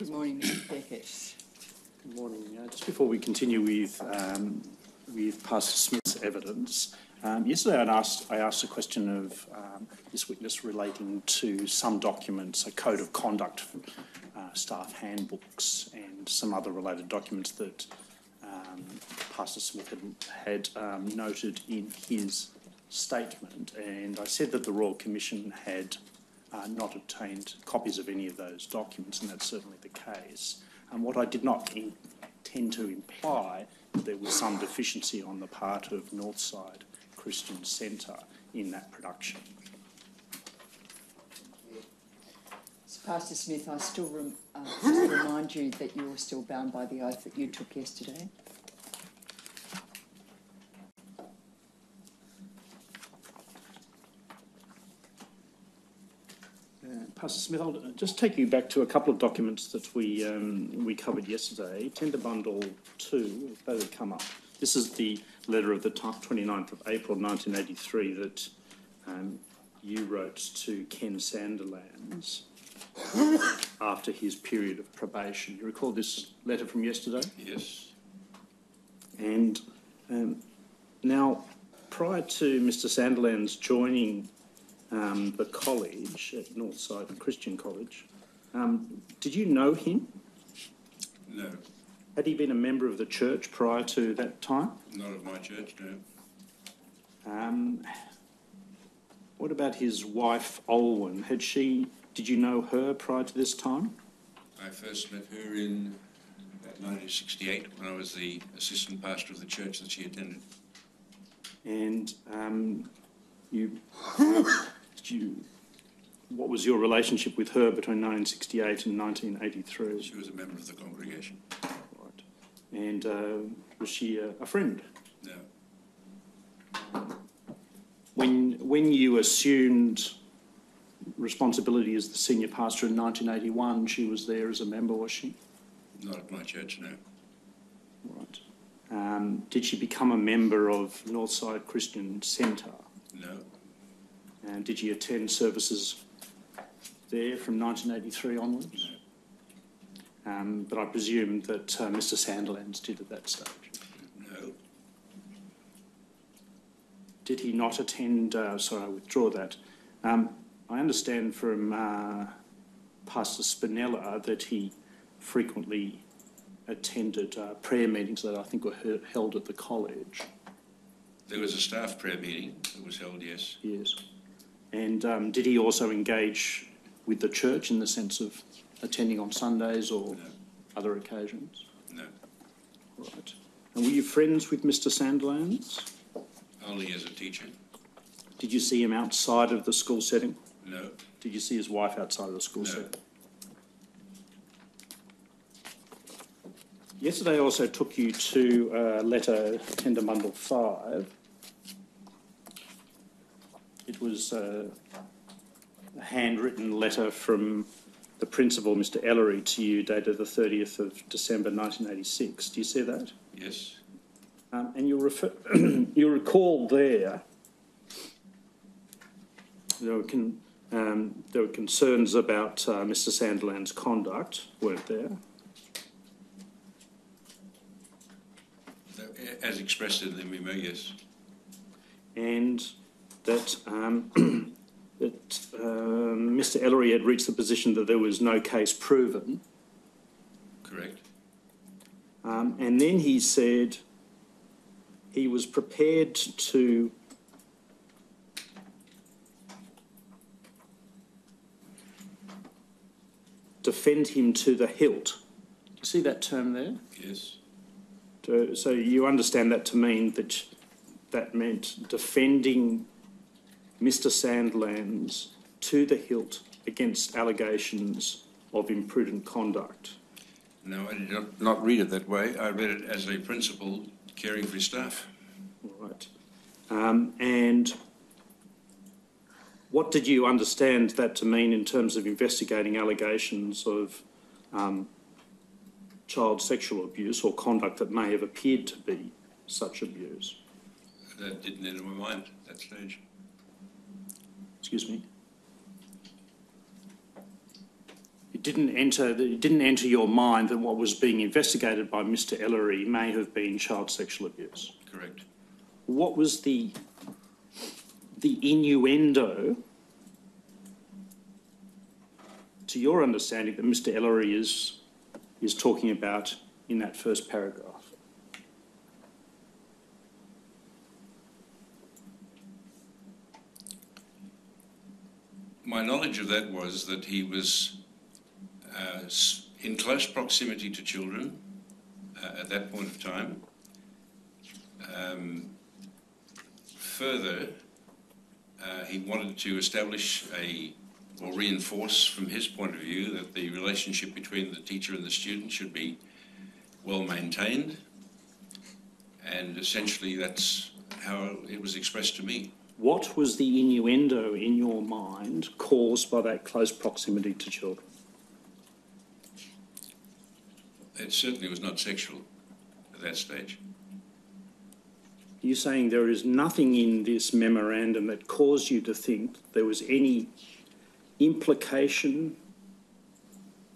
Good morning, Mr Good morning. Uh, just before we continue with um, with Pastor Smith's evidence, um, yesterday I asked I asked a question of um, this witness relating to some documents, a code of conduct, for, uh, staff handbooks, and some other related documents that um, Pastor Smith had, had um, noted in his statement. And I said that the Royal Commission had uh, not obtained copies of any of those documents, and that's certainly the case. And what I did not intend to imply that there was some deficiency on the part of Northside Christian Centre in that production. Pastor Smith, I still rem- uh, remind you that you're still bound by the oath that you took yesterday. Pastor Smith, I'll just take you back to a couple of documents that we um, we covered yesterday. Tender Bundle 2, if they would come up. This is the letter of the 29th of April 1983 that um, you wrote to Ken Sandilands after his period of probation. You recall this letter from yesterday? Yes. And um, now, prior to Mr Sandilands joining um, the college at Northside Christian College. Um, did you know him? No, Had he been a member of the church prior to that time? not of my church, no. Um, what about his wife, Olwen? Had she? Did you know her prior to this time? I first met her in 1968 when I was the assistant pastor of the church that she attended. And um, you, what was your relationship with her between 1968 and 1983? She was a member of the congregation. Right. And uh, was she a, a friend? No, When, when you assumed responsibility as the senior pastor in 1981, she was there as a member, was she? not at my church, no. Right. Um, did she become a member of Northside Christian Centre? No, And did you attend services there from 1983 onwards? no, Um, but I presume that uh, Mr Sandilands did at that stage. no, Did he not attend? Uh, sorry, I withdraw that. Um, I understand from uh, Pastor Spinella that he frequently attended uh, prayer meetings that I think were held at the college. There was a staff prayer meeting that was held, yes. Yes. And um, did he also engage with the church in the sense of attending on Sundays or No, other occasions? no. Right. And were you friends with Mr Sandilands? Only as a teacher. Did you see him outside of the school setting? No, Did you see his wife outside of the school No. setting? Yesterday I also took you to uh, letter tender bundle five. It was uh, a handwritten letter from the principal, Mr Ellery, to you dated the 30th of December 1986. Do you see that? yes, Um, and you'll, refer, you'll recall there, there were, con, um, there were concerns about uh, Mr Sandilands' conduct, weren't there? as expressed in the memo, yes. And that, um, that um, Mr Ellery had reached the position that there was no case proven. Correct. Um, and then he said he was prepared to defend him to the hilt. Do you see that term there? Yes, To- So you understand that to mean that that meant defending Mr Sandilands to the hilt against allegations of imprudent conduct. no, I did not, not read it that way. I read it as a principal caring for his staff. Right. Um, and what did you understand that to mean in terms of investigating allegations of um, child sexual abuse or conduct that may have appeared to be such abuse? That didn't enter my mind at that stage. Excuse me? It didn't enter, it didn't enter your mind that what was being investigated by Mr Ellery may have been child sexual abuse. Correct. What was the, the innuendo, to your understanding, that Mr Ellery is, is talking about in that first paragraph? My knowledge of that was that he was uh, in close proximity to children uh, at that point of time. Um, further, uh, he wanted to establish a or reinforce from his point of view that the relationship between the teacher and the student should be well maintained. And essentially, that's how it was expressed to me. What was the innuendo in your mind caused by that close proximity to children? It certainly was not sexual at that stage. You're saying there is nothing in this memorandum that caused you to think there was any implication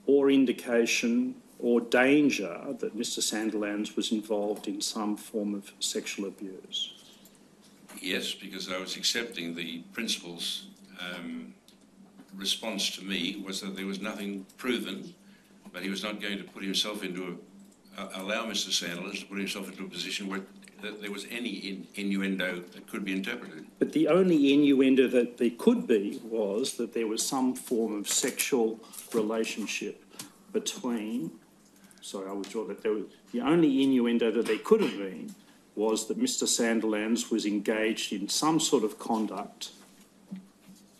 or indication or danger that Mr Sandilands was involved in some form of sexual abuse? Yes, because I was accepting the principal's um, response to me was that there was nothing proven, but he was not going to put himself into a, uh, allow Mr Sanders to put himself into a position where that there was any in, innuendo that could be interpreted. But the only innuendo that there could be was that there was some form of sexual relationship between. Sorry, I withdraw that. There was, the only innuendo that there could have been was that Mr. Sandilands was engaged in some sort of conduct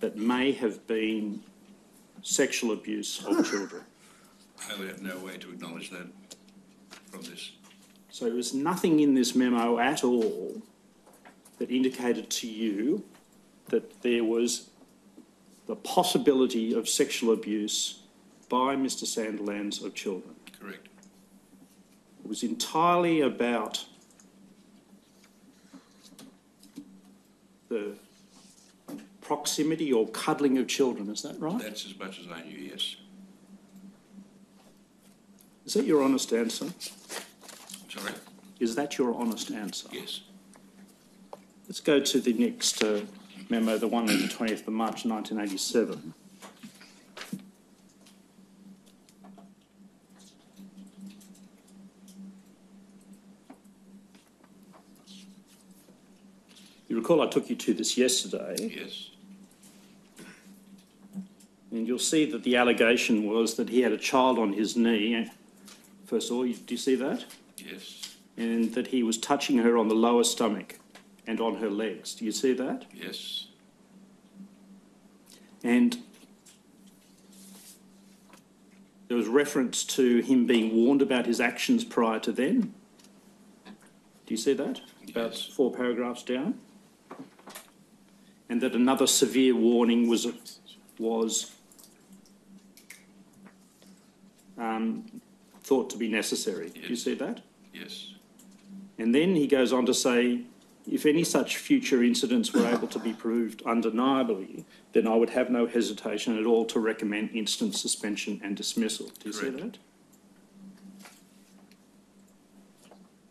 that may have been sexual abuse of children. I would have no way to acknowledge that from this. So there was nothing in this memo at all that indicated to you that there was the possibility of sexual abuse by Mr Sandilands of children. Correct. It was entirely about the proximity or cuddling of children, is that right? That's as much as I knew, yes. Is that your honest answer? Sorry? Is that your honest answer? Yes. Let's go to the next uh, memo, the one on the 20th of March 1987. You recall I took you to this yesterday, Yes. and you'll see that the allegation was that he had a child on his knee. First of all, you- do you see that? Yes. And that he was touching her on the lower stomach and on her legs. Do you see that? Yes. And there was reference to him being warned about his actions prior to then. Do you see that? About four paragraphs down. And that another severe warning was was um, thought to be necessary. Do you see that? Yes. And then he goes on to say, if any such future incidents were able to be proved undeniably, then I would have no hesitation at all to recommend instant suspension and dismissal. Do you see that?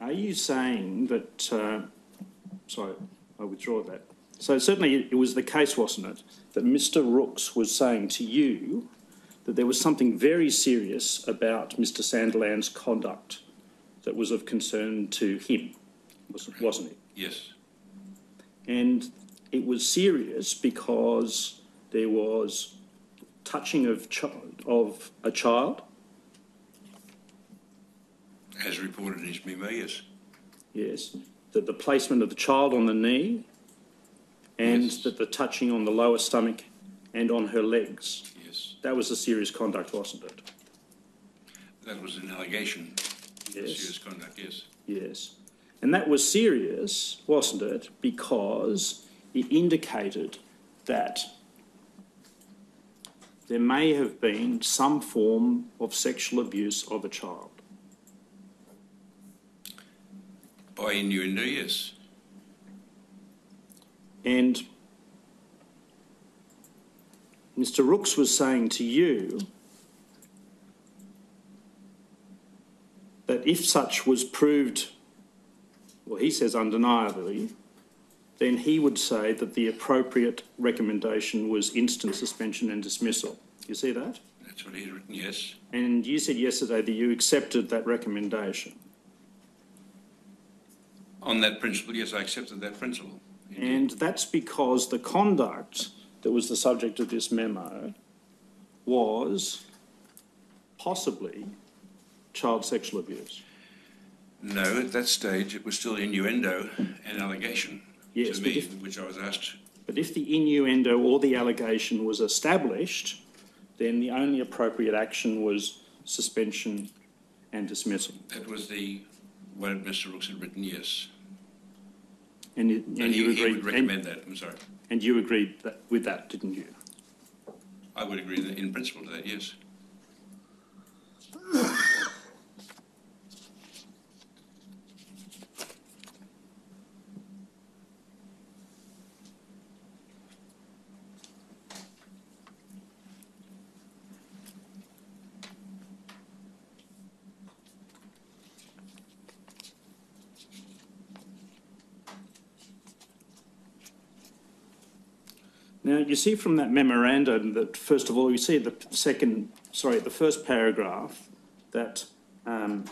Are you saying that, uh, sorry, I withdraw that. So certainly it was the case, wasn't it, that Mr Rooks was saying to you that there was something very serious about Mr Sandilands' conduct that was of concern to him, was- wasn't it? Yes. And it was serious because there was touching of, of a child, As reported in his memo, yes. yes, that the placement of the child on the knee, and Yes. that the touching on the lower stomach and on her legs. Yes. That was a serious conduct, wasn't it? That was an allegation. Yes. Serious conduct, yes. Yes. And that was serious, wasn't it? Because it indicated that there may have been some form of sexual abuse of a child. By innuendo, yes. And Mr. Rooks was saying to you that if such was proved, well, he says undeniably, then he would say that the appropriate recommendation was instant suspension and dismissal. You see that? That's what he's written, yes. And you said yesterday that you accepted that recommendation. On that principle, yes, I accepted that principle. And that's because the conduct that was the subject of this memo was possibly child sexual abuse. No, at that stage, it was still innuendo and allegation Yes, to me, if- which I was asked. But if the innuendo or the allegation was established, then the only appropriate action was suspension and dismissal. That was the, what Mr Rooks had written, yes. And, you- And and you he, he agreed, would recommend that, I'm sorry. and, and you agreed that, with that, didn't you? I would agree that in principle to that, yes. You see from that memorandum that, first of all, you see the second, sorry, the first paragraph, that um,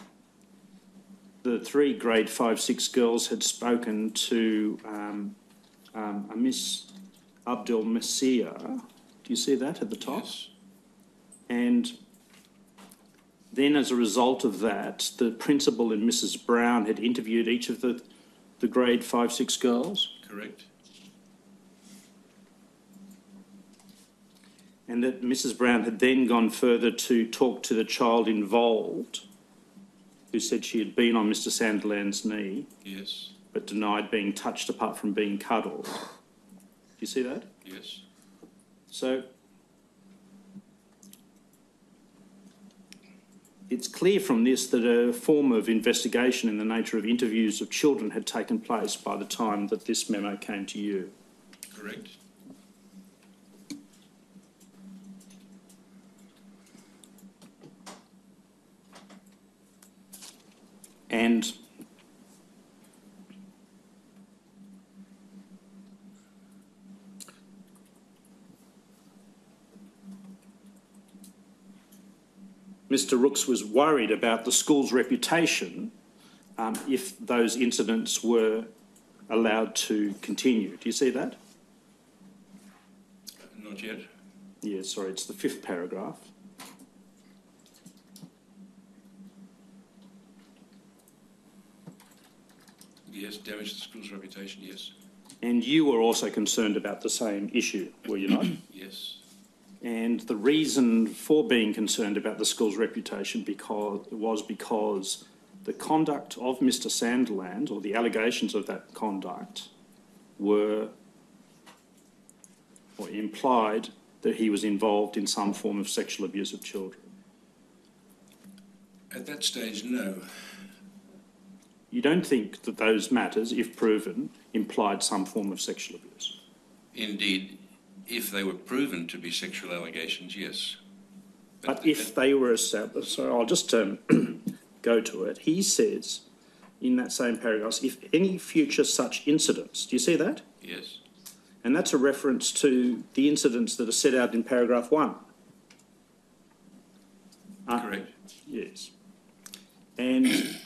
the three grade five, six girls had spoken to um, um, a Miss Abdul Messiah. Do you see that at the top? Yes. And then, as a result of that, the principal and Mrs. Brown had interviewed each of the, the grade five, six girls. Correct? And that Mrs. Brown had then gone further to talk to the child involved, who said she had been on Mr. Sanderland's knee, Yes, but denied being touched apart from being cuddled. Do you see that? yes. So it's clear from this that a form of investigation in the nature of interviews of children had taken place by the time that this memo came to you. Correct? And Mr. Rooks was worried about the school's reputation um, if those incidents were allowed to continue. Do you see that? Not yet? Yeah, sorry, it's the fifth paragraph. Yes, damage the school's reputation, yes. And you were also concerned about the same issue, were you not? Yes, And the reason for being concerned about the school's reputation because, was because the conduct of Mr Sanderland, or the allegations of that conduct, were or implied that he was involved in some form of sexual abuse of children. at that stage, no. You don't think that those matters, if proven, implied some form of sexual abuse? Indeed, if they were proven to be sexual allegations, yes. But if they were established, so I'll just um, go to it. He says in that same paragraph, if any future such incidents, do you see that? Yes, And that's a reference to the incidents that are set out in paragraph one. Uh, correct. Yes. And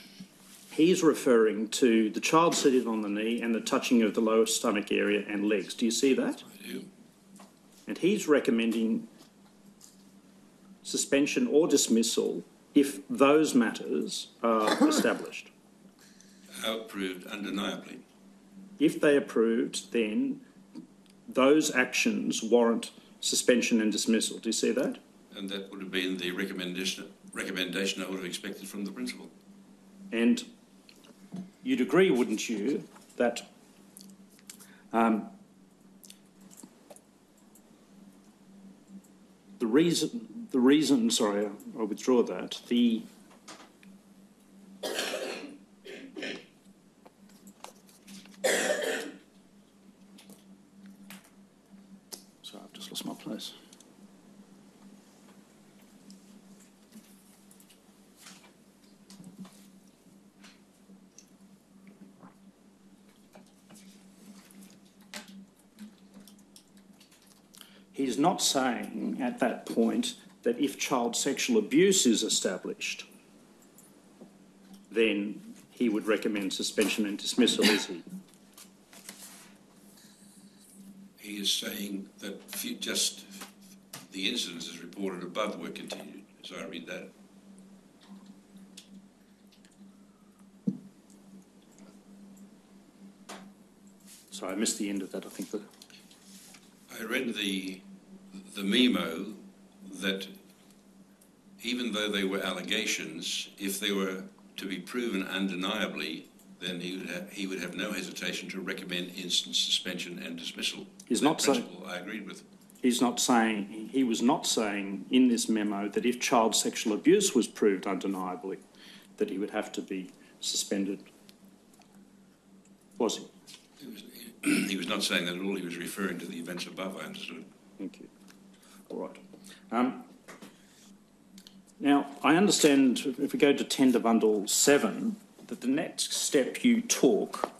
he's referring to the child seated on the knee and the touching of the lower stomach area and legs. Do you see that? I do. And he's recommending suspension or dismissal if those matters are established. Are proved undeniably. If they approved, then those actions warrant suspension and dismissal. Do you see that? And that would have been the recommendation, recommendation I would have expected from the principal. And you'd agree, wouldn't you, that um, the reason, the reason, sorry, I withdraw that, the Sorry, I've just lost my place. He's not saying at that point that if child sexual abuse is established, then he would recommend suspension and dismissal, is he? He is saying that just the incidents as reported above were continued, as I read that. Sorry, I missed the end of that, I think. But I read the, the memo that even though they were allegations, if they were to be proven undeniably, then he would have, he would have no hesitation to recommend instant suspension and dismissal. He's That not saying- principle I agreed with. he's not saying, he was not saying in this memo that if child sexual abuse was proved undeniably, that he would have to be suspended. Was he? He was, he was not saying that at all. He was referring to the events above, I understood. Thank you. All right. Um, now, I understand if we go to tender bundle seven, that the next step you took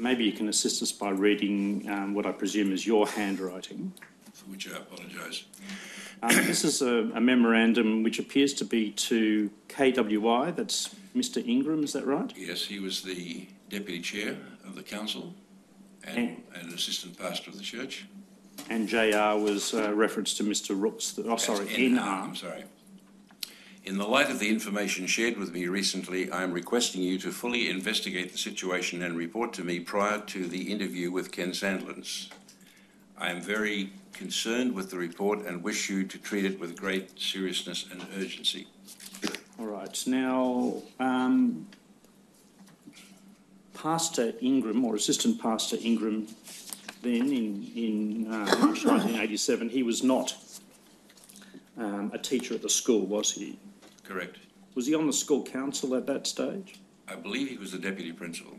and maybe you can assist us by reading um, what I presume is your handwriting. Which I apologise. Um, this is a, a memorandum which appears to be to KWI, that's Mr Ingram, is that right? Yes, he was the deputy chair of the council and, And- and an assistant pastor of the church. And JR was uh, reference to Mr Rooks, oh sorry, NR, NR. I'm sorry. In the light of the information shared with me recently, I am requesting you to fully investigate the situation and report to me prior to the interview with Ken Sandilands. I am very concerned with the report and wish you to treat it with great seriousness and urgency. All right, now, um, Pastor Ingram, or Assistant Pastor Ingram, then in, in uh, March 1987, he was not um, a teacher at the school, was he? Correct. Was he on the school council at that stage? I believe he was the deputy principal.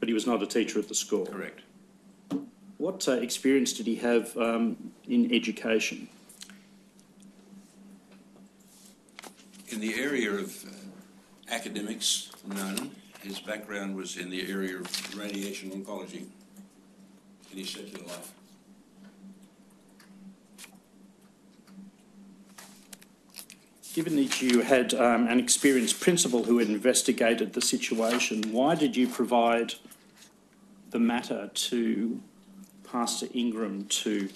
But he was not a teacher at the school? Correct. What uh, experience did he have um, in education? In the area of uh, academics, none. His background was in the area of radiation oncology in his secular life. Given that you had um, an experienced principal who had investigated the situation, why did you provide the matter to Pastor Ingram to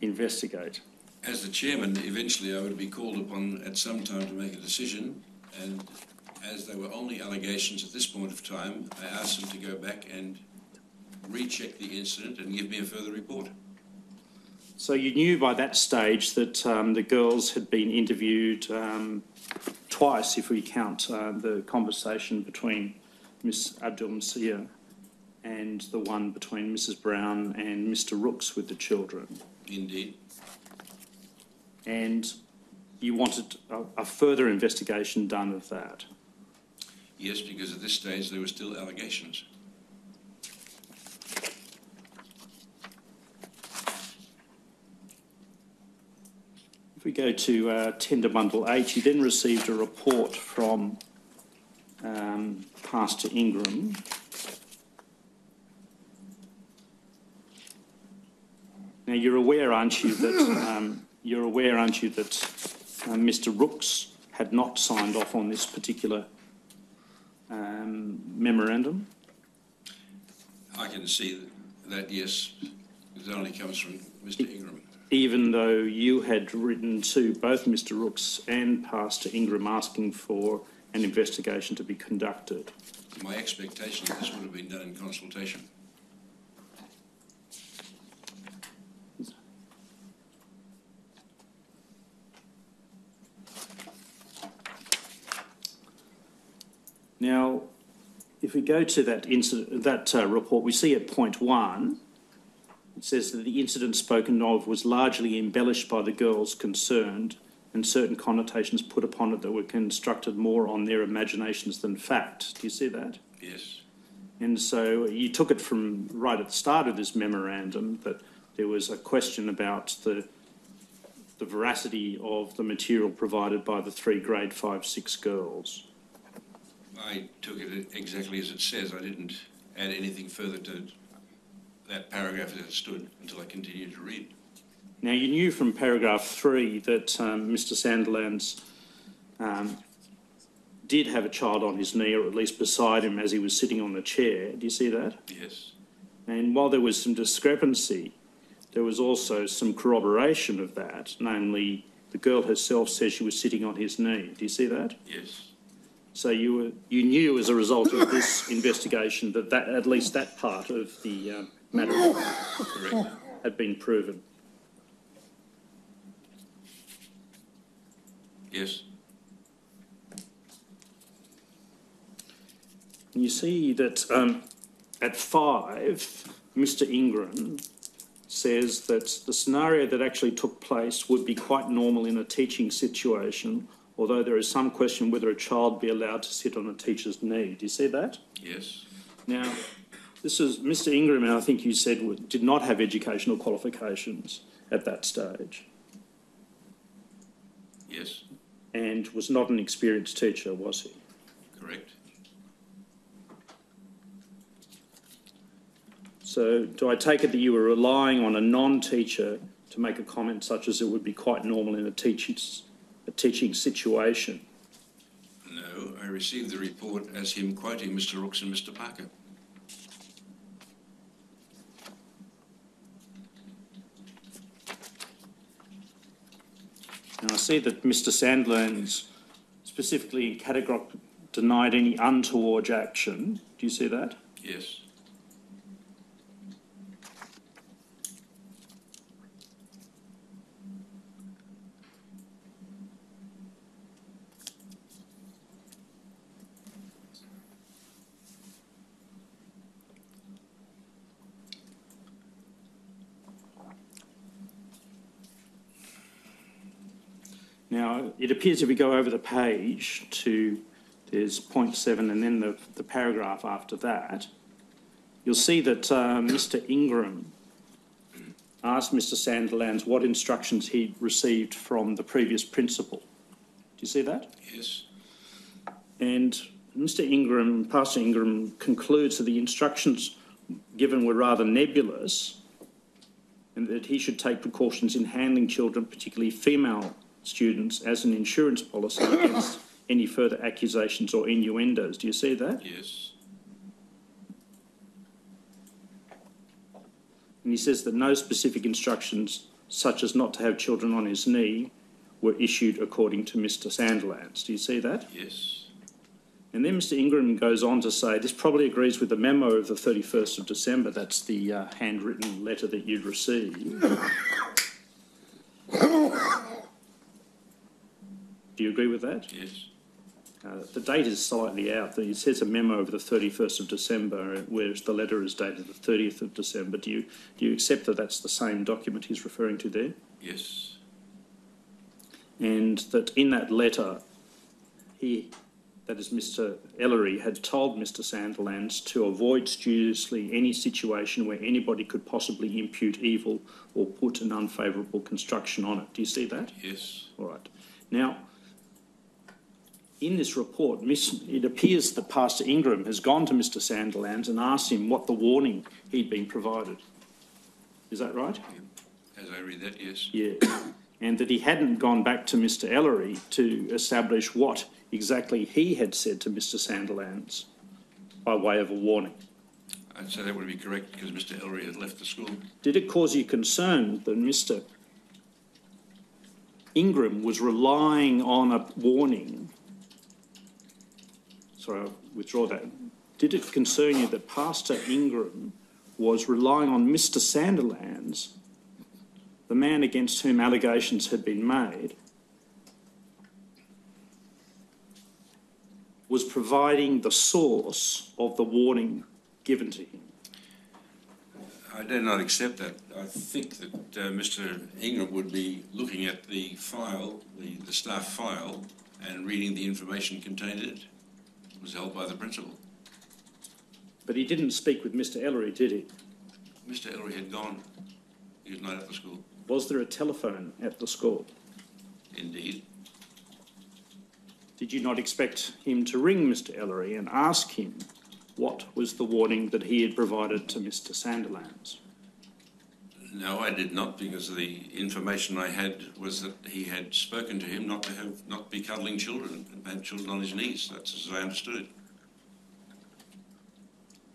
investigate? As the chairman, eventually I would be called upon at some time to make a decision, and as they were only allegations at this point of time, I asked them to go back and recheck the incident and give me a further report. So you knew by that stage that um, the girls had been interviewed um, twice, if we count uh, the conversation between Miss Abdul Masih and the one between Mrs Brown and Mr Rooks with the children. Indeed, And you wanted a, a further investigation done of that. yes, because at this stage there were still allegations. If we go to uh, tender bundle eight, you then received a report from um, Pastor Ingram. Now you're aware, aren't you, that um, you're aware, aren't you, that uh, Mr. Rooks had not signed off on this particular um, memorandum? I can see that, yes, it only comes from Mr Ingram. even though you had written to both Mr Rooks and Pastor Ingram asking for an investigation to be conducted. My expectation is this would have been done in consultation. Now, if we go to that incident, that uh, report, we see at point one, it says that the incident spoken of was largely embellished by the girls concerned and certain connotations put upon it that were constructed more on their imaginations than fact. Do you see that? Yes, And so you took it from right at the start of this memorandum that there was a question about the, the veracity of the material provided by the three grade five, six girls. I took it exactly as it says. I didn't add anything further to that paragraph as it stood until I continued to read. Now, you knew from paragraph three that um, Mr Sandilands um, did have a child on his knee, or at least beside him as he was sitting on the chair. Do you see that? Yes, And while there was some discrepancy, there was also some corroboration of that, namely, the girl herself says she was sitting on his knee. Do you see that? yes, So you were, you knew as a result of this investigation that, that at least that part of the um, matter had been proven. Yes, you see that um, at five, Mr. Ingram says that the scenario that actually took place would be quite normal in a teaching situation, although there is some question whether a child be allowed to sit on a teacher's knee. Do you see that? yes, Now, this is Mr. Ingram, and I think you said did not have educational qualifications at that stage, yes, and was not an experienced teacher, was he? correct. So, do I take it that you were relying on a non-teacher to make a comment such as it would be quite normal in a teaching a teaching situation? No, I received the report as him quoting Mr. Rooks and Mr. Parker. Now, I see that Mr. Sandilands specifically in Category denied any untoward action. Do you see that? Yes, Now, it appears if we go over the page to, there's point seven and then the, the paragraph after that, you'll see that uh, Mr. Ingram asked Mr. Sandilands what instructions he'd received from the previous principal. Do you see that? yes, And Mr. Ingram, Pastor Ingram, concludes that the instructions given were rather nebulous and that he should take precautions in handling children, particularly female students, as an insurance policy against any further accusations or innuendos. Do you see that? yes, And he says that no specific instructions, such as not to have children on his knee, were issued according to Mr. Sandilands. Do you see that? yes, And then Mr Ingram goes on to say this probably agrees with the memo of the 31st of December. That's the uh, handwritten letter that you'd received. Do you agree with that? yes, Uh, the date is slightly out. It says a memo of the 31st of December, whereas the letter is dated the 30th of December. Do you, do you accept that that's the same document he's referring to there? yes, and that in that letter, he, that is Mr. Ellery, had told Mr. Sandilands to avoid studiously any situation where anybody could possibly impute evil or put an unfavourable construction on it. Do you see that? yes, All right. Now, in this report, it appears that Pastor Ingram has gone to Mr. Sandilands and asked him what the warning he'd been provided. Is that right? as I read that, yes, Yeah, and that he hadn't gone back to Mr Ellery to establish what exactly he had said to Mr Sandilands by way of a warning. I'd say that would be correct because Mr. Ellery had left the school. Did it cause you concern that Mr Ingram was relying on a warning? Sorry, I'll withdraw that. Did it concern you that Pastor Ingram was relying on Mr Sandilands, the man against whom allegations had been made, was providing the source of the warning given to him? I dare not accept that. I think that uh, Mr. Ingram would be looking at the file, the, the staff file, and reading the information contained in it. Was held by the principal. But he didn't speak with Mr Ellery, did he? Mr. Ellery had gone He was not at the school, Was there a telephone at the school? indeed. Did you not expect him to ring Mr Ellery and ask him what was the warning that he had provided to Mr Sandilands? No, I did not, because the information I had was that he had spoken to him not to have, not be cuddling children, and have children on his knees. That's as I understood it.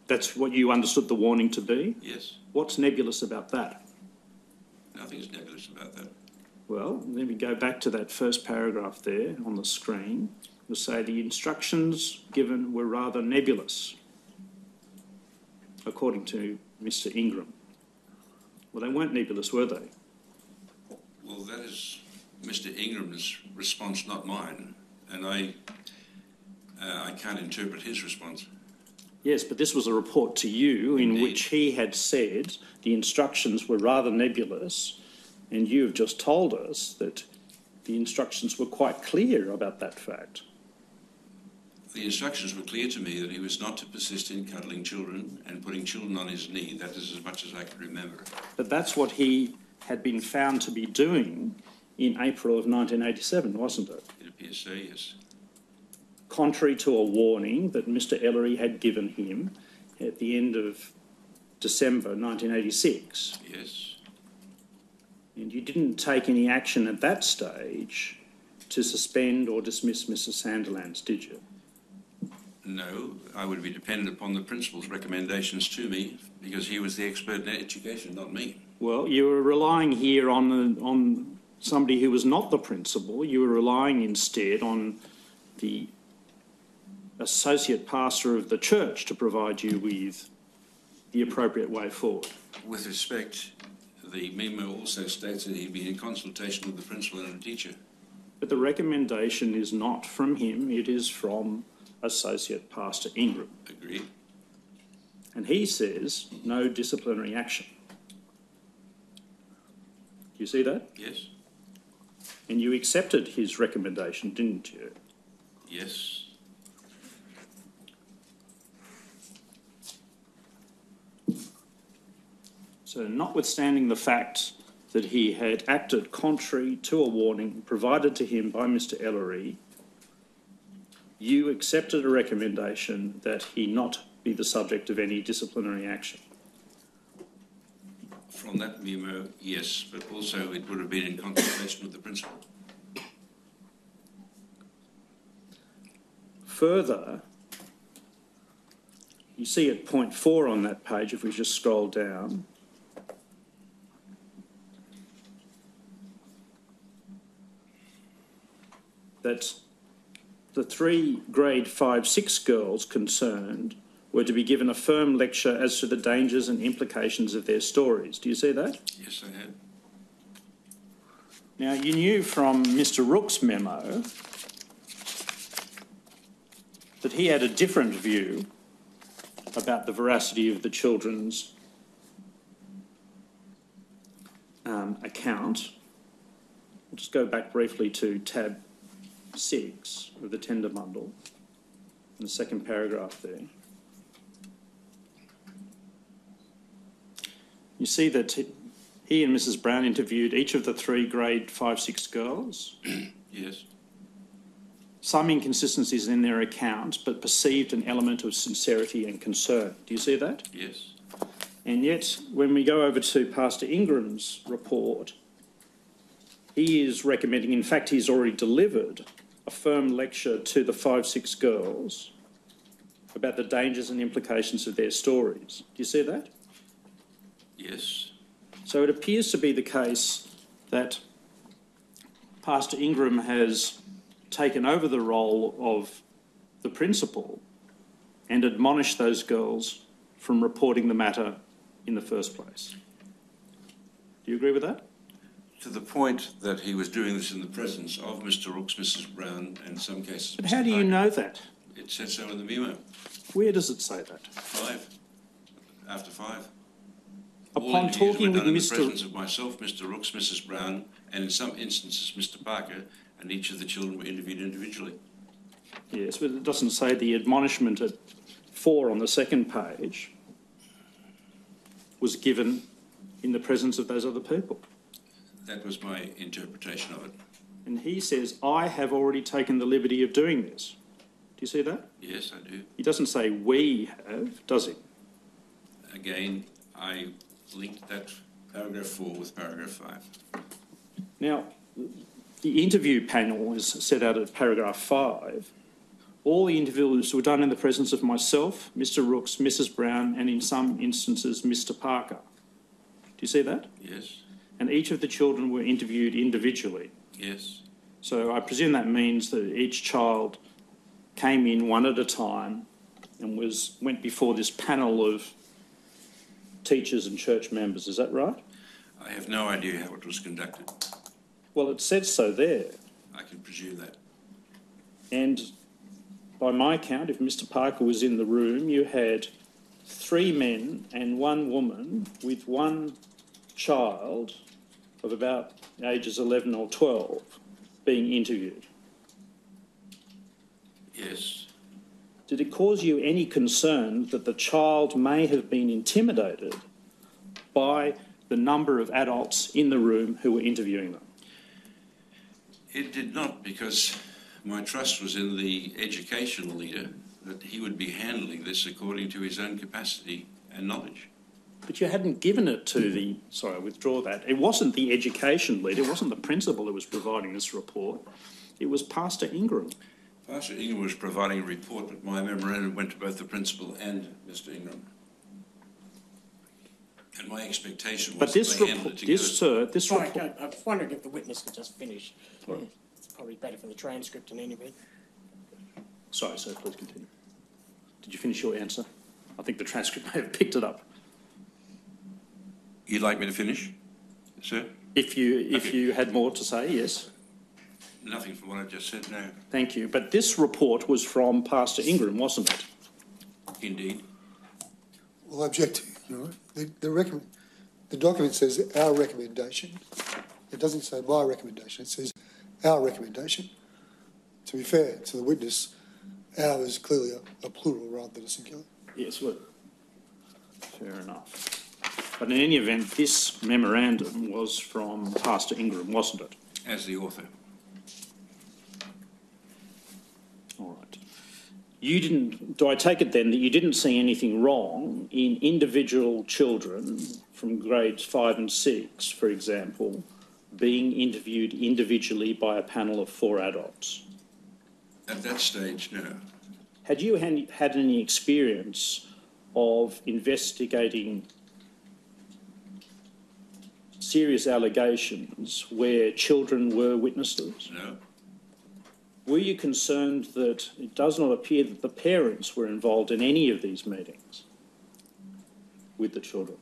That's what you understood the warning to be? Yes, What's nebulous about that? nothing's nebulous about that. Well, let me go back to that first paragraph there on the screen. You'll say the instructions given were rather nebulous, according to Mr Ingram. Well, they weren't nebulous, were they? Well, that is Mr. Ingram's response, not mine, and I, uh, I can't interpret his response. Yes, but this was a report to you in Indeed. which he had said the instructions were rather nebulous, and you have just told us that the instructions were quite clear about that fact. The instructions were clear to me that he was not to persist in cuddling children and putting children on his knee. That is as much as I can remember. But that's what he had been found to be doing in April of 1987, wasn't it? It appears so, yes. Contrary to a warning that Mr Ellery had given him at the end of December 1986. Yes. And you didn't take any action at that stage to suspend or dismiss Mrs Sandilands, did you? No, I would be dependent upon the principal's recommendations to me because he was the expert in education, not me. Well, you were relying here on, on somebody who was not the principal. You were relying instead on the associate pastor of the church to provide you with the appropriate way forward. With respect, the memo also states that he'd be in consultation with the principal and a teacher. But the recommendation is not from him, it is from Associate Pastor Ingram. Agreed? And he says no disciplinary action. Do you see that? Yes? And you accepted his recommendation, didn't you? Yes? So, notwithstanding the fact that he had acted contrary to a warning provided to him by Mr. Ellery, you accepted a recommendation that he not be the subject of any disciplinary action. From that memo, yes, but also it would have been in consultation with the principal. Further, you see at point four on that page, if we just scroll down, that the three grade five, six girls concerned were to be given a firm lecture as to the dangers and implications of their stories. Do you see that? Yes, I had. Now, you knew from Mr. Rook's memo that he had a different view about the veracity of the children's um, account. I'll just go back briefly to tab six of the tender bundle, in the second paragraph there. You see that he- and Mrs. Brown interviewed each of the three grade five, six girls. Yes? Some inconsistencies in their accounts, but perceived an element of sincerity and concern. Do you see that? Yes? And yet, when we go over to Pastor Ingram's report, he is recommending, in fact, he's already delivered a firm lecture to the five, six girls about the dangers and implications of their stories. Do you see that? Yes? So it appears to be the case that Pastor Ingram has taken over the role of the principal and admonished those girls from reporting the matter in the first place. Do you agree with that? To the point that he was doing this in the presence of Mr. Rooks, Mrs. Brown, and in some cases. But Mr. how do you Parker. know that? It said so in the memo. Where does it say that? Five. After five. All Upon interviews talking were with done in the Mr. presence of myself, Mr. Rooks, Mrs. Brown, and in some instances Mr. Parker, and each of the children were interviewed individually. Yes, but it doesn't say the admonishment at four on the second page was given in the presence of those other people. That was my interpretation of it. And he says, I have already taken the liberty of doing this. Do you see that? Yes, I do. He doesn't say we have, does he? Again, I linked that paragraph four with paragraph five. Now, the interview panel is set out at paragraph five. All the interviews were done in the presence of myself, Mr. Rooks, Mrs. Brown, and in some instances, Mr. Parker. Do you see that? Yes, And each of the children were interviewed individually. yes, So I presume that means that each child came in one at a time and was went before this panel of teachers and church members. Is that right? I have no idea how it was conducted. Well, it says so there. I can presume that. And by my count, if Mr. Parker was in the room, you had three men and one woman with one child of about ages 11 or 12 being interviewed. Yes, Did it cause you any concern that the child may have been intimidated by the number of adults in the room who were interviewing them? it did not because my trust was in the educational leader that he would be handling this according to his own capacity and knowledge. But you hadn't given it to the, sorry, I withdraw that. It wasn't the education leader, it wasn't the principal who was providing this report. It was Pastor Ingram. Pastor Ingram was providing a report, but my memorandum went to both the principal and Mr. Ingram. And my expectation was But that this they handled report, it this, sir, uh, this Sorry, report, I I was wondering if the witness could just finish. It's probably better for the transcript in any event. sorry, sir, please continue. Did you finish your answer? I think the transcript may have picked it up. You'd like me to finish, sir? If you, if Okay. you had more to say, yes, Nothing from what I just said, no. thank you. But this report was from Pastor Ingram, wasn't it? Indeed. Well, I object to, you know, the, the recommend, the document says our recommendation. It doesn't say my recommendation, it says our recommendation. To be fair to the witness, our is clearly a, a plural rather than a singular. Yes, well, fair enough. But in any event, this memorandum was from Pastor Ingram, wasn't it? As the author. All right. You didn't, do I take it then that you didn't see anything wrong in individual children from grades five and six, for example, being interviewed individually by a panel of four adults? At that stage, no. Had you had, had any experience of investigating serious allegations where children were witnesses? No. Were you concerned that it does not appear that the parents were involved in any of these meetings with the children?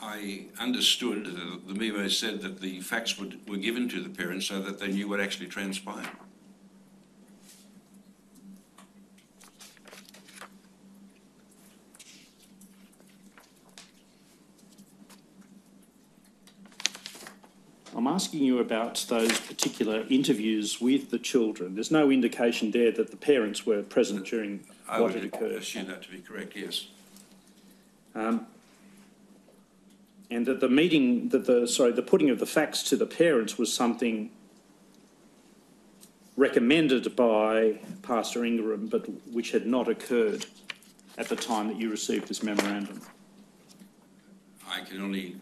I understood that the memo said that the facts were, were given to the parents so that they knew what actually transpired. I'm asking you about those particular interviews with the children. There's no indication there that the parents were present during I what had occurred. I assume that to be correct, yes. Um, and that the meeting, that the, sorry, the putting of the facts to the parents was something recommended by Pastor Ingram, but which had not occurred at the time that you received this memorandum. I can only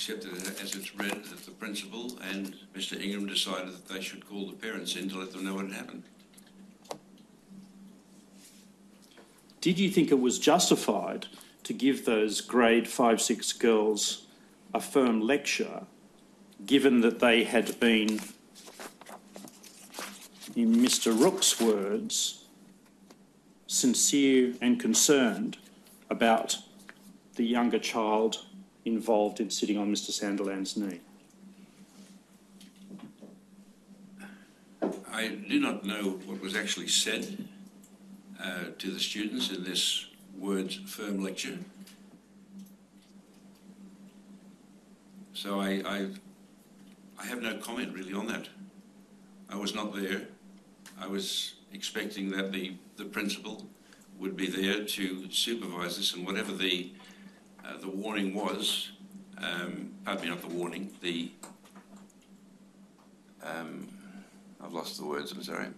accept it as it's read that the principal and Mr. Ingram decided that they should call the parents in to let them know what had happened. Did you think it was justified to give those grade five, six girls a firm lecture, given that they had been, in Mr. Rook's words, sincere and concerned about the younger child involved in sitting on Mr. Sandilands' knee? I do not know what was actually said uh, to the students in this words firm lecture. So I, I, I have no comment really on that. I was not there. I was expecting that the, the principal would be there to supervise this, and whatever the uh, the warning was, um, pardon me, not the warning, the um, I've lost the words. I'm sorry.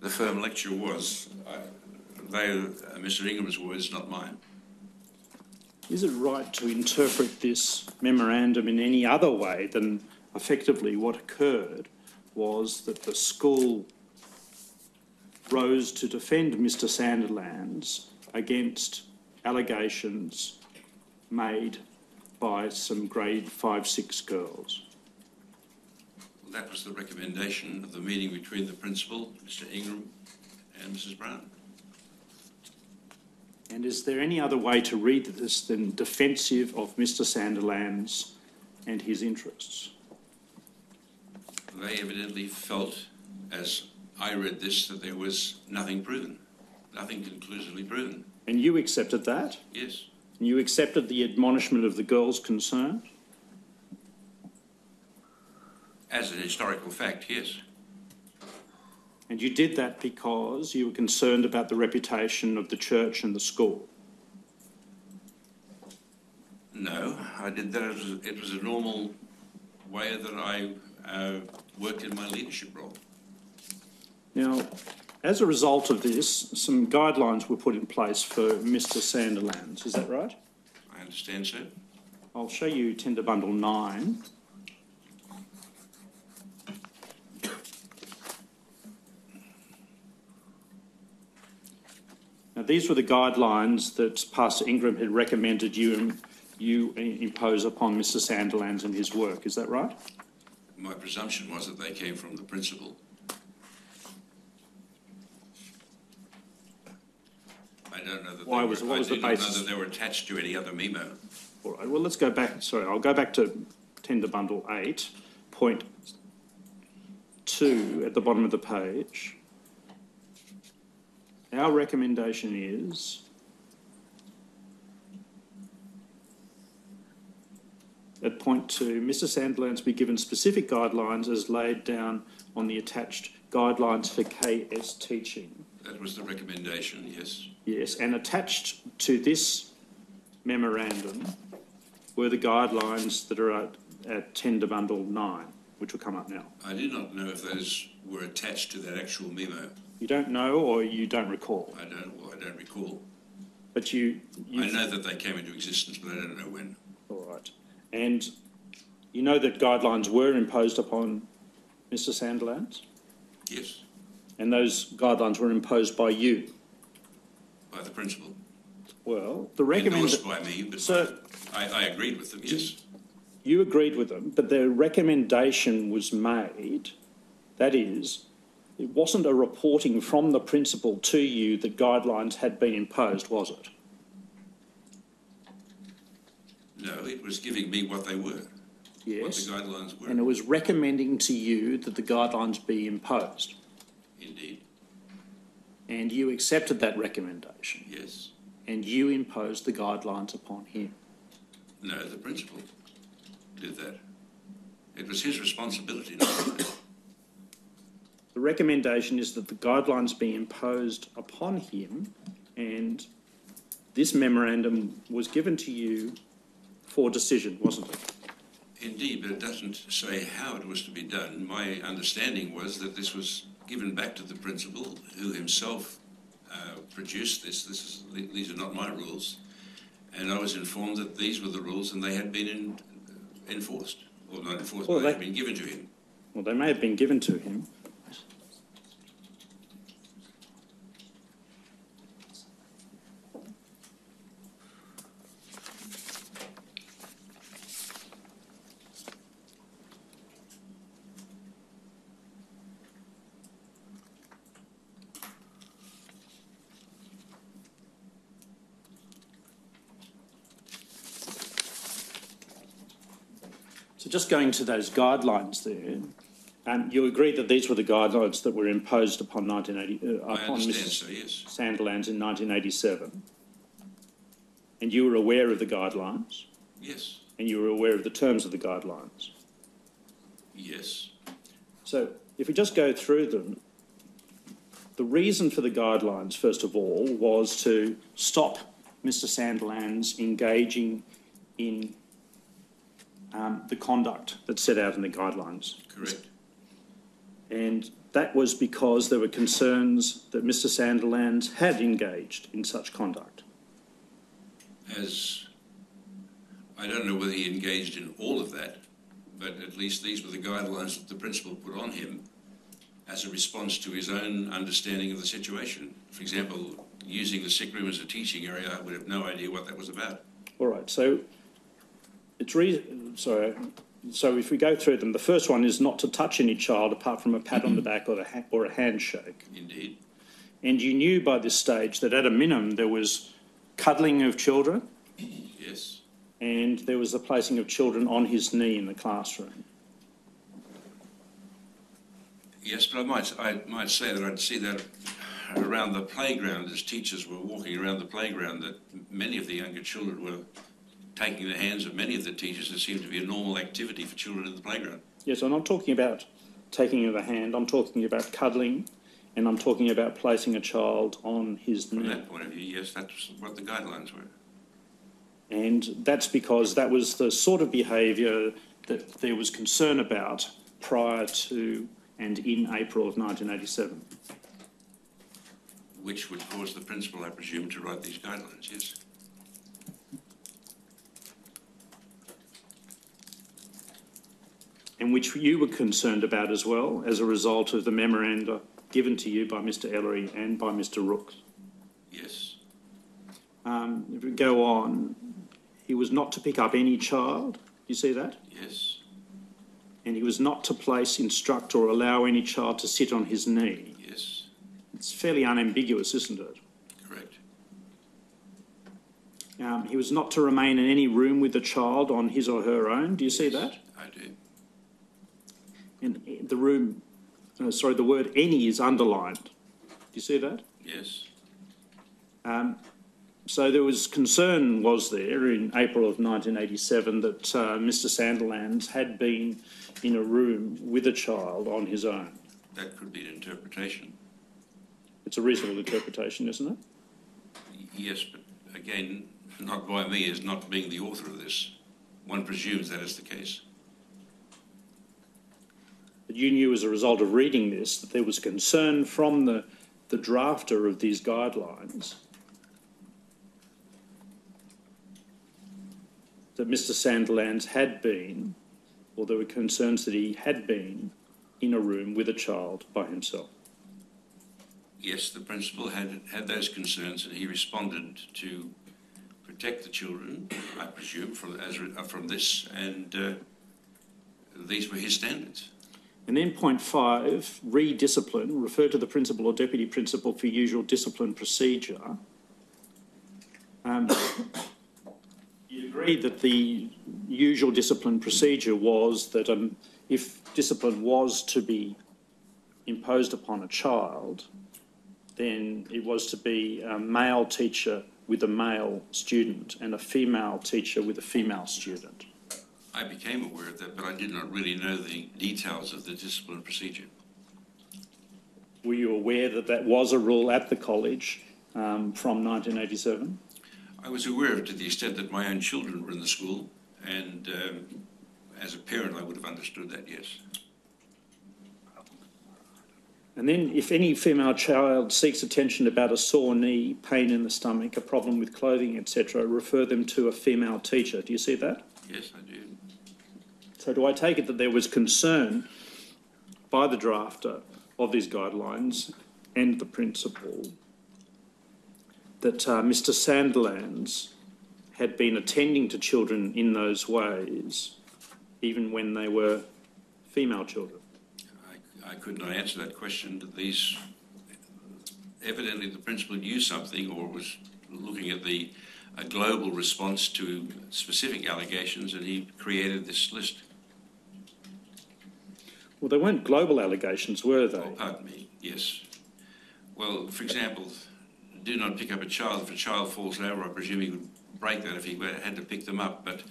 The firm lecture was, I, they, uh, Mr. Ingram's words, not mine. Is it right to interpret this memorandum in any other way than effectively what occurred was that the school rose to defend Mr Sandilands against allegations made by some grade five, six girls? That was the recommendation of the meeting between the principal, Mr. Ingram, and Mrs. Brown. And is there any other way to read this than defensive of Mr Sandilands and his interests? They evidently felt, as I read this, that there was nothing proven, nothing conclusively proven. And you accepted that? Yes, And you accepted the admonishment of the girls concerned? as a historical fact, yes. And you did that because you were concerned about the reputation of the church and the school? No, I did that. As it was a normal way that I uh, worked in my leadership role. Now, as a result of this, some guidelines were put in place for Mr Sandilands, is that right? I understand, sir. I'll show you tender bundle nine. Now, these were the guidelines that Pastor Ingram had recommended you, you impose upon Mr Sandilands and his work, is that right? My presumption was that they came from the principal. I don't know that Why they was- were, what I was the do not know basis? that they were attached to any other memo. All right, well, let's go back, sorry, I'll go back to tender bundle eight, point two at the bottom of the page. Our recommendation is at point two, Mr Sandilands be given specific guidelines as laid down on the attached guidelines for KS teaching. That was the recommendation, yes. Yes, and attached to this memorandum were the guidelines that are at, at tender bundle nine, which will come up now. I do not know if those were attached to that actual memo. You don't know or you don't recall, I don't, well, I don't recall. but you, I know that they came into existence, but I don't know when. all right. And you know that guidelines were imposed upon Mr Sandilands? Yes, And those guidelines were imposed by you? by the principal. Well, the recommend, Endorsed by me, but So- I, I agreed with them, yes. you agreed with them, but the recommendation was made, that is, it wasn't a reporting from the principal to you that guidelines had been imposed, was it? No, it was giving me what they were, Yes. what the guidelines And it was recommending to you that the guidelines be imposed. Indeed, And you accepted that recommendation. yes. And you imposed the guidelines upon him. No, the principal did that. It was his responsibility, not mine. The recommendation is that the guidelines be imposed upon him, and this memorandum was given to you for decision, wasn't it? Indeed, but it doesn't say how it was to be done. My understanding was that this was given back to the principal, who himself uh, produced this. This is, these are not my rules. And I was informed that these were the rules and they had been in, enforced, or not enforced, Well, but they had been given to him. Well, they may have been given to him. Just going to those guidelines there, um, you agree that these were the guidelines that were imposed upon 1980, uh, upon Mrs so yes. Sandilands in 1987. And you were aware of the guidelines, Yes, and you were aware of the terms of the guidelines. yes. So if we just go through them, The reason for the guidelines, first of all, was to stop Mr Sandilands engaging in um, the conduct that's set out in the guidelines. Correct. And that was because there were concerns that Mr Sandilands had engaged in such conduct. As I don't know whether he engaged in all of that, but at least these were the guidelines that the principal put on him as a response to his own understanding of the situation. For example, using the sick room as a teaching area, I would have no idea what that was about. All right, so it's re- sorry. So if we go through them, the first one is not to touch any child apart from a pat on the mm-hmm. back or a, ha- or a handshake. Indeed. And you knew by this stage that at a minimum there was cuddling of children Yes. and there was the placing of children on his knee in the classroom. Yes, but I might, I might say that I'd see that around the playground as teachers were walking around the playground, that many of the younger children were taking the hands of many of the teachers. It seemed to be a normal activity for children in the playground. Yes, I'm not talking about taking of a hand, I'm talking about cuddling and I'm talking about placing a child on his From knee. that point of view, yes, that's what the guidelines were. And that's because that was the sort of behaviour that there was concern about prior to and in April of 1987. Which would cause the principal, I presume, to write these guidelines, yes? And which you were concerned about as well as a result of the memoranda given to you by Mr Ellery and by Mr Rooks. Yes. Um, if we go on, he was not to pick up any child. Do you see that? Yes. And he was not to place, instruct, or allow any child to sit on his knee. Yes. It's fairly unambiguous, isn't it? Correct. Um, he was not to remain in any room with the child on his or her own. Do you see that? I do. And the room, uh, sorry, the word any is underlined. Do you see that? Yes. Um, so there was concern, was there, in April of 1987 that uh, Mr Sandilands had been in a room with a child on his own. That could be an interpretation. It's a reasonable interpretation, isn't it? Yes, but again, not by me as not being the author of this. One presumes that is the case. But you knew as a result of reading this that there was concern from the, the drafter of these guidelines that Mr Sandilands had been, or there were concerns that he had been, in a room with a child by himself. Yes, the principal had, had those concerns and he responded to protect the children, I presume, from, as, from this, and uh, these were his standards. And then point five, re-discipline, refer to the principal or deputy principal for usual discipline procedure. Um, you agreed that the usual discipline procedure was that um, if discipline was to be imposed upon a child, then it was to be a male teacher with a male student and a female teacher with a female student. I became aware of that, but I did not really know the details of the discipline procedure. Were you aware that that was a rule at the college um, from 1987? I was aware of it to the extent that my own children were in the school, and um, as a parent, I would have understood that, yes. And then, if any female child seeks attention about a sore knee, pain in the stomach, a problem with clothing, etc., refer them to a female teacher. Do you see that? Yes, I do. So, do I take it that there was concern by the drafter of these guidelines and the principal that uh, Mr. Sandilands had been attending to children in those ways, even when they were female children? I, I could not answer that question. These, evidently the principal knew something or was looking at the, a global response to specific allegations and he created this list. Well, they weren't global allegations, were they? Oh, pardon me, yes. Well, for example, do not pick up a child. If a child falls over, I presume he would break that if he had to pick them up. But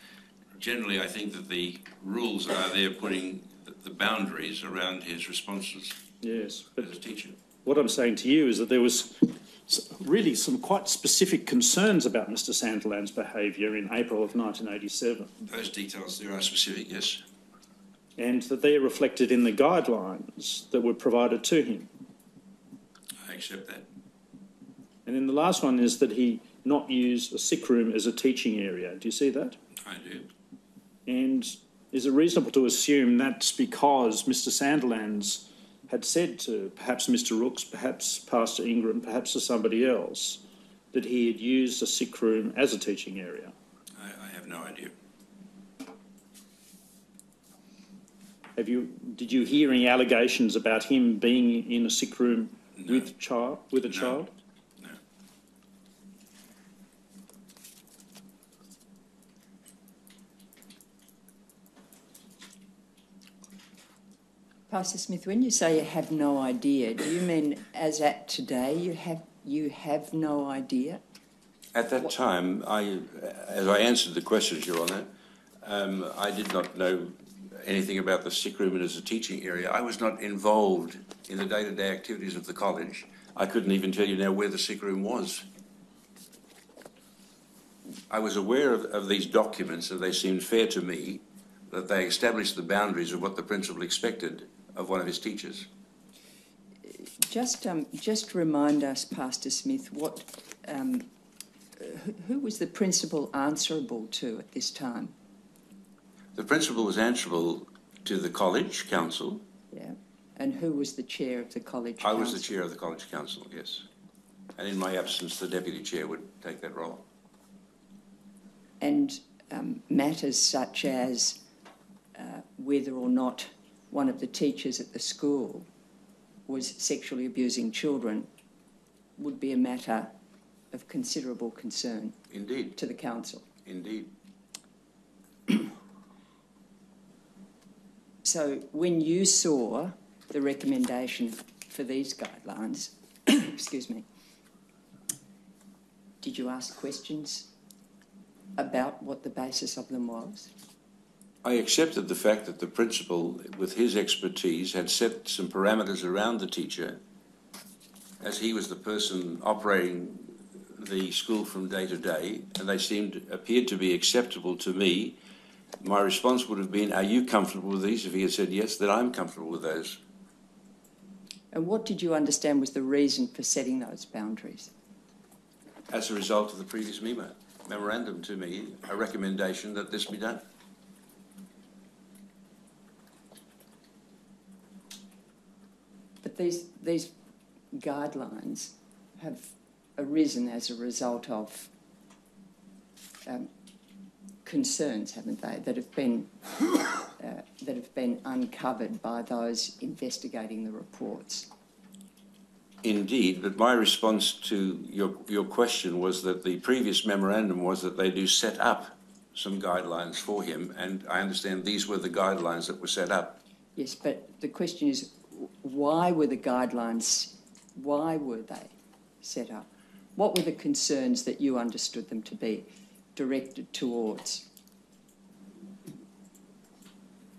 generally, I think that the rules are there putting the- boundaries around his responses Yes, as a teacher. what I'm saying to you is that there was really some quite specific concerns about Mr Sandilands' behaviour in April of 1987, Those details there are specific, yes. And that they're reflected in the guidelines that were provided to him. I accept that. And then the last one is that he not use a sick room as a teaching area. Do you see that? I do. And is it reasonable to assume that's because Mr Sandilands had said to perhaps Mr Rooks, perhaps Pastor Ingram, perhaps to somebody else, that he had used a sick room as a teaching area? I, I have no idea. Have you, did you hear any allegations about him being in a sick room No. with child, with a No. child? No. Pastor Smith, when you say you have no idea, do you mean as at today you have you have no idea? At that time, I, as I answered the questions, Your Honour, um, I did not know anything about the sick room and as a teaching area. I was not involved in the day-to-day activities of the college. I couldn't even tell you now where the sick room was. I was aware of, of these documents and they seemed fair to me that they established the boundaries of what the principal expected of one of his teachers. Just um, just remind us, Pastor Smith, what um, who, who was the principal answerable to at this time? The principal was answerable to the college council. Yeah, and who was the chair of the college? Council? I was the chair of the college council, yes. And in my absence, the deputy chair would take that role. and um, matters such as uh, whether or not one of the teachers at the school was sexually abusing children would be a matter of considerable concern Indeed, to the council. indeed. So when you saw the recommendation for these guidelines, excuse me, did you ask questions about what the basis of them was? I accepted the fact that the principal, with his expertise, had set some parameters around the teacher as he was the person operating the school from day to day, and they seemed, appeared to be acceptable to me. My response would have been, Are you comfortable with these? If he had said yes, then I'm comfortable with those. And what did you understand was the reason for setting those boundaries? As a result of the previous memo, memorandum to me, a recommendation that this be done. But these, these guidelines have arisen as a result of um, concerns, haven't they, that have been uh, that have been uncovered by those investigating the reports. Indeed, but my response to your, your question was that the previous memorandum was that they do set up some guidelines for him, and I understand these were the guidelines that were set up. Yes, but the question is, why were the guidelines? Why were they set up? What were the concerns that you understood them to be directed towards?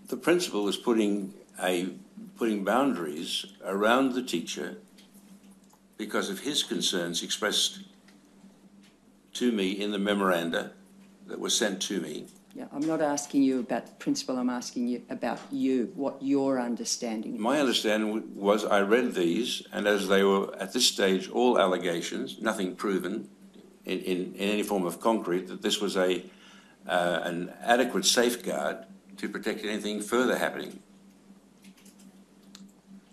The principal was putting a putting boundaries around the teacher because of his concerns expressed to me in the memoranda that were sent to me. Yeah, I'm not asking you about the principle, I'm asking you about you, what your understanding My understanding was I read these, and as they were at this stage all allegations, nothing proven in, in, in any form of concrete, that this was a uh, an adequate safeguard to protect anything further happening.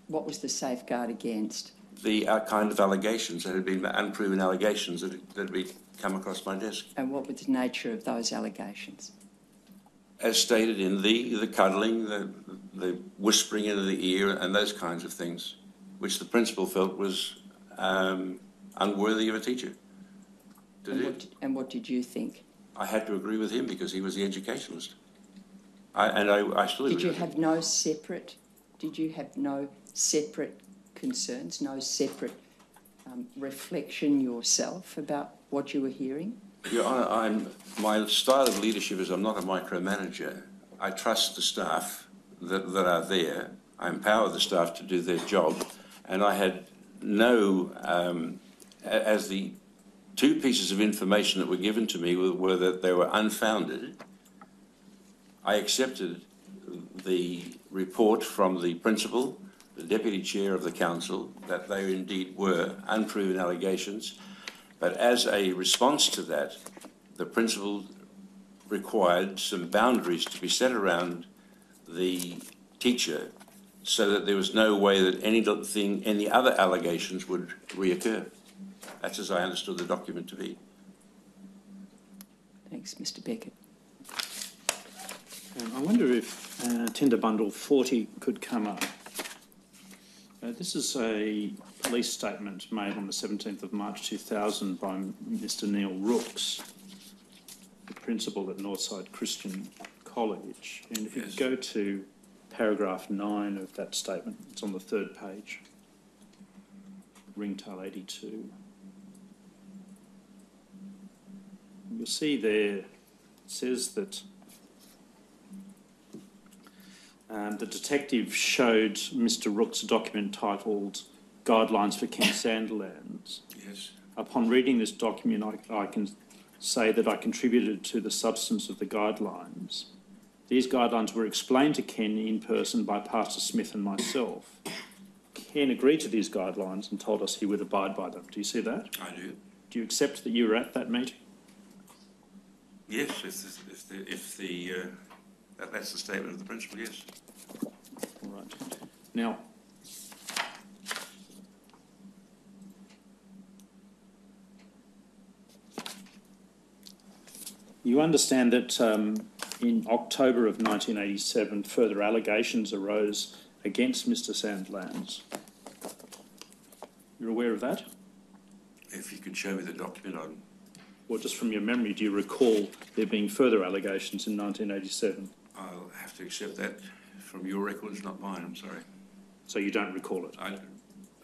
What was the safeguard against? The uh, kind of allegations that had been unproven allegations that, that had been come across my desk, And what was the nature of those allegations? as stated in the the cuddling, the the whispering into the ear, and those kinds of things, which the principal felt was um, unworthy of a teacher to And what, and what did you think? I had to agree with him because he was the educationalist. I, and I, I still Did agree you with him. have no separate, did you have no separate concerns, no separate um, reflection yourself about what you were hearing? Your Honour, I'm, my style of leadership is I'm not a micromanager. I trust the staff that, that are there. I empower the staff to do their job. And I had no, um, as the two pieces of information that were given to me were, were that they were unfounded, I accepted the report from the principal, the deputy chair of the council, that they indeed were unproven allegations. But as a response to that, the principal required some boundaries to be set around the teacher so that there was no way that anything, any other allegations would reoccur. That's as I understood the document to be. Thanks, Mr Beckett. Um, I wonder if uh, tender bundle 40 could come up. Uh, this is a police statement made on the 17th of March 2000 by Mr Neil Rooks, the principal at Northside Christian College. And if you go to paragraph 9 of that statement, it's on the third page, ringtail 82. You'll see there, it says that um, the detective showed Mr. Rooks document titled Guidelines for Ken Sandilands. Yes. Upon reading this document, I, I can say that I contributed to the substance of the guidelines. These guidelines were explained to Ken in person by Pastor Smith and myself. Ken agreed to these guidelines and told us he would abide by them. Do you see that? I do. Do you accept that you were at that meeting? Yes, if the, if the, if the uh, that, that's the statement of the principal, yes. All right. Now, you understand that um, in October of 1987, further allegations arose against Mr. Sandilands. You're aware of that? If you could show me the document, I'd, Or just from your memory, do you recall there being further allegations in 1987? I'll have to accept that from your records, not mine, I'm sorry. So you don't recall it? I,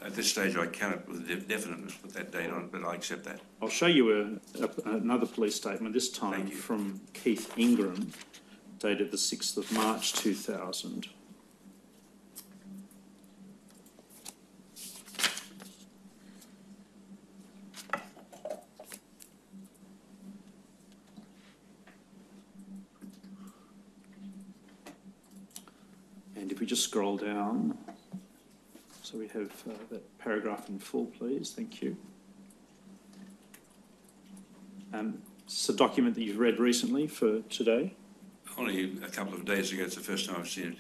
at this stage, I cannot with def- definiteness put that date on, it, but I accept that. I'll show you a, a, another police statement, this time from Keith Ingram, dated the 6th of March 2000. Scroll down, so we have uh, that paragraph in full, please. Thank you. Um, it's a document that you've read recently for today. Only a couple of days ago, it's the first time I've seen it.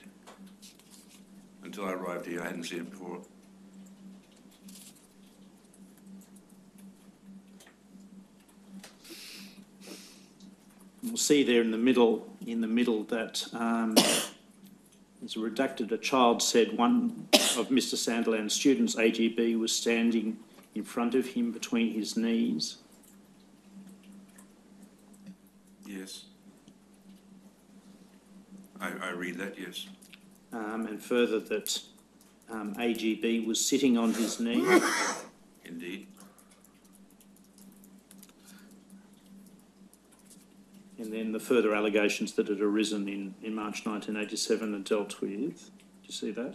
Until I arrived here, I hadn't seen it before. We'll see there in the middle, in the middle that um, a redacted. A child said one of Mr. Sandilands' students, AGB, was standing in front of him between his knees. Yes. I, I read that, yes. Um, and further that um, AGB was sitting on his knee. Indeed. And then the further allegations that had arisen in, in March 1987 are dealt with. Do you see that?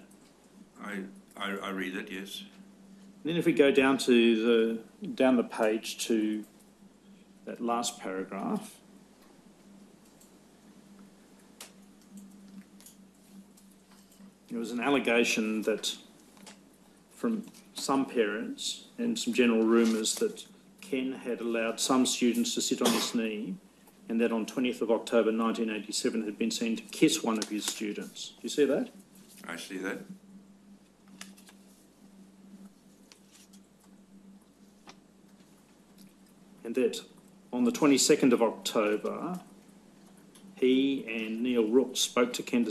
I, I, I read it, yes. Then if we go down to the down the page to that last paragraph. There was an allegation that from some parents and some general rumours that Ken had allowed some students to sit on his knee and that on 20th of October 1987 had been seen to kiss one of his students. Do you see that? I see that. and that on the 22nd of October, he and Neil Rooks spoke to Ken,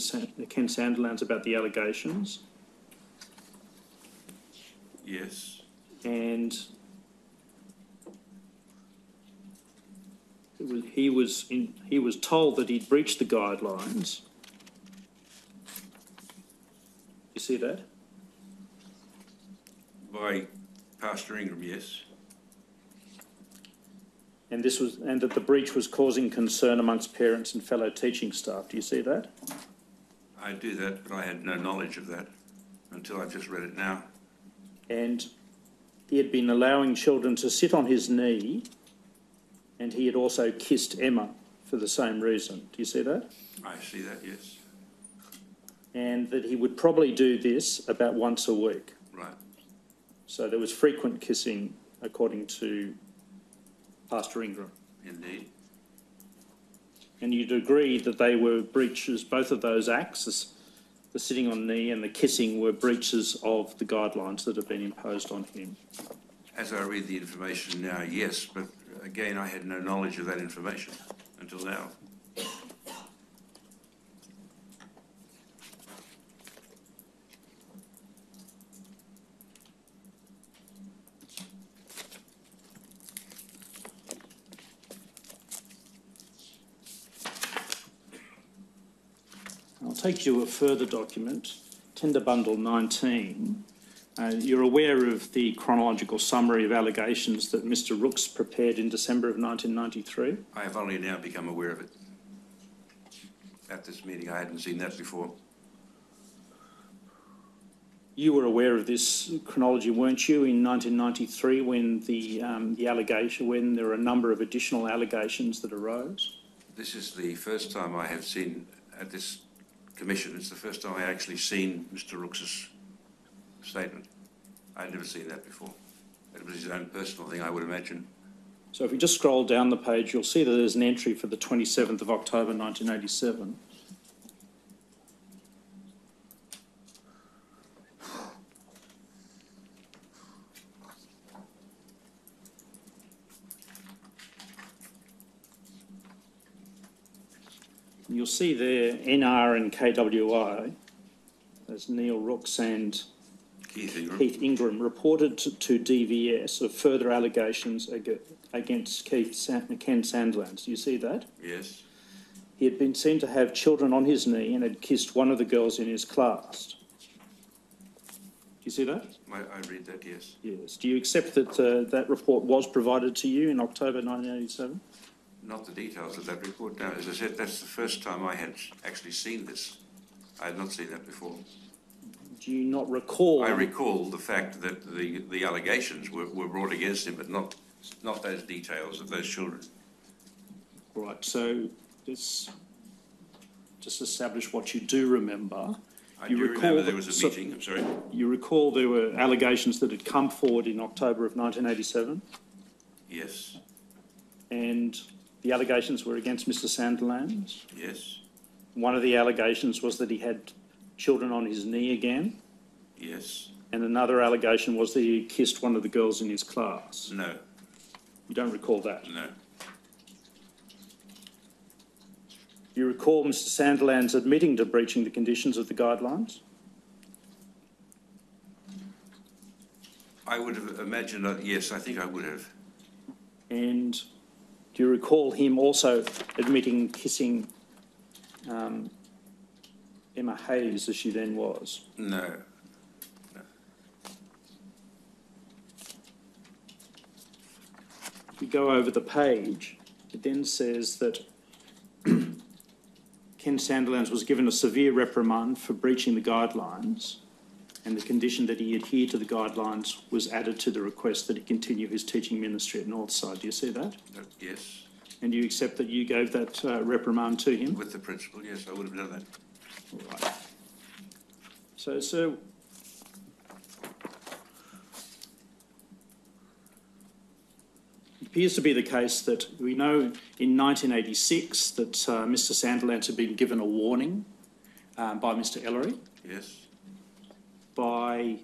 Ken Sandilands about the allegations, Yes. and was, he was in, he was told that he'd breached the guidelines. You see that? By Pastor Ingram, yes. And this was, and that the breach was causing concern amongst parents and fellow teaching staff. Do you see that? I do that, but I had no knowledge of that until I've just read it now. And he had been allowing children to sit on his knee and he had also kissed Emma for the same reason. Do you see that? I see that, yes. And that he would probably do this about once a week. Right. So there was frequent kissing, according to Pastor Ingram. Indeed. And you'd agree that they were breaches, both of those acts, the sitting on knee and the kissing, were breaches of the guidelines that have been imposed on him. As I read the information now, yes, but again, I had no knowledge of that information until now. I'll take you a further document, Tender Bundle 19. Uh, you're aware of the chronological summary of allegations that Mr Rooks prepared in December of 1993? I have only now become aware of it. At this meeting, I hadn't seen that before. You were aware of this chronology, weren't you, in 1993 when the, um, the allegation, when there were a number of additional allegations that arose? This is the first time I have seen, at this commission, it's the first time I actually seen Mr Rooks's statement. I'd never seen that before. It was his own personal thing, I would imagine. So if you just scroll down the page, you'll see that there's an entry for the 27th of October 1987. You'll see there NR and KWI, as Neil Rooks and Keith Ingram. Keith Ingram reported to, to DVS of further allegations ag- against Keith Ken Sandilands. Do you see that? Yes, He had been seen to have children on his knee and had kissed one of the girls in his class. Do you see that? I, I read that, yes. Yes. Do you accept that uh, that report was provided to you in October 1987? Not the details of that report. Now, as I said, that's the first time I had actually seen this. I had not seen that before. Do you not recall? I recall the fact that the, the allegations were, were brought against him, but not, not those details of those children. Right. So let's just establish what you do remember. I You do recall remember there was a so- meeting, I'm sorry. You recall there were allegations that had come forward in October of 1987, Yes, and the allegations were against Mr. Sandilands. yes, One of the allegations was that he had children on his knee again, yes, and another allegation was that he kissed one of the girls in his class. no, You don't recall that? no, You recall Mr. Sandilands admitting to breaching the conditions of the guidelines? I would have imagined, uh, yes, I think I would have. And do you recall him also admitting kissing um, Emma Hayes, as she then was? No, If you go over the page, it then says that Ken Sandilands was given a severe reprimand for breaching the guidelines, and the condition that he adhere to the guidelines was added to the request that he continue his teaching ministry at Northside. Do you see that? no, yes, And you accept that you gave that uh, reprimand to him? with the principal, yes, I would have done that. Right. So, sir, it appears to be the case that we know in 1986 that uh, Mr. Sandilands had been given a warning um, by Mr. Ellery. Yes, By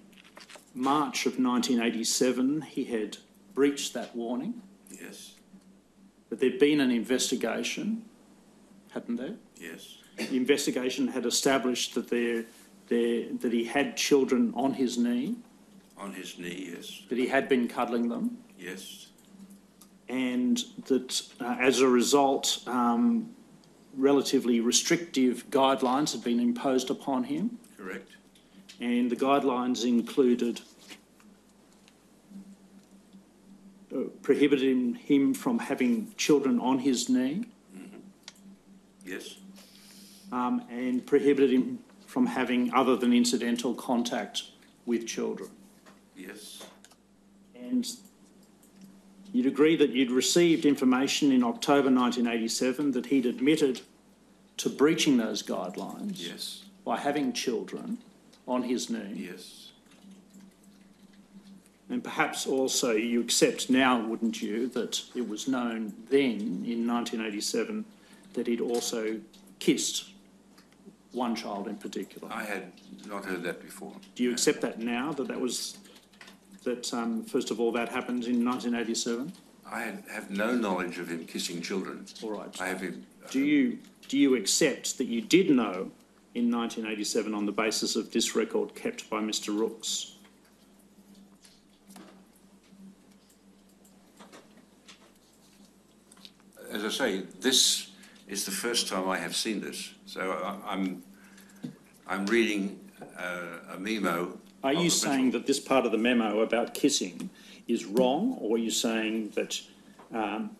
March of 1987, he had breached that warning, yes, that there'd been an investigation, hadn't there? yes, The investigation had established that there, there, that he had children on his knee, on his knee, yes, that he had been cuddling them, yes, and that uh, as a result, um, relatively restrictive guidelines had been imposed upon him, correct, and the guidelines included uh, prohibiting him from having children on his knee. Yes, um, and prohibited him from having other than incidental contact with children. yes, And you'd agree that you'd received information in October 1987 that he'd admitted to breaching those guidelines Yes, by having children on his knee. yes, And perhaps also you accept now, wouldn't you, that it was known then in 1987 that he'd also kissed one child in particular. I had not heard that before. Do you accept that now, that that was, that um, first of all, that happened in 1987? I had, have no knowledge of him kissing children. All right. I have him. Do you, do you accept that you did know in 1987 on the basis of this record kept by Mr Rooks? As I say, this is the first time I have seen this, so I, I'm, I'm reading uh, a memo. Are you saying that this part of the memo about kissing is wrong, or are you saying that um,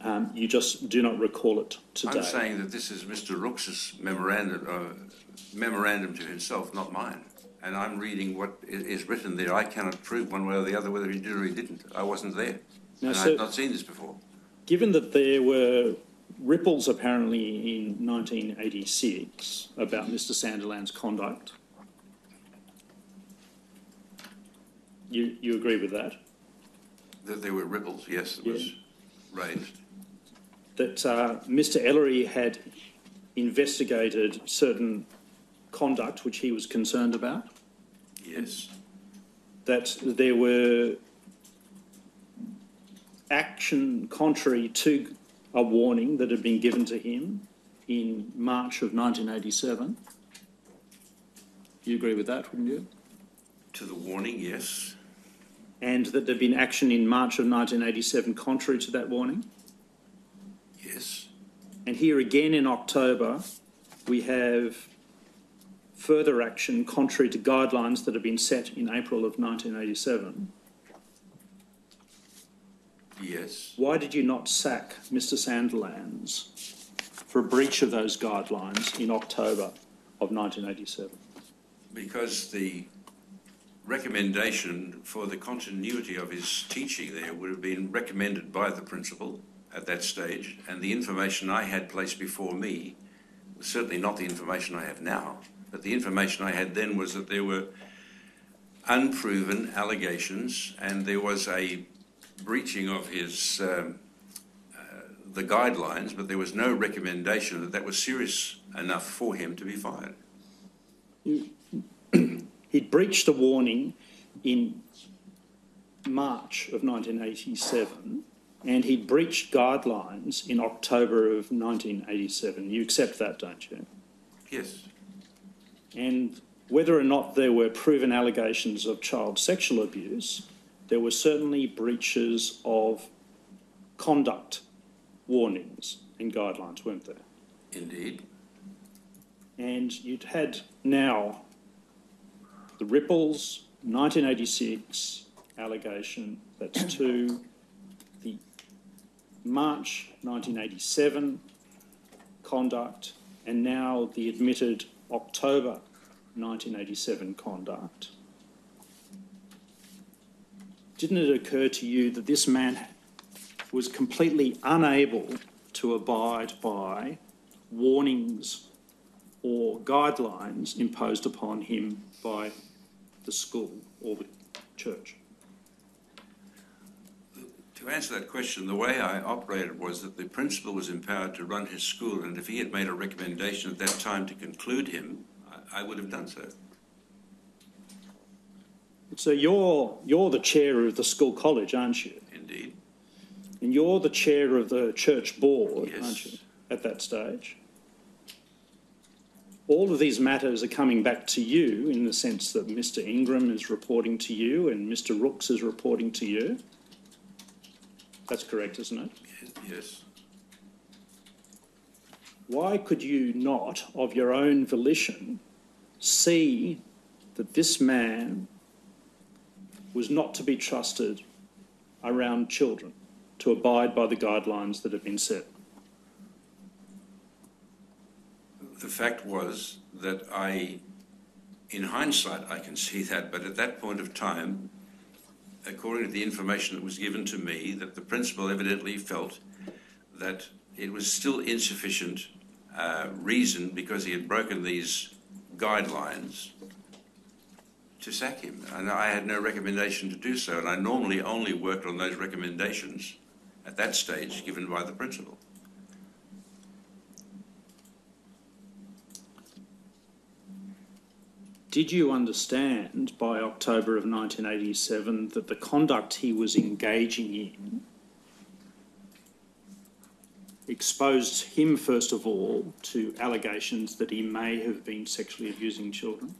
um, you just do not recall it today? I'm saying that this is Mr. Rooks's memorandum, uh, memorandum to himself, not mine. And I'm reading what is written there. I cannot prove one way or the other whether he did or he didn't. I wasn't there. Now, and sir- I've not seen this before. Given that there were ripples apparently in 1986 about Mr Sandilands' conduct, you, you agree with that? That there were ripples, yes, it was raised. That uh, Mr Ellery had investigated certain conduct which he was concerned about? Yes, that there were action contrary to a warning that had been given to him in March of 1987. You agree with that, wouldn't you? to the warning, yes. And that there'd been action in March of 1987 contrary to that warning. Yes, And here again in October, we have further action contrary to guidelines that have been set in April of 1987. Yes. Why did you not sack Mr Sandilands for a breach of those guidelines in October of 1987? Because the recommendation for the continuity of his teaching there would have been recommended by the principal at that stage, and the information I had placed before me was certainly not the information I have now. But the information I had then was that there were unproven allegations, and there was a breaching of his um, uh, the guidelines, but there was no recommendation that that was serious enough for him to be fired. He'd breached a warning in March of 1987 and he'd breached guidelines in October of 1987. You accept that, don't you? Yes. And whether or not there were proven allegations of child sexual abuse, there were certainly breaches of conduct warnings and guidelines, weren't there? Indeed. And you'd had now the Ripples 1986 allegation, that's two, the March 1987 conduct, and now the admitted October 1987 conduct. Didn't it occur to you that this man was completely unable to abide by warnings or guidelines imposed upon him by the school or the church? To answer that question, the way I operated was that the principal was empowered to run his school, and if he had made a recommendation at that time to conclude him, I, I would have done so. So you're, you're the chair of the school college, aren't you? Indeed. And you're the chair of the church board, Yes. aren't you, at that stage? All of these matters are coming back to you in the sense that Mr Ingram is reporting to you and Mr Rooks is reporting to you. That's correct, isn't it? Yes. Why could you not, of your own volition, see that this man was not to be trusted around children, to abide by the guidelines that had been set? The fact was that I, in hindsight, I can see that, but at that point of time, according to the information that was given to me, that the principal evidently felt that it was still insufficient uh, reason because he had broken these guidelines to sack him. And I had no recommendation to do so, and I normally only worked on those recommendations at that stage given by the principal. Did you understand by October of 1987 that the conduct he was engaging in exposed him, first of all, to allegations that he may have been sexually abusing children?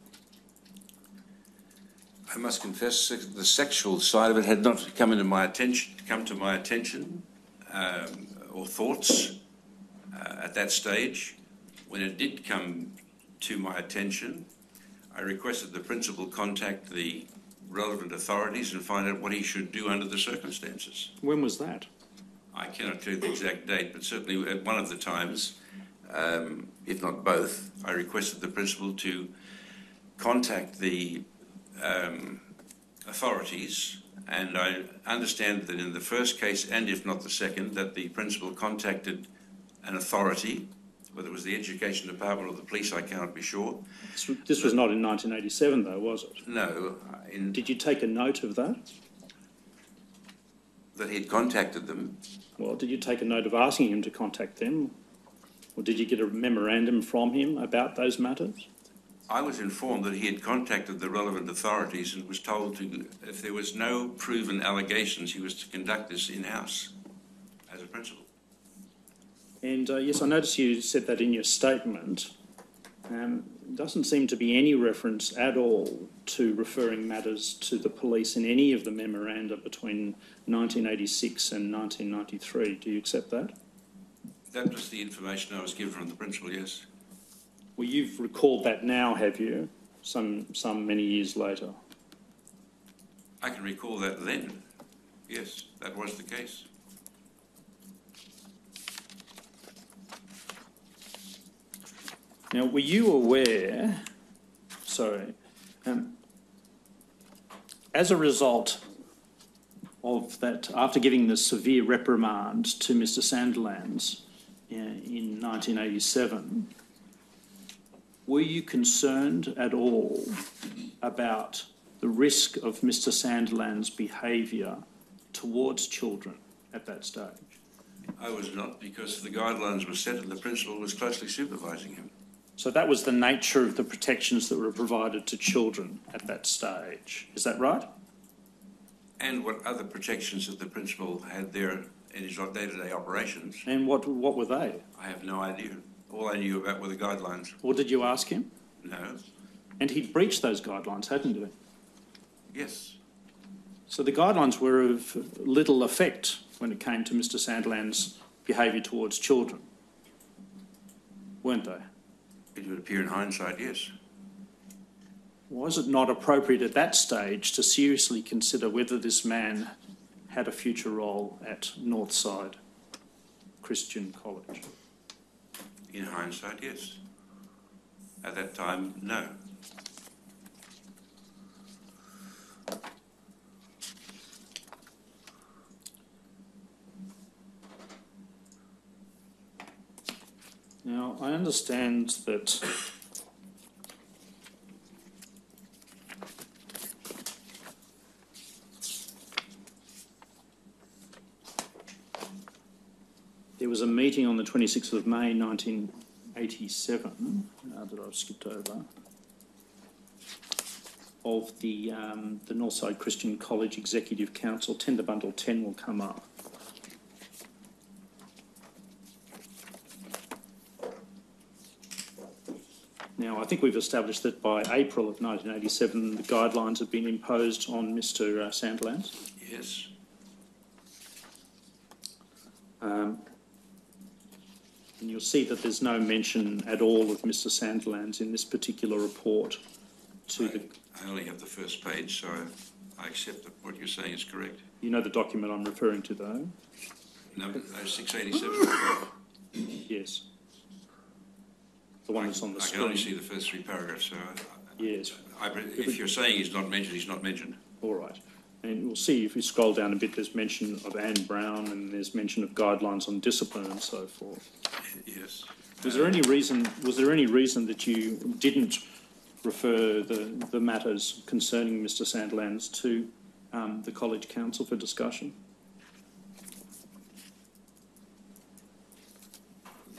I must confess, the sexual side of it had not come into my attention, come to my attention, um, or thoughts uh, at that stage. When it did come to my attention, I requested the principal contact the relevant authorities and find out what he should do under the circumstances. When was that? I cannot tell you the exact date, but certainly at one of the times, um, if not both, I requested the principal to contact the um, authorities, and I understand that in the first case, and if not the second, that the principal contacted an authority, whether it was the education department or the police, I cannot be sure. This was- This was not in 1987, though, was it? No, in, Did you take a note of that? that he'd contacted them. Well, did you take a note of asking him to contact them? Or did you get a memorandum from him about those matters? I was informed that he had contacted the relevant authorities and was told to, if there was no proven allegations, he was to conduct this in-house as a principal. And uh, yes, I noticed you said that in your statement. Um, doesn't seem to be any reference at all to referring matters to the police in any of the memoranda between 1986 and 1993. Do you accept that? That was the information I was given from the principal, yes. Well, you've recalled that now, have you? Some, some many years later. I can recall that then. Yes, that was the case. Now, were you aware, sorry, um, as a result of that, after giving the severe reprimand to Mr Sandilands uh, in 1987, were you concerned at all about the risk of Mr Sandilands' behaviour towards children at that stage? I was not because the guidelines were set and the principal was closely supervising him. So that was the nature of the protections that were provided to children at that stage. Is that right? And what other protections that the principal had there in his day-to-day operations, And what, what were they? I have no idea. All I knew about were the guidelines. Or did you ask him? No, And he'd breached those guidelines, hadn't he? yes, So the guidelines were of little effect when it came to Mr Sandilands' behaviour towards children, weren't they? it would appear in hindsight, yes. Was it not appropriate at that stage to seriously consider whether this man had a future role at Northside Christian College? In hindsight, yes. At that time, no. Now, I understand that there was a meeting on the 26th of May 1987 uh, that I've skipped over of the, um, the Northside Christian College Executive Council. Tender Bundle 10 will come up. Now, I think we've established that by April of 1987, the guidelines have been imposed on Mr. uh, Sandilands. Yes, Um, and you'll see that there's no mention at all of Mr. Sandilands in this particular report to the, I only have the first page, so I accept that what you're saying is correct. you know the document I'm referring to though? No, no, 687. Yes. The one that's on the screen. I can only see screen. the first three paragraphs, so I- Yes, I, if you're saying he's not mentioned, he's not mentioned. all right. And you'll see if you scroll down a bit, there's mention of Anne Brown and there's mention of guidelines on discipline and so forth. Yes. Was there any reason, was there any reason that you didn't refer the, the matters concerning Mr Sandilands to um, the College Council for discussion?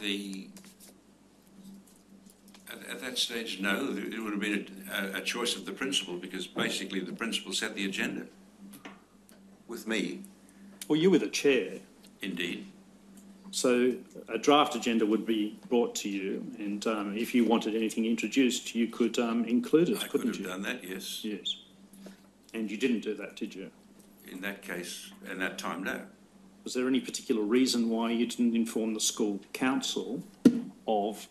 The, at, at that stage, no, it would have been a, a choice of the principal because basically the principal set the agenda. With me, Well, you were the chair, indeed. so a draft agenda would be brought to you, and um, if you wanted anything introduced, you could um, include it, I could couldn't have you? done that, yes. Yes. And you didn't do that, did you? In that case, in that time, no. Was there any particular reason why you didn't inform the school council of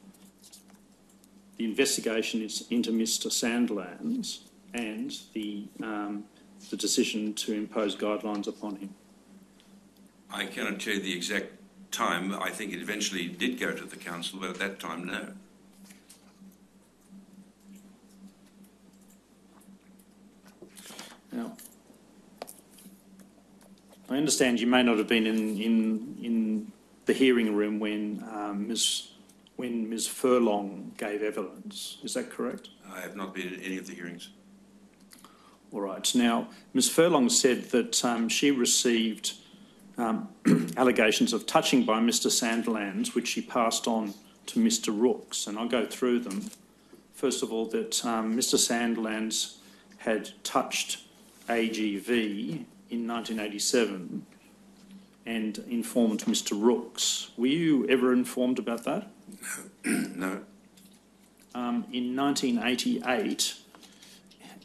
the investigation is into Mr Sandilands and the, um, the decision to impose guidelines upon him? I cannot tell you the exact time. I think it eventually did go to the council, but at that time, no. Now, I understand you may not have been in, in, in the hearing room when um, Ms. when Ms. Furlong gave evidence. Is that correct? I have not been in any of the hearings. All right. Now, Ms. Furlong said that um, she received um, allegations of touching by Mr. Sandilands, which she passed on to Mr. Rooks, and I'll go through them. First of all, that um, Mr. Sandilands had touched AGV in 1987 and informed Mr. Rooks. Were you ever informed about that? no. Um, in 1988,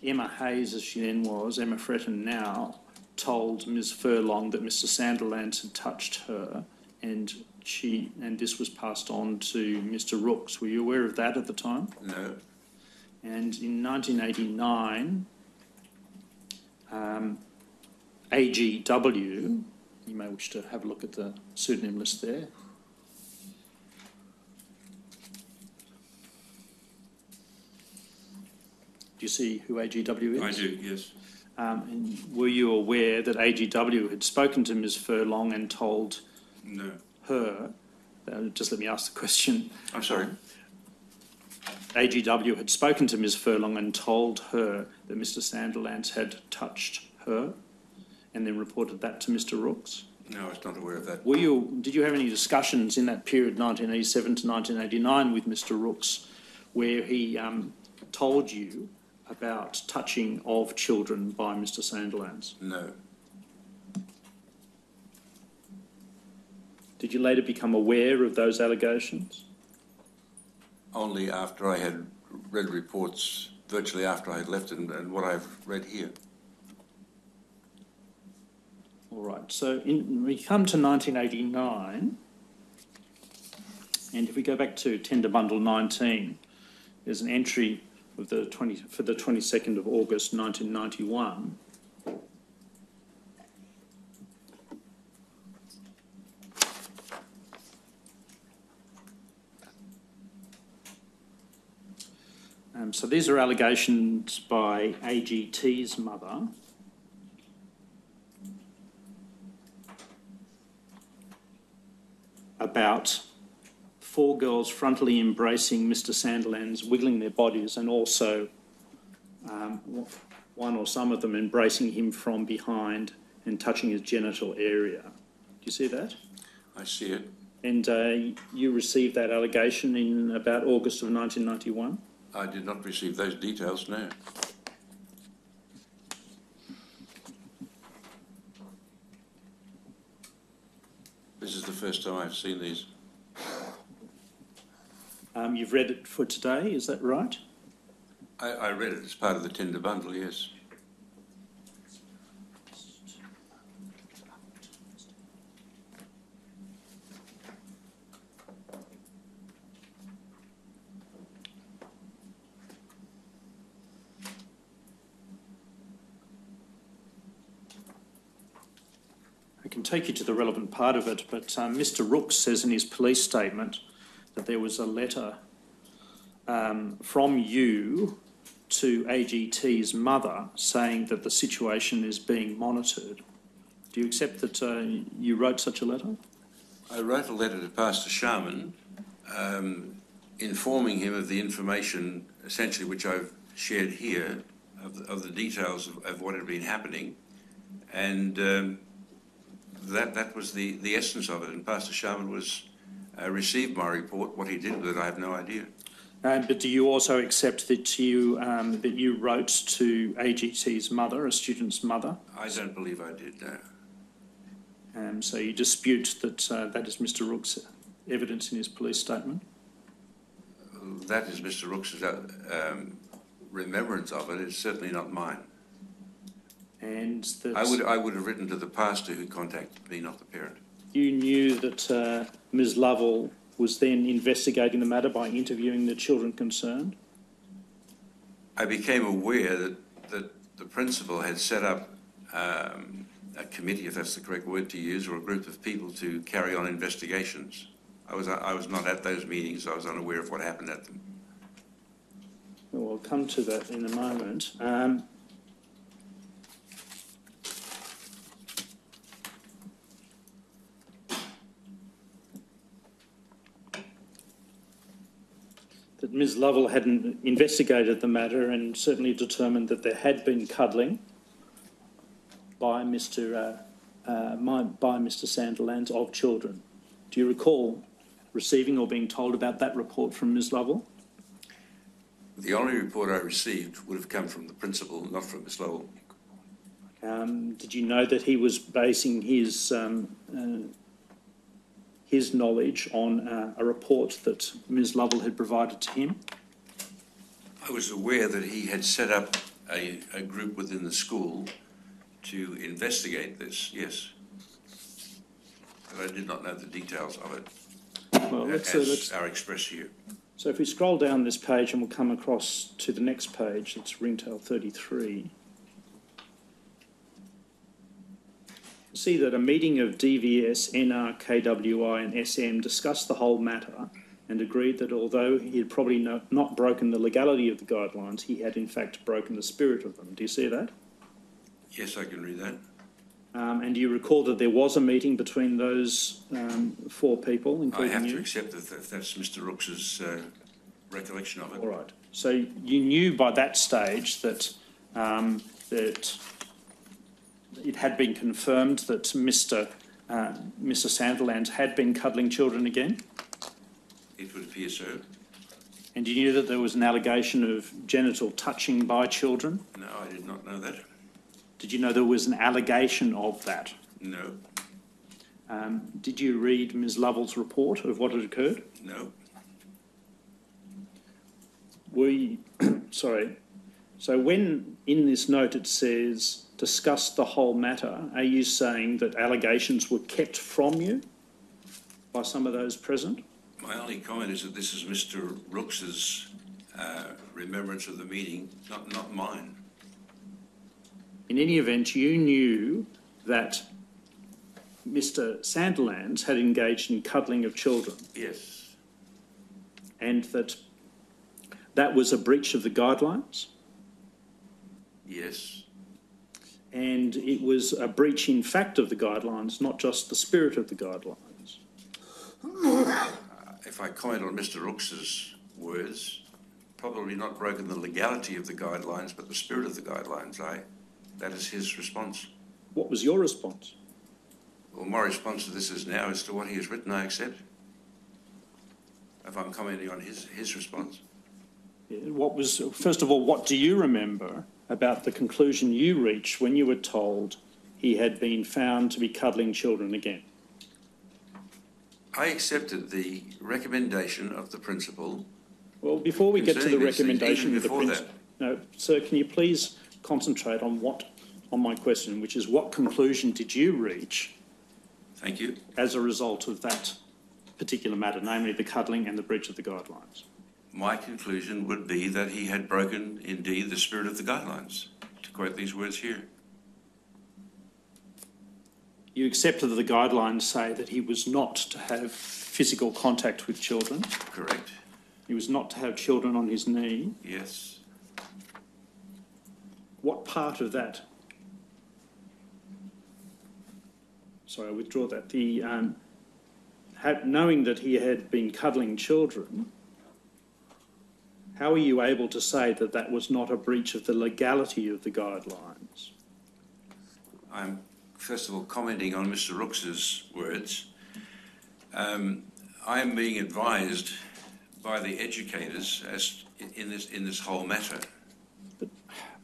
Emma Hayes, as she then was, Emma Fretton now, told Ms. Furlong that Mr. Sandilands had touched her, and she and this was passed on to Mr. Rooks. Were you aware of that at the time? No. And in 1989, um, AGW, you may wish to have a look at the pseudonym list there. Do you see who AGW is? I do, yes. Um, and were you aware that AGW had spoken to Ms. Furlong and told No. her? Uh, just let me ask the question. I'm sorry. AGW had spoken to Ms. Furlong and told her that Mr. Sandilands had touched her, and then reported that to Mr. Rooks. No, I was not aware of that. Were you? Did you have any discussions in that period, 1987 to 1989, with Mr. Rooks, where he um, told you about touching of children by Mr. Sandilands? No. Did you later become aware of those allegations? Only after I had read reports, virtually after I had left, and, and what I've read here. All right, so in, we come to 1989, and if we go back to Tender Bundle 19, there's an entry of the 20, for the 22nd of August 1991. Um, so these are allegations by AGT's mother. about four girls frontally embracing Mr. Sandilands, wiggling their bodies, and also um, one or some of them embracing him from behind and touching his genital area. Do you see that? I see it. And uh, you received that allegation in about August of 1991? I did not receive those details, no. This is the first time I've seen these. Um, you've read it for today, is that right? I, I read it as part of the tender bundle, yes. I can take you to the relevant part of it, but um, Mr. Rooks says in his police statement that there was a letter um, from you to AGT's mother saying that the situation is being monitored. Do you accept that uh, you wrote such a letter? I wrote a letter to Pastor Sharman um, informing him of the information, essentially, which I've shared here, of the, of the details of, of what had been happening. And um, that, that was the, the essence of it. And Pastor Sharman was, uh, received my report. What he did with it, I have no idea. But do you also accept that you um, that you wrote to AGT's mother, a student's mother? I don't believe I did, no. Um, so you dispute that uh, that is Mr. Rook's evidence in his police statement? That is Mr. Rook's uh, um, remembrance of it. It's certainly not mine. And that I would, I would have written to the pastor who contacted me, not the parent. You knew that uh, Ms. Lovell was then investigating the matter by interviewing the children concerned? I became aware that, that the principal had set up um, a committee, if that's the correct word to use, or a group of people to carry on investigations. I was, I was not at those meetings. I was unaware of what happened at them. Well, I'll come to that in a moment. Um, that Ms. Lovell hadn't investigated the matter and certainly determined that there had been cuddling by Mr. Uh, uh, my, by Mr. Sandilands of children. Do you recall receiving or being told about that report from Ms. Lovell? The only report I received would have come from the principal, not from Ms Lovell. Um, did you know that he was basing his um, uh, his knowledge on uh, a report that Ms. Lovell had provided to him? I was aware that he had set up a, a group within the school to investigate this, yes. But I did not know the details of it, Well, let's, uh, let's, are expressed here. so if we scroll down this page and we'll come across to the next page, it's Ringtail 33. See that a meeting of DVS, NR, KWI, and SM discussed the whole matter and agreed that although he had probably no, not broken the legality of the guidelines, he had in fact broken the spirit of them. Do you see that? Yes, I can read that. Um, and do you recall that there was a meeting between those um, four people, including I have you? to accept that if that's Mr. Rooks's uh, recollection of it. All right. So you knew by that stage that um, that it had been confirmed that Mr. Uh, Mr. Sandilands had been cuddling children again, It would appear so. and you knew that there was an allegation of genital touching by children. No, I did not know that. Did you know there was an allegation of that? No, Um, did you read Ms. Lovell's report of what had occurred? no. Were you, sorry. So when in this note it says discuss the whole matter, are you saying that allegations were kept from you by some of those present? My only comment is that this is Mr. Rooks's uh, remembrance of the meeting, not, not mine. In any event, you knew that Mr. Sandilands had engaged in cuddling of children Yes, and that that was a breach of the guidelines yes, and it was a breach in fact of the guidelines, not just the spirit of the guidelines. Uh, if I comment on Mr. Rooks's words, probably not broken the legality of the guidelines, but the spirit of the guidelines. I, that is his response. What was your response? Well, my response to this is now as to what he has written, I accept. If I'm commenting on his, his response. What was, first of all, what do you remember about the conclusion you reached when you were told he had been found to be cuddling children again? I accepted the recommendation of the principal. Well, before we get to the Concerning these things, recommendation of the principal. No, sir, can you please concentrate on what, on my question, which is what conclusion did you reach Thank you. as a result of that particular matter, namely the cuddling and the breach of the guidelines? My conclusion would be that he had broken indeed the spirit of the guidelines, to quote these words here. You accepted that the guidelines say that he was not to have physical contact with children. Correct? He was not to have children on his knee. Yes. what part of that? Sorry, I withdraw that. The um, had, knowing that he had been cuddling children, how are you able to say that that was not a breach of the legality of the guidelines? I'm first of all commenting on Mr. Rooks's words. Um, I am being advised by the educators as in this in this whole matter. But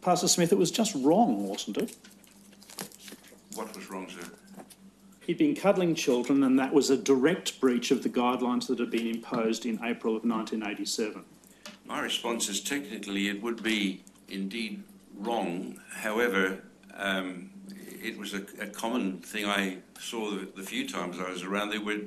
Pastor Smith, it was just wrong, wasn't it? What was wrong, sir? He'd been cuddling children, and that was a direct breach of the guidelines that had been imposed in April of 1987. My response is technically it would be indeed wrong. However, um, it was a, a, common thing I saw the, the, few times I was around there where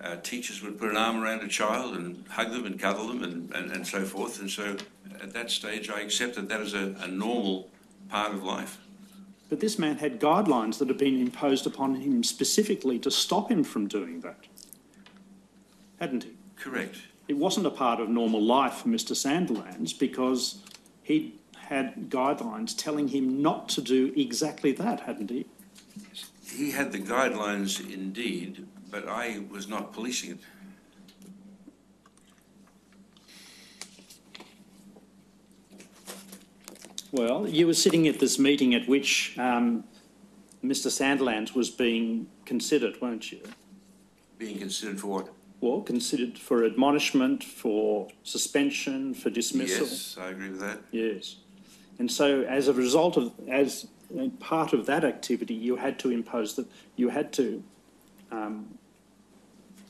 uh, teachers would put an arm around a child and hug them and cuddle them and, and, and so forth. And so at that stage, I accepted that as a, a normal part of life. But this man had guidelines that had been imposed upon him specifically to stop him from doing that. Hadn't he? Correct. It wasn't a part of normal life for Mr. Sandilands because he had guidelines telling him not to do exactly that, hadn't he? He had the guidelines indeed, but I was not policing it. Well, you were sitting at this meeting at which um, Mr. Sandilands was being considered, weren't you? Being considered for what? Well, considered for admonishment, for suspension, for dismissal. Yes, I agree with that. Yes. And so, as a result of, as part of that activity, you had to impose that, you had to um,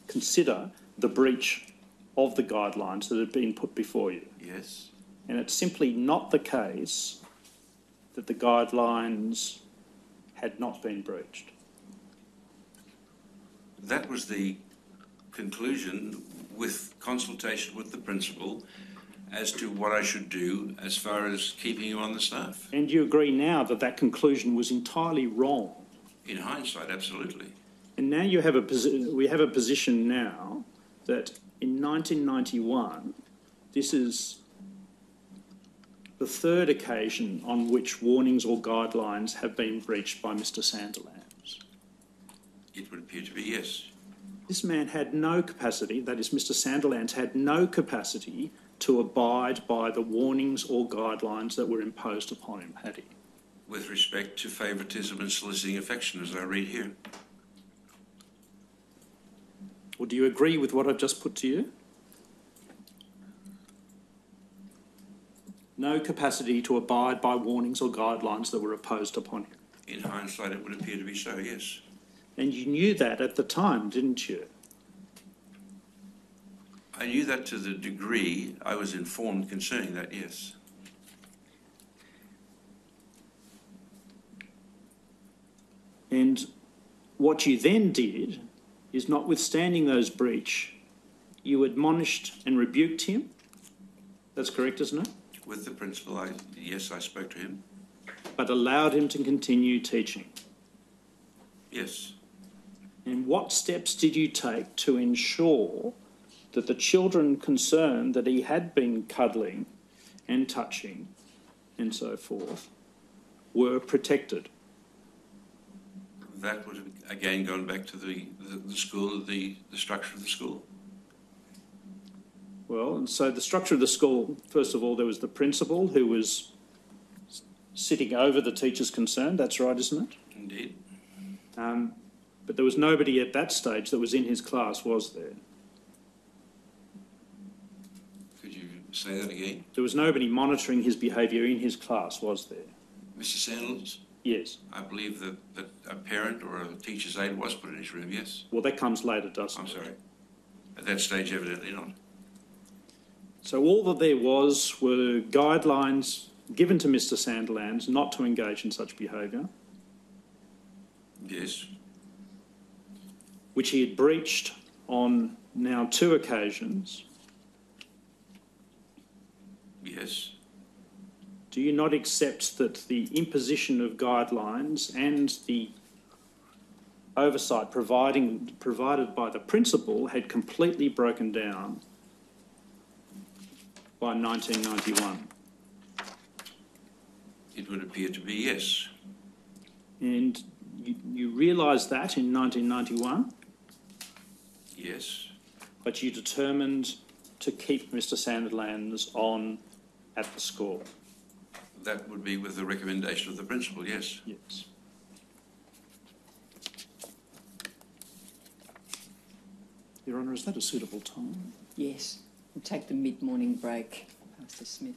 consider the breach of the guidelines that had been put before you. Yes. And it's simply not the case that the guidelines had not been breached. That was the conclusion with consultation with the principal as to what I should do as far as keeping you on the staff. And you agree now that that conclusion was entirely wrong. In hindsight, absolutely. And now you have a posi- we have a position now that in 1991, this is the third occasion on which warnings or guidelines have been breached by Mr Sandilands. It would appear to be yes. This man had no capacity, that is, Mr Sandilands had no capacity to abide by the warnings or guidelines that were imposed upon him, had he? With respect to favouritism and soliciting affection, as I read here. Well, do you agree with what I've just put to you? no capacity to abide by warnings or guidelines that were imposed upon him. In hindsight, it would appear to be so, yes. And you knew that at the time, didn't you? I knew that to the degree I was informed concerning that, yes. And what you then did is, notwithstanding those breach, you admonished and rebuked him. That's correct, isn't it? with the principal, I, yes, I spoke to him. But allowed him to continue teaching? Yes. And what steps did you take to ensure that the children concerned that he had been cuddling and touching and so forth were protected? That would have again gone back to the, the, the school, the, the structure of the school. Well, and so the structure of the school, first of all, there was the principal who was sitting over the teachers concerned. That's right, isn't it? Indeed. Um, but there was nobody at that stage that was in his class, was there? Could you say that again? There was nobody monitoring his behaviour in his class, was there? Mr. Sandilands? Yes. I believe that, that a parent or a teacher's aide was put in his room, yes. Well, that comes later, doesn't it? I'm it? sorry. At that stage, evidently not. So all that there was were guidelines given to Mr Sandilands not to engage in such behaviour. Yes. Which he had breached on now two occasions. Yes. Do you not accept that the imposition of guidelines and the oversight providing, provided by the principal had completely broken down by 1991. It would appear to be yes. And you, you realised that in 1991, Yes. but you determined to keep Mr Sandilands on at the school. That would be with the recommendation of the principal, yes. Yes. Your Honour, is that a suitable time? Yes, we'll take the mid-morning break, Pastor Smith.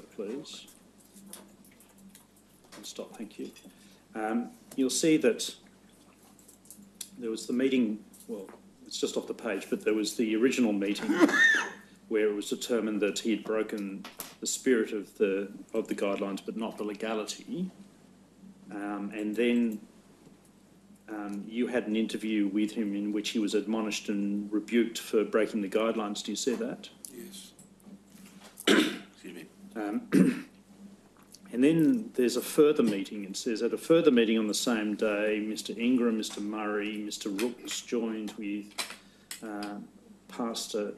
Please. And Stop, thank you. Um, you'll see that there was the meeting, well, it's just off the page, but there was the original meeting where it was determined that he had broken the spirit of the, of the guidelines, but not the legality. Um, and then um, you had an interview with him in which he was admonished and rebuked for breaking the guidelines. Do you see that? Yes. Um, and then there's a further meeting. It says at a further meeting on the same day, Mr. Ingram, Mr. Murray, Mr. Rooks joined with uh, Pastor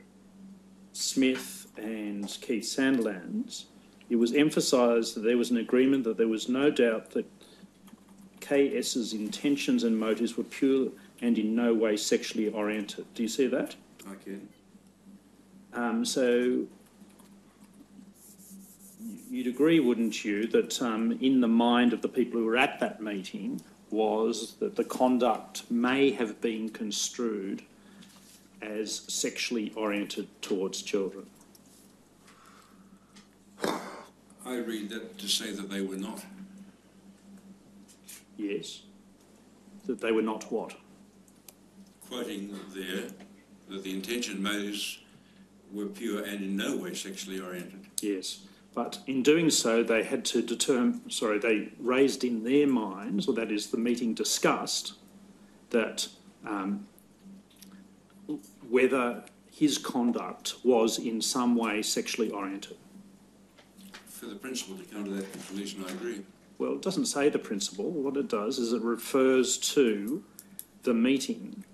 Smith and Keith Sandilands. It was emphasised that there was an agreement that there was no doubt that KS's intentions and motives were pure and in no way sexually oriented. Do you see that? Okay. Um, so you'd agree, wouldn't you, that um, in the mind of the people who were at that meeting was that the conduct may have been construed as sexually oriented towards children? I read that to say that they were not. Yes. That they were not what? Quoting there that the intention motives were pure and in no way sexually oriented. Yes. But in doing so, they had to determine, sorry, they raised in their minds, or that is, the meeting discussed, that um, whether his conduct was in some way sexually oriented. For the principal to come to that conclusion, I agree. Well, it doesn't say the principle. What it does is it refers to the meeting.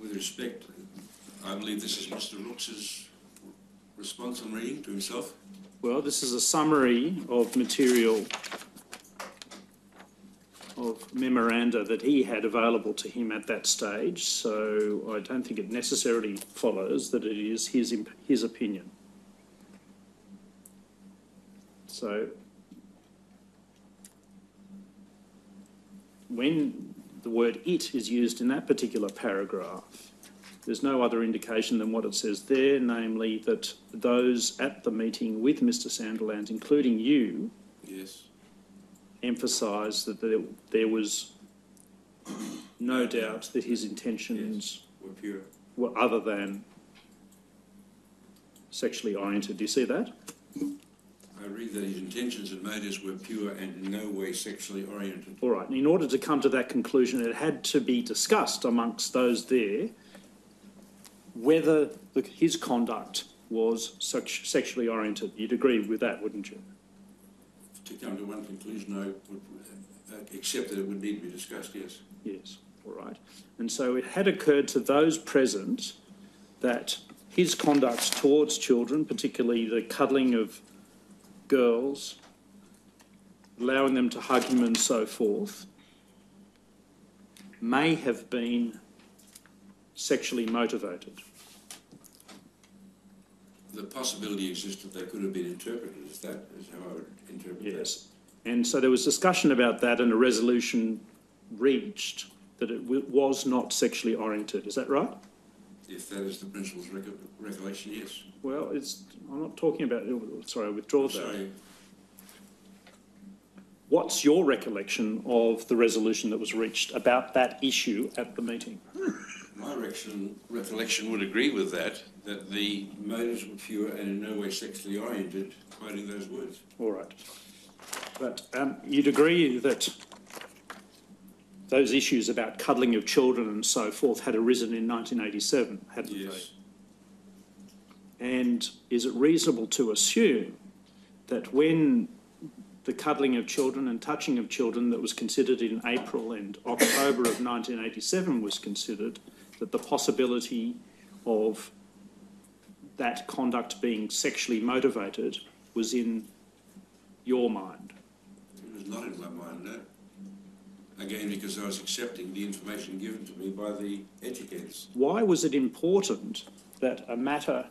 With respect, I believe this is Mr. Rooks's response on reading to himself. Well, this is a summary of material of memoranda that he had available to him at that stage, so I don't think it necessarily follows that it is his, his opinion. So, when the word it is used in that particular paragraph, there's no other indication than what it says there, namely that those at the meeting with Mr Sanderland, including you, Yes. emphasised that there, there was no doubt that his intentions Were pure. were other than sexually oriented. Do you see that? I read that his intentions and motives were pure and in no way sexually oriented. All right. In order to come to that conclusion, it had to be discussed amongst those there whether the, his conduct was sex, sexually oriented. You'd agree with that, wouldn't you? To come to one conclusion, I would accept that it would need to be discussed, yes. Yes, all right. And so it had occurred to those present that his conduct towards children, particularly the cuddling of girls, allowing them to hug him and so forth, may have been sexually motivated. The possibility exists that they could have been interpreted as that, is how I would interpret that. Yes. And so there was discussion about that and a resolution reached that it w- was not sexually oriented. Is that right? If that is the principal's reco- recollection, yes. Well, it's, I'm not talking about, oh, sorry, I withdraw that. Sorry, What's your recollection of the resolution that was reached about that issue at the meeting? my recollection, would agree with that, that the motives were pure and in no way sexually oriented, quoting those words. All right. But um, you'd agree that those issues about cuddling of children and so forth had arisen in 1987, hadn't Yes. they? And is it reasonable to assume that when the cuddling of children and touching of children that was considered in April and October of 1987 was considered, that the possibility of that conduct being sexually motivated was in your mind? It was not in my mind, no. Again, because I was accepting the information given to me by the educators. Why was it important that a matter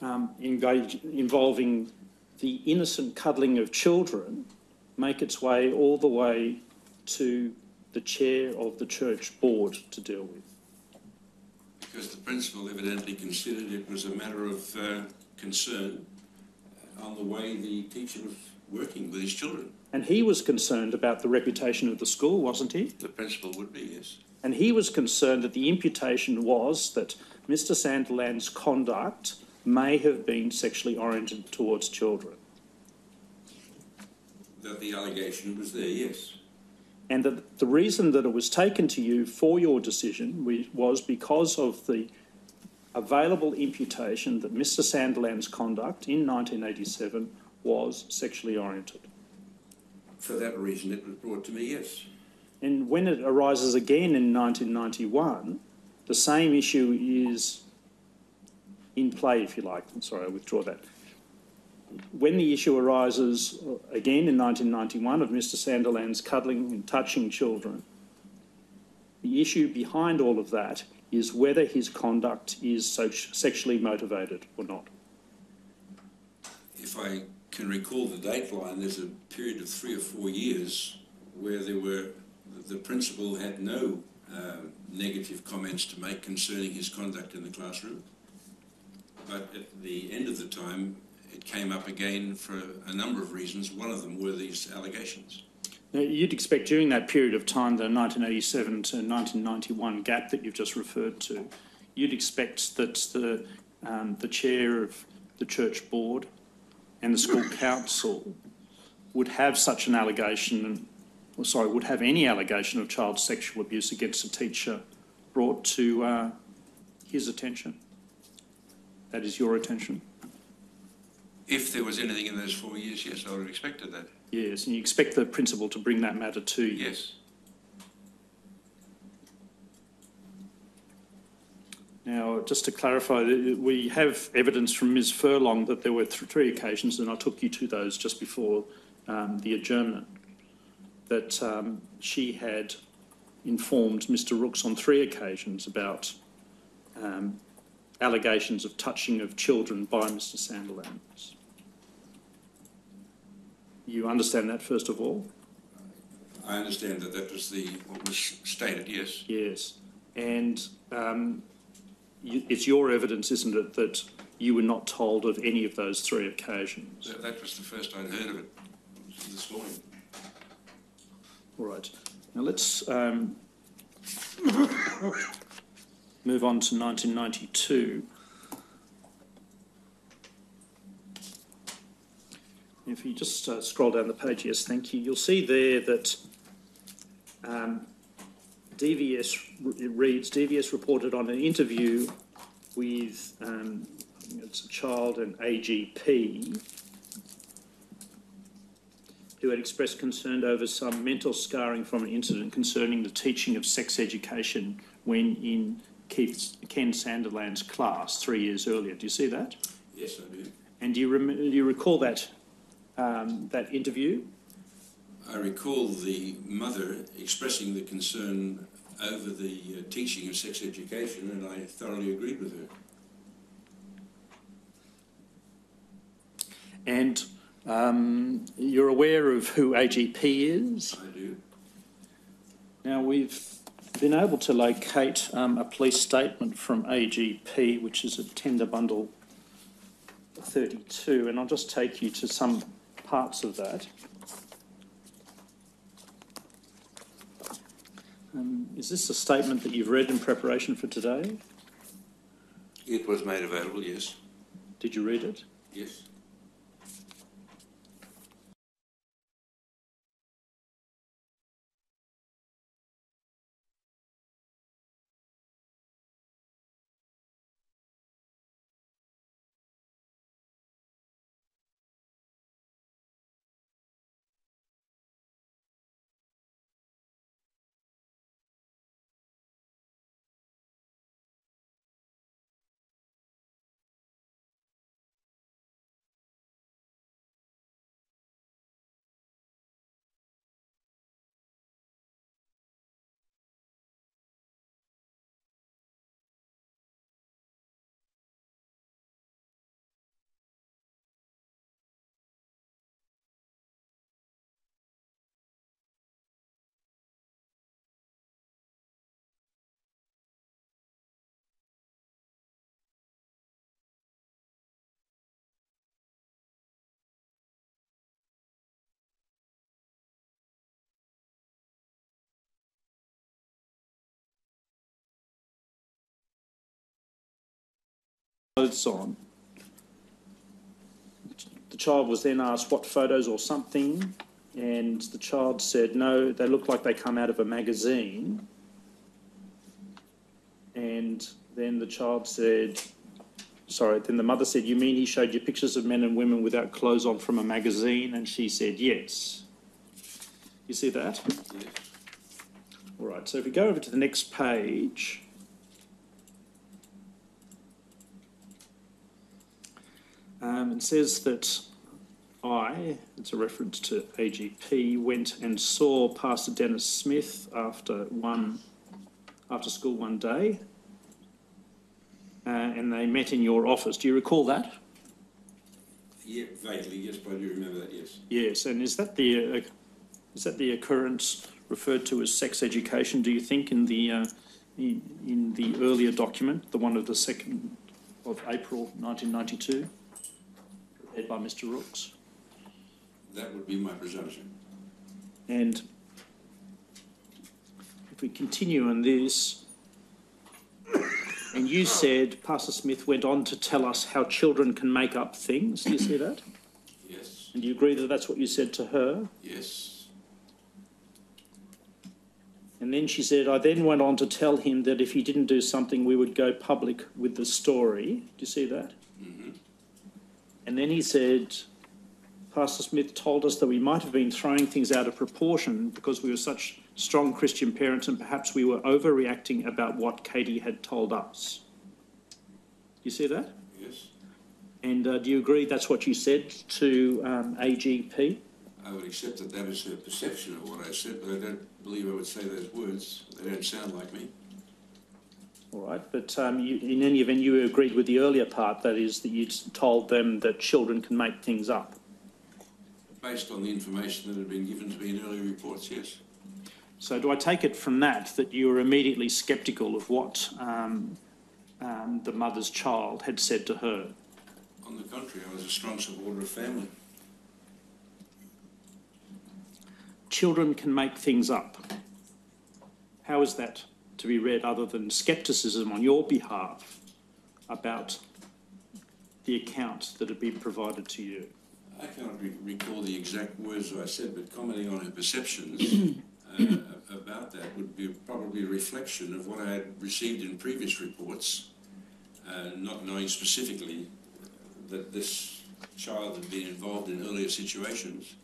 um, engage, involving the innocent cuddling of children make its way all the way to the chair of the church board to deal with? Because the principal evidently considered it was a matter of uh, concern on the way the teacher was working with his children. And he was concerned about the reputation of the school, wasn't he? The principal would be, yes. And he was concerned that the imputation was that Mr. Sandilands' conduct may have been sexually oriented towards children. That the allegation was there, yes. And that the reason that it was taken to you for your decision was because of the available imputation that Mr. Sandilands' conduct in 1987 was sexually oriented. For that reason, it was brought to me, yes. And when it arises again in 1991, the same issue is in play, if you like. I'm sorry, I withdraw that. When the issue arises again in 1991 of Mr. Sandilands' cuddling and touching children, the issue behind all of that is whether his conduct is so sexually motivated or not. If I can recall the dateline, there's a period of three or four years where there were the principal had no uh, negative comments to make concerning his conduct in the classroom. But at the end of the time, it came up again for a number of reasons. One of them were these allegations. Now, you'd expect during that period of time, the 1987 to 1991 gap that you've just referred to, you'd expect that the, um, the chair of the church board and the school council would have such an allegation, or sorry, would have any allegation of child sexual abuse against a teacher brought to uh, his attention. That is your attention. If there was anything in those four years, yes, I would have expected that. Yes, and you expect the principal to bring that matter to you. Yes. Now, just to clarify, we have evidence from Ms Furlong that there were th- three occasions, and I took you to those just before um, the adjournment, that um, she had informed Mr Rooks on three occasions about um, allegations of touching of children by Mr Sanderland. You understand that, first of all? I understand that that was the what was stated, yes. Yes. And um, you, it's your evidence, isn't it, that you were not told of any of those three occasions? That, that was the first I'd heard of it this morning. All right. Now let's um, move on to 1992. If you just uh, scroll down the page, yes, thank you. You'll see there that um, DVS reads DVS reported on an interview with um, it's a child and AGP who had expressed concern over some mental scarring from an incident concerning the teaching of sex education when in Keith, Ken Sandilands' class three years earlier. Do you see that? Yes, I do. And do you, rem- do you recall that um, that interview? I recall the mother expressing the concern over the uh, teaching of sex education, and I thoroughly agreed with her. And um, you're aware of who AGP is? I do. Now, we've been able to locate um, a police statement from AGP, which is a tender bundle 32, and I'll just take you to some parts of that. Um, is this a statement that you've read in preparation for today? It was made available, yes. Did you read it? Yes. Clothes on. The child was then asked what photos or something, and the child said, no, they look like they come out of a magazine. And then the child said, sorry, then the mother said, you mean he showed you pictures of men and women without clothes on from a magazine? And she said, yes. You see that? Yes. All right, so if we go over to the next page. Um, it says that I, it's a reference to AGP, went and saw Pastor Denis Smith after one, after school one day, uh, and they met in your office. Do you recall that? Yeah, vaguely, yes, but I do remember that, yes. Yes, and is that the uh, is that the occurrence referred to as sex education? Do you think in the uh, in, in the earlier document, the one of the second of April 1992, by Mr. Rooks? That would be my presumption. And if we continue on this, and you said Pastor Smith went on to tell us how children can make up things. Do you see that? Yes, And do you agree that that's what you said to her? yes, And then she said, I then went on to tell him that if he didn't do something, we would go public with the story. Do you see that? And then he said, Pastor Smith told us that we might have been throwing things out of proportion because we were such strong Christian parents and perhaps we were overreacting about what Katie had told us. You see that? yes. And uh, do you agree that's what you said to um, AGP? I would accept that that is her perception of what I said, but I don't believe I would say those words. They don't sound like me. All right, but um, you, in any event, you agreed with the earlier part, that is, that you told them that children can make things up. Based on the information that had been given to me in earlier reports, yes. So do I take it from that that you were immediately sceptical of what um, um, the mother's child had said to her? On the contrary, I was a strong supporter of family. Children can make things up. How is that to be read other than scepticism on your behalf about the account that had been provided to you? I cannot re- recall the exact words I said, but commenting on her perceptions uh, about that would be probably a reflection of what I had received in previous reports, uh, not knowing specifically that this child had been involved in earlier situations.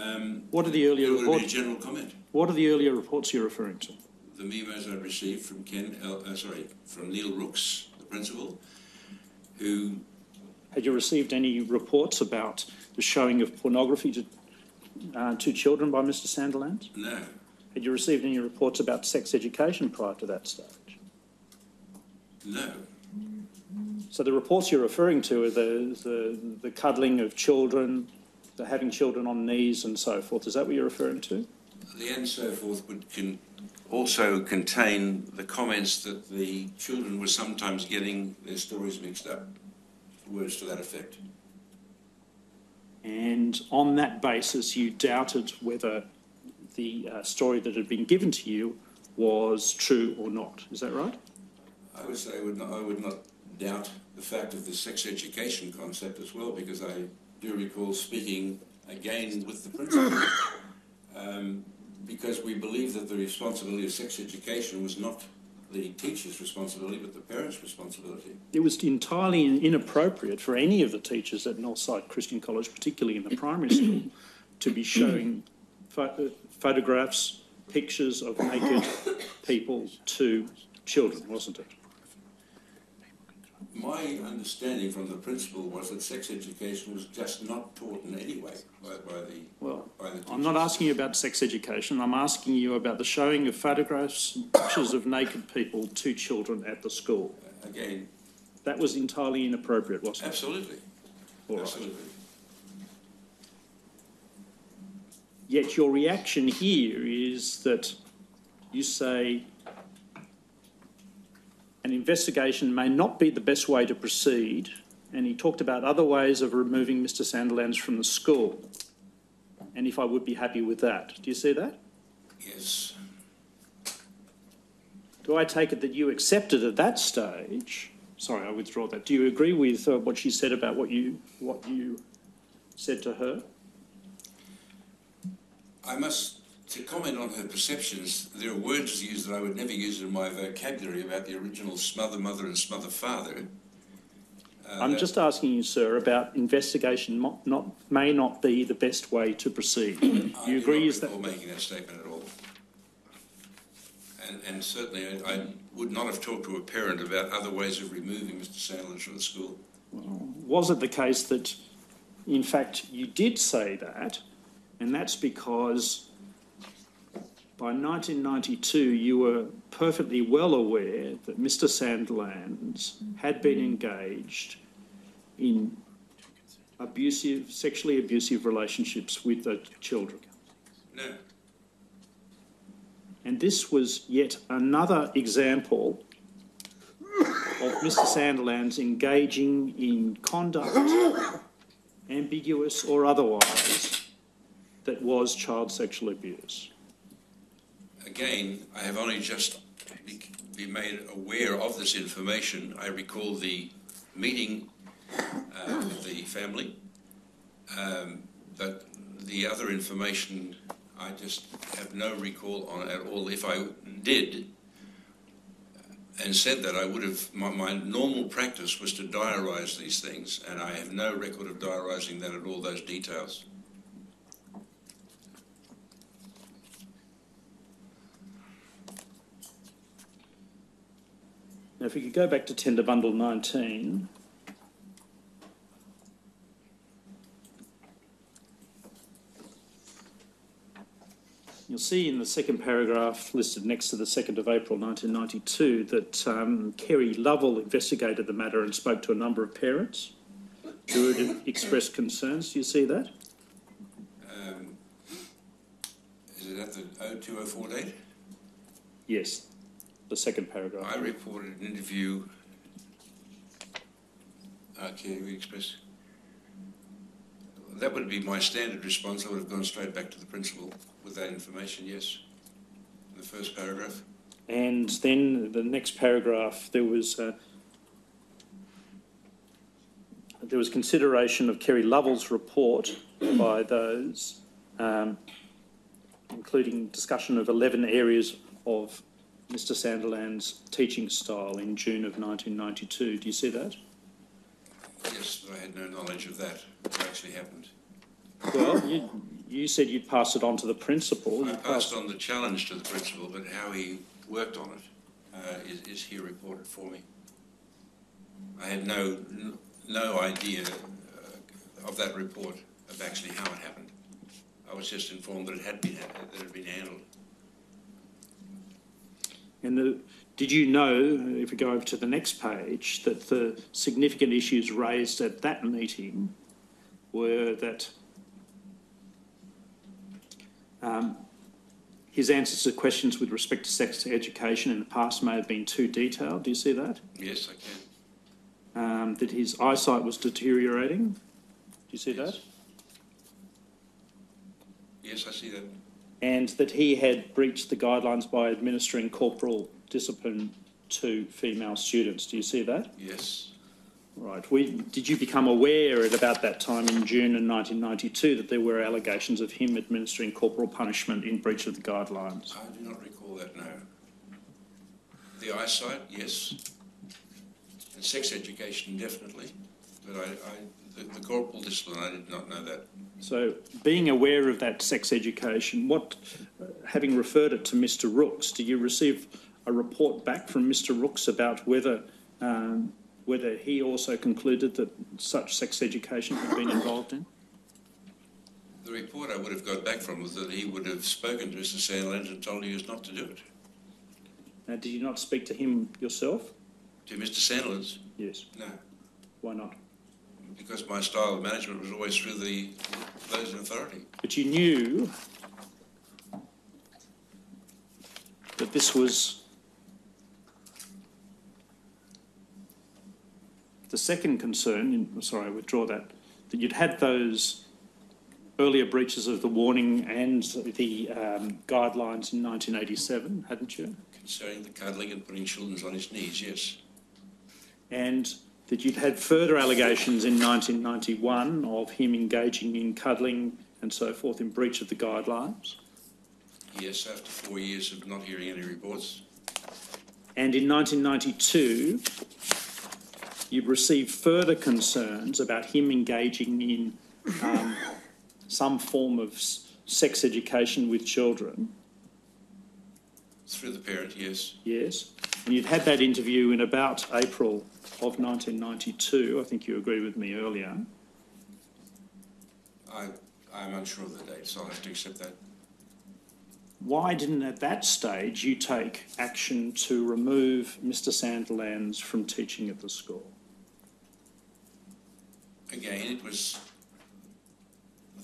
Um, What are the earlier it would have been a reports? general comment. What are the earlier reports you're referring to? The memos I received from Ken, El- uh, sorry, from Neil Rooks, the principal, who Had you received any reports about the showing of pornography to, uh, to children by Mr. Sanderland? no, Had you received any reports about sex education prior to that stage? no, So the reports you're referring to are the, the, the cuddling of children, the having children on knees and so forth. Is that what you're referring to? The and so forth would can also contain the comments that the children were sometimes getting their stories mixed up, words to that effect. And on that basis, you doubted whether the uh, story that had been given to you was true or not. Is that right? I would say I would not, I would not doubt the fact of the sex education concept as well, because I do recall speaking again with the principal, um, because we believe that the responsibility of sex education was not the teacher's responsibility, but the parent's responsibility. It was entirely inappropriate for any of the teachers at Northside Christian College, particularly in the primary school, to be showing pho- photographs, pictures of naked people to children, wasn't it? My understanding from the principal was that sex education was just not taught in any way by, by the Well, by the. I'm not asking you about sex education. I'm asking you about the showing of photographs, pictures of naked people to children at the school. Uh, again, That was entirely inappropriate, wasn't it? absolutely, All right. absolutely. Yet your reaction here is that you say an investigation may not be the best way to proceed, and he talked about other ways of removing Mr. Sandilands from the school. And if I would be happy with that. Do you see that? Yes, Do I take it that you accepted at that stage sorry, I withdraw that. Do you agree with uh, what she said about what you, what you said to her? I must, to comment on her perceptions, there are words used that I would never use in my vocabulary about the original smother mother and smother father. Uh, I'm just asking you, sir, about investigation mo- not, may not be the best way to proceed. I You agree do is not that? making that statement at all. And, and certainly I, I would not have talked to a parent about other ways of removing Mr Sandland from the school. Was it the case that, in fact, you did say that, and that's because by 1992 you were perfectly well aware that Mr Sandilands had been mm-hmm. engaged in abusive, sexually abusive relationships with the children. No, And this was yet another example of Mr Sandilands engaging in conduct, ambiguous or otherwise, that was child sexual abuse. Again, I have only just been made aware of this information. I recall the meeting uh, the family, um, but the other information I just have no recall on at all. If I did and said that, I would have. My, my normal practice was to diarise these things, and I have no record of diarising that at all. Those details. Now, if we could go back to tender bundle 19. You'll see in the second paragraph listed next to the 2nd of April 1992 that um, Kerry Lovell investigated the matter and spoke to a number of parents who had expressed concerns. Do you see that? Um, is it at the 0204 date? Yes, the second paragraph. I reported an interview. We express. That would be my standard response. I would have gone straight back to the principal with that information, yes. In the first paragraph. And then the next paragraph, there was uh, there was consideration of Kerry Lovell's report by those, um, including discussion of 11 areas of Mr Sandilands' teaching style in June of 1992. Do you see that? Yes, I had no knowledge of that, what actually happened. Well, you, you said you'd pass it on to the principal. I You passed on the challenge to the principal, but how he worked on it uh, is, is here reported for me. I had no, no idea uh, of that report, of actually how it happened. I was just informed that it had been, that it had been handled. And the, did you know, if we go over to the next page, that the significant issues raised at that meeting were that um, his answers to questions with respect to sex education in the past may have been too detailed. Do you see that? Yes, I can. Um, that his eyesight was deteriorating. Do you see that? Yes, I see that. And that he had breached the guidelines by administering corporal discipline to female students. Do you see that? Yes, Right. We, did you become aware at about that time in June in 1992 that there were allegations of him administering corporal punishment in breach of the guidelines? I do not recall that, no. The eyesight, yes. And sex education, definitely. But I, I, the, the corporal discipline, I did not know that. So, being aware of that sex education, what, uh, having referred it to Mr. Rooks, do you receive a report back from Mr. Rooks about whether um, whether he also concluded that such sex education had been involved in? The report I would have got back from was that he would have spoken to Mr. Sandland and told he was not to do it. Now, did you not speak to him yourself? To Mr. Sandilands, Yes. no, Why not? Because my style of management was always through the those in authority. But you knew that this was the second concern. Sorry, I withdraw that. That you'd had those earlier breaches of the warning and the um, guidelines in 1987, hadn't you? Concerning the cuddling and putting children on his knees, yes. and that you'd had further allegations in 1991 of him engaging in cuddling and so forth in breach of the guidelines. Yes, after four years of not hearing any reports. And in 1992, you'd received further concerns about him engaging in um, some form of sex education with children. Through the parent, yes. Yes. And you'd had that interview in about April of 1992. I think you agreed with me earlier. I, I'm unsure of the date, so I'll have to accept that. Why didn't at that stage you take action to remove Mr. Sandilands from teaching at the school? Again, it was,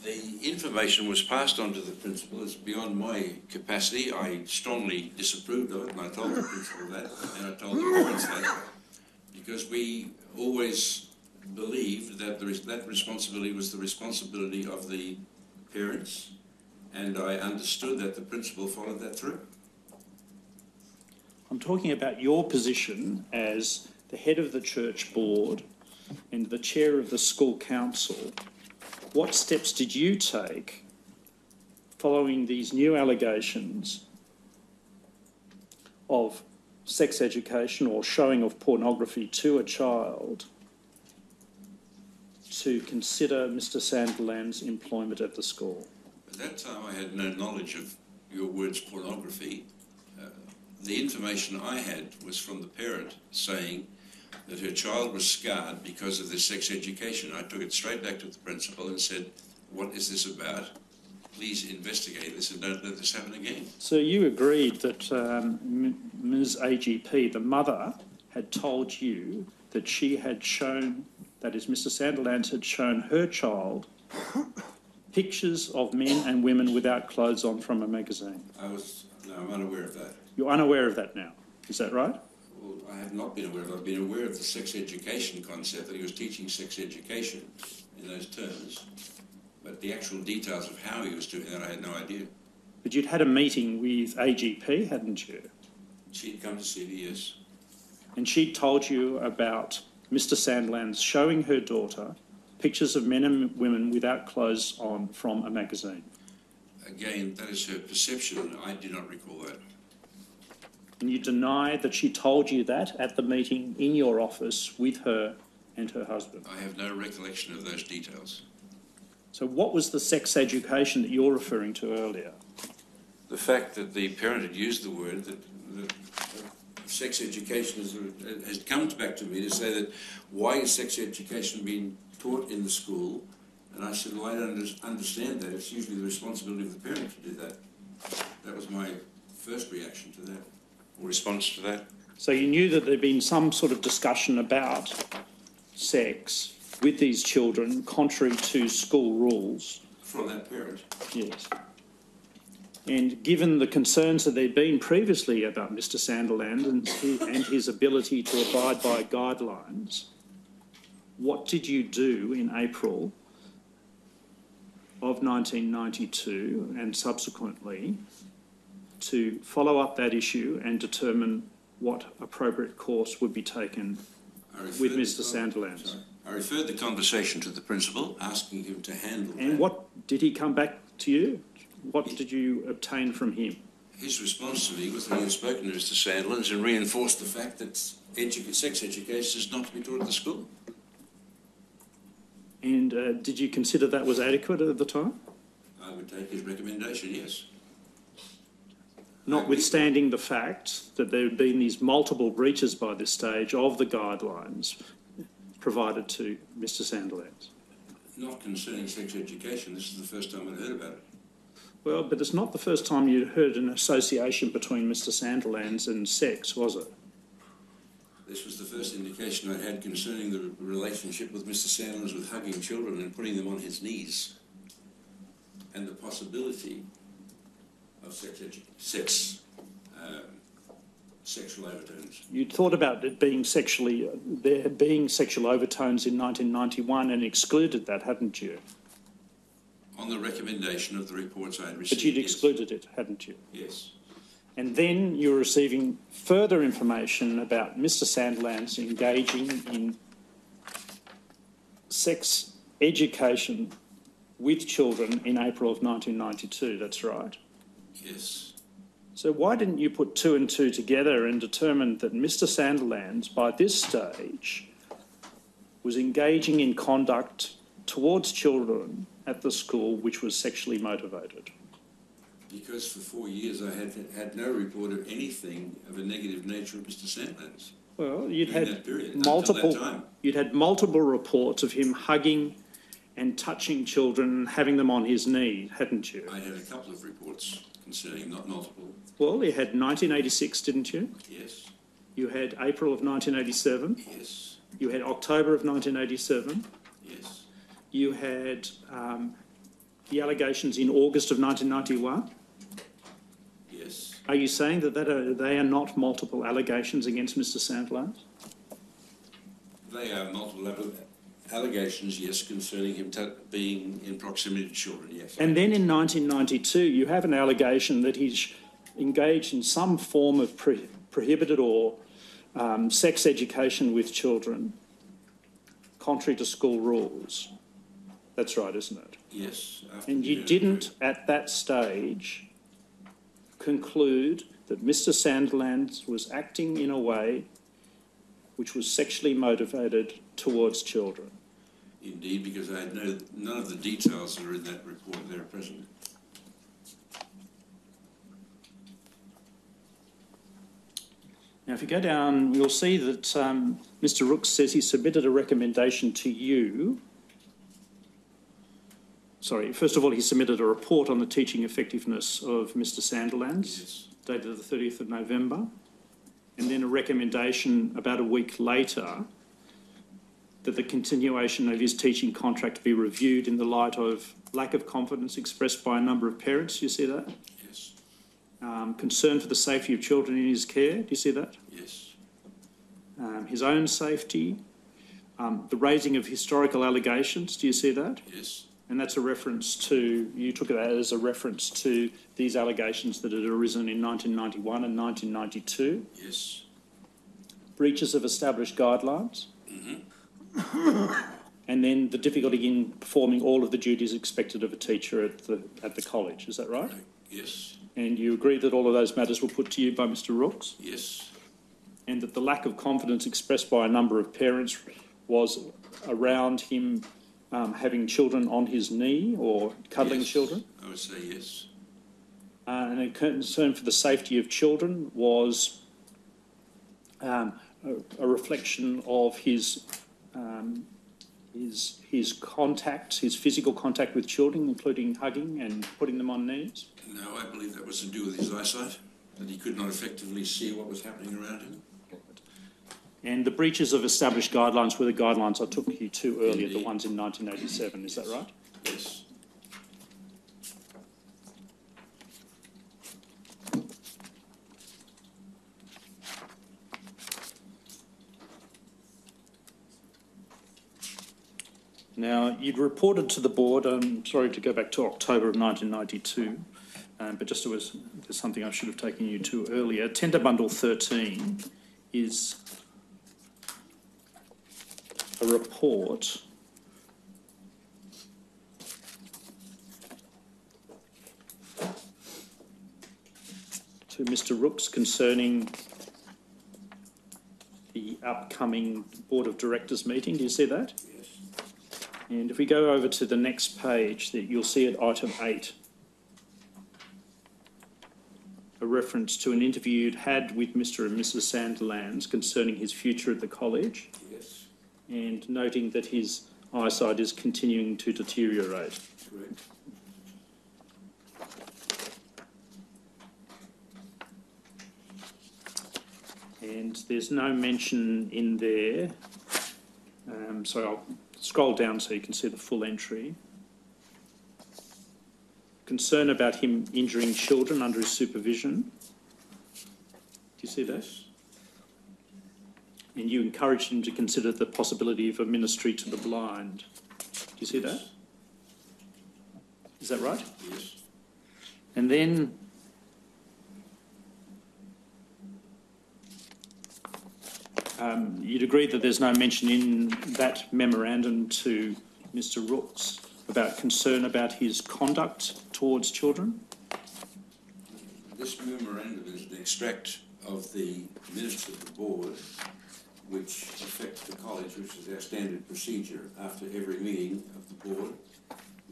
the information was passed on to the principal. It's beyond my capacity. I strongly disapproved of it, and I told the principal that, and I told the parents that, because we always believed that is, that responsibility was the responsibility of the parents, and I understood that the principal followed that through. I'm talking about your position as the head of the church board and the chair of the school council. What steps did you take following these new allegations of sex education or showing of pornography to a child to consider Mr. Sandilands' employment at the school? At that time, I had no knowledge of your words pornography. Uh, the information I had was from the parent saying that her child was scarred because of this sex education. I took it straight back to the principal and said, What is this about? Please investigate this and don't let this happen again. So you agreed that um, Ms. AGP, the mother, had told you that she had shown, that is, Mr. Sandilands had shown her child pictures of men and women without clothes on from a magazine. I was, no, I'm unaware of that. You're unaware of that now, is that right? Well, I have not been aware of. I've been aware of the sex education concept, that he was teaching sex education in those terms. But the actual details of how he was doing that, I had no idea. But you'd had a meeting with AGP, hadn't you? She'd come to see me, yes. And she'd told you about Mr. Sandilands showing her daughter pictures of men and women without clothes on from a magazine. Again, that is her perception. I do not recall that. And you deny that she told you that at the meeting in your office with her and her husband. I have no recollection of those details. So, what was the sex education that you're referring to earlier? The fact that the parent had used the word that, that uh, sex education has, uh, has come back to me to say that why is sex education being taught in the school? And I said, well, I don't understand that. It's usually the responsibility of the parent to do that. That was my first reaction to that, or response to that. So, you knew that there'd been some sort of discussion about sex with these children, contrary to school rules. From that parent, Yes. And given the concerns that there'd been previously about Mr. Sanderland and his, and his ability to abide by guidelines, what did you do in April of 1992 and subsequently to follow up that issue and determine what appropriate course would be taken with Mr. sorry. I referred the conversation to the principal, asking him to handle And that. what did he come back to you? What did you obtain from him? His response to me was that he had spoken to Mr. Sandilands and reinforced the fact that edu- sex education is not to be taught at the school. And uh, did you consider that was adequate at the time? I would take his recommendation, yes. Notwithstanding the fact that there had been these multiple breaches by this stage of the guidelines provided to Mr. Sandilands. Not concerning sex education, this is the first time I've heard about it. Well, but it's not the first time you'd heard an association between Mr. Sandilands and sex, was it? This was the first indication I had concerning the relationship with Mr. Sandilands with hugging children and putting them on his knees, and the possibility of sex, sex um, sexual overtones. You'd thought about it being sexually, there being sexual overtones in 1991 and excluded that, hadn't you? On the recommendation of the reports I had received. But you'd yes. excluded it, hadn't you? Yes. And then you're receiving further information about Mr. Sandilands engaging in sex education with children in April of 1992. That's right. Yes. So why didn't you put two and two together and determine that Mr. Sandilands, by this stage, was engaging in conduct towards children at the school which was sexually motivated? Because for four years I had had no report of anything of a negative nature of Mr. Sandilands. Well, you'd had period, multiple. You'd had multiple reports of him hugging and touching children, and having them on his knee, hadn't you? I had a couple of reports concerning, not multiple. Well, you had 1986, didn't you? Yes, You had April of 1987. yes, You had October of 1987. yes, You had um, the allegations in August of 1991. yes. Are you saying that, that are, they are not multiple allegations against Mr. Sandilands? They are multiple alle- allegations, yes, concerning him being in proximity to children, yes. And then in 1992, you have an allegation that he's engaged in some form of pro- prohibited or um, sex education with children, contrary to school rules. That's right, isn't it? Yes. And you didn't, at that stage, conclude that Mr. Sandilands was acting in a way which was sexually motivated towards children. Indeed, because I know none of the details that are in that report there at present. Now, if you go down, you'll see that um, Mr. Rooks says he submitted a recommendation to you. Sorry, first of all, he submitted a report on the teaching effectiveness of Mr. Sandilands, Yes, dated the 30th of November, and then a recommendation about a week later that the continuation of his teaching contract be reviewed in the light of lack of confidence expressed by a number of parents. Do you see that? yes, Um, concern for the safety of children in his care. Do you see that? yes, um, his own safety, um, the raising of historical allegations. Do you see that? yes, And that's a reference to, you took it as a reference to these allegations that had arisen in 1991 and 1992, yes, breaches of established guidelines, and then the difficulty in performing all of the duties expected of a teacher at the, at the college. Is that right? yes, And you agree that all of those matters were put to you by Mr Rooks? yes, and that the lack of confidence expressed by a number of parents was around him um, having children on his knee or cuddling Yes. children. I would say yes, Uh, and a concern for the safety of children was um, a, a reflection of his, um, his, his contact, his physical contact with children, including hugging and putting them on knees. No, I believe that was to do with his eyesight, that he could not effectively see what was happening around him. And the breaches of established guidelines were the guidelines I took you to earlier, the ones in 1987, is that right? Yes, Now, you'd reported to the board, I'm sorry to go back to October of 1992, um, but just there was something I should have taken you to earlier. Tender Bundle 13 is a report to Mr Rooks concerning the upcoming Board of Directors meeting. Do you see that? And if we go over to the next page, that you'll see at item eight, a reference to an interview you'd had with Mr and Mrs Sandilands concerning his future at the college, yes, and noting that his eyesight is continuing to deteriorate. correct. And there's no mention in there, um, so I'll scroll down so you can see the full entry. Concern about him injuring children under his supervision. Do you see that? And you encouraged him to consider the possibility of a ministry to the blind. Do you see that? Is that right? yes, And then Um, you'd agree that there's no mention in that memorandum to Mr Rooks about concern about his conduct towards children? This memorandum is an extract of the minutes of the board, which affect the college, which is our standard procedure. After every meeting of the board,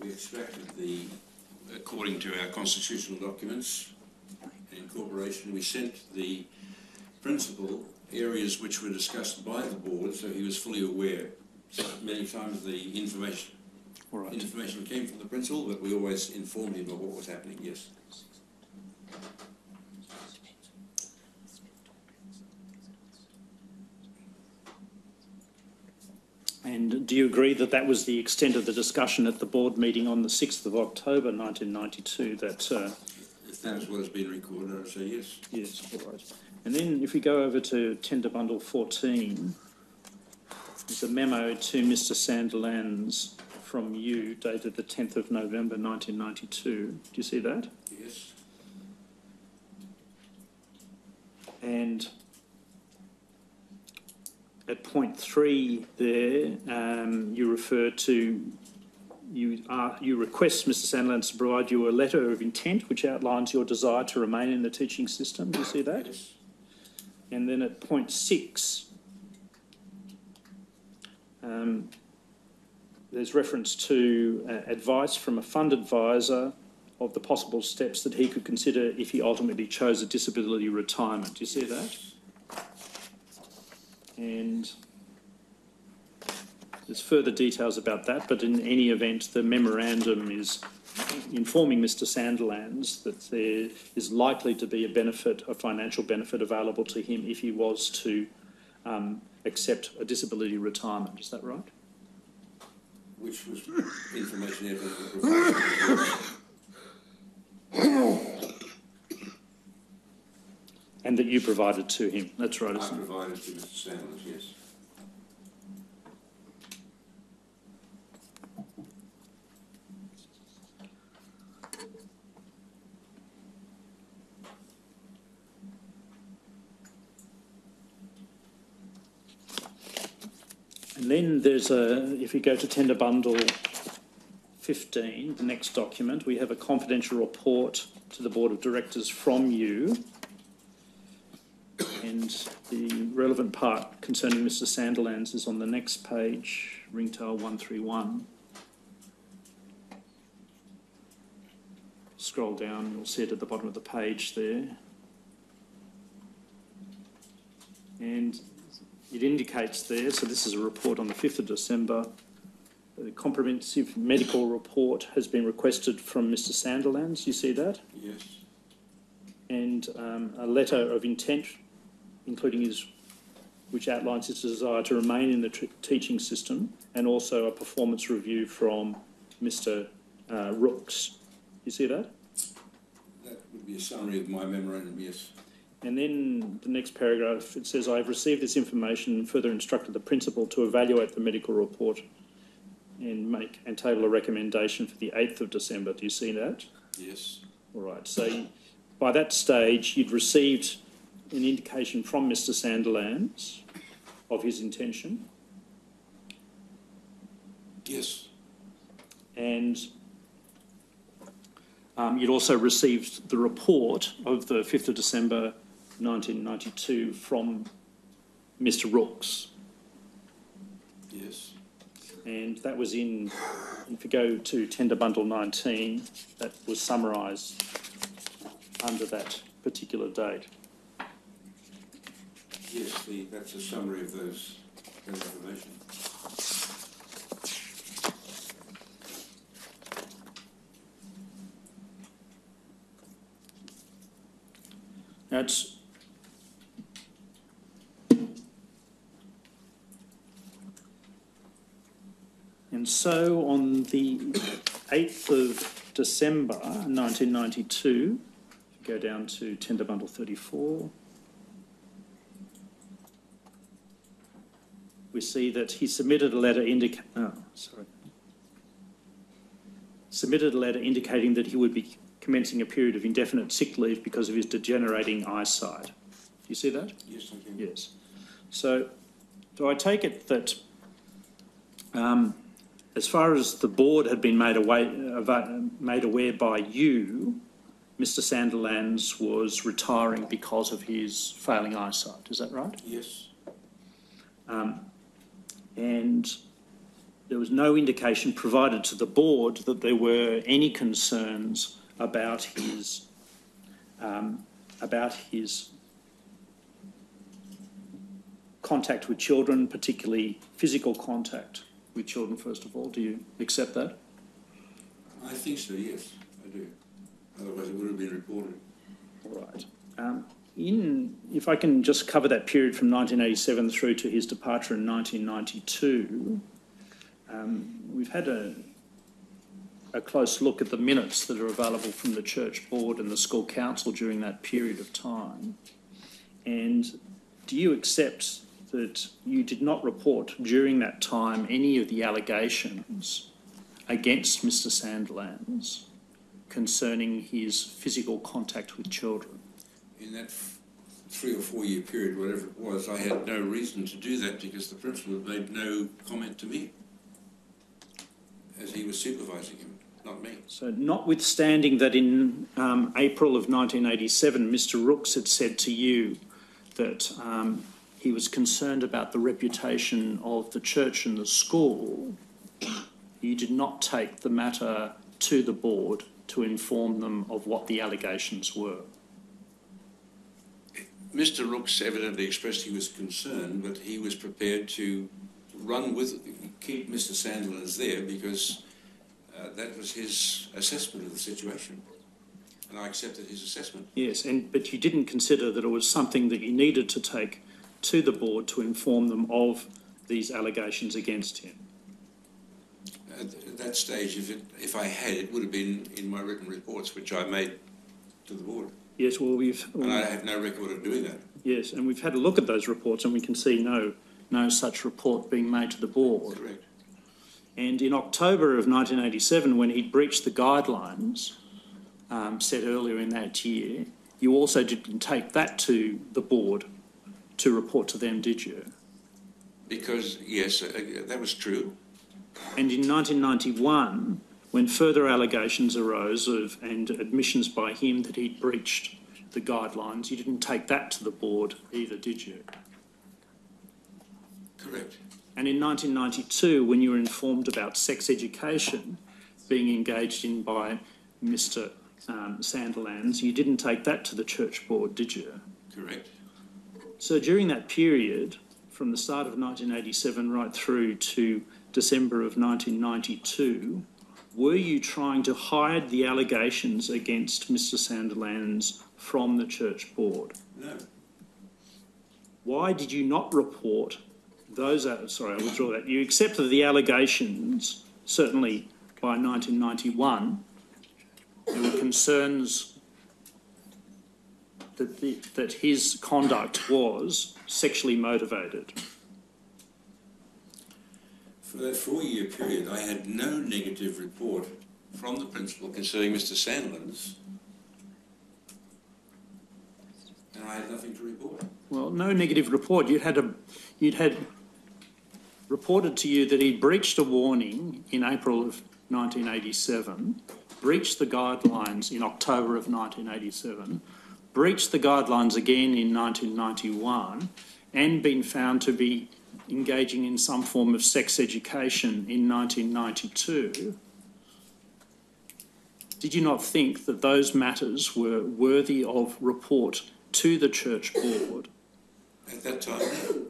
we extracted the, according to our constitutional documents and incorporation, we sent the principal areas which were discussed by the board, so he was fully aware. So many times the information, right. information came from the principal, but we always informed him of what was happening, yes. And do you agree that that was the extent of the discussion at the board meeting on the 6th of October 1992? That uh, If that is what has been recorded, I would say yes. yes, all right. And then if we go over to tender bundle 14, there's a memo to Mr. Sandilands from you dated the 10th of November 1992. Do you see that? Yes. And at point three there, um, you refer to, you, are, you request Mr Sandilands to provide you a letter of intent which outlines your desire to remain in the teaching system. Do you see that? Yes. And then at point six, um, there's reference to uh, advice from a fund advisor of the possible steps that he could consider if he ultimately chose a disability retirement. Do you see that? And there's further details about that, but in any event, the memorandum is informing Mr Sandilands that there is likely to be a benefit, a financial benefit available to him if he was to um, accept a disability retirement. Is that right? Which was information evidently provided. to the board. And that you provided to him. That's right, I provided to Mr Sanders, yes. Then there's a, if you go to tender bundle 15, the next document, we have a confidential report to the Board of Directors from you. And the relevant part concerning Mr Sandilands is on the next page, ringtail 131. Scroll down, you'll see it at the bottom of the page there. And it indicates there, so this is a report on the 5th of December. A comprehensive medical report has been requested from Mr Sandilands. You see that? Yes. And um, a letter of intent, including his, which outlines his desire to remain in the teaching system, and also a performance review from Mr uh, Rooks. You see that? That would be a summary of my memorandum, yes. And then the next paragraph, it says, I have received this information and further instructed the principal to evaluate the medical report and make and table a recommendation for the 8th of December. Do you see that? Yes. All right. So by that stage, you'd received an indication from Mr Sandilands of his intention Yes. and um, you'd also received the report of the 5th of December 1992 from Mr Rooks. Yes. And that was in, if you go to tender bundle 19, that was summarised under that particular date. Yes, the, that's a summary of those, that information. Now it's and so on the 8th of December 1992, if you go down to tender bundle 34, we see that he submitted a letter indica- oh, sorry. Submitted a letter indicating that he would be commencing a period of indefinite sick leave because of his degenerating eyesight. Do you see that? Yes. Yes. So, do I take it that, um, as far as the board had been made away, made aware by you, Mr. Sandilands was retiring because of his failing eyesight? Is that right? Yes. And there was no indication provided to the board that there were any concerns about his um, about his contact with children, particularly physical contact with children. First of all, do you accept that? I think so, yes, I do. Otherwise it would have been reported. All right. Um, in, if I can just cover that period from 1987 through to his departure in 1992, um, we've had a, a close look at the minutes that are available from the church board and the school council during that period of time. And do you accept that you did not report during that time any of the allegations against Mr. Sandilands concerning his physical contact with children? In that f- three or four year period, whatever it was, I had no reason to do that because the principal had made no comment to me as he was supervising him, not me. So, notwithstanding that in um, April of 1987, Mr. Rooks had said to you that um, he was concerned about the reputation of the church and the school, you did not take the matter to the board to inform them of what the allegations were. Mr. Rooks evidently expressed he was concerned, but he was prepared to run with, keep Mr. Sandilands there because uh, that was his assessment of the situation. And I accepted his assessment. Yes, and but you didn't consider that it was something that you needed to take to the board to inform them of these allegations against him. At at that stage, if, it, if I had, it would have been in my written reports, which I made to the board. Yes, well, we've And I have no record of doing that. Yes, and we've had a look at those reports and we can see no, no such report being made to the board. Correct. And in October of 1987, when he'd breached the guidelines um, set earlier in that year, you also didn't take that to the board to report to them, did you? Because, yes, uh, that was true. And in 1991, when further allegations arose of and admissions by him that he'd breached the guidelines, you didn't take that to the board either, did you? Correct. And in 1992, when you were informed about sex education being engaged in by Mr. Um, Sandilands, you didn't take that to the church board, did you? Correct. So during that period, from the start of 1987 right through to December of 1992, were you trying to hide the allegations against Mr. Sandilands from the church board? No. Why did you not report those? uh, Sorry, I withdraw that. You accepted the allegations, certainly by 1991. There were concerns that, the, that his conduct was sexually motivated. For that four-year period, I had no negative report from the principal concerning Mr. Sandilands, and I had nothing to report. Well, no negative report. You'd had a, you'd had reported to you that he'd breached a warning in April of 1987, breached the guidelines in October of 1987, breached the guidelines again in 1991, and been found to be engaging in some form of sex education in 1992. Did you not think that those matters were worthy of report to the church board? At that time, no.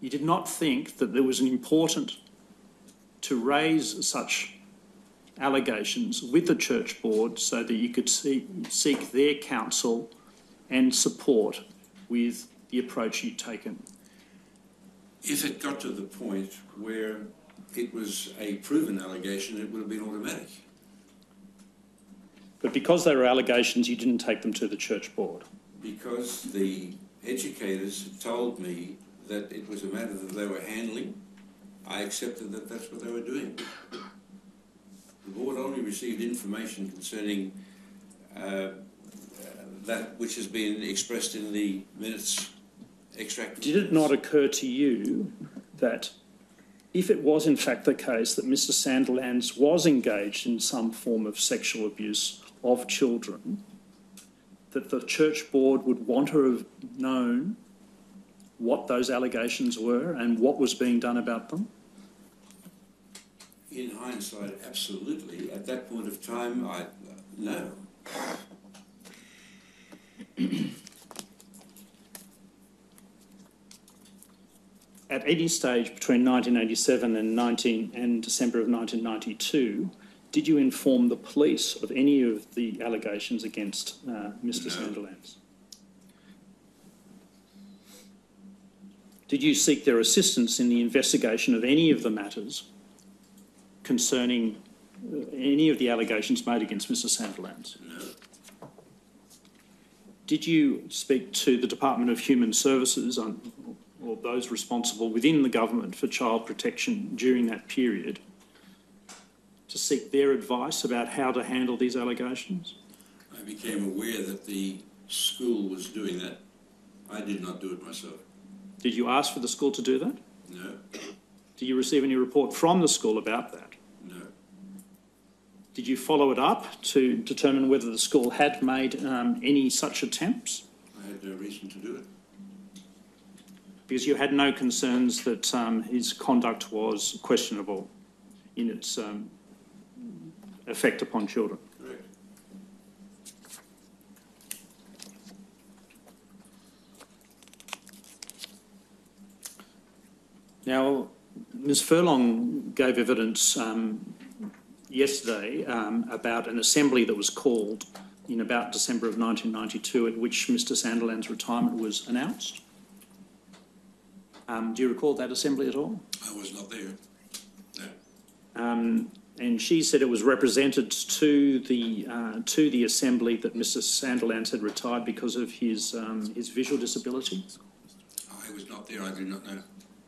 You did not think that there was an important to raise such allegations with the church board so that you could see, seek their counsel and support with the approach you'd taken. If it got to the point where it was a proven allegation, it would have been automatic. But because they were allegations, you didn't take them to the church board. Because the educators had told me that it was a matter that they were handling, I accepted that that's what they were doing. The board only received information concerning uh, uh, that which has been expressed in the minutes extract. Did it not occur to you that if it was in fact the case that Mr Sandilands was engaged in some form of sexual abuse of children, that the church board would want to have known what those allegations were and what was being done about them? In hindsight, absolutely. At that point of time, I, no. At any stage between 1987 and 19 and December of 1992, did you inform the police of any of the allegations against uh, Mr. No. Sandilands? Did you seek their assistance in the investigation of any of the matters concerning uh, any of the allegations made against Mr. Sandilands? No. Did you speak to the Department of Human Services on, or those responsible within the government for child protection during that period to seek their advice about how to handle these allegations? I became aware that the school was doing that. I did not do it myself. Did you ask for the school to do that? No, Did you receive any report from the school about that? Did you follow it up to determine whether the school had made um, any such attempts? I had no reason to do it. Because you had no concerns that um, his conduct was questionable in its um, effect upon children? Correct. Now, Ms Furlong gave evidence um, yesterday um, about an assembly that was called in about December of 1992 at which Mr Sandilands' retirement was announced. Um, do you recall that assembly at all? I was not there. No. Um, and she said it was represented to the uh, to the assembly that Mr Sandilands had retired because of his um, his visual disability. I was not there. I do not know.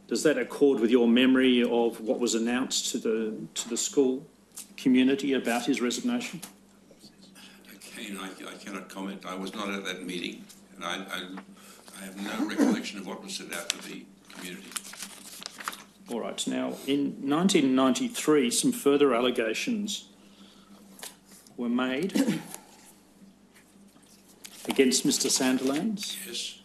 Does that accord with your memory of what was announced to the to the school community about his resignation? Again, I, I cannot comment. I was not at that meeting, and I, I, I have no recollection of what was said out to the community. All right. Now, in 1993, some further allegations were made against Mr Sandilands. Yes,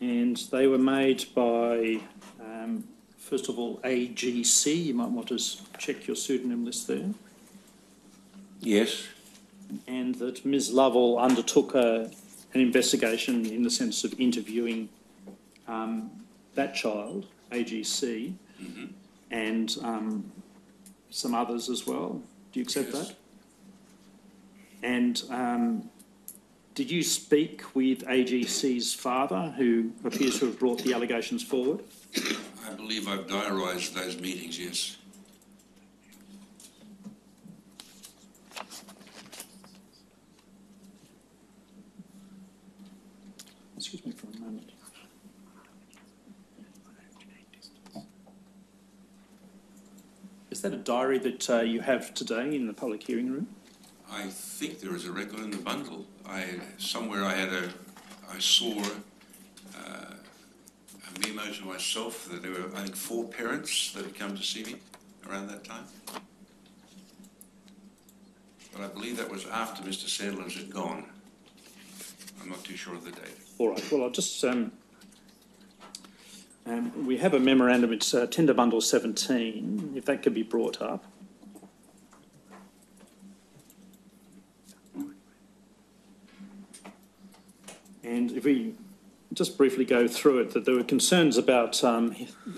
and they were made by, um, first of all, AGC. You might want to s- check your pseudonym list there. yes, and that Ms Lovell undertook a, an investigation in the sense of interviewing um, that child, AGC, and um, some others as well. Do you accept Yes. that? And um, did you speak with AGC's father, who appears to have brought the allegations forward? I believe I've diarised those meetings. Yes. Excuse me for a moment. Is that a diary that uh, you have today in the public hearing room? I think there is a record in the bundle. I somewhere I had a, I saw uh, memo to myself that there were I think four parents that had come to see me around that time. But I believe that was after Mr. Sadler's had gone. I'm not too sure of the date. All right, well, I'll just, um, um, we have a memorandum, it's uh, tender bundle 17, if that could be brought up. And if we just briefly go through it, that there were concerns about um,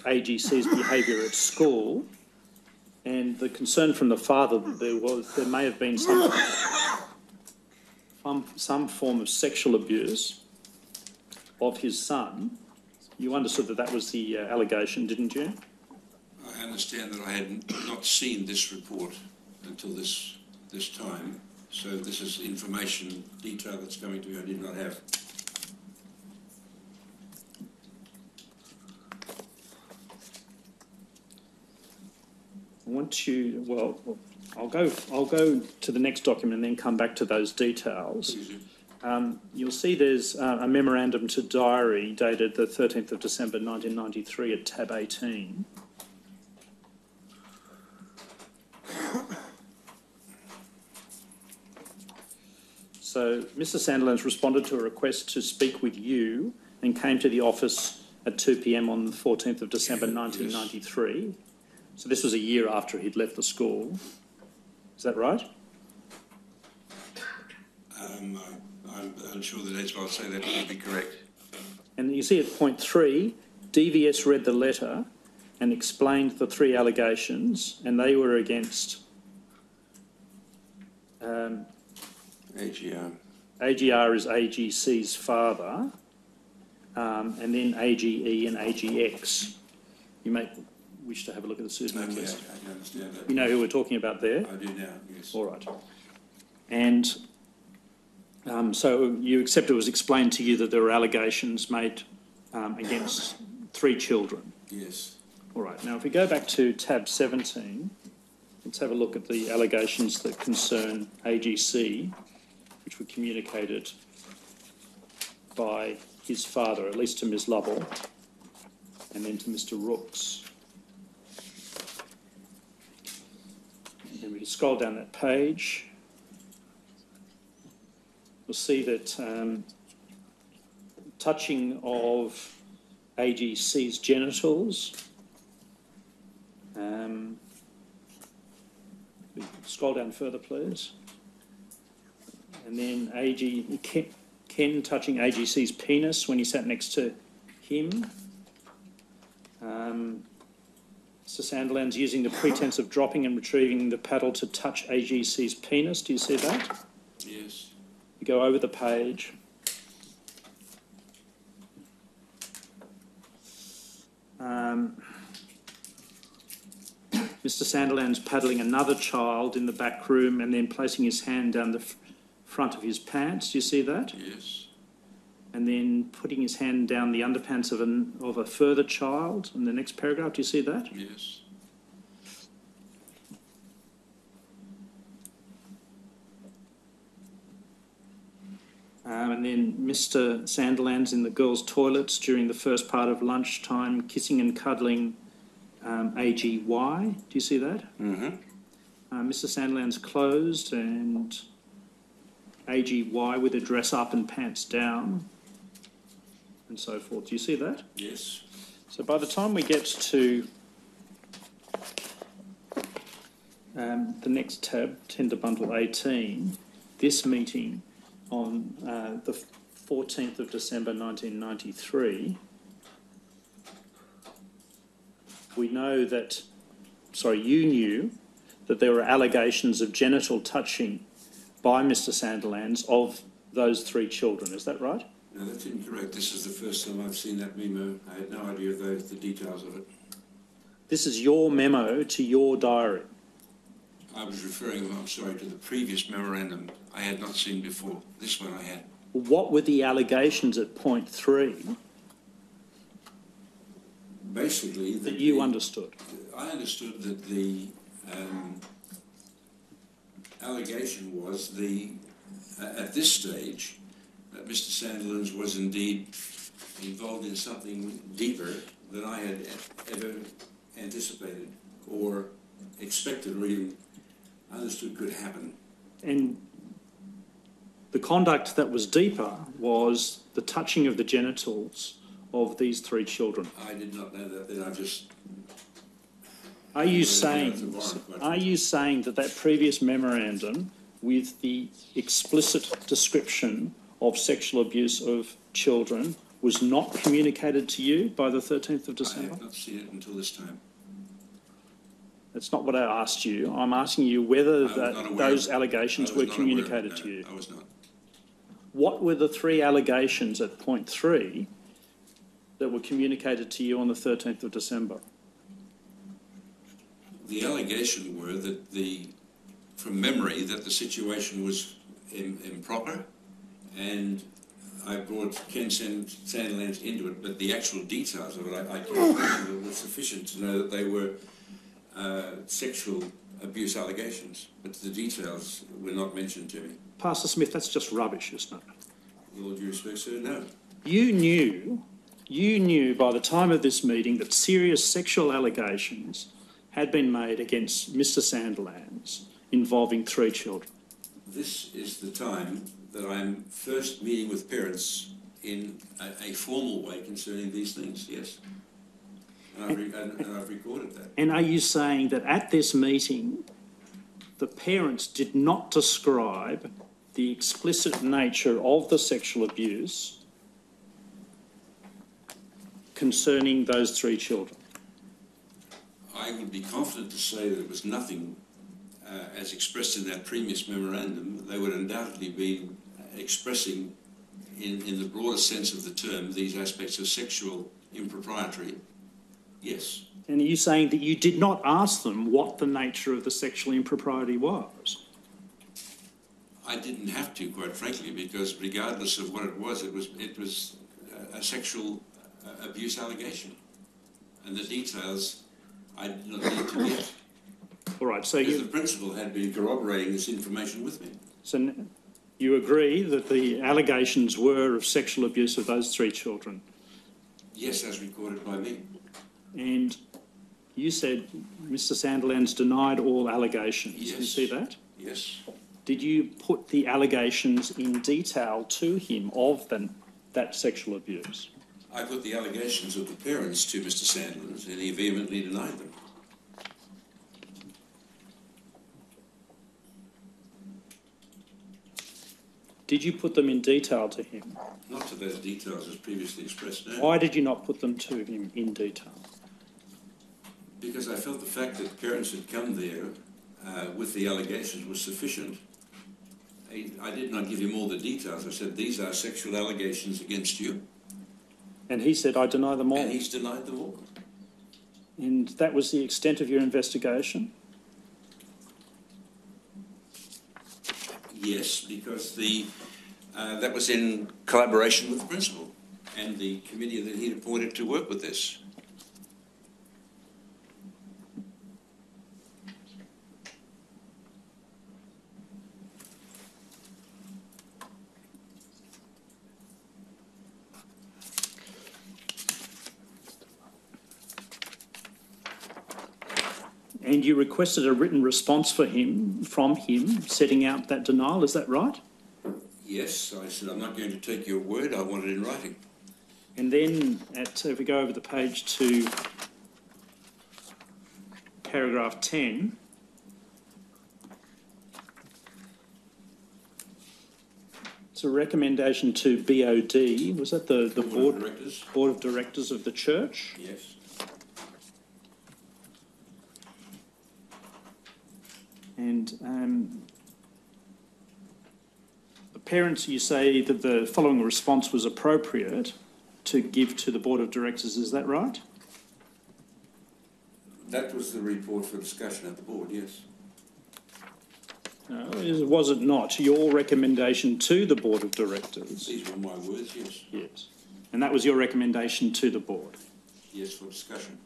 AGC's behaviour at school, and the concern from the father that there was, there may have been some, some, some form of sexual abuse of his son. You understood that that was the uh, allegation, didn't you? I understand that I had not seen this report until this this time, so this is information, detail that's coming to me I did not have. I want you, well, I'll go, I'll go to the next document and then come back to those details. Um, you'll see there's uh, a memorandum to diary dated the 13th of December 1993 at tab 18. So Mr Sandilands responded to a request to speak with you and came to the office at 2 p.m. on the 14th of December Yes. 1993. So this was a year after he'd left the school. Is that right? Um, I'm unsure the dates, but I'll say that would be correct. And you see at point three, DVS read the letter and explained the three allegations, and they were against um, AGR. AGR is AGC's father, um, and then AGE and AGX. You may wish to have a look at the pseudonym Okay, I list. I understand that. You know who we're talking about there? I do now, yes. All right. And um, so you accept it was explained to you that there were allegations made um, against three children. Yes. All right. Now, if we go back to tab 17, let's have a look at the allegations that concern AGC, which were communicated by his father, at least to Ms Lovell, and then to Mr Rooks. And we scroll down that page. we'll see that um, touching of AGC's genitals. Um, scroll down further, please. And then AG Ken, Ken touching AGC's penis when he sat next to him. Um, Mr. Sandilands using the pretense of dropping and retrieving the paddle to touch AGC's penis. Do you see that? Yes. You go over the page. Um, Mr. Sandilands paddling another child in the back room and then placing his hand down the front of his pants. Do you see that? Yes. And then putting his hand down the underpants of, an, of a further child in the next paragraph. Do you see that? Yes. Um, and then Mr. Sandilands in the girls' toilets during the first part of lunchtime, kissing and cuddling um, AGY. Do you see that? Mm-hmm. Uh, Mr. Sandilands closed and AGY with a dress up and pants down, and so forth. Do you see that? Yes. So by the time we get to um, the next tab, Tender Bundle 18, this meeting on uh, the 14th of December 1993, we know that, sorry, you knew that there were allegations of genital touching by Mr. Sandilands of those three children. Is that right? No, that's incorrect. This is the first time I've seen that memo. I had no idea of those, the details of it. This is your memo to your diary. I was referring, I'm sorry, to the previous memorandum I had not seen before. This one I had. What were the allegations at point three Basically, that the- you understood? I understood that the um, allegation was the, uh, at this stage, that Mr. Sandilands was indeed involved in something deeper than I had ever anticipated or expected or even understood could happen. And the conduct that was deeper was the touching of the genitals of these three children. I did not know that, then I just, Are you saying, warrant are you saying that that previous memorandum with the explicit description of sexual abuse of children was not communicated to you by the 13th of December? I have not seen it until this time. That's not what I asked you. I'm asking you whether that, those allegations were was not aware of it, communicated to you. I was not. What were the three allegations at point three that were communicated to you on the 13th of December? The allegation were that the, from memory, that the situation was im- improper, and I brought Ken Sand- Sandilands into it, but the actual details of it, I, I can't remember, it was sufficient to know that they were uh, sexual abuse allegations, but the details were not mentioned to me. Pastor Smith, that's just rubbish, isn't it? With all due respect, sir, no. You knew, you knew by the time of this meeting that serious sexual allegations had been made against Mr Sandilands involving three children. This is the time that I'm first meeting with parents in a, a formal way concerning these things, yes. And I've, re- and, and I've recorded that. And are you saying that at this meeting, the parents did not describe the explicit nature of the sexual abuse concerning those three children? I would be confident to say that it was nothing uh, as expressed in that previous memorandum. They would undoubtedly be expressing, in, in the broader sense of the term, these aspects of sexual impropriety. Yes. And are you saying that you did not ask them what the nature of the sexual impropriety was? I didn't have to, quite frankly, because regardless of what it was, it was it was a sexual uh, abuse allegation, and the details I did not need to get All right, so you, the principal had been corroborating this information with me. so you agree that the allegations were of sexual abuse of those three children? Yes, as recorded by me. And you said Mr Sandilands denied all allegations. You see that? Yes, Did you put the allegations in detail to him of the, that sexual abuse? I put the allegations of the parents to Mr. Sandilands, and he vehemently denied them. Did you put them in detail to him? Not to those details as previously expressed. No, Why did you not put them to him in detail? because I felt the fact that parents had come there uh, with the allegations was sufficient. I, I did not give him all the details. I said these are sexual allegations against you, And he said, I deny them all. and he's denied them all. And that was the extent of your investigation? Yes, because the uh, that was in collaboration with the principal and the committee that he'd appointed to work with this. And you requested a written response for him, from him, setting out that denial, is that right? Yes, I said I'm not going to take your word. I want it in writing. And then, at, if we go over the page to paragraph 10, it's a recommendation to BOD, was that the, the Board of directors. board of directors of the church? Yes. And um, the parents, you say that the following response was appropriate to give to the board of directors, is that right? That was the report for discussion at the board. Yes. No, is- was it not your recommendation to the board of directors? These were my words. Yes. Yes. And that was your recommendation to the board? Yes, for discussion.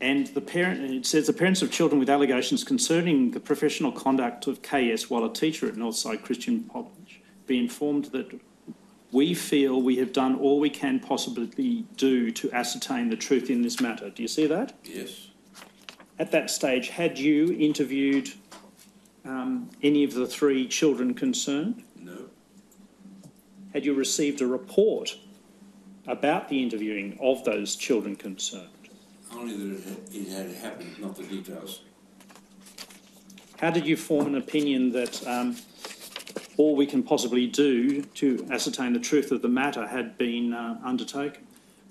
And the parent, it says the parents of children with allegations concerning the professional conduct of KS while a teacher at Northside Christian College be informed that we feel we have done all we can possibly do to ascertain the truth in this matter. Do you see that? Yes. At that stage, had you interviewed um, any of the three children concerned? No. Had you received a report about the interviewing of those children concerned? Only that it had, it had happened, not the details. How did you form an opinion that um, all we can possibly do to ascertain the truth of the matter had been uh, undertaken?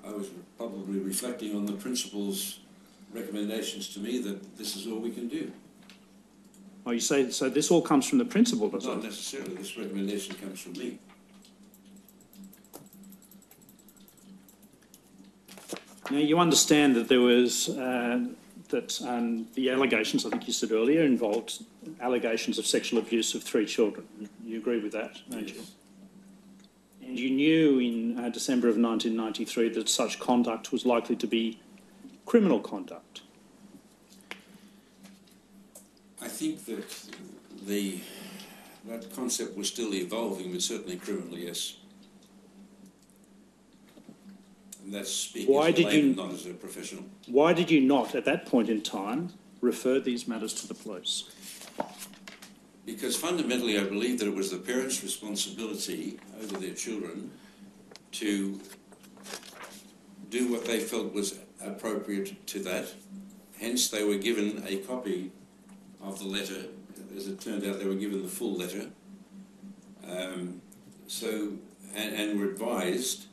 I was probably reflecting on the principal's recommendations to me that this is all we can do. Oh, you say so. This all comes from the principal, does Not it? necessarily. This recommendation comes from me. Now you understand that there was uh, that um, the allegations. I think you said earlier involved allegations of sexual abuse of three children. You agree with that, don't you? And you knew in uh, December of 1993 that such conduct was likely to be criminal conduct. I think that the that concept was still evolving, but certainly criminally, yes. And that's speaking Why as did you- not as a professional. Why did you not, at that point in time, refer these matters to the police? Because fundamentally, I believe that it was the parents' responsibility over their children to do what they felt was appropriate to that. Hence, they were given a copy of the letter. As it turned out, they were given the full letter. Um, so, and, and were advised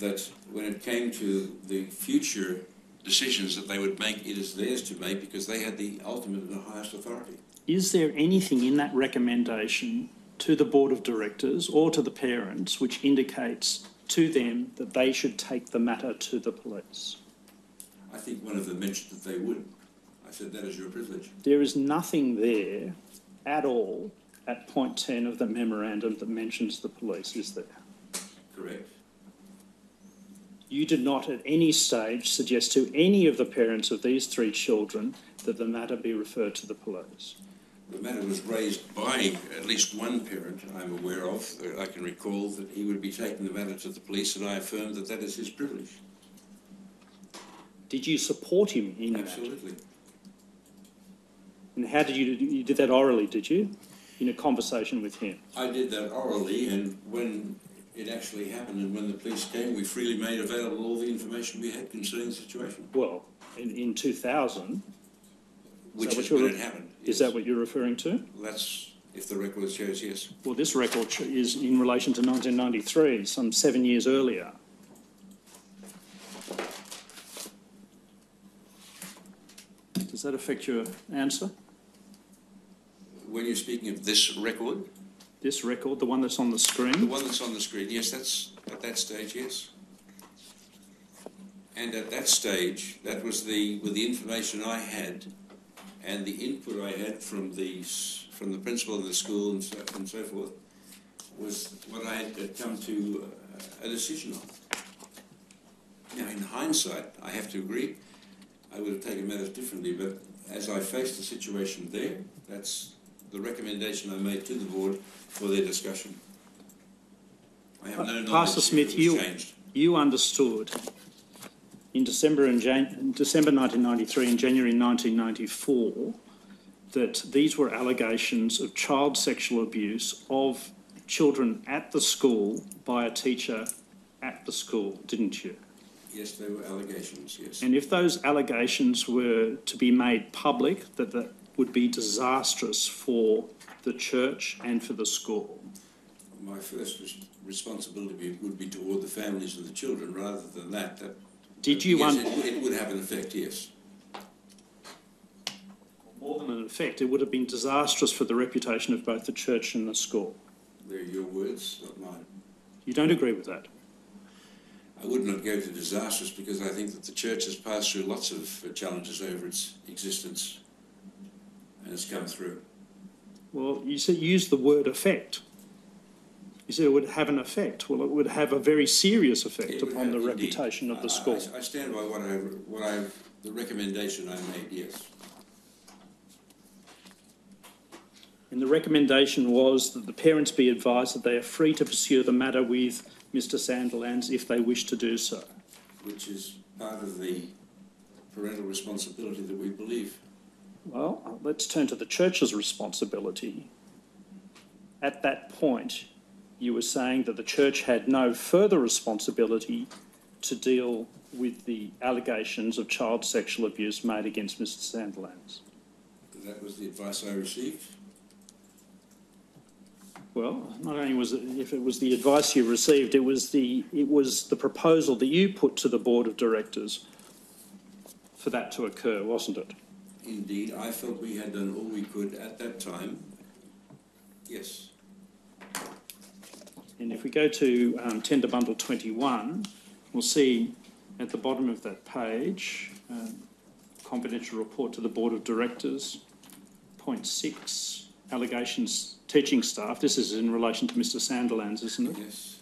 that when it came to the future decisions that they would make, it is theirs to make because they had the ultimate and the highest authority. Is there anything in that recommendation to the Board of Directors or to the parents which indicates to them that they should take the matter to the police? I think one of them mentioned that they would. I said, that is your privilege. There is nothing there at all at point 10 of the memorandum that mentions the police, is there? Correct. You did not at any stage suggest to any of the parents of these three children that the matter be referred to the police. The matter was raised by at least one parent I'm aware of. I can recall that he would be taking the matter to the police, and I affirmed that that is his privilege. Did you support him in that? Absolutely. And how did you, you did that orally, did you? In a conversation with him? I did that orally, and when it actually happened and when the police came, we freely made available all the information we had concerning the situation, Well, in, in 2000, which is you're when it happened. is that what you're referring to? That's if the record shows yes. Well, this record is in relation to 1993, some seven years earlier. Does that affect your answer? When you're speaking of this record, This record, the one that's on the screen? the one that's on the screen, yes, that's at that stage, yes. And at that stage, that was the with the information I had, and the input I had from the from the principal of the school and so, and so forth, was what I had come to uh, a decision on. Now, in hindsight, I have to agree, I would have taken matters differently, but as I faced the situation there, that's the recommendation I made to the board for their discussion. I have no knowledge Pastor Smith, you- changed. You understood in December and Jan- in December 1993 and January 1994 that these were allegations of child sexual abuse of children at the school by a teacher at the school, didn't you? Yes, they were allegations, yes. And if those allegations were to be made public, that that would be disastrous for the church and for the school. My first responsibility would be toward the families and the children, rather than that. that Did you Yes, un- it, it would have an effect, yes. more than an effect, it would have been disastrous for the reputation of both the church and the school. They're your words, not mine. You don't agree with that? I would not go to disastrous because I think that the church has passed through lots of challenges over its existence and has come through. Well, you said use the word effect. You said it would have an effect. Well, it would have a very serious effect upon the indeed. reputation of the school. I, I stand by what I, what I, the recommendation I made, yes. And the recommendation was that the parents be advised that they are free to pursue the matter with Mr Sandilands if they wish to do so. which is part of the parental responsibility that we believe. Well, let's turn to the church's responsibility. At that point, you were saying that the church had no further responsibility to deal with the allegations of child sexual abuse made against Mr Sandilands. That was the advice I received. Well, not only was it, if it was the advice you received, it was the, it was the proposal that you put to the board of directors for that to occur, wasn't it? Indeed, I felt we had done all we could at that time. Yes, And if we go to um, tender bundle 21, we'll see at the bottom of that page, um, confidential report to the board of directors, point six, allegations teaching staff. This is in relation to Mr Sandilands, isn't it? yes.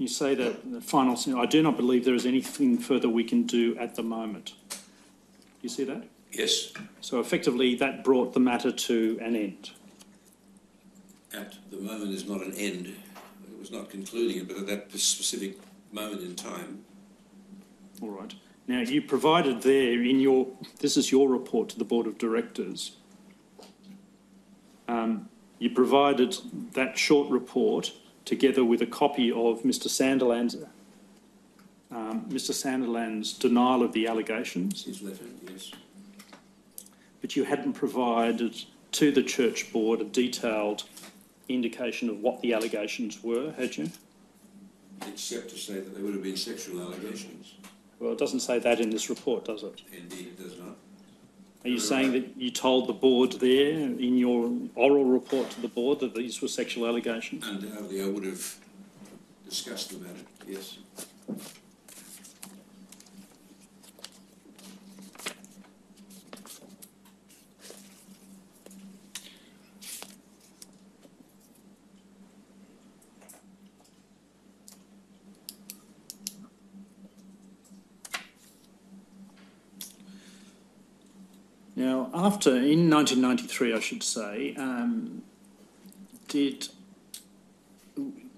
You say that the final, sen- I do not believe there is anything further we can do at the moment. You see that? Yes, So effectively, that brought the matter to an end. at the moment is not an end. It was not concluding it, but at that specific moment in time, All right. Now, you provided there in your, this is your report to the Board of Directors. Um, you provided that short report together with a copy of Mr. Sandilands', um, Mr. Sandilands' denial of the allegations, his letter, yes. but you hadn't provided to the church board a detailed indication of what the allegations were, had you? Except to say that there would have been sexual allegations. Well, it doesn't say that in this report, does it? Indeed, it does not. Are you saying that you told the board there in your oral report to the board that these were sexual allegations? Undoubtedly, I would have discussed the matter, yes. Now, after, in 1993, I should say, um, did,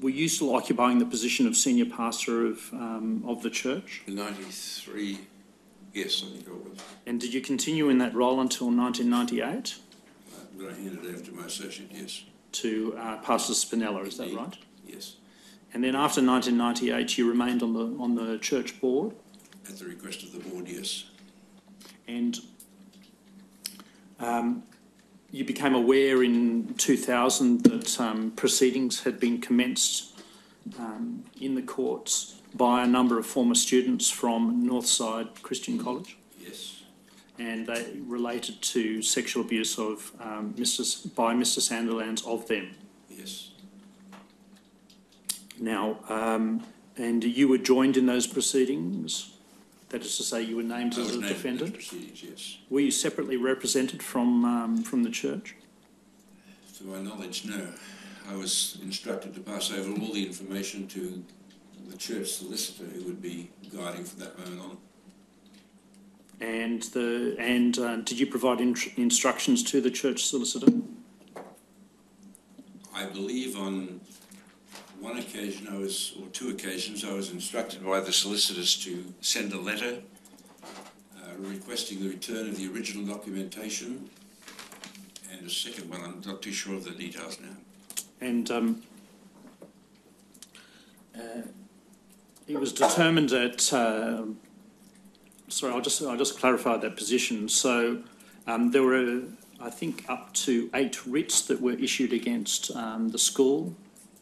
were you still occupying the position of senior pastor of, um, of the church? In 93, yes, I think I was. And did you continue in that role until 1998 Uh, But I handed it over to my associate, yes, to uh, Pastor Spinella, is that right? yes, And then after 1998, you remained on the, on the church board? at the request of the board, yes. And um, you became aware in 2000 that um, proceedings had been commenced um, in the courts by a number of former students from Northside Christian College, Yes, and they related to sexual abuse of um, Mr. S- by Mr. Sandilands of them. yes, Now, um, and you were joined in those proceedings. That is to say, you were named I as was a named in those defendant. proceedings, yes. Were you separately represented from um, from the church? To my knowledge, no. I was instructed to pass over all the information to the church solicitor who would be guiding from that moment on. And the and uh, did you provide in, instructions to the church solicitor? I believe on one occasion I was, or two occasions, I was instructed by the solicitors to send a letter uh, requesting the return of the original documentation. And a second one, I'm not too sure of the details now. And um, uh, it was determined that. Uh, sorry, I'll just I'll just clarify that position. So um, there were, I think, up to eight writs that were issued against um, the school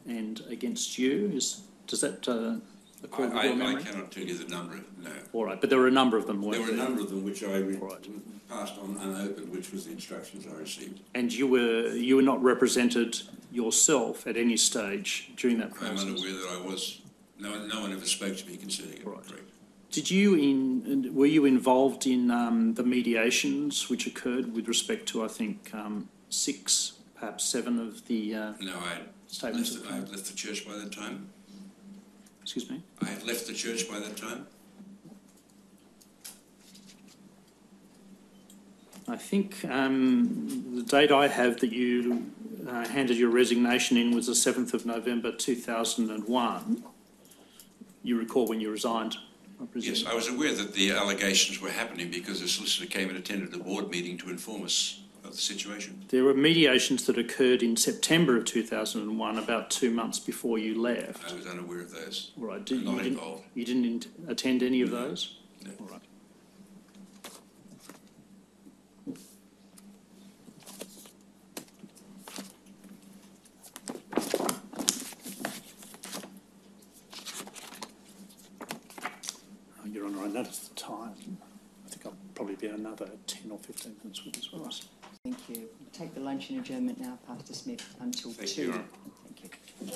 and against you. Is does that uh, I, accord with I, your I memory? cannot tell you the number, Of, no. All right, but there were a number of them. There were a number of them which I re- Right. passed on unopened, which was the instructions I received. And you were you were not represented yourself at any stage during that process. I'm unaware that I was, no, one- no one ever spoke to me concerning it, Right. correct? Did you in were you involved in um, the mediations which occurred with respect to I think um, six, perhaps seven of the uh, No, I had statements of I had left the church by that time. Excuse me. I had left the church by that time. I think um, the date I have that you uh, handed your resignation in was the seventh of November two thousand and one. You recall when you resigned, I presume. Yes, I was aware that the allegations were happening because the solicitor came and attended the board meeting to inform us of the situation. There were mediations that occurred in September of 2001, about two months before you left. I was unaware of those. All right, did, Not you, didn't, involved. you didn't int- attend any of No. those? No. All right. Oh, Your Honour, I noticed the time. I think I'll probably be another 10 or 15 minutes with this one. Thank you. We'll take the luncheon adjournment now, Pastor Smith, until Thank two. you, Your Honour. Thank you.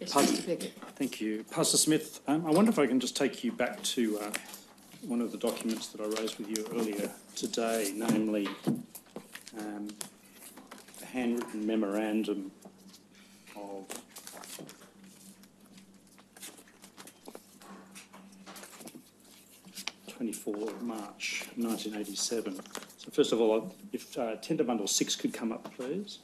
Yes, sir. Mr Beckett. Thank you. Pastor Smith, um, I wonder if I can just take you back to uh, one of the documents that I raised with you earlier today, namely um, a handwritten memorandum of twenty-four March nineteen eighty-seven. So first of all, if uh, tender bundle six could come up, please.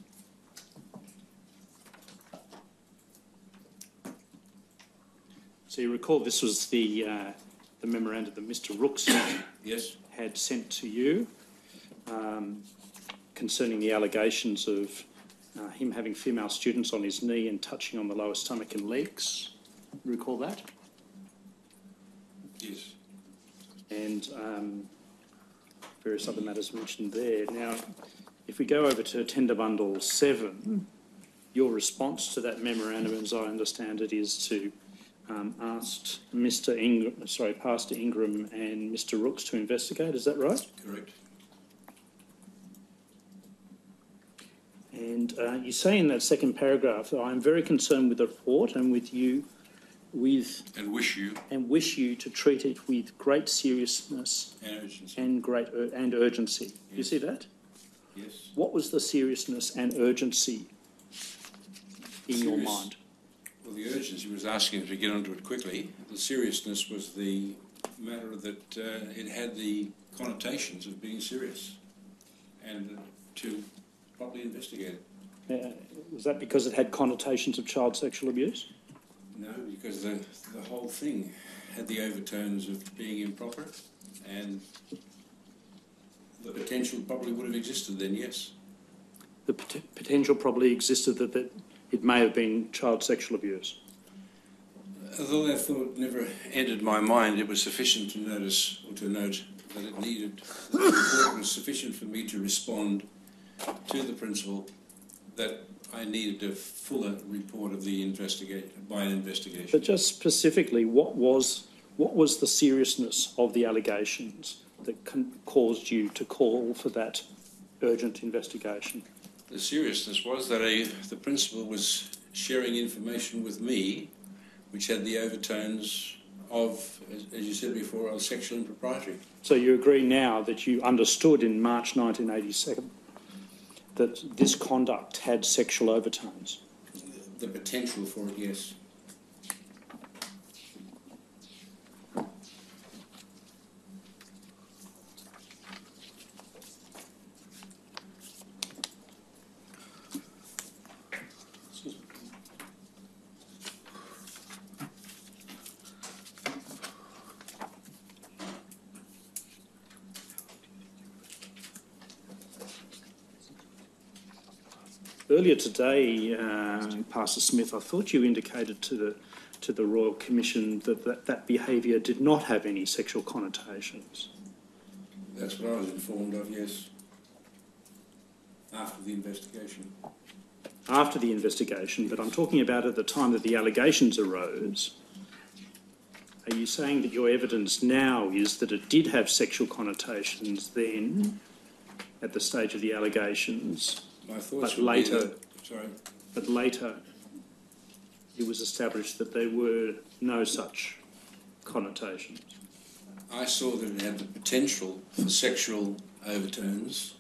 So you recall this was the, uh, the memorandum that Mr Rooks Yes? had sent to you um, concerning the allegations of uh, him having female students on his knee and touching on the lower stomach and legs. Recall that? Yes. And um, various other matters mentioned there. Now, if we go over to tender bundle seven, your response to that memorandum, as I understand it, is to um, ask Mr. Ingram, sorry, Pastor Ingram and Mr. Rooks to investigate. Is that right? Correct. And uh, you say in that second paragraph, I am very concerned with the report and with you, with And wish you and wish you to treat it with great seriousness an urgency. and great ur- and urgency. You see that? Yes. What was the seriousness and urgency in your Serious. mind? Well, the urgency was asking him to get onto it quickly. The seriousness was the matter that uh, it had the connotations of being serious and to properly investigate it. Uh, was that because it had connotations of child sexual abuse? No, because the, the whole thing had the overtones of being improper and the potential probably would have existed then, yes. The pot- potential probably existed that, that it may have been child sexual abuse. Although that thought never entered my mind, it was sufficient to notice or to note that it needed, that the was sufficient for me to respond to the principal that I needed a fuller report of the investigation, by an investigation. But just specifically, what was what was the seriousness of the allegations that con- caused you to call for that urgent investigation? The seriousness was that a, the principal was sharing information with me which had the overtones of, as, as you said before, of sexual impropriety. So you agree now that you understood in March 1987 that this conduct had sexual overtones. The potential for it, yes. Earlier today, uh, Pastor Smith, I thought you indicated to the to the Royal Commission that that, that behaviour did not have any sexual connotations. That's what I was informed of, yes. After the investigation. After the investigation, but I'm talking about at the time that the allegations arose. Are you saying that your evidence now is that it did have sexual connotations then, at the stage of the allegations, My thoughts But would be later- that- Sorry. but later it was established that there were no such connotations? I saw that it had the potential for sexual overtones,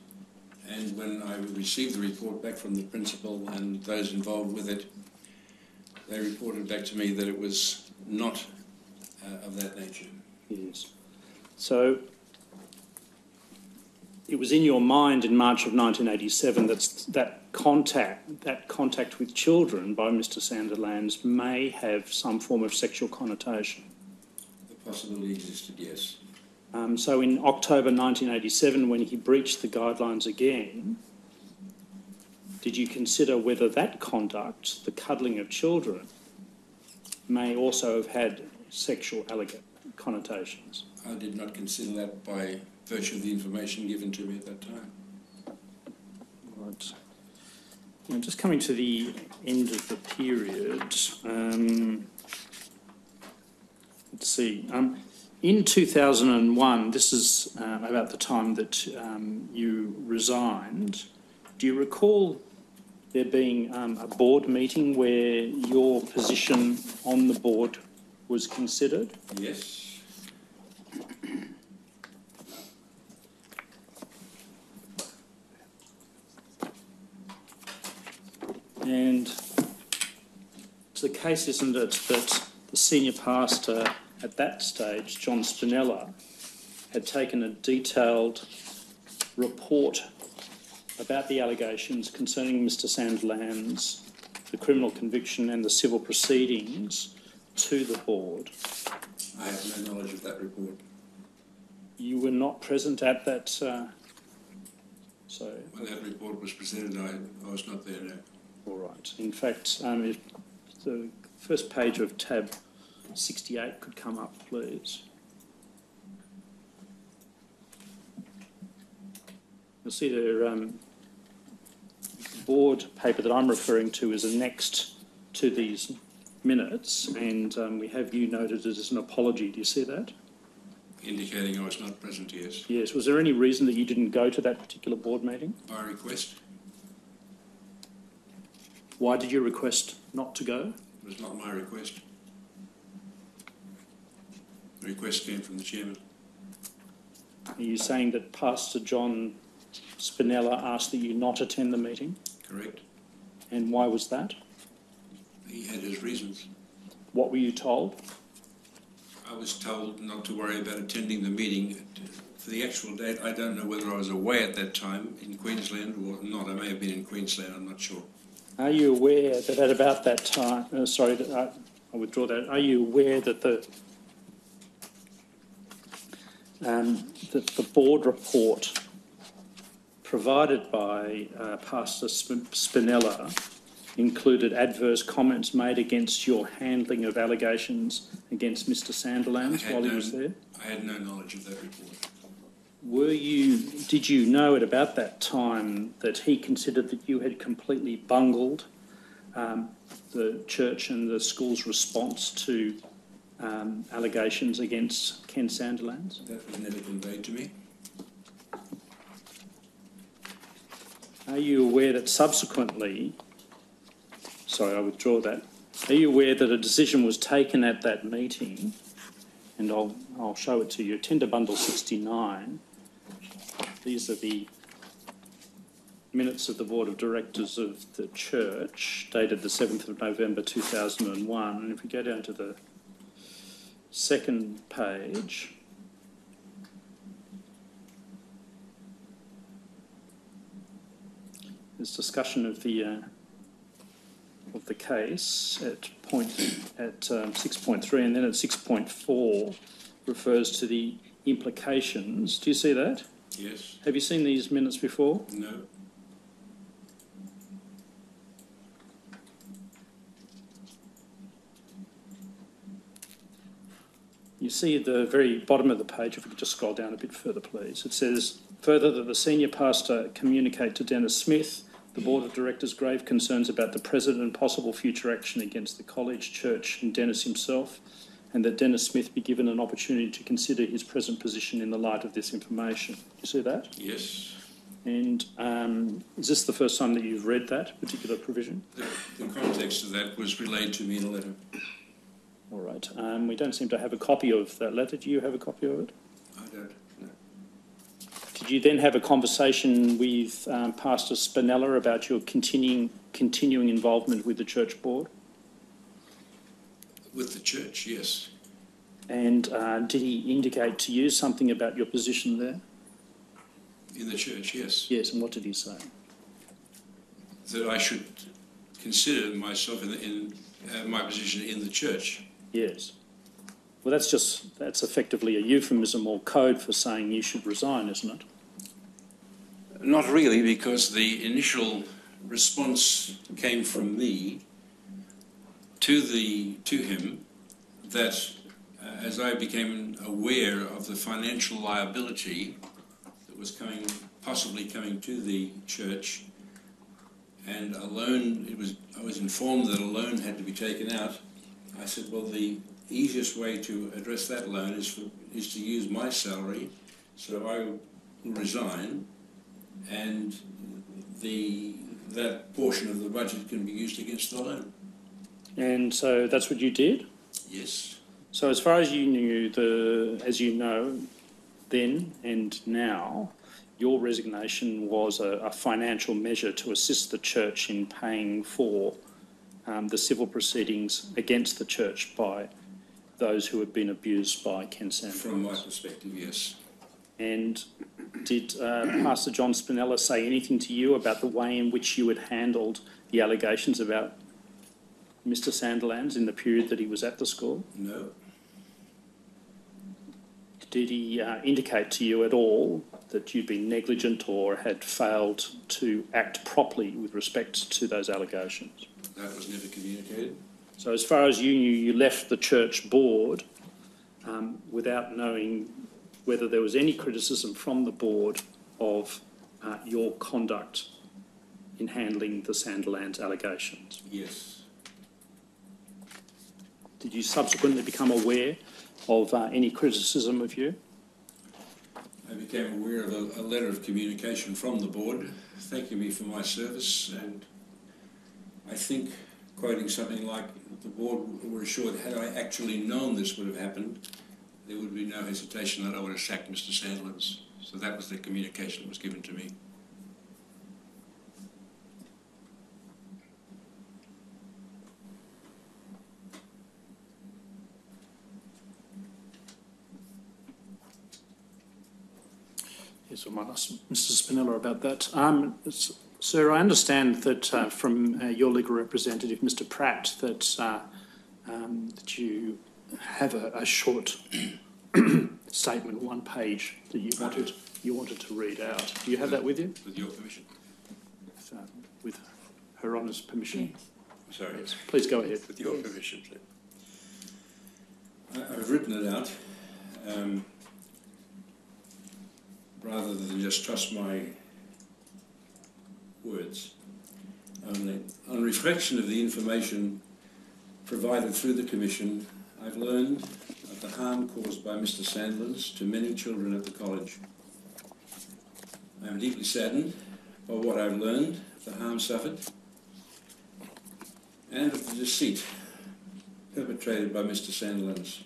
and when I received the report back from the principal and those involved with it, they reported back to me that it was not uh, of that nature. Yes. So it was in your mind in March of 1987 that that contact, that contact with children by Mr. Sandilands may have some form of sexual connotation. The possibility existed, yes. Um, so in October 1987, when he breached the guidelines again, did you consider whether that conduct, the cuddling of children, may also have had sexual connotations? I did not consider that by virtue of the information given to me at that time. Right. Now, just coming to the end of the period, um, let's see. Um, in 2001, this is uh, about the time that um, you resigned. Do you recall there being um, a board meeting where your position on the board was considered? Yes. And it's the case, isn't it, that the senior pastor at that stage, John Spinella, had taken a detailed report about the allegations concerning Mr Sandilands, the criminal conviction and the civil proceedings to the board. I have no knowledge of that report. You were not present at that, uh, so, When that report was presented, I, I was not there, no. All right. In fact, um, if the first page of tab 68 could come up, please. You'll see the um, board paper that I'm referring to is annexed to these minutes, and um, we have you noted it as an apology. Do you see that? Indicating I was not present, yes. Yes. Was there any reason that you didn't go to that particular board meeting? By request, Why did you request not to go? it was not my request. The request came from the chairman. Are you saying that Pastor John Spinella asked that you not attend the meeting? Correct? And why was that? He had his reasons. What were you told? I was told not to worry about attending the meeting. For the actual date, I don't know whether I was away at that time in Queensland or not. I may have been in Queensland, I'm not sure. Are you aware that at about that time, uh, sorry, that I, I withdraw that. Are you aware that the um, that the board report provided by uh, Pastor Spinella included adverse comments made against your handling of allegations against Mr. Sandilands while he was there? I had no knowledge of that report. Were you, did you know at about that time that he considered that you had completely bungled um, the church and the school's response to um, allegations against Ken Sandilands? That was never conveyed to me. Are you aware that subsequently, sorry, I withdraw that. Are you aware that a decision was taken at that meeting, and I'll, I'll show it to you, Tender Bundle 69. These are the minutes of the Board of Directors of the Church, dated the 7th of November 2001. And if we go down to the second page, There's discussion of the uh, of the case at point at um, six point three, and then at six point four refers to the implications. Do you see that? Yes? Have you seen these minutes before? No? You see at the very bottom of the page, if we could just scroll down a bit further, please. It says further that the senior pastor communicate to Denis Smith the board of directors' grave concerns about the present and possible future action against the college, church, and Denis himself, and that Denis Smith be given an opportunity to consider his present position in the light of this information. Do you see that? Yes? And um, is this the first time that you've read that particular provision? The, the context of that was relayed to me in a letter. All right. Um, we don't seem to have a copy of that letter. Do you have a copy of it? I don't. Did you then have a conversation with um, Pastor Spinella about your continuing continuing involvement with the church board? With the church, yes. And uh, did he indicate to you something about your position there? In the church, yes. Yes. And what did he say? That I should consider myself in, in uh, my position in the church. Yes. Well, that's just that's effectively a euphemism or code for saying you should resign, isn't it? Not really, because the initial response came from me to the to him that uh, as I became aware of the financial liability that was coming possibly coming to the church and a loan it was I was informed that a loan had to be taken out I said well the easiest way to address that loan is for, is to use my salary so I will resign and the that portion of the budget can be used against the loan. And so that's what you did? Yes. So as far as you knew, the, as you know, then and now, your resignation was a, a financial measure to assist the church in paying for um, the civil proceedings against the church by those who had been abused by Ken Sanders. From my perspective, yes. And did uh, Pastor John Spinella say anything to you about the way in which you had handled the allegations about Mr. Sandilands in the period that he was at the school? No. Did he uh, indicate to you at all that you'd been negligent or had failed to act properly with respect to those allegations? That was never communicated. So, as far as you knew, you left the church board um, without knowing whether there was any criticism from the board of uh, your conduct in handling the Sandilands allegations. Yes. Did you subsequently become aware of uh, any criticism of you? I became aware of a, a letter of communication from the board thanking me for my service, and I think quoting something like the board were assured had I actually known this would have happened, there would be no hesitation that I would have sacked Mr. Sandilands. So that was the communication that was given to me. Yes, I might ask Mr. Spinella about that. Um, sir, I understand that uh, from uh, your legal representative, Mr. Pratt, that uh, um, that you have a, a short statement, one page, that you wanted you wanted to read out. Do you have that with you? With your permission. With, uh, with Her Honour's permission. Sorry. Yes. Please go ahead. With your permission, please. I've written it out um, rather than just trust my words. Only on reflection of the information provided through the Commission, I've learned of the harm caused by Mr Sandilands to many children at the college. I am deeply saddened by what I've learned, the harm suffered, and of the deceit perpetrated by Mr. Sandilands.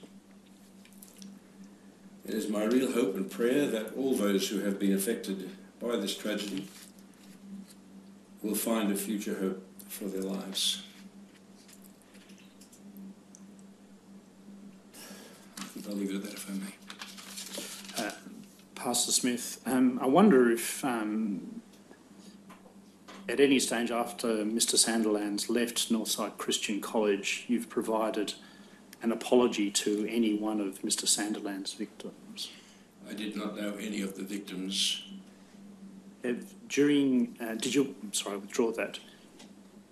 It is my real hope and prayer that all those who have been affected by this tragedy will find a future hope for their lives. I think I'll leave it at that if I may. Uh, Pastor Smith, um, I wonder if um, at any stage after Mr. Sandilands left Northside Christian College, you've provided an apology to any one of Mr. Sandilands' victims. I did not know any of the victims. Have- During, uh, did you, I'm sorry, I withdraw that.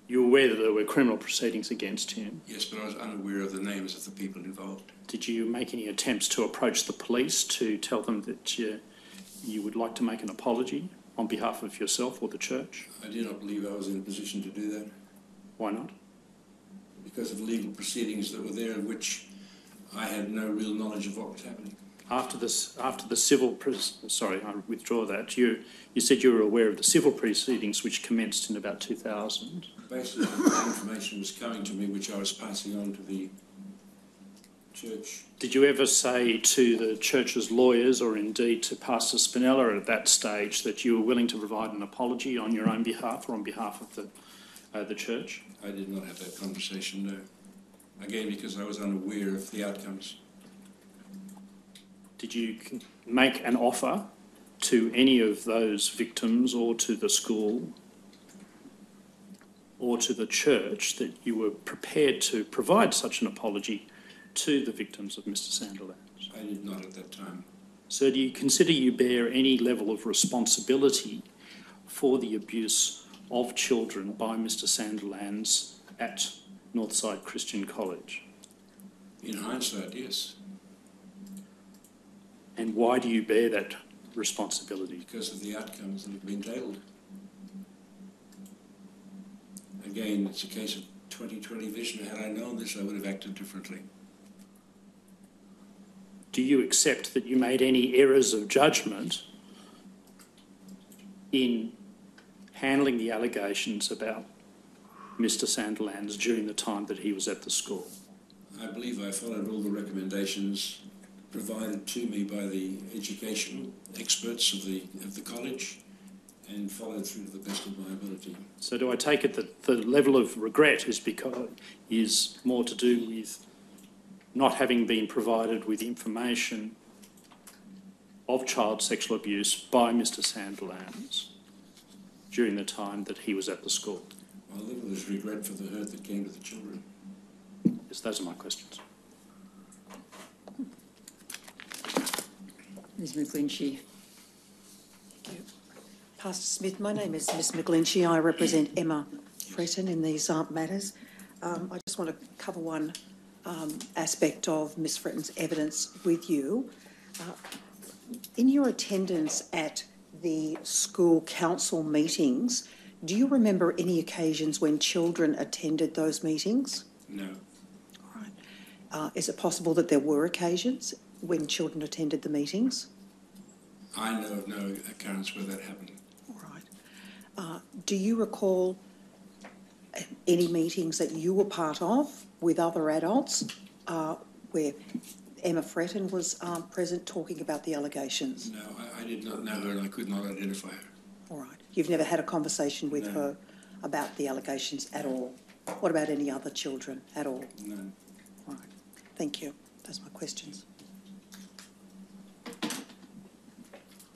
You were aware that there were criminal proceedings against him. Yes, but I was unaware of the names of the people involved. Did you make any attempts to approach the police to tell them that you, you would like to make an apology on behalf of yourself or the church? I do not believe I was in a position to do that. Why not? Because of legal proceedings that were there in which I had no real knowledge of what was happening. After this, after the civil, pres- sorry, I withdraw that. You, you said you were aware of the civil proceedings which commenced in about 2000. Basically, the information was coming to me which I was passing on to the church. Did you ever say to the church's lawyers, or indeed to Pastor Spinella at that stage, that you were willing to provide an apology on your own behalf or on behalf of the, uh, the church? I did not have that conversation, no. Again, because I was unaware of the outcomes. Did you make an offer to any of those victims or to the school or to the church that you were prepared to provide such an apology to the victims of Mr. Sandilands? I did not at that time. So, do you consider you bear any level of responsibility for the abuse of children by Mr. Sandilands at Northside Christian College? In hindsight, yes, And why do you bear that responsibility? because of the outcomes that have been tabled. Again, it's a case of 2020 vision. Had I known this, I would have acted differently. Do you accept that you made any errors of judgment in handling the allegations about Mr Sandilands during the time that he was at the school? I believe I followed all the recommendations provided to me by the educational experts of the, of the college and followed through to the best of my ability. So do I take it that the level of regret is because is more to do with not having been provided with information of child sexual abuse by Mr Sandilands during the time that he was at the school? My level is regret for the hurt that came to the children. Yes, those are my questions. Ms McGlinchey. Thank you. Pastor Smith, my name is Ms McGlinchey. I represent Emma Fretton in these uh, matters. Um, I just want to cover one um, aspect of Ms Fretton's evidence with you. Uh, in your attendance at the school council meetings, do you remember any occasions when children attended those meetings? No, Right. Uh, is it possible that there were occasions when children attended the meetings? I know of no occurrence where that happened. All right. Uh, do you recall any meetings that you were part of with other adults uh, where Emma Fretton was um, present talking about the allegations? No, I, I did not know her and I could not identify her. All right. You've never had a conversation with No. her about the allegations at all? What about any other children at all? None. All right. Thank you. Those are my questions.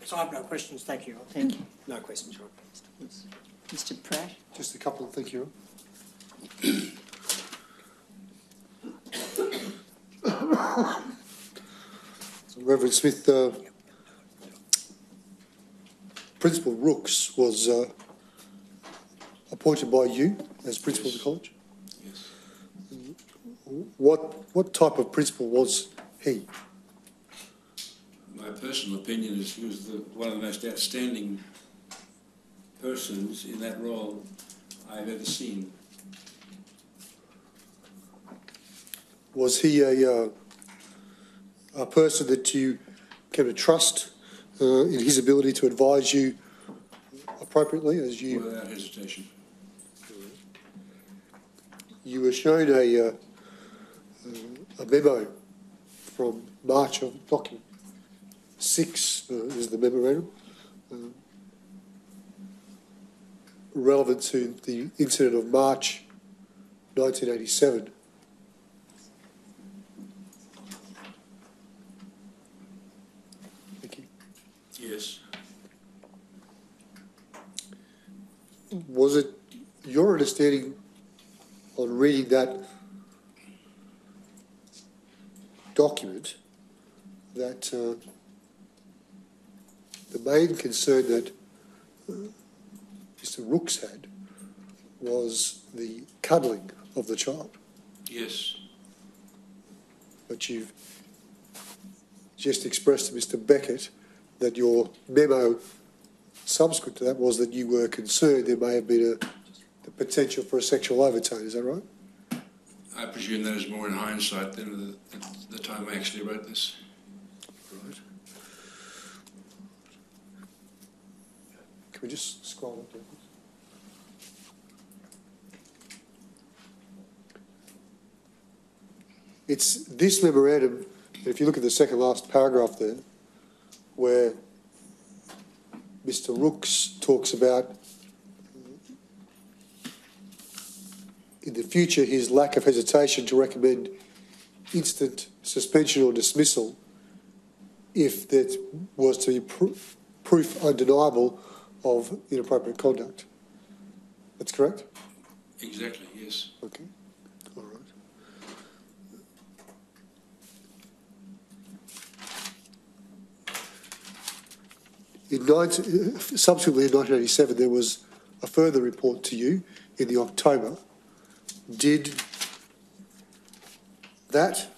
So I have no questions, thank you. Thank you. No questions, Your Honour. Mr Pratt. Just a couple, thank you. Reverend Smith, uh, Principal Rooks was uh, appointed by you as principal of the college. Yes. What, what type of principal was he? My personal opinion is he was the, one of the most outstanding persons in that role I've ever seen. Was he a, uh, a person that you came to trust uh, in his ability to advise you appropriately as you, Without hesitation. you were shown a, uh, a memo from March of document six uh, is the memorandum uh, relevant to the incident of March 1987. Thank you. Yes. Was it your understanding on reading that document that uh, the main concern that uh, Mr. Rooks had was the cuddling of the child? Yes. But you've just expressed to Mr. Beckett that your memo subsequent to that was that you were concerned there may have been a, the potential for a sexual overtone. Is that right? I presume that is more in hindsight than the, the time I actually wrote this. Right. Can we just scroll up there? It's this memorandum, if you look at the second last paragraph there, where Mr. Rooks talks about in the future his lack of hesitation to recommend instant suspension or dismissal if there was to be pr- proof undeniable of inappropriate conduct. That's correct? Exactly, yes. Okay, all right. In 19, subsequently in 1987, there was a further report to you in the October. Did that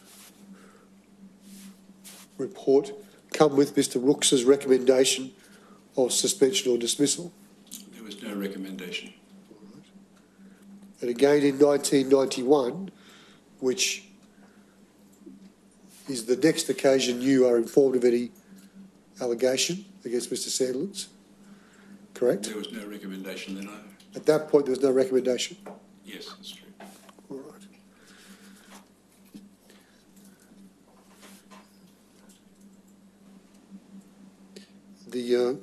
report come with Mr Rooks's recommendation of suspension or dismissal? There was no recommendation. And again in 1991, which is the next occasion you are informed of any allegation against Mr Sandilands, correct? There was no recommendation then either. At that point, there was no recommendation. Yes, that's true. All right. The, uh,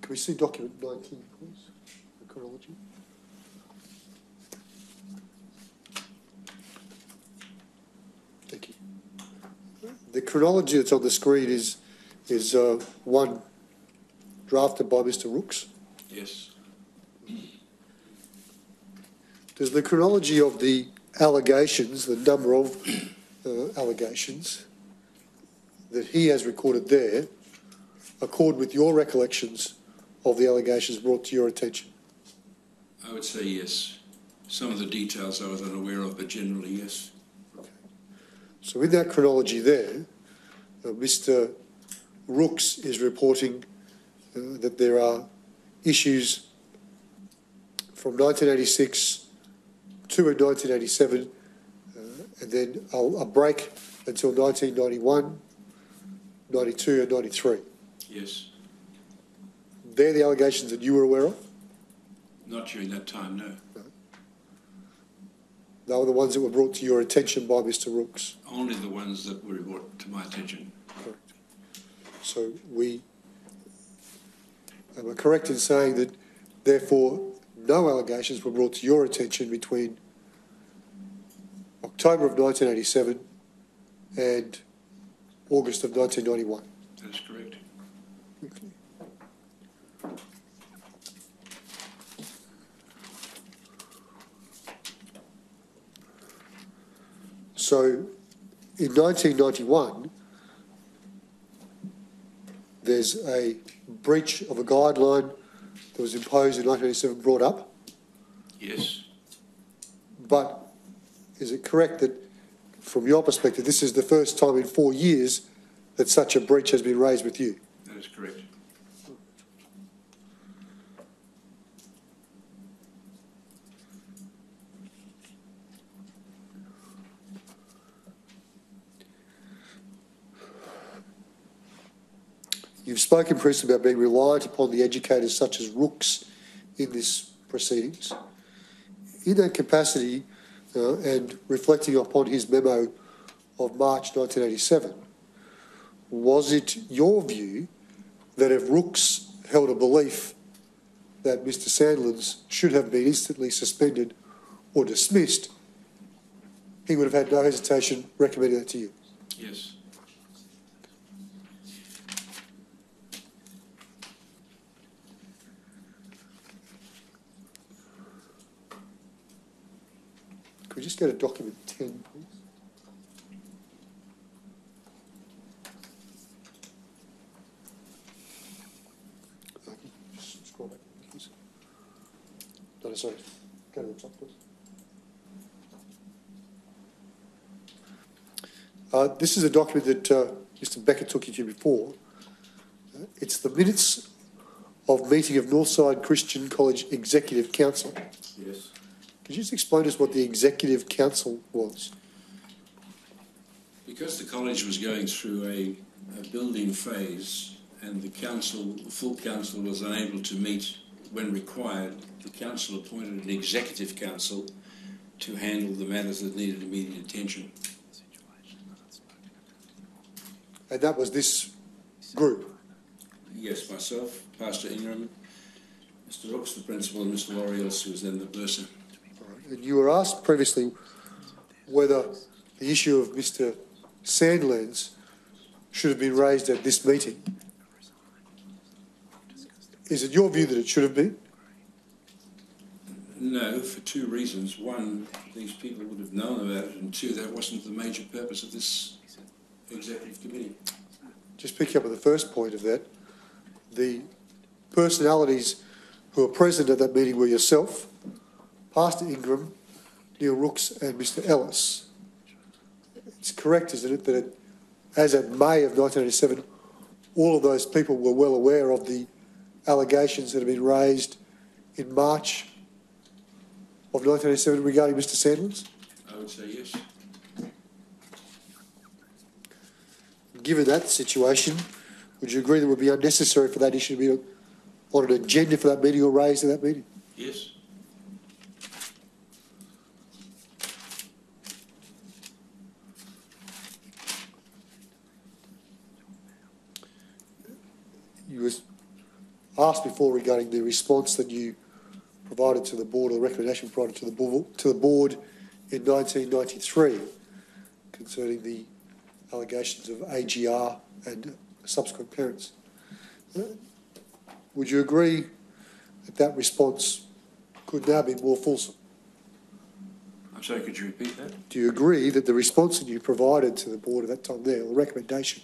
can we see document nineteen, please, the chronology? Thank you. The chronology that's on the screen is, is, uh, one drafted by Mr Rooks. Yes. Does the chronology of the allegations, the number of uh, allegations that he has recorded there, accord with your recollections of the allegations brought to your attention? I would say yes. Some of the details I was unaware of, but generally yes. So in that chronology there, uh, Mr Rooks is reporting uh, that there are issues from 1986 to 1987, uh, and then a, a break until 1991, 92 and 93. Yes. They're the allegations that you were aware of? Not during that time, no. They were the ones that were brought to your attention by Mr Rooks. Only the ones that were brought to my attention. Correct. So we, am I correct in saying that therefore no allegations were brought to your attention between October of 1987 and August of 1991? That is correct. So in 1991, there's a breach of a guideline that was imposed in 1987 brought up. Yes. But is it correct that, from your perspective, this is the first time in four years that such a breach has been raised with you? That is correct. You've spoken previously about being reliant upon the educators such as Rooks in this proceedings. In that capacity, uh, and reflecting upon his memo of March 1987, was it your view that if Rooks held a belief that Mr Sandilands should have been instantly suspended or dismissed, he would have had no hesitation recommending that to you? Yes. Could we just go to document 10, please? Sorry, go to the top, please. Uh, This is a document that uh, Mr Beckett took you to before. Uh, It's the minutes of meeting of Northside Christian College Executive Council. Yes. Could you just explain to us what the Executive Council was? Because the college was going through a, a building phase and the council, the full council was unable to meet when required, the council appointed an executive council to handle the matters that needed immediate attention. And that was this group. Yes, myself, Pastor Ingram, Mr Rooks, the principal, and Mr Laureus, who was then the bursar. And you were asked previously whether the issue of Mr Sandilands should have been raised at this meeting. Is it your view that it should have been? No, for two reasons. One, these people would have known about it, and two, that wasn't the major purpose of this executive committee. Just picking up on the first point of that, the personalities who were present at that meeting were yourself, Pastor Ingram, Neil Rooks, and Mr Ellis. It's correct, isn't it, that it, as at May of 1987, all of those people were well aware of the allegations that had been raised in March of 1987 regarding Mr Sandilands? I would say yes. Given that situation, would you agree that it would be unnecessary for that issue to be on an agenda for that meeting or raised at that meeting? Yes. You was asked before regarding the response that you provided to the board, or the recommendation provided to the board, to the board in 1993 concerning the allegations of AGR and subsequent parents. Would you agree that that response could now be more fulsome? I'm sorry, could you repeat that? Do you agree that the response that you provided to the board at that time there, or the recommendation,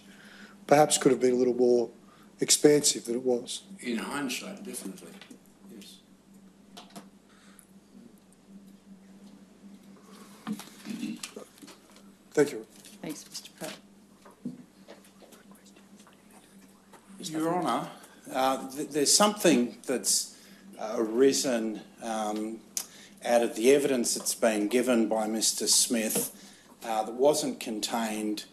perhaps could have been a little more expansive than it was? In hindsight, definitely. Yes. Thank you. Thanks, Mr Pratt. Your Honour, uh, th- there's something that's uh, arisen um, out of the evidence that's been given by Mr Smith uh, that wasn't contained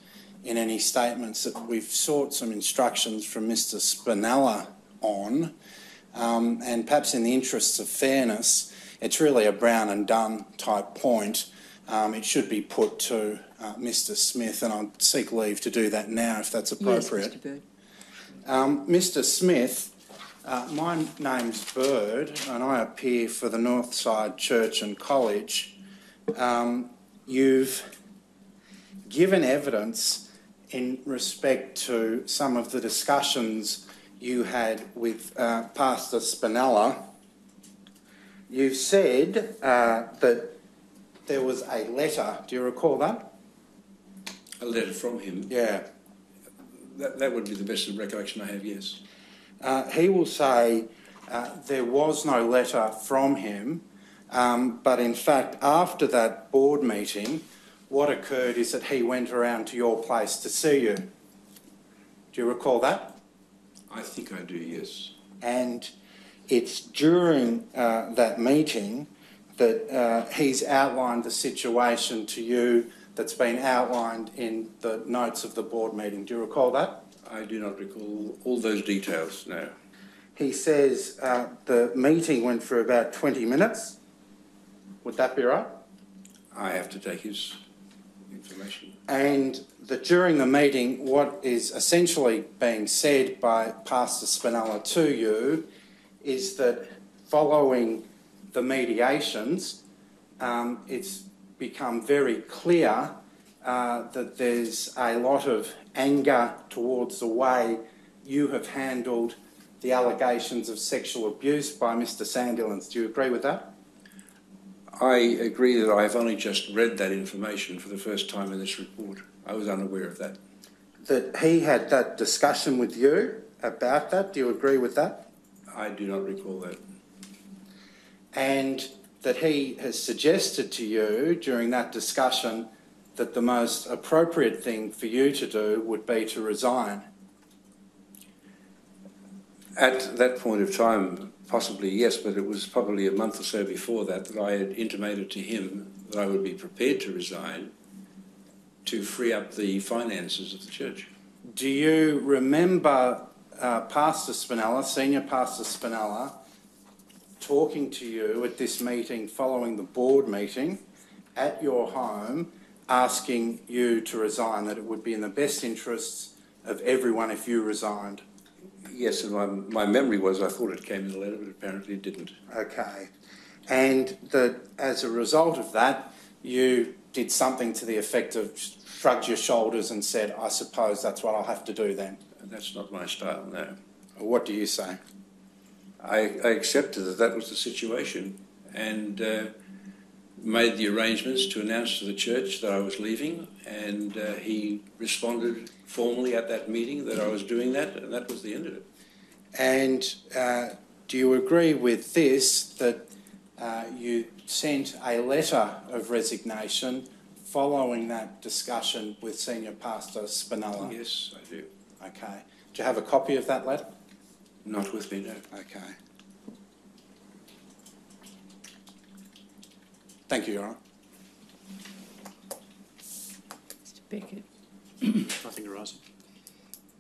in any statements that we've sought some instructions from Mr Spinella on. Um, and perhaps in the interests of fairness, it's really a Browne and Dunn type point. Um, it should be put to uh, Mr Smith, and I'd seek leave to do that now if that's appropriate. Yes, Mr Bird. Um, Mr Smith, uh, my name's Bird and I appear for the Northside Church and College. Um, you've given evidence in respect to some of the discussions you had with uh, Pastor Spinella. You've said uh, that there was a letter, do you recall that? A letter from him. Yeah. That, that would be the best recollection I have, yes. Uh, he will say uh, there was no letter from him, um, but in fact, after that board meeting, what occurred is that he went around to your place to see you. Do you recall that? I think I do, yes. And it's during uh, that meeting that uh, he's outlined the situation to you that's been outlined in the notes of the board meeting. Do you recall that? I do not recall all those details, no. He says uh, the meeting went for about 20 minutes. Would that be right? I have to take his information. And that during the meeting, what is essentially being said by Pastor Spinella to you is that following the mediations, um, it's become very clear uh, that there's a lot of anger towards the way you have handled the allegations of sexual abuse by Mr Sandilands. Do you agree with that? I agree that I've only just read that information for the first time in this report. I was unaware of that. That he had that discussion with you about that. Do you agree with that? I do not recall that. And that he has suggested to you during that discussion that the most appropriate thing for you to do would be to resign. At that point of time, possibly yes, but it was probably a month or so before that that I had intimated to him that I would be prepared to resign to free up the finances of the church. Do you remember uh, Pastor Spinella, Senior Pastor Spinella, talking to you at this meeting following the board meeting at your home, asking you to resign, that it would be in the best interests of everyone if you resigned? Yes, and my, my memory was I thought it came in the letter, but apparently it didn't. Okay. And that as a result of that, you did something to the effect of shrugged your shoulders and said, I suppose that's what I'll have to do then. That's not my style, no. What do you say? I, I accepted that that was the situation and uh, made the arrangements to announce to the church that I was leaving. And uh, he responded formally at that meeting that I was doing that, and that was the end of it. And uh, do you agree with this that uh, you sent a letter of resignation following that discussion with Senior Pastor Spinella? Yes, I do. Okay. Do you have a copy of that letter? Not with me, no. Okay. Thank you, Your Honour. Mr Beckett. Nothing arising.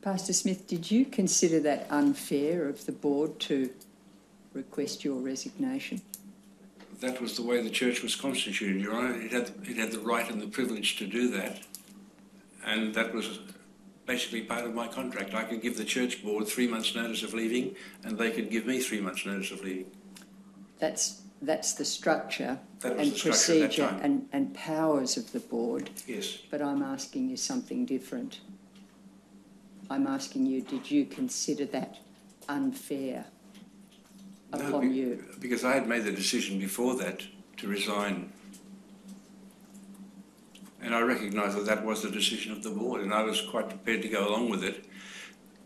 Pastor Smith, did you consider that unfair of the board to request your resignation? That was the way the church was constituted, Your Honour. It had, it had the right and the privilege to do that. And that was basically part of my contract. I could give the church board three months' notice of leaving, and they could give me three months' notice of leaving. That's, that's the structure That and the structure procedure and, and powers of the board, Yes. but I'm asking you something different. I'm asking you, did you consider that unfair No, upon be- you? Because I had made the decision before that to resign. And I recognised that that was the decision of the board, and I was quite prepared to go along with it,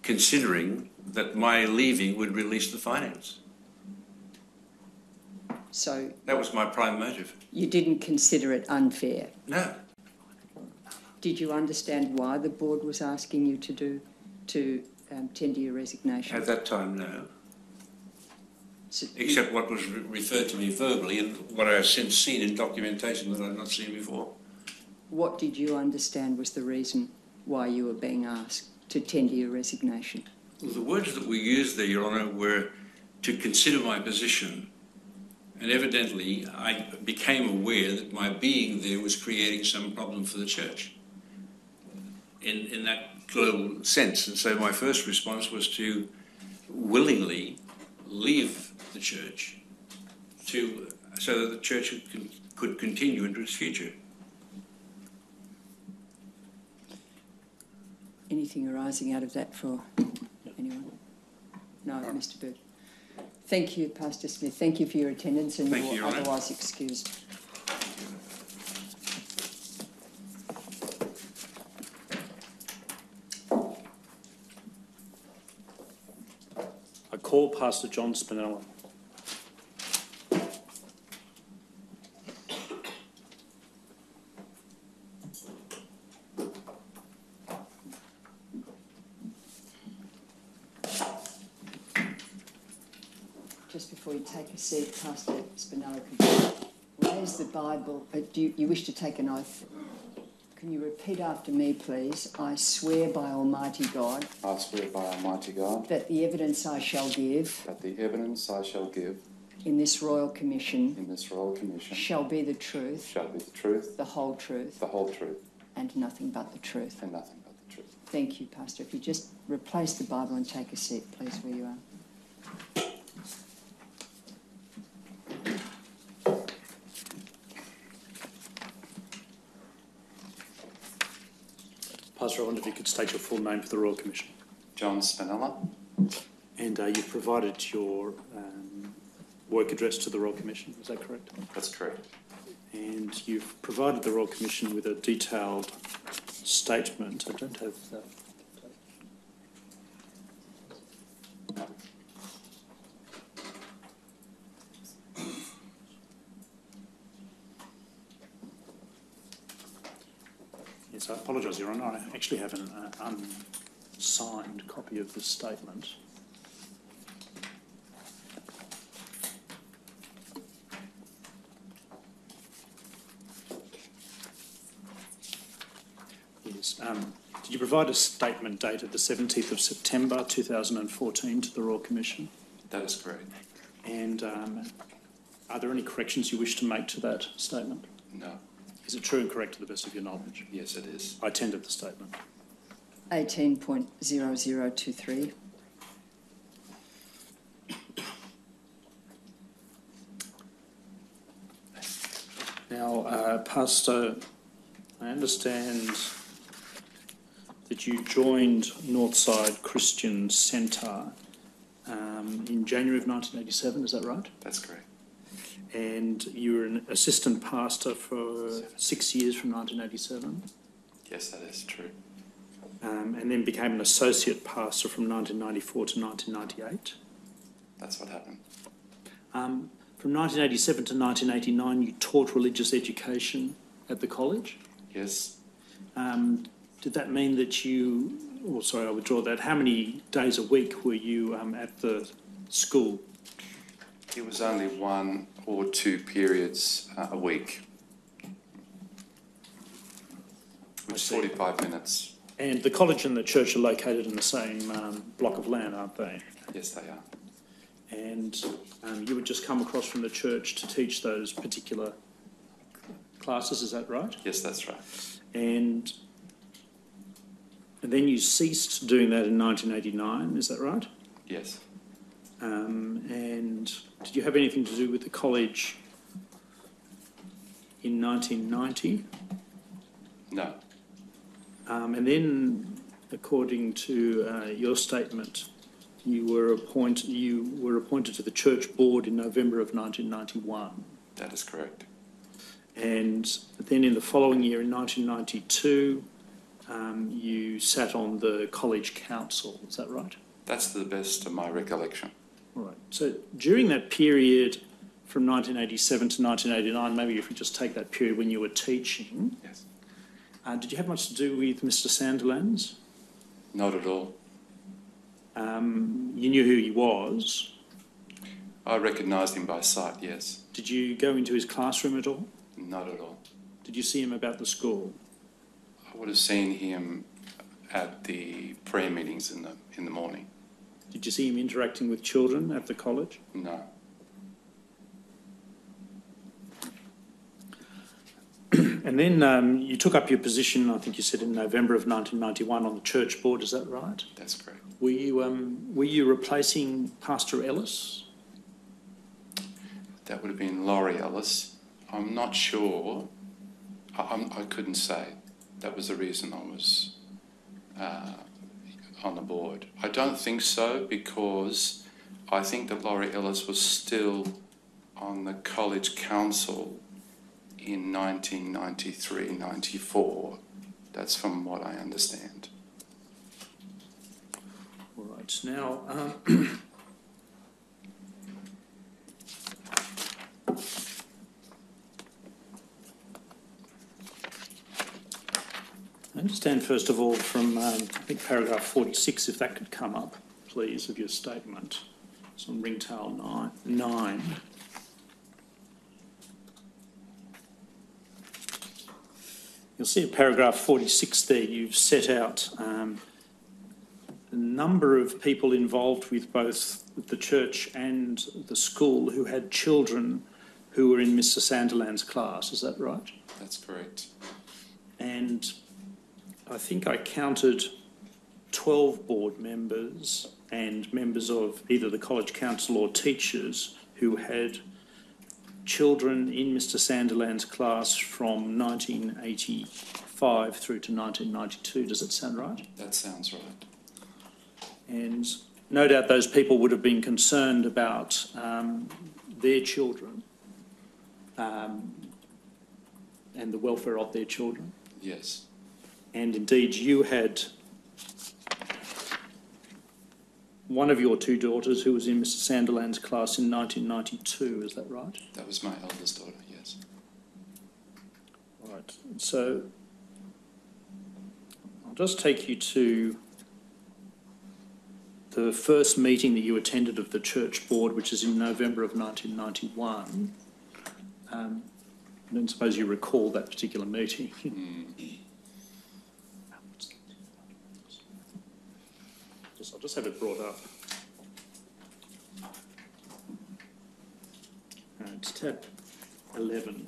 considering that my leaving would release the finance. So That was my prime motive. you didn't consider it unfair? No, Did you understand why the board was asking you to do, to um, tender your resignation? at that time, no. So- Except what was re- referred to me verbally and what I have since seen in documentation that I've not seen before. What did you understand was the reason why you were being asked to tender your resignation? Well, the words that were used there, Your Honour, were to consider my position. And evidently, I became aware that my being there was creating some problem for the church in, in that global sense. And so my first response was to willingly leave the church to, so that the church could, could continue into its future. Anything arising out of that for anyone? No, Mr. Bird. Thank you, Pastor Smith. Thank you for your attendance and Thank you, you're Your Honour. otherwise excused. Pastor John Spinella. Just before you take a seat, Pastor Spinella, could you raise the Bible? Uh, do you, you wish to take an oath? Can you repeat after me, please? I swear by Almighty God I swear by Almighty God that the evidence I shall give that the evidence I shall give in this Royal Commission in this Royal Commission shall be the truth, shall be the truth, the whole truth, the whole truth, and nothing but the truth. and nothing but the truth. Thank you, Pastor. If you just replace the Bible and take a seat, please, where you are. Pastor, I wonder if you could state your full name for the Royal Commission. John Spinella, And uh, you've provided your um, work address to the Royal Commission, is that correct? that's correct. And you've provided the Royal Commission with a detailed statement. I don't have that. Yes, I apologise, Your Honour. I actually have an uh, unsigned copy of this statement. Yes. Um, did you provide a statement dated the 17th of September 2014 to the Royal Commission? That is correct. And um, are there any corrections you wish to make to that statement? No, Is it true and correct to the best of your knowledge? yes, it is. I tendered the statement. 18.0023. Now, uh, Pastor, I understand that you joined Northside Christian Centre um, in January of 1987, is that right? That's correct. And you were an assistant pastor for six years from 1987, Yes, that is true. um, and then became an associate pastor from 1994 to 1998. That's what happened. Um, from 1987 to 1989, you taught religious education at the college. Yes, Um, did that mean that you, or sorry, I withdraw that. How many days a week were you um, at the school? It was only one or two periods uh, a week, which is 45 minutes And the college and the church are located in the same um, block of land, aren't they? Yes, they are. And um, you would just come across from the church to teach those particular classes, is that right? Yes, that's right. And, and then you ceased doing that in 1989, is that right? Yes. Um, and did you have anything to do with the college in 1990? No. Um, and then, according to uh, your statement, you were appointed. You were appointed to the church board in November of 1991, That is correct. and then in the following year, in 1992, um, you sat on the college council. Is that right? That's the best of my recollection. Right. So during that period, from 1987 to 1989, maybe if we just take that period when you were teaching, Yes. uh, did you have much to do with Mr. Sandilands? Not at all. Um, you knew who he was. I recognised him by sight, yes. Did you go into his classroom at all? Not at all. Did you see him about the school? I would have seen him at the prayer meetings in the in the morning. Did you see him interacting with children at the college? No. And then um, you took up your position, I think you said in November of 1991 on the church board, is that right? That's correct. Were you, um, were you replacing Pastor Ellis? That would have been Laurie Ellis. I'm not sure. I, I'm, I couldn't say. That was the reason I was uh, on the board. I don't think so because I think that Laurie Ellis was still on the college council in 1993 94. That's from what I understand. All right, now, um, understand, first of all, from, um, I think paragraph 46, if that could come up, please, of your statement. It's on ringtail nine. nine. You'll see in paragraph 46 there, you've set out um, a number of people involved with both the church and the school who had children who were in Mr. Sandilands' class. Is that right? That's correct. I think I counted 12 board members and members of either the college council or teachers who had children in Mr. Sandilands' class from 1985 through to 1992. Does it sound right? That sounds right. And no doubt those people would have been concerned about um, their children um, and the welfare of their children. Yes. And indeed, you had one of your two daughters who was in Mr. Sandilands' class in 1992, is that right? That was my eldest daughter, yes. Right. So I'll just take you to the first meeting that you attended of the church board, which is in November of 1991. Um, I don't suppose you recall that particular meeting. Just, I'll just have it brought up. It's tab 11.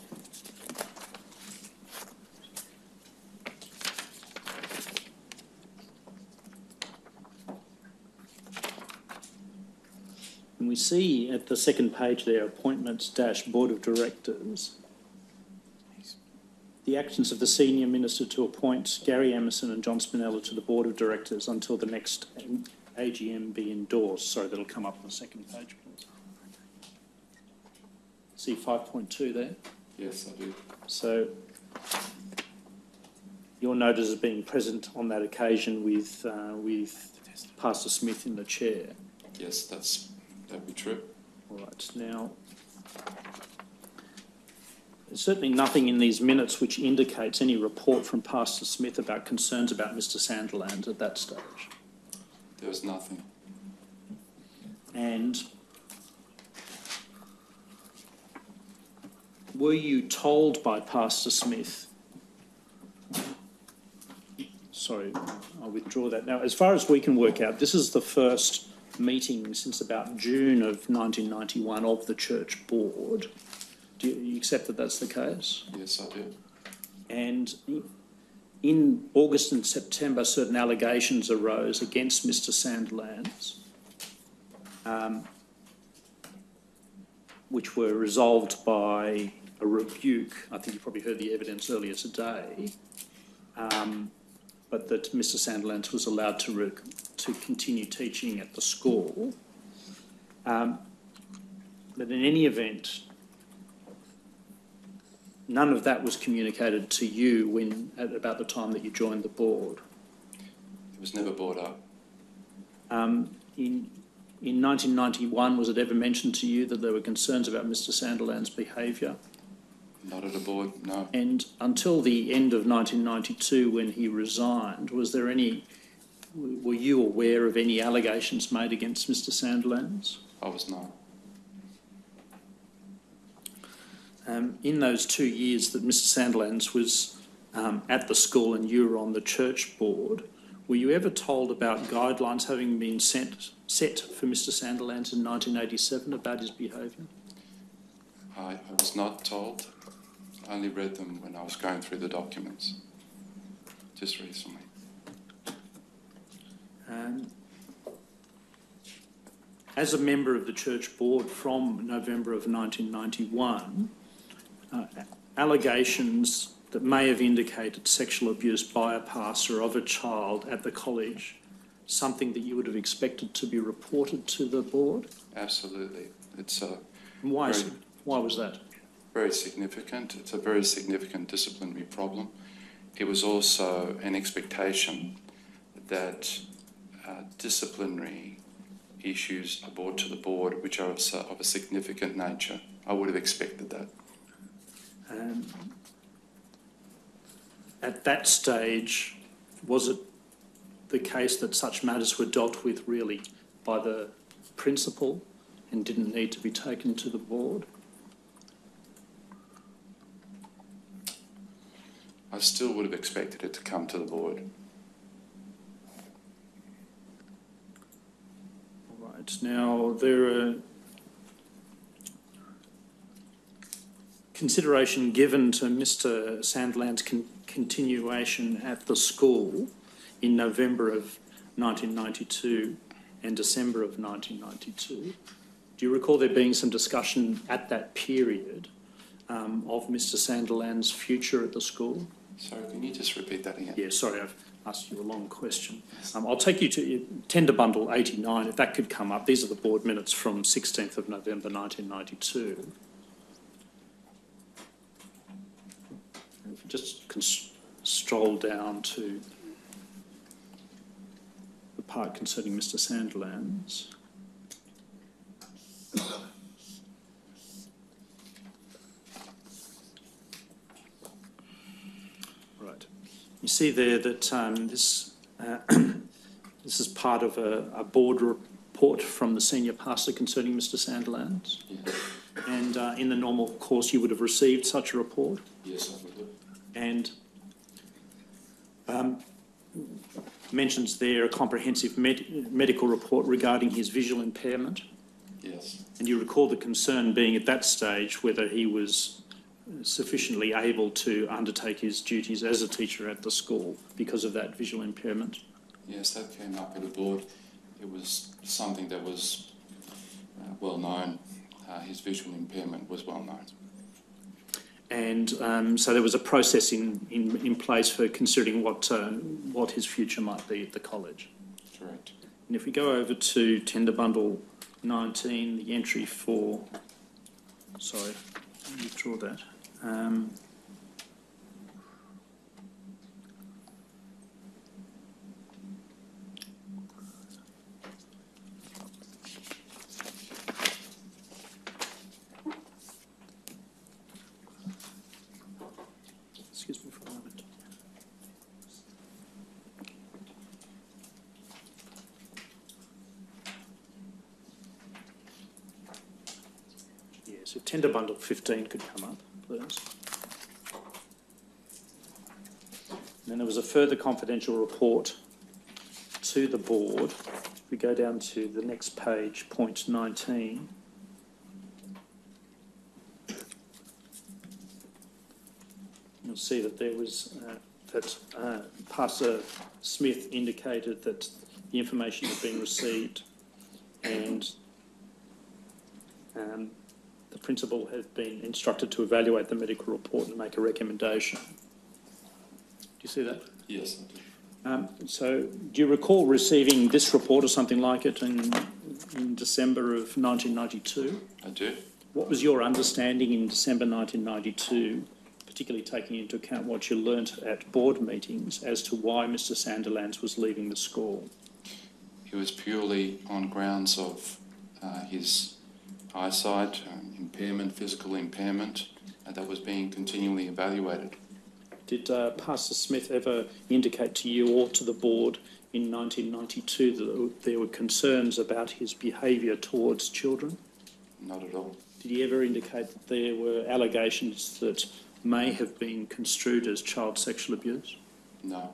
And we see at the second page there, appointments dash board of directors. The actions of the senior minister to appoint Gary Emerson and John Spinella to the board of directors until the next AGM be endorsed. Sorry, that'll come up on the second page, please. See 5.2 there? Yes, I do. So your notice of being present on that occasion with, uh, with Pastor Smith in the chair. Yes, that's that'd be true. All right, now, there's certainly nothing in these minutes which indicates any report from Pastor Smith about concerns about Mr Sanderland at that stage. There was nothing. And were you told by Pastor Smith sorry, I'll withdraw that. Now, as far as we can work out, this is the first meeting since about June of 1991 of the church board. Do you, accept that that's the case? Yes, I do. And in August and September, certain allegations arose against Mr. Sandilands, um, which were resolved by a rebuke. I think you probably heard the evidence earlier today. Um, but that Mr. Sandilands was allowed to, to continue teaching at the school. Um, but in any event, none of that was communicated to you when, at about the time that you joined the board. It was never brought up. Um, in, in 1991, was it ever mentioned to you that there were concerns about Mr. Sandilands' behaviour? Not at a board, no. And until the end of 1992, when he resigned, was there any? Were you aware of any allegations made against Mr. Sandilands? I was not. Um, in those two years that Mr. Sandilands was um, at the school and you were on the church board, were you ever told about guidelines having been sent, set for Mr. Sandilands in 1987 about his behaviour? I, I was not told. I only read them when I was going through the documents, just recently. Um, as a member of the church board from November of 1991, uh, allegations that may have indicated sexual abuse by a pastor of a child at the college, something that you would have expected to be reported to the board? Absolutely. It's a why, Right. why was that? very significant. It's a very significant disciplinary problem. It was also an expectation that uh, disciplinary issues are brought to the board which are of, of a significant nature. I would have expected that. Um, at that stage, was it the case that such matters were dealt with really by the principal and didn't need to be taken to the board? I still would have expected it to come to the board. Right, now there are consideration given to Mr Sandilands' con- continuation at the school in November of 1992 and December of 1992. Do you recall there being some discussion at that period um, of Mr Sandilands' future at the school? Sorry, can you just repeat that again? Yeah, sorry, I've asked you a long question. Um, I'll take you to tender bundle 89, if that could come up. These are the board minutes from 16th of November 1992. If you just can stroll down to the part concerning Mr Sandilands. Right. You see there that um, this, uh, this is part of a, a board report from the senior pastor concerning Mr Sandilands. Yeah. And uh, in the normal course, you would have received such a report. Yes, I would have. And um, mentions there a comprehensive med- medical report regarding his visual impairment. Yes. And you recall the concern being at that stage whether he was sufficiently able to undertake his duties as a teacher at the school because of that visual impairment. Yes, that came up at the board. It was something that was uh, well known. Uh, his visual impairment was well known. And um, so there was a process in, in, in place for considering what, uh, what his future might be at the college. Correct. And if we go over to tender bundle 19, the entry for, sorry, withdraw that. Um, excuse me for a moment. Yes, if tender bundle 15 could come up, please. then there was a further confidential report to the board. If we go down to the next page, point 19. You'll see that there was, uh, that uh, Pastor Smith indicated that the information had been received and um, the principal has been instructed to evaluate the medical report and make a recommendation. Do you see that? Yes, Um, so, do you recall receiving this report or something like it in, in December of 1992? I do. What was your understanding in December 1992, particularly taking into account what you learnt at board meetings as to why Mr Sandilands was leaving the school? It was purely on grounds of uh, his eyesight, impairment, physical impairment, uh, that was being continually evaluated. Did uh, Pastor Smith ever indicate to you or to the board in 1992 that there were concerns about his behaviour towards children? Not at all. Did he ever indicate that there were allegations that may have been construed as child sexual abuse? No.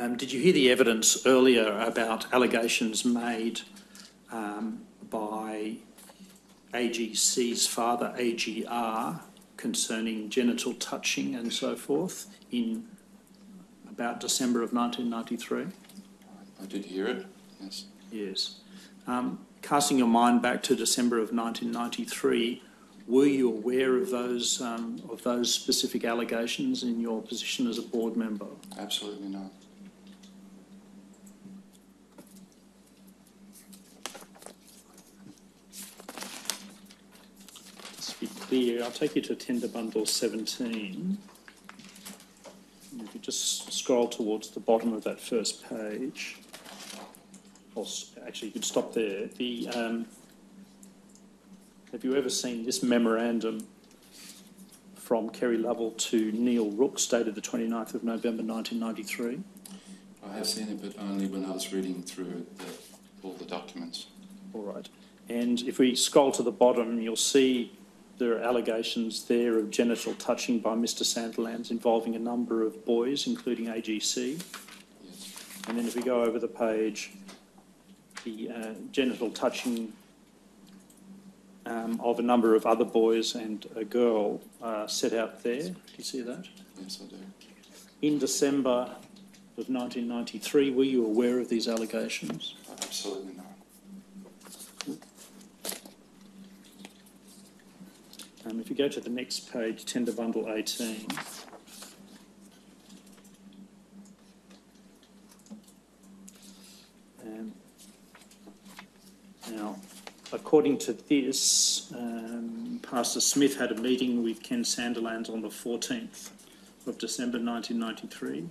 Um, did you hear the evidence earlier about allegations made um, by AGC's father, AGR, concerning genital touching and so forth in about December of 1993? I did hear it, yes. Yes. Um, casting your mind back to December of 1993, were you aware of those um, of those specific allegations in your position as a board member? Absolutely not. Let's be clear. I'll take you to tender bundle 17. If you just scroll towards the bottom of that first page, or actually, you could stop there. The um, have you ever seen this memorandum from Kerry Lovell to Neil Rooks, dated the 29th of November 1993? I have seen it, but only when I was reading through the, all the documents. All right. And if we scroll to the bottom, you'll see there are allegations there of genital touching by Mr. Sandilands involving a number of boys, including AGC. Yes. And then if we go over the page, the uh, genital touching um, of a number of other boys and a girl uh, set out there. Do you see that? Yes, I do. In December of 1993, were you aware of these allegations? Absolutely not. Um, if you go to the next page, tender bundle 18. Um, now, according to this, um, Pastor Smith had a meeting with Ken Sandilands on the 14th of December 1993,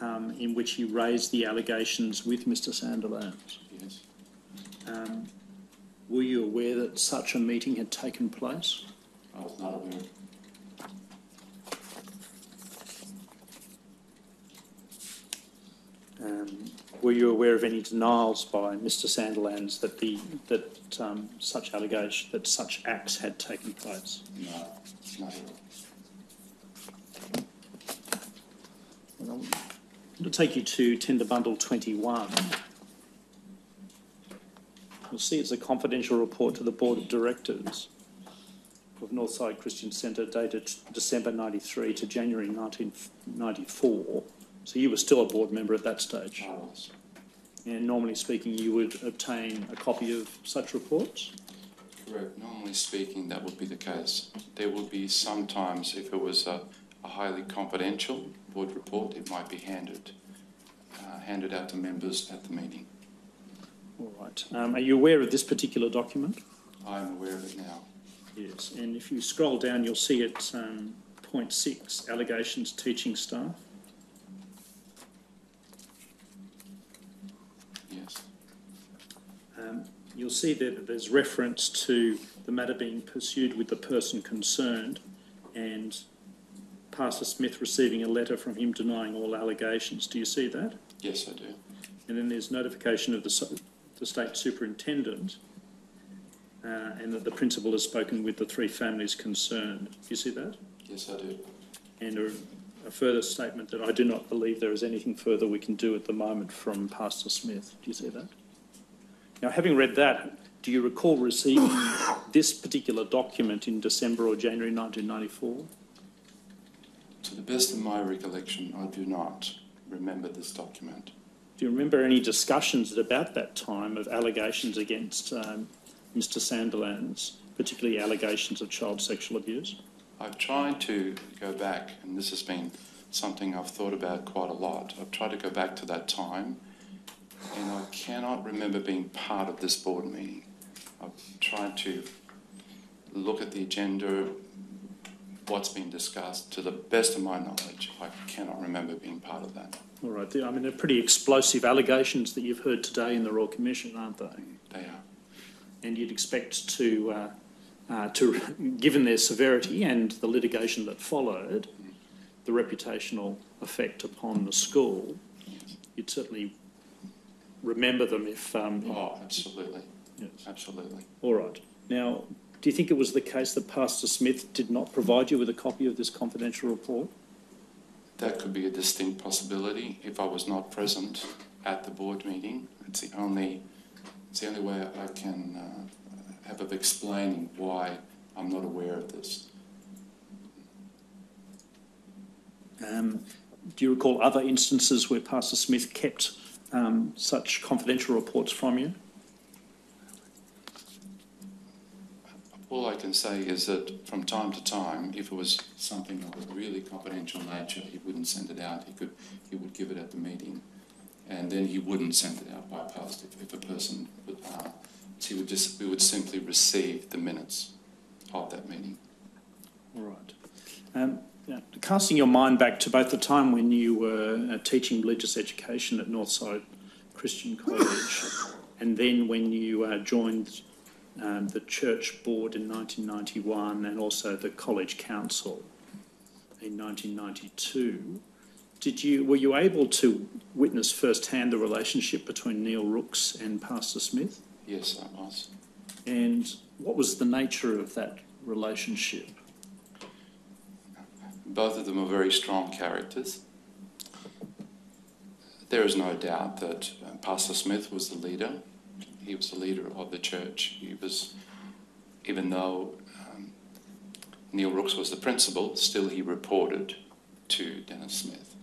um, in which he raised the allegations with Mr. Sandilands. Yes. Um, were you aware that such a meeting had taken place? I was not aware. Um, were you aware of any denials by Mr. Sandilands that the that um, such allegation that such acts had taken place? No, not at all. I'm going to take you to Tender Bundle 21. You'll see it's a confidential report to the Board of Directors of Northside Christian Centre dated December 93 to January 1994. So you were still a board member at that stage. I. And normally speaking, you would obtain a copy of such reports? Correct. Normally speaking, that would be the case. There would be sometimes, if it was a, a highly confidential board report, it might be handed uh, handed out to members at the meeting. All right. Um, are you aware of this particular document? I am aware of it now. Yes. And if you scroll down, you'll see it, um, point six, allegations teaching staff. Yes. Um, you'll see there that there's reference to the matter being pursued with the person concerned and Pastor Smith receiving a letter from him denying all allegations. Do you see that? Yes, I do. And then there's notification of the, the state superintendent uh, and that the principal has spoken with the three families concerned. Do you see that? Yes, I do. And a, a further statement that I do not believe there is anything further we can do at the moment from Pastor Smith. Do you see that? Now, having read that, do you recall receiving this particular document in December or January 1994? To the best of my recollection, I do not remember this document. Do you remember any discussions at about that time of allegations against um, Mr. Sandilands, particularly allegations of child sexual abuse? I've tried to go back, and this has been something I've thought about quite a lot. I've tried to go back to that time, and I cannot remember being part of this board meeting. I've tried to look at the agenda, what's been discussed. To the best of my knowledge, I cannot remember being part of that. All right. I mean, they're pretty explosive allegations that you've heard today in the Royal Commission, aren't they? They are. And you'd expect to, uh, uh, to, given their severity and the litigation that followed, the reputational effect upon the school, you'd certainly remember them if. Um, Oh, absolutely. yes. Absolutely. All right. Now, do you think it was the case that Pastor Smith did not provide you with a copy of this confidential report? That could be a distinct possibility if I was not present at the board meeting. It's the only, it's the only way I can uh, have of explaining why I'm not aware of this. Um, do you recall other instances where Pastor Smith kept um, such confidential reports from you? All I can say is that from time to time, if it was something of a really confidential nature, he wouldn't send it out. He could, he would give it at the meeting, and then he wouldn't send it out by post if, if a person would ask. He would just, we would simply receive the minutes of that meeting. All right. Um, now, casting your mind back to both the time when you were uh, teaching religious education at Northside Christian College and then when you uh, joined um, the church board in 1991 and also the college council in 1992, did you, were you able to witness firsthand the relationship between Neil Rooks and Pastor Smith? Yes, I was. And what was the nature of that relationship? Both of them are very strong characters. There is no doubt that uh, Pastor Smith was the leader. He was the leader of the church. He was, even though um, Neil Rooks was the principal, still he reported to Denis Smith.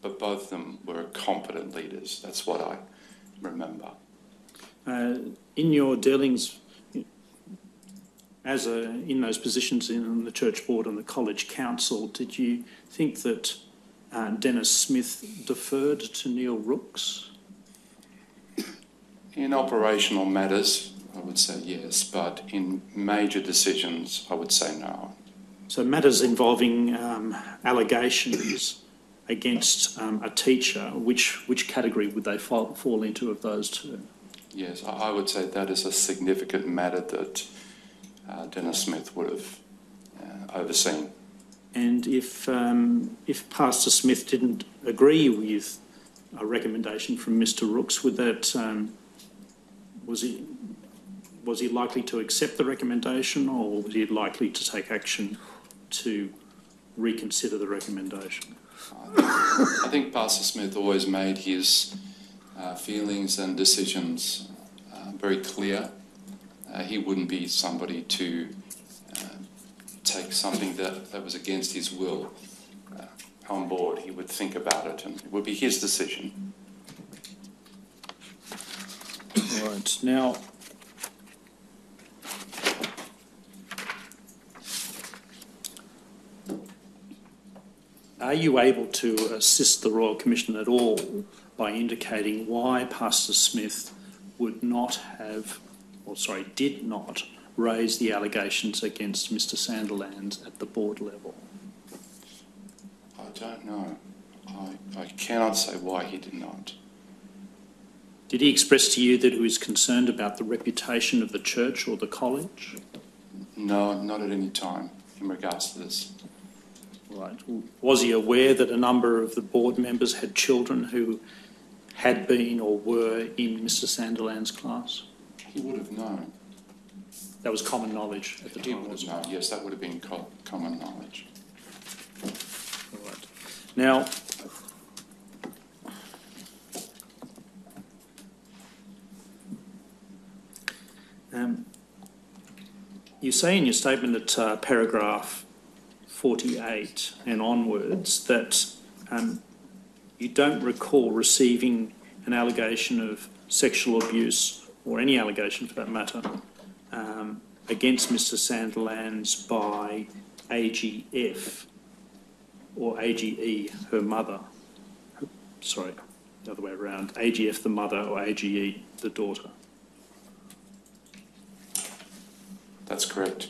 But both of them were competent leaders. That's what I remember. Uh, in your dealings as a, in those positions in the church board and the college council, did you think that uh, Denis Smith deferred to Neil Rooks? In operational matters, I would say yes, but in major decisions, I would say no. So matters involving um, allegations against um, a teacher, which which category would they fall, fall into of those two? Yes, I would say that is a significant matter that uh, Denis Smith would have uh, overseen. And if um, if Pastor Smith didn't agree with a recommendation from Mr. Rooks, would that um, was he was he likely to accept the recommendation, or was he likely to take action to reconsider the recommendation? I think Pastor Smith always made his uh, feelings and decisions uh, very clear. Uh, he wouldn't be somebody to uh, take something that, that was against his will uh, on board. He would think about it and it would be his decision. Right now. Are you able to assist the Royal Commission at all by indicating why Pastor Smith would not have, or sorry, did not raise the allegations against Mr. Sandilands at the board level? I don't know. I, I cannot say why he did not. Did he express to you that he was concerned about the reputation of the church or the college? No, not at any time in regards to this. Right. Was he aware that a number of the board members had children who had been or were in Mr. Sandilands' class? He would have known. That was common knowledge at the He time, would have known, yes, that would have been co- common knowledge. it? All right. Now, um, you say in your statement at uh, paragraph 48 and onwards that um, you don't recall receiving an allegation of sexual abuse or any allegation for that matter um, against Mr Sandilands by AGF or AGE, her mother. Sorry, the other way around. AGF, the mother, or AGE, the daughter. That's correct.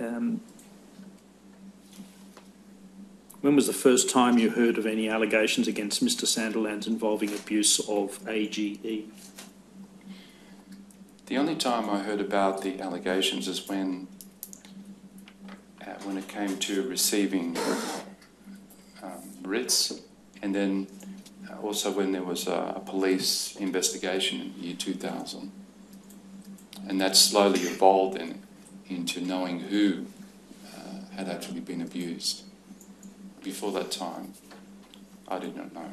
Um, when was the first time you heard of any allegations against Mr Sandilands involving abuse of? AGE? The only time I heard about the allegations is when, uh, when it came to receiving um, writs, and then also when there was a, a police investigation in the year 2000. And that slowly evolved in, into knowing who uh, had actually been abused. Before that time, I did not know.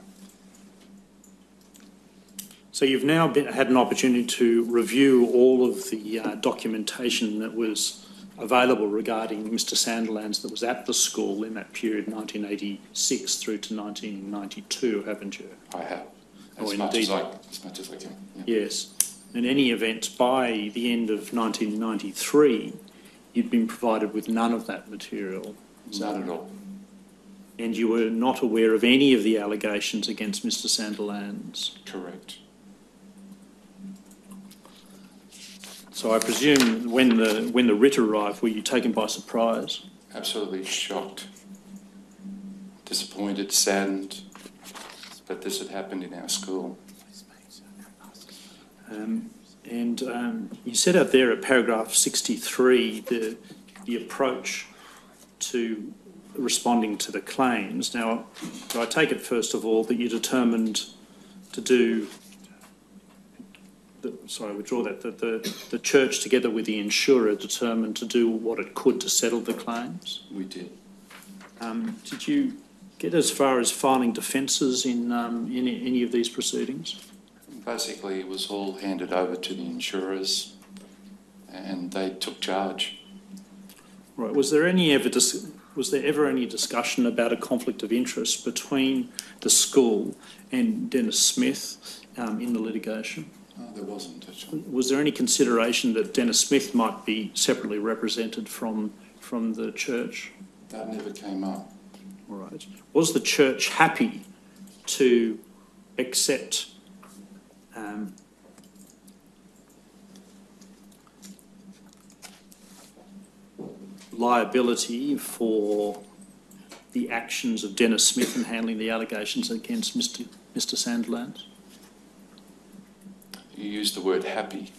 So you've now been, had an opportunity to review all of the uh, documentation that was available regarding Mr Sandilands that was at the school in that period, 1986 through to 1992, haven't you? I have. As, much, as, indeed. I, as much as I can. yeah. Yes. In any event, by the end of 1993, you'd been provided with none of that material. Not at all. And you were not aware of any of the allegations against Mr Sandilands. Correct. So I presume when the, when the writ arrived, were you taken by surprise? Absolutely shocked, disappointed, saddened that this had happened in our school. Um, and um, you set out there at paragraph 63 the, the approach to responding to the claims. Now, I take it first of all that you determined to do, the, sorry, I withdraw that, that the, the church together with the insurer determined to do what it could to settle the claims. We did. Um, did you get as far as filing defences in, um, in any of these proceedings? Basically, it was all handed over to the insurers and they took charge. Right. Was there any ever was there ever any discussion about a conflict of interest between the school and Denis Smith um, in the litigation? No, there wasn't actually. Was there any consideration that Denis Smith might be separately represented from from the church? That never came up. All right. Was the church happy to accept um, liability for the actions of Denis Smith in handling the allegations against Mr. Mr. Sandilands? You used the word happy.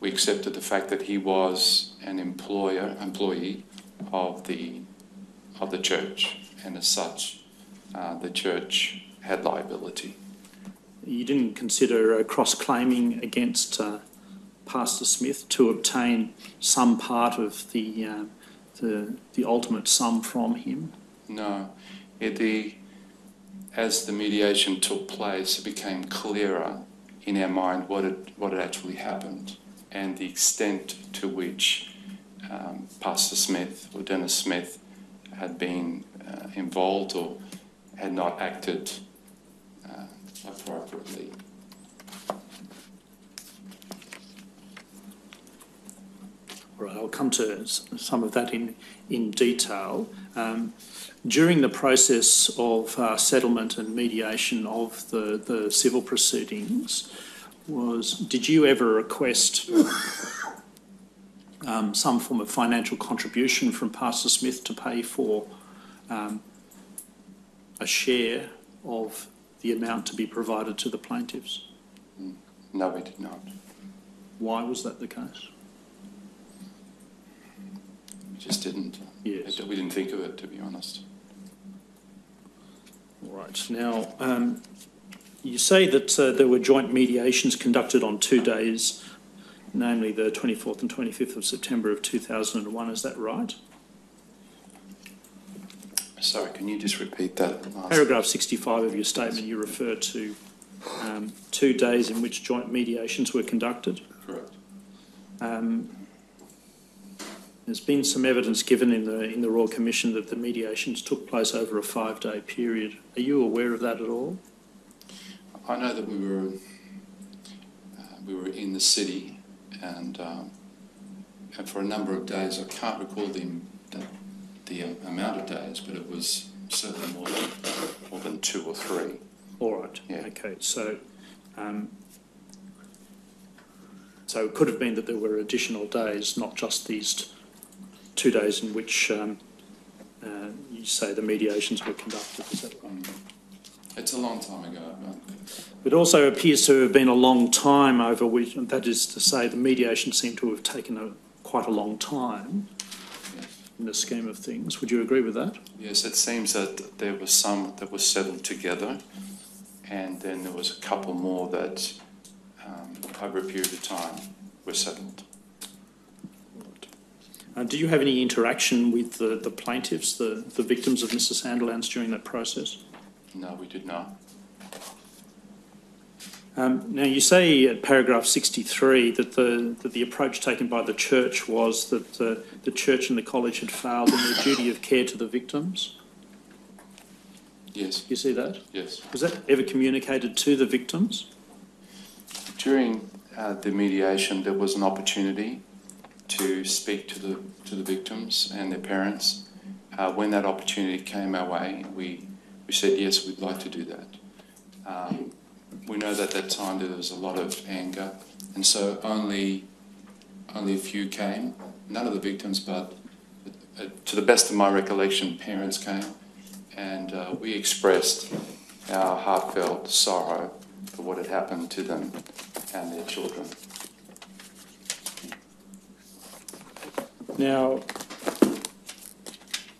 We accepted the fact that he was an employer, employee of the, of the church, and as such, uh, the church had liability. You didn't consider uh, cross-claiming against uh, Pastor Smith to obtain some part of the, uh, the, the ultimate sum from him? No, it, the, as the mediation took place, it became clearer in our mind what had, what had actually happened and the extent to which um, Pastor Smith or Denis Smith had been uh, involved or had not acted uh, appropriately. Right, I'll come to some of that in, in detail. Um, during the process of uh, settlement and mediation of the, the civil proceedings, was did you ever request um, some form of financial contribution from Pastor Smith to pay for um, a share of the amount to be provided to the plaintiffs? No, we did not. Why was that the case? We just didn't. Yes. We didn't think of it, to be honest. Right. Now, um, you say that uh, there were joint mediations conducted on two days, namely the 24th and 25th of September of 2001. Is that right? Sorry, can you just repeat that? last- Paragraph 65 of your statement, you refer to um, two days in which joint mediations were conducted. Correct. Um, there's been some evidence given in the in the Royal Commission that the mediations took place over a five-day period. Are you aware of that at all? I know that we were uh, we were in the city, and um, and for a number of days, I can't recall the the, the uh, amount of days, but it was certainly more than more than two or three. All right. Yeah. Okay. So, um, so it could have been that there were additional days, not just these two days in which um, uh, you say the mediations were conducted. Is that right? It's a long time ago. But It also appears to have been a long time over which, that is to say, the mediation seemed to have taken a, quite a long time in the scheme of things. Would you agree with that? yes, it seems that there was some that was settled together, and then there was a couple more that, um, over a period of time, were settled. Uh, do you have any interaction with the, the plaintiffs, the, the victims of Mr. Sandilands during that process? No, we did not. Um, now, you say at paragraph 63 that the, that the approach taken by the church was that uh, the church and the college had failed in their duty of care to the victims. Yes, You see that? yes. Was that ever communicated to the victims? During uh, the mediation, there was an opportunity to speak to the to the victims and their parents. Uh, when that opportunity came our way, we we said yes, we'd like to do that. Um, we know that at that time there was a lot of anger, and so only only a few came. None of the victims, but uh, to the best of my recollection, parents came, and uh, we expressed our heartfelt sorrow for what had happened to them and their children. Now,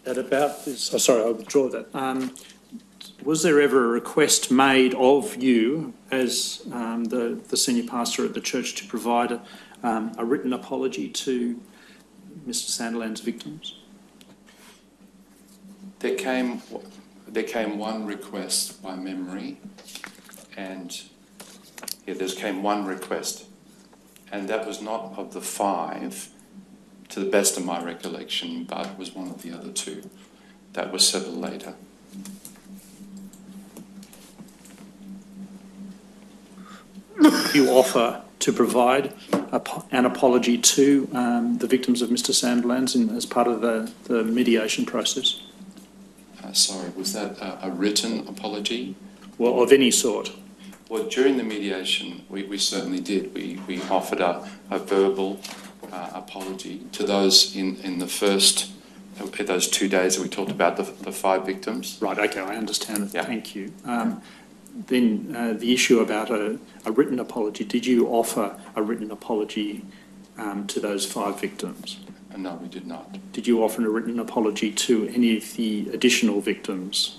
at about this, oh, sorry, I'll withdraw that. Um, was there ever a request made of you as um, the, the senior pastor at the church to provide a, um, a written apology to Mr. Sandilands' victims? There came, there came one request by memory, and yeah, there came one request, and that was not of the five, to the best of my recollection, but was one of the other two. That was settled later. You offer to provide a, an apology to um, the victims of Mr. Sandilands in, as part of the, the mediation process? Uh, sorry, was that a, a written apology? Well, of any sort? Well, during the mediation, we, we certainly did. We, we offered a, a verbal uh, apology to those in, in the first, uh, those two days that we talked about, the, the five victims. Right, okay, I understand. Yeah. Thank you. Um, then uh, the issue about a, a written apology, did you offer a written apology um, to those five victims? No, we did not. Did you offer a written apology to any of the additional victims?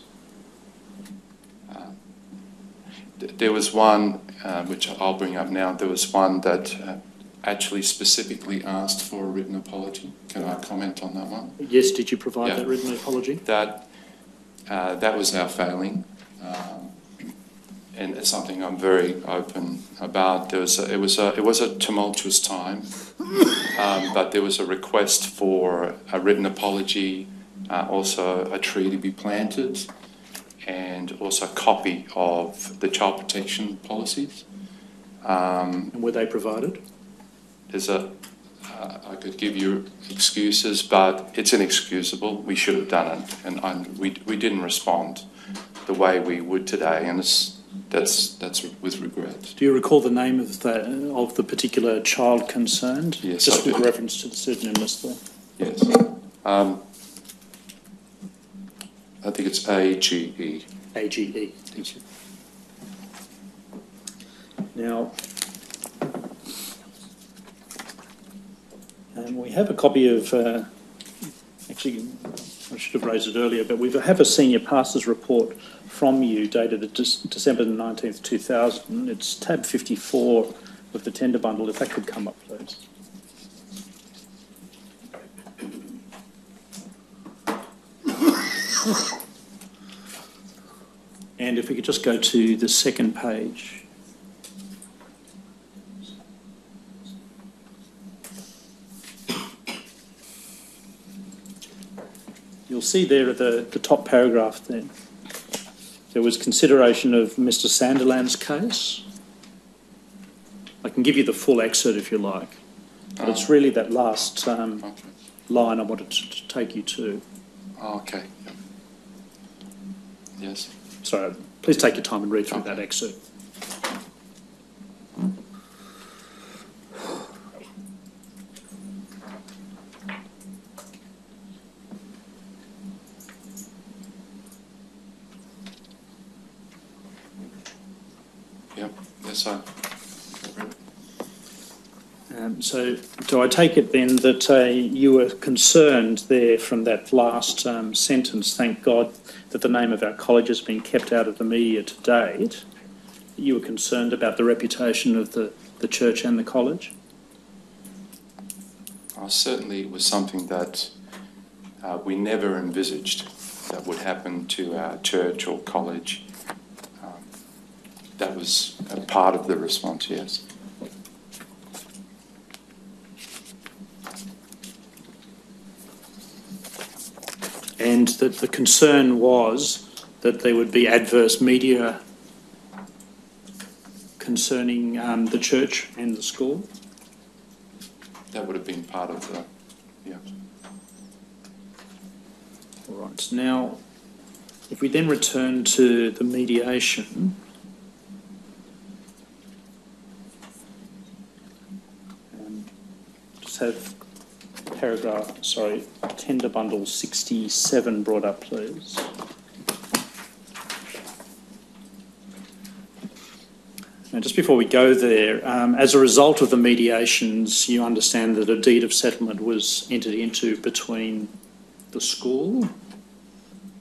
Th- There was one, uh, which I'll bring up now, there was one that uh, actually specifically asked for a written apology. Can I comment on that one? Yes, did you provide Yeah. that written apology? That, uh, that was our failing. Um, and it's something I'm very open about. There was a, it was a, it was a tumultuous time, um, but there was a request for a written apology, uh, also a tree to be planted, and also a copy of the child protection policies. Um, And were they provided? There's a, uh, I could give you excuses, but it's inexcusable. We should have done it, and i we we didn't respond the way we would today, and it's that's that's with regret. Do you recall the name of the, of the particular child concerned? Yes, Just I with do. reference to the pseudonymous there. Yes. Um, I think it's A G E. AGE. E. Thank you. Now, um, we have a copy of, uh, actually, I should have raised it earlier, but we have a senior pastor's report from you dated Dec- December 19th, 2000. It's tab 54 of the tender bundle. If that could come up, please. And if we could just go to the second page. You'll see there at the, the top paragraph then, there was consideration of Mr Sandilands' case. I can give you the full excerpt if you like, but it's really that last um, Okay. line I wanted to, to take you to. Oh, okay. Yep. Yes. So please take your time and read through that excerpt. I. Um, so, do I take it then that uh, you were concerned there from that last um, sentence? Thank God that the name of our college has been kept out of the media to date. You were concerned about the reputation of the, the church and the college? Uh, certainly, it was something that uh, we never envisaged that would happen to our church or college. That was a part of the response, yes. And that the concern was that there would be adverse media concerning um, the church and the school? That would have been part of the, yeah. All right. Now, if we then return to the mediation, um, just have paragraph, sorry, tender bundle 67 brought up, please. Now, just before we go there, um, as a result of the mediations, you understand that a deed of settlement was entered into between the school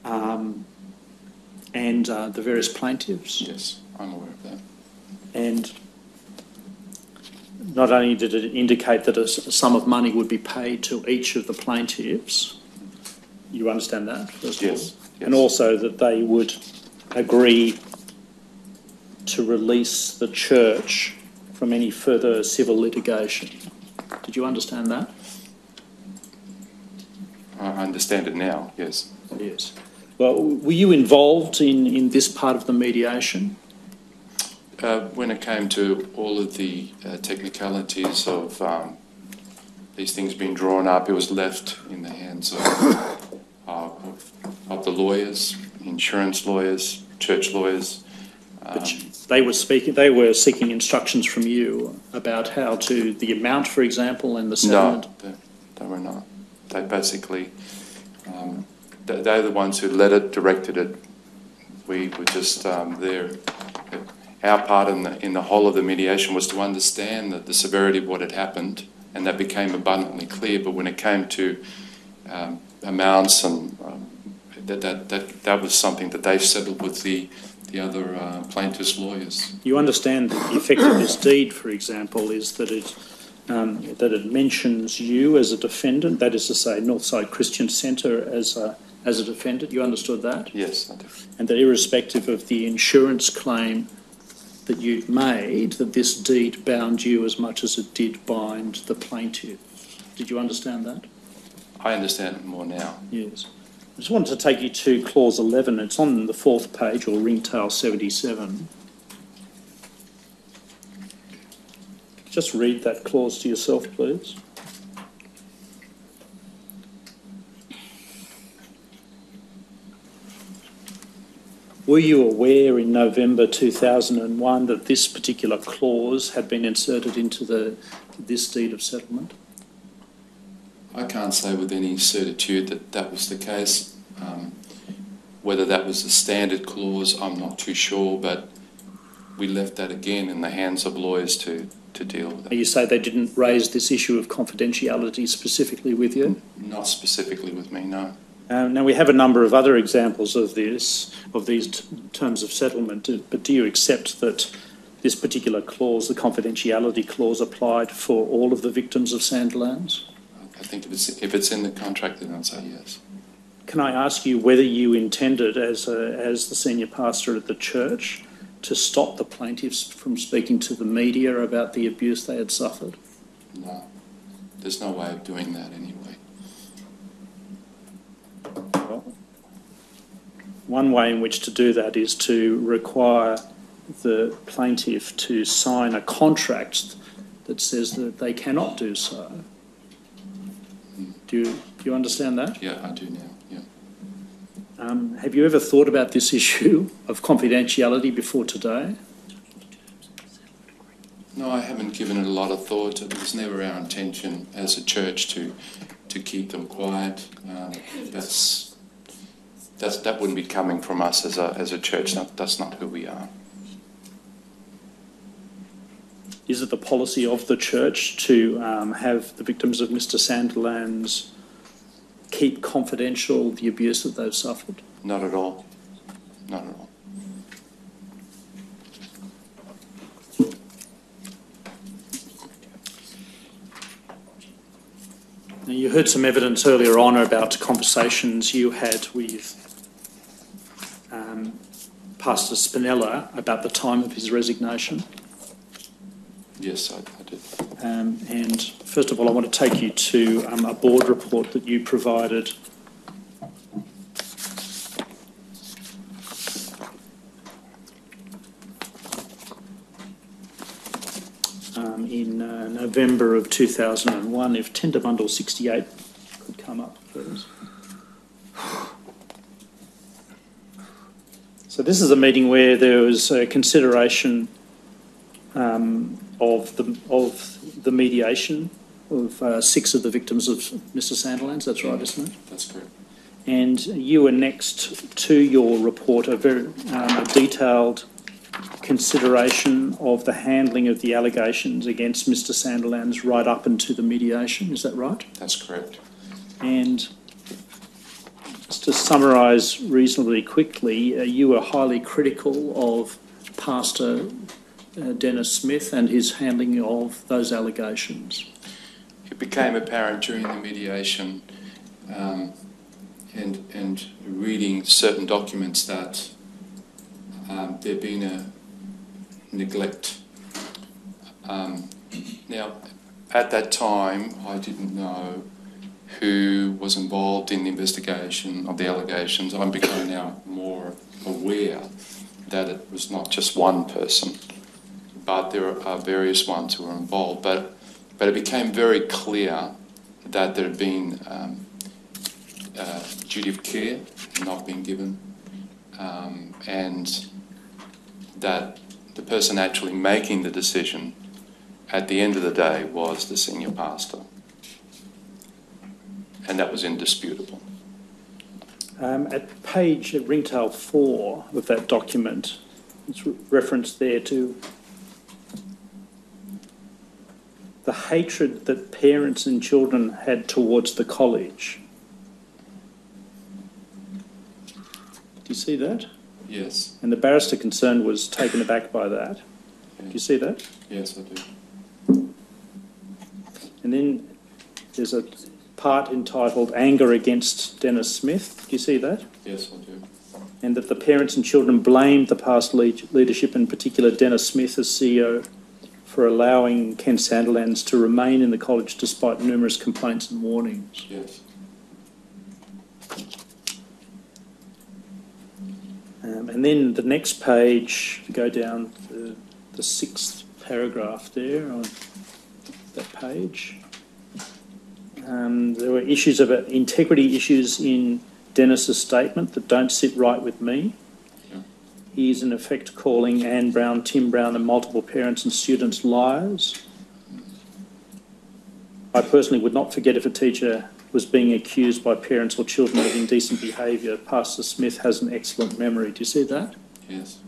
um, and uh, the various plaintiffs. Yes, I'm aware of that. And not only did it indicate that a sum of money would be paid to each of the plaintiffs, you understand that, first of? Yes, And also that they would agree to release the church from any further civil litigation. Did you understand that? I understand it now, yes. Yes. Well, were you involved in, in this part of the mediation? Uh, when it came to all of the uh, technicalities of um, these things being drawn up, it was left in the hands of, uh, of, of the lawyers, insurance lawyers, church lawyers. Um, But they were speaking, they were seeking instructions from you about how to, the amount, for example, and the settlement? no, they, they were not. They basically, um, they, they're the ones who led it, directed it. We were just um, there. Our part in the, in the whole of the mediation was to understand the, the severity of what had happened, and that became abundantly clear. But when it came to um, amounts and um, that, that, that, that was something that they settled with the, the other uh, plaintiffs' lawyers. You understand that the effect of this deed, for example, is that it, um, that it mentions you as a defendant, that is to say, Northside Christian Centre as a, as a defendant. You understood that? Yes, I do. And that irrespective of the insurance claim that you'd made, that this deed bound you as much as it did bind the plaintiff. Did you understand that? I understand it more now. Yes. I just wanted to take you to clause 11. It's on the fourth page, or ringtail 77. Just read that clause to yourself, please. Were you aware in November 2001 that this particular clause had been inserted into the, this deed of settlement? I can't say with any certitude that that was the case. Um, whether that was a standard clause, I'm not too sure, but we left that again in the hands of lawyers to, to deal with it. You say they didn't raise this issue of confidentiality specifically with you? Not specifically with me, no. Um, now, we have a number of other examples of this, of these t- terms of settlement, uh, but do you accept that this particular clause, the confidentiality clause, applied for all of the victims of Sandilands? I think if it's, if it's in the contract, then I'd say yes. Can I ask you whether you intended, as, a, as the senior pastor at the church, to stop the plaintiffs from speaking to the media about the abuse they had suffered? No, there's no way of doing that anyway. One way in which to do that is to require the plaintiff to sign a contract that says that they cannot do so. Do you, do you understand that? Yeah, I do now, yeah. Um, have you ever thought about this issue of confidentiality before today? No, I haven't given it a lot of thought. It was never our intention as a church to, to keep them quiet. Um, that's, that's, that wouldn't be coming from us as a, as a church. That, that's not who we are. Is it the policy of the church to um, have the victims of Mr. Sandilands keep confidential the abuse that they've suffered? Not at all. Not at all. Now, you heard some evidence earlier on about conversations you had with um, Pastor Spinella about the time of his resignation. Yes, I, I did. Um, and first of all, I want to take you to um, a board report that you provided. Um, in uh, November of 2001, if Tender Bundle 68 could come up, please. So this is a meeting where there was a consideration um, of the of the mediation of uh, six of the victims of Mr. Sandilands. That's right, isn't it? That's correct. And you were next to your report a very um, a detailed consideration of the handling of the allegations against Mr. Sandilands right up into the mediation. Is that right? That's correct. And just to summarise reasonably quickly, uh, you were highly critical of Pastor uh, Denis Smith and his handling of those allegations. It became apparent during the mediation um, and, and reading certain documents that um, there'd been a neglect. Um, now, at that time, I didn't know who was involved in the investigation of the allegations. I'm becoming now more aware that it was not just one person, but there are various ones who were involved. But, but it became very clear that there had been um, uh, duty of care not being given, um, and that the person actually making the decision at the end of the day was the senior pastor. And that was indisputable. Um, at page at ringtail four of that document, it's re- referenced there to the hatred that parents and children had towards the college. Do you see that? Yes, And the barrister concerned was taken aback by that. Do you see that? yes, I do. And then there's a part entitled Anger Against Denis Smith. Do you see that? Yes, I do. and that the parents and children blamed the past lead- leadership, in particular Denis Smith as CEO, for allowing Ken Sandilands to remain in the college despite numerous complaints and warnings. Yes. Um, and then the next page, go down to the sixth paragraph there on that page. Um, there were issues about integrity issues in Denis's statement that don't sit right with me. Yeah. He is in effect calling Anne Brown, Tim Brown, and multiple parents and students liars. I personally would not forget if a teacher was being accused by parents or children of indecent behaviour. Pastor Smith has an excellent memory. Do you see that? Yes.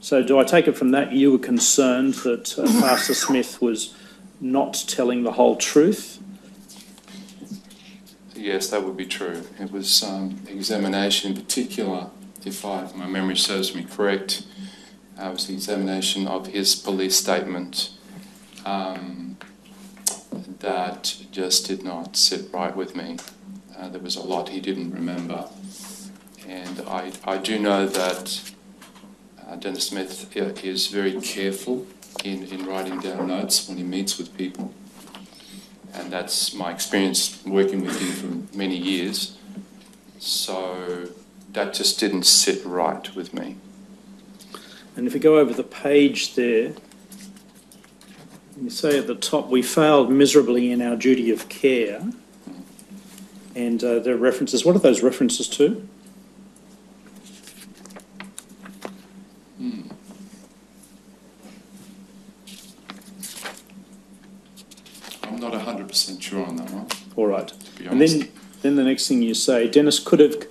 So, do I take it from that you were concerned that uh, Pastor Smith was not telling the whole truth? Yes, that would be true. It was um, examination in particular, if I, my memory serves me correct, uh, was the examination of his police statement um, that just did not sit right with me. Uh, there was a lot he didn't remember. And I, I do know that uh, Denis Smith uh, is very careful in, in writing down notes when he meets with people and that's my experience working with him for many years. So that just didn't sit right with me. And if we go over the page there, you say at the top, we failed miserably in our duty of care. And uh, there are references. What are those references to? Hmm. I'm not 100% sure on that one. All right. To be And then, then the next thing you say, Denis could have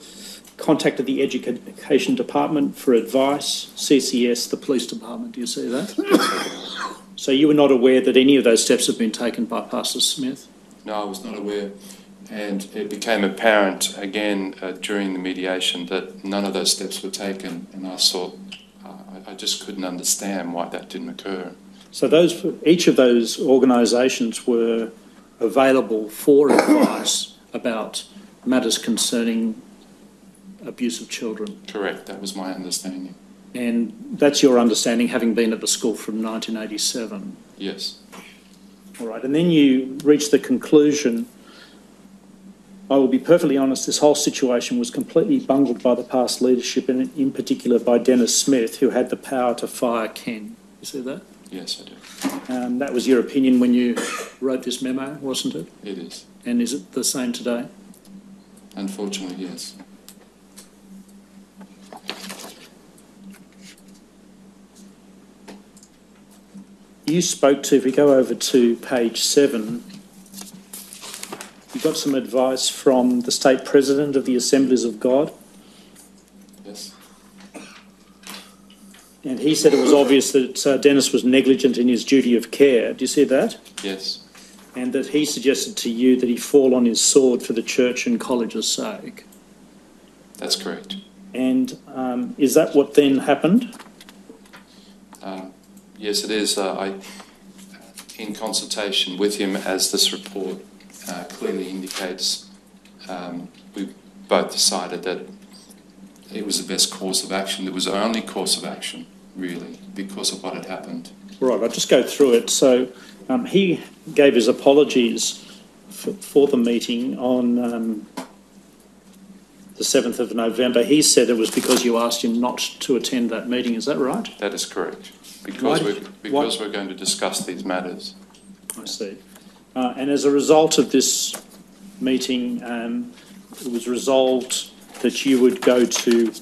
contacted the Education Department for advice, CCS, the Police Department. Do you see that? so you were not aware that any of those steps have been taken by Pastor Smith? No, I was not aware. And it became apparent again uh, during the mediation that none of those steps were taken. And I thought, uh, I- I just couldn't understand why that didn't occur. So those, each of those organisations were available for advice about matters concerning abuse of children. Correct, that was my understanding. And that's your understanding, having been at the school from 1987. Yes, All right, and then you reach the conclusion. I will be perfectly honest, this whole situation was completely bungled by the past leadership, and in particular by Denis Smith, who had the power to fire Ken. You see that? yes, I do. Um, that was your opinion when you wrote this memo, wasn't it? It is. And is it the same today? Unfortunately, yes. You spoke to, if we go over to page seven, you got some advice from the state president of the Assemblies of God. Yes, And he said it was obvious that uh, Denis was negligent in his duty of care. Do you see that? yes, And that he suggested to you that he fall on his sword for the church and college's sake. that's correct. And um, is that what then happened? Um, yes, it is. Uh, I, in consultation with him, as this report uh, clearly indicates, um, we both decided that it was the best course of action. It was the only course of action, really, because of what had happened. Right, I'll just go through it. So um, he gave his apologies for, for the meeting on um, the 7th of November. He said it was because you asked him not to attend that meeting. Is that right? That is correct. Because, we're, because we're going to discuss these matters. I see. Uh, and as a result of this meeting, um, it was resolved that you would go to,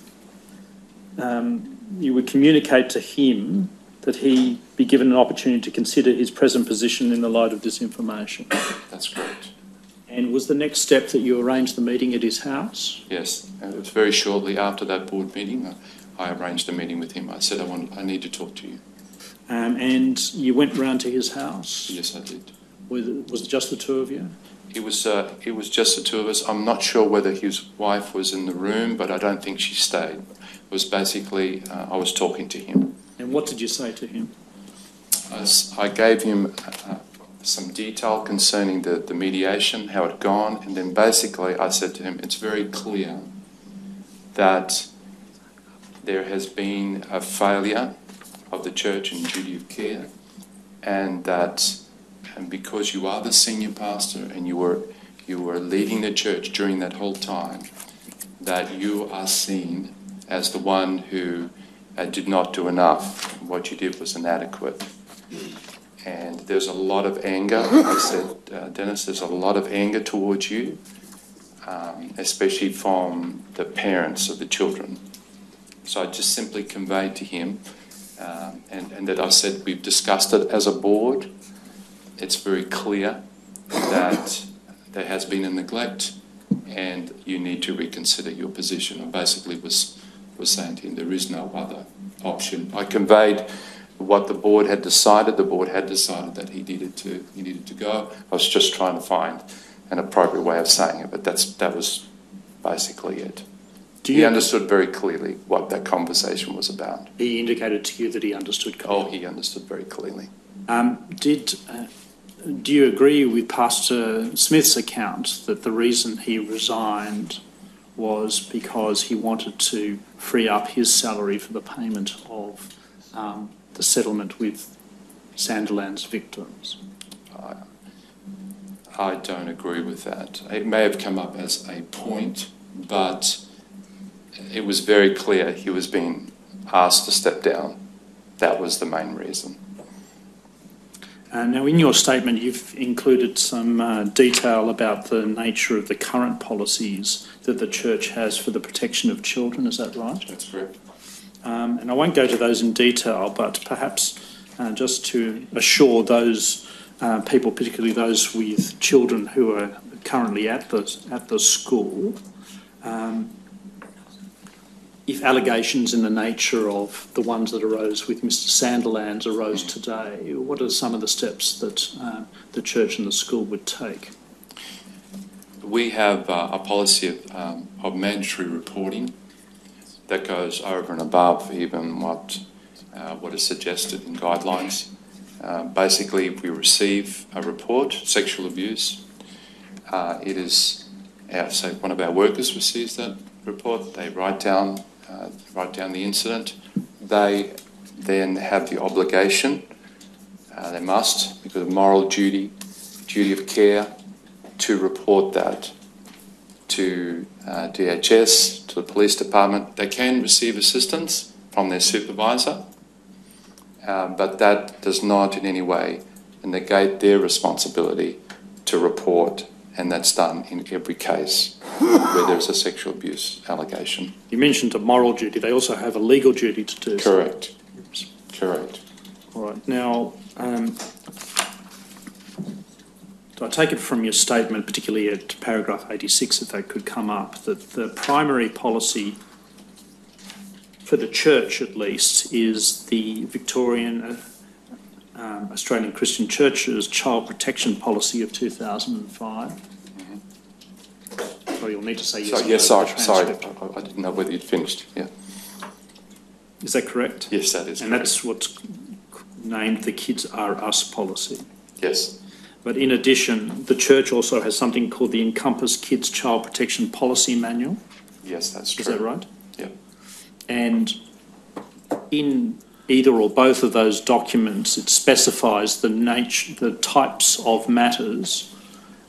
um, you would communicate to him that he be given an opportunity to consider his present position in the light of this information. That's correct. And was the next step that you arranged the meeting at his house? Yes, and it was very shortly after that board meeting. I arranged a meeting with him. I said, I want, I need to talk to you. Um, and you went round to his house? Yes, I did. With, was it just the two of you? It was, uh, it was just the two of us. I'm not sure whether his wife was in the room, but I don't think she stayed. It was basically, uh, I was talking to him. And what did you say to him? I gave him uh, some detail concerning the, the mediation, how it gone, and then basically I said to him, it's very clear that there has been a failure of the church and duty of care, and that and because you are the senior pastor and you were you were leading the church during that whole time, that you are seen as the one who uh, did not do enough. What you did was inadequate. And there's a lot of anger. I said, uh, Denis, there's a lot of anger towards you, um, especially from the parents of the children. So I just simply conveyed to him, um, and, and that I said, we've discussed it as a board. It's very clear that there has been a neglect and you need to reconsider your position. I basically was, was saying to him, there is no other option. I conveyed what the board had decided. The board had decided that he needed to, he needed to go. I was just trying to find an appropriate way of saying it, but that's that was basically it. Do he you, understood very clearly what that conversation was about. he indicated to you that he understood. Oh, he understood very clearly. Um, did, uh, do you agree with Pastor Smith's account that the reason he resigned was because he wanted to free up his salary for the payment of um, the settlement with Sandilands' victims? I don't agree with that. It may have come up as a point, but it was very clear he was being asked to step down. That was the main reason. Uh, now, in your statement, you've included some uh, detail about the nature of the current policies that the church has for the protection of children. Is that right? That's correct. Um, and I won't go to those in detail, but perhaps uh, just to assure those uh, people, particularly those with children who are currently at the at the school, um, if allegations in the nature of the ones that arose with Mr. Sandilands arose today, what are some of the steps that uh, the church and the school would take? We have uh, a policy of, um, of mandatory reporting that goes over and above even what uh, what is suggested in guidelines. Uh, basically, if we receive a report, sexual abuse, uh, it is, our, say, one of our workers receives that report, they write down, uh, write down the incident. They then have the obligation, uh, they must, because of moral duty, duty of care, to report that to uh, DHS, to the police department. They can receive assistance from their supervisor, uh, but that does not in any way negate their responsibility to report, and that's done in every case where there's a sexual abuse allegation. You mentioned a moral duty; they also have a legal duty to do so. Correct. Correct. All right. Now, um, I take it from your statement, particularly at paragraph 86, if that could come up, that the primary policy for the church, at least, is the Victorian uh, um, Australian Christian Church's child protection policy of 2005? Well, you'll need to say yes. So, or no yes, to sorry, the sorry, transcript. I, I didn't know whether you'd finished. Yeah. Is that correct? Yes, that is And correct. that's what's named the Kids Are Us policy. Yes. But in addition, the church also has something called the Encompass Kids Child Protection Policy Manual. Yes, that's true. Is that right? Yep. And in either or both of those documents, it specifies the nature, the types of matters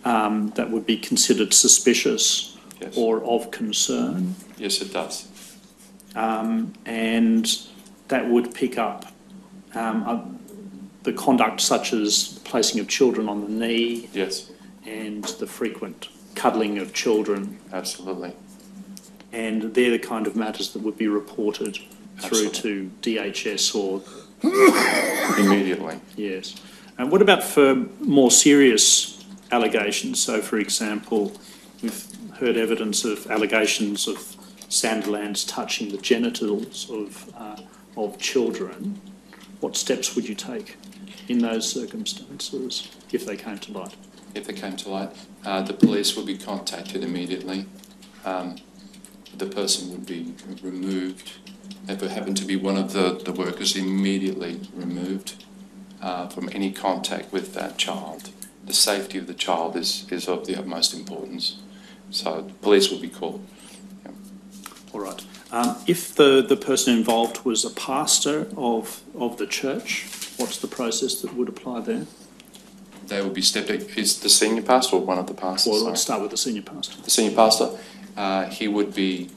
um, that would be considered suspicious Yes. or of concern, Yes, it does. um, and that would pick up um, uh, the conduct such as placing of children on the knee, Yes, and the frequent cuddling of children, absolutely. and they're the kind of matters that would be reported through Absolutely. to DHS or Immediately. yes. And what about for more serious allegations? So, for example, we've heard evidence of allegations of Sandilands touching the genitals of uh, of children. What steps would you take in those circumstances if they came to light? If they came to light, uh, the police would be contacted immediately. Um, the person would be removed. If it happened to be one of the, the workers, immediately removed uh, from any contact with that child. The safety of the child is, is of the utmost importance. So the police will be called. All right. Um, if the, the person involved was a pastor of, of the church, what's the process that would apply there? They would be stepped. Is the senior pastor or one of the pastors? Well, let's start with the senior pastor. the senior pastor, uh, he would be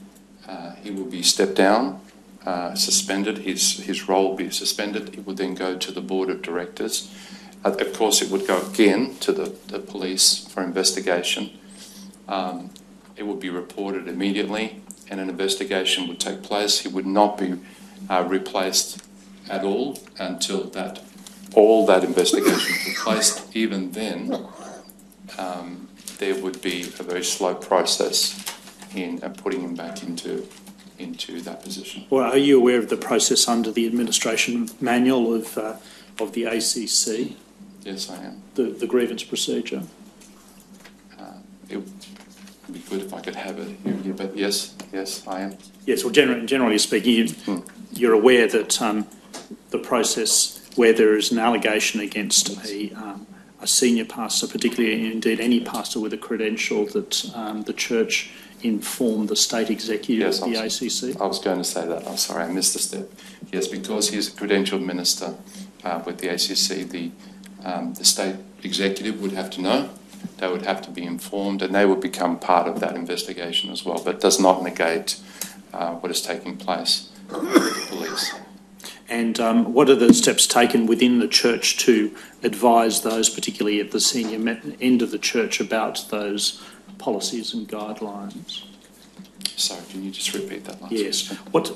uh, he would be stepped down, uh, suspended. His his role would be suspended. It would then go to the board of directors. Of course, it would go again to the, the police for investigation. Um, it would be reported immediately, and an investigation would take place. He would not be uh, replaced at all until that all that investigation took place. Even then, um, there would be a very slow process in uh, putting him back into into that position. Or are you aware of the process under the administration manual of, uh, of the ACC, Yes, I am. the, the grievance procedure? Um, It'd be good if I could have it here, but yes, yes, I am. Yes, well, generally, generally speaking, you, you're aware that um, the process where there is an allegation against a, um, a senior pastor, particularly indeed any pastor with a credential, that um, the church informed the state executive Yes, of the I'm ACC. I was going to say that. I'm sorry, I missed a step. Yes, because he's a credentialed minister uh, with the ACC, the, um, the state executive would have to know. They would have to be informed, and they would become part of that investigation as well. But does not negate uh, what is taking place with the police. And um, what are the steps taken within the church to advise those, particularly at the senior end of the church, about those policies and guidelines? Sorry, can you just repeat that last Yes. question? What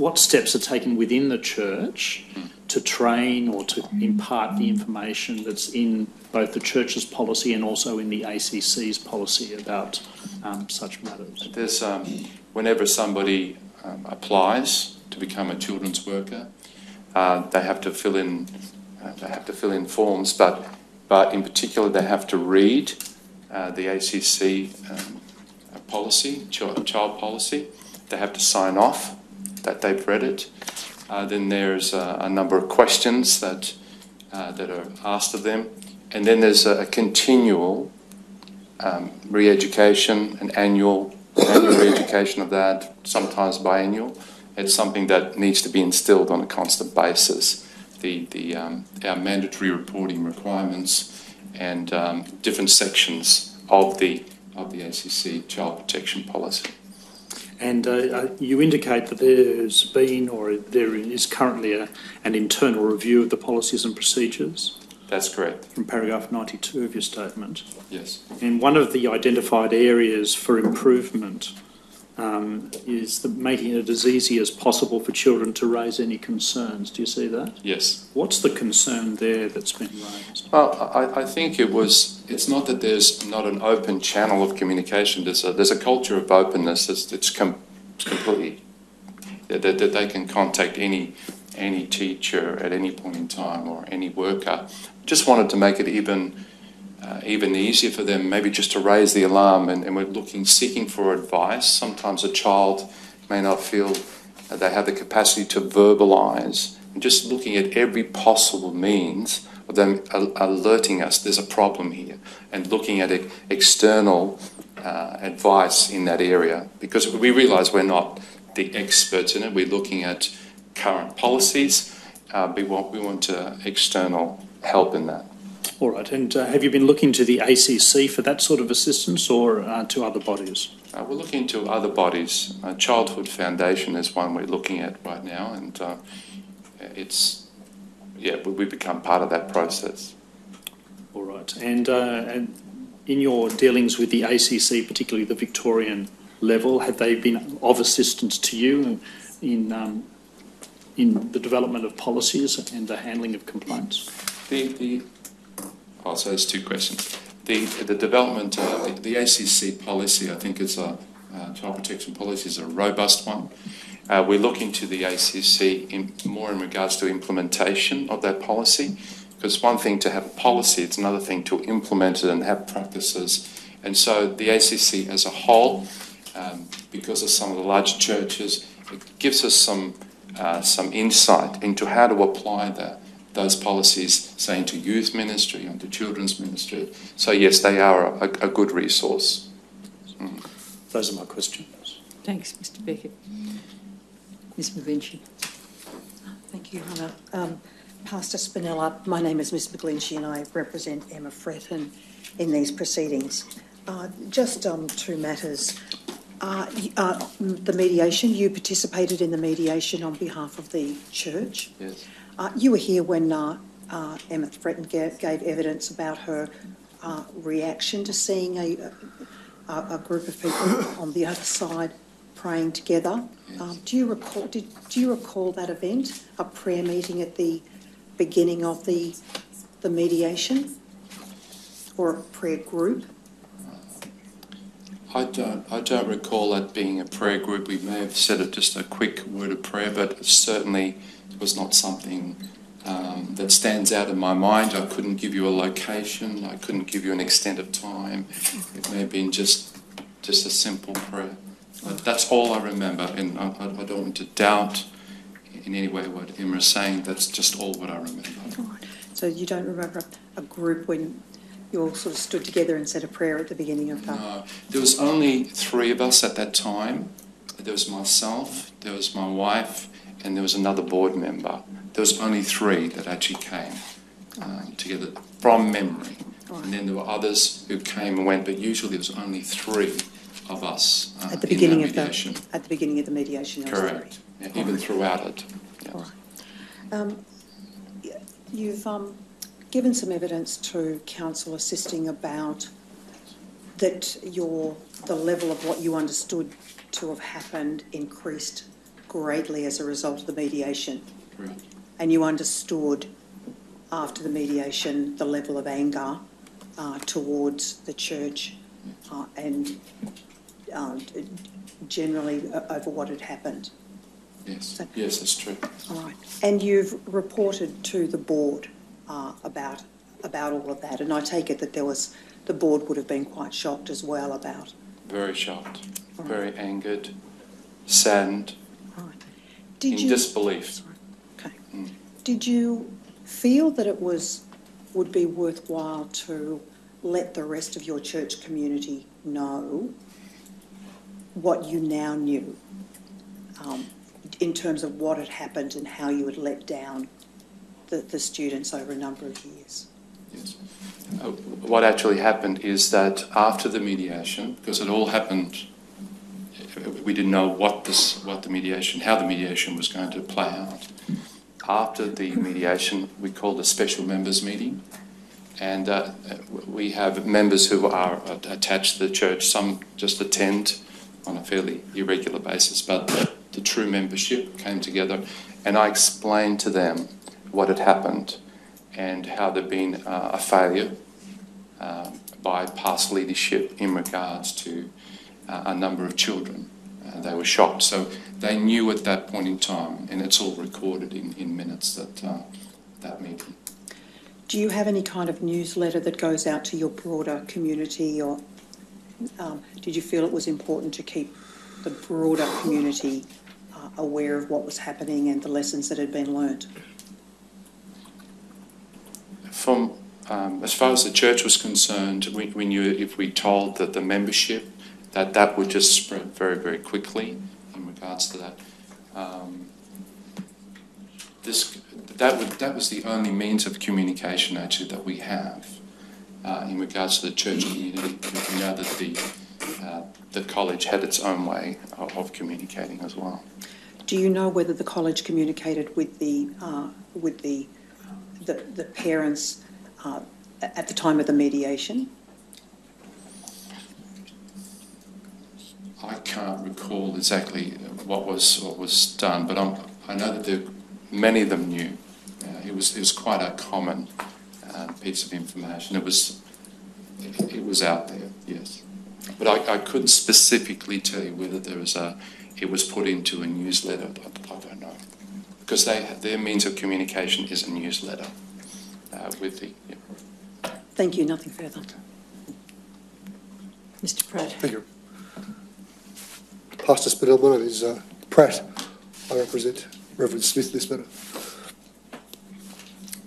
what steps are taken within the church to train or to impart the information that's in both the church's policy and also in the ACC's policy about um, such matters? There's um, whenever somebody um, applies to become a children's worker, uh, they have to fill in uh, they have to fill in forms, but but in particular they have to read uh, the ACC um, policy, child, child policy. They have to sign off that they've read it. Uh, then there's a, a number of questions that uh, that are asked of them, and then there's a, a continual um, re-education, an annual annual re-education of that, sometimes biannual. It's something that needs to be instilled on a constant basis. The, the, um, our mandatory reporting requirements and um, different sections of the, of the ACC child protection policy. And uh, uh, you indicate that there's been or there is currently a, an internal review of the policies and procedures That's correct, from paragraph 92 of your statement. yes. And one of the identified areas for improvement um, is the, making it as easy as possible for children to raise any concerns. Do you see that? Yes. What's the concern there that's been raised? Well, I, I think it was. It's not that there's not an open channel of communication. There's a there's a culture of openness that's, that's com- completely that, that, that they can contact any any teacher at any point in time or any worker. Just wanted to make it even uh, even easier for them, maybe just to raise the alarm. And, and we're looking, seeking for advice. Sometimes a child may not feel they have the capacity to verbalise. And just looking at every possible means of them alerting us there's a problem here and looking at external uh, advice in that area because we realise we're not the experts in it. We're looking at current policies. Uh, we want we want uh, external help in that. All right. And uh, have you been looking to the ACC for that sort of assistance or uh, to other bodies? Uh, we're looking to other bodies. Uh, Childhood Foundation is one we're looking at right now, and uh, it's yeah, we, we become part of that process. All right. And, uh, and in your dealings with the ACC, particularly the Victorian level, have they been of assistance to you in, um, in the development of policies and the handling of complaints? The the oh, so there's two questions. The the development uh, the, the ACC policy, I think, is a uh, child protection policy is a robust one. Uh, we're looking to the ACC in, more in regards to implementation of that policy, because one thing to have a policy, it's another thing to implement it and have practices. And so the ACC as a whole, um, because of some of the larger churches, it gives us some uh, some insight into how to apply that those policies, say into youth ministry, into children's ministry. So yes, they are a, a good resource. Those are my questions. Thanks, Mr Beckett. Ms McGlinchey. Thank you, Hannah. Um, Pastor Spinella, my name is Ms. McGlinchey and I represent Emma Fretton in these proceedings. Uh, just um, two matters. Uh, uh, the mediation, you participated in the mediation on behalf of the church. Yes. Uh, you were here when uh, uh, Emma Fretton gave, gave evidence about her uh, reaction to seeing a, a, a group of people on the other side praying together. Um, do you recall? Did, do you recall that event? A prayer meeting at the beginning of the the mediation, or a prayer group? I don't, I don't recall that being a prayer group. We may have said it just a quick word of prayer, but certainly was not something um, that stands out in my mind. I couldn't give you a location. I couldn't give you an extent of time. It may have been just, just a simple prayer. But that's all I remember, and I, I I don't want to doubt in any way what Emma is saying. That's just all what I remember. Right. So you don't remember a group when you all sort of stood together and said a prayer at the beginning of that? No, there was only three of us at that time. There was myself, there was my wife, and there was another board member. There was only three that actually came um, together from memory. And then there were others who came and went, but usually there was only three of us uh, At the in beginning of the, mediation. at the beginning of the mediation, there was three. Correct. Yeah, even throughout it. yes. All right. Um, You've um, given some evidence to counsel assisting about that your, the level of what you understood to have happened increased greatly as a result of the mediation. Correct. And you understood after the mediation the level of anger uh, towards the church uh, and uh, generally over what had happened. Yes, So- yes, that's true. All right. And you've reported to the board uh, about about all of that, and I take it that there was the board would have been quite shocked as well about. Very shocked, very angered, saddened, right. Did in you? disbelief. Sorry. Okay. Mm. Did you feel that it was would be worthwhile to let the rest of your church community know what you now knew um, in terms of what had happened and how you had let down the, the students over a number of years? Yes. Uh, what actually happened is that after the mediation, because it all happened, we didn't know what this, what the mediation, how the mediation was going to play out. After the mediation, we called a special members meeting, and uh, we have members who are attached to the church. Some just attend on a fairly irregular basis, but the true membership came together, and I explained to them what had happened and how there'd been uh, a failure uh, by past leadership in regards to a number of children. Uh, they were shocked. So they knew at that point in time, and it's all recorded in, in minutes, that uh, that meeting. Do you have any kind of newsletter that goes out to your broader community, or um, did you feel it was important to keep the broader community uh, aware of what was happening and the lessons that had been learnt? From um, as far as the church was concerned, we, we knew if we told that the membership that that would just spread very very quickly in regards to that. Um, this that would that was the only means of communication actually that we have uh, in regards to the church community. We know that the uh, the college had its own way of, of communicating as well. Do you know whether the college communicated with the uh, with the the, the parents uh, at the time of the mediation? I can't recall exactly what was what was done, but I'm, I know that there, many of them knew. Uh, it was it was quite a common uh, piece of information. It was it, it was out there, yes, but I, I couldn't specifically tell you whether there was a it was put into a newsletter. I, I don't know because they their means of communication is a newsletter uh, with the. Yeah. Thank you. Nothing further. Mr. Pratt. Thank you. Pastor Spinella, my name is uh, Pratt. I represent Reverend Smith this matter.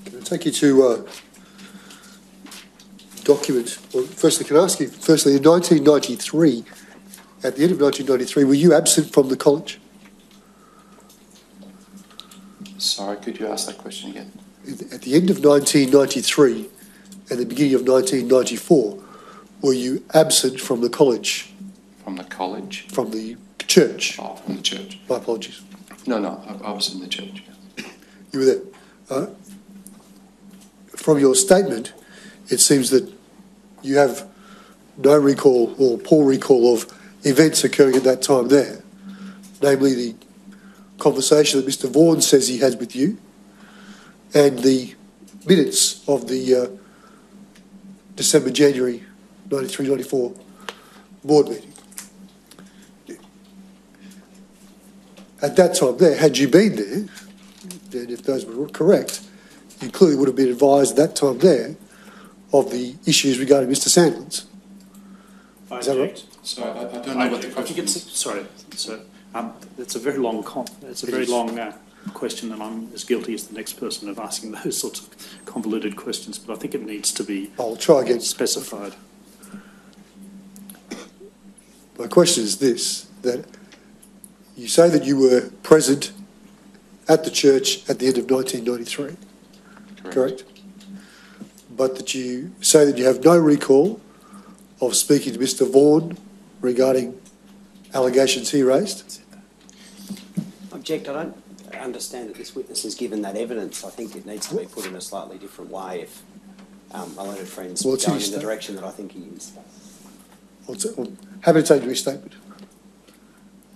Can I take you to uh, document, well, firstly, can I ask you, firstly, in 1993, at the end of 1993, were you absent from the college? Sorry, could you ask that question again? At the end of 1993 and the beginning of 1994, were you absent from the college, From the college? from the church? Oh, from the church. My apologies. No, no, I, I was in the church. You were there. Uh, from your statement, it seems that you have no recall or poor recall of events occurring at that time there, namely the conversation that Mr. Vaughan says he has with you and the minutes of the uh, December, January 93 94 board meeting. At that time there, had you been there, then if those were correct, you clearly would have been advised at that time there of the issues regarding Mr. Sandilands. I Is that right? So I, I don't know what the I question think it's, is. sorry, so, um, it's a very long con, it's a very long, uh, question and I'm as guilty as the next person of asking those sorts of convoluted questions, but I think it needs to be I'll try again. specified. My question is this, that you say that you were present at the church at the end of 1993, correct? But that you say that you have no recall of speaking to Mr Vaughan regarding allegations he raised? Object, I don't understand that this witness has given that evidence. I think it needs to be put in a slightly different way if um, my learned friend's Well, it's going in the direction that I think he is. I'll t- I'm happy to take your statement.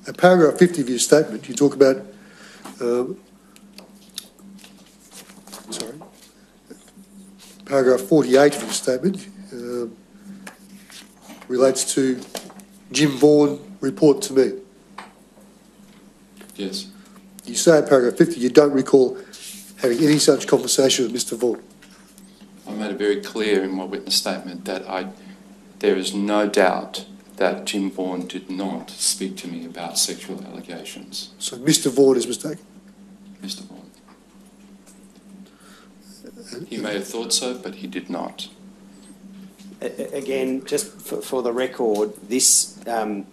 In paragraph 50 of your statement, you talk about, um, sorry, paragraph 48 of your statement um, relates to Jim Vaughan report to me. Yes. You say in paragraph 50 you don't recall having any such conversation with Mr Vaughan. I made it very clear in my witness statement that I, there is no doubt that Jim Vaughan did not speak to me about sexual allegations. So Mr Vaughan is mistaken. Mr. Vaughan. He may have thought so, but he did not. A- a- Again, just for, for the record, this, um,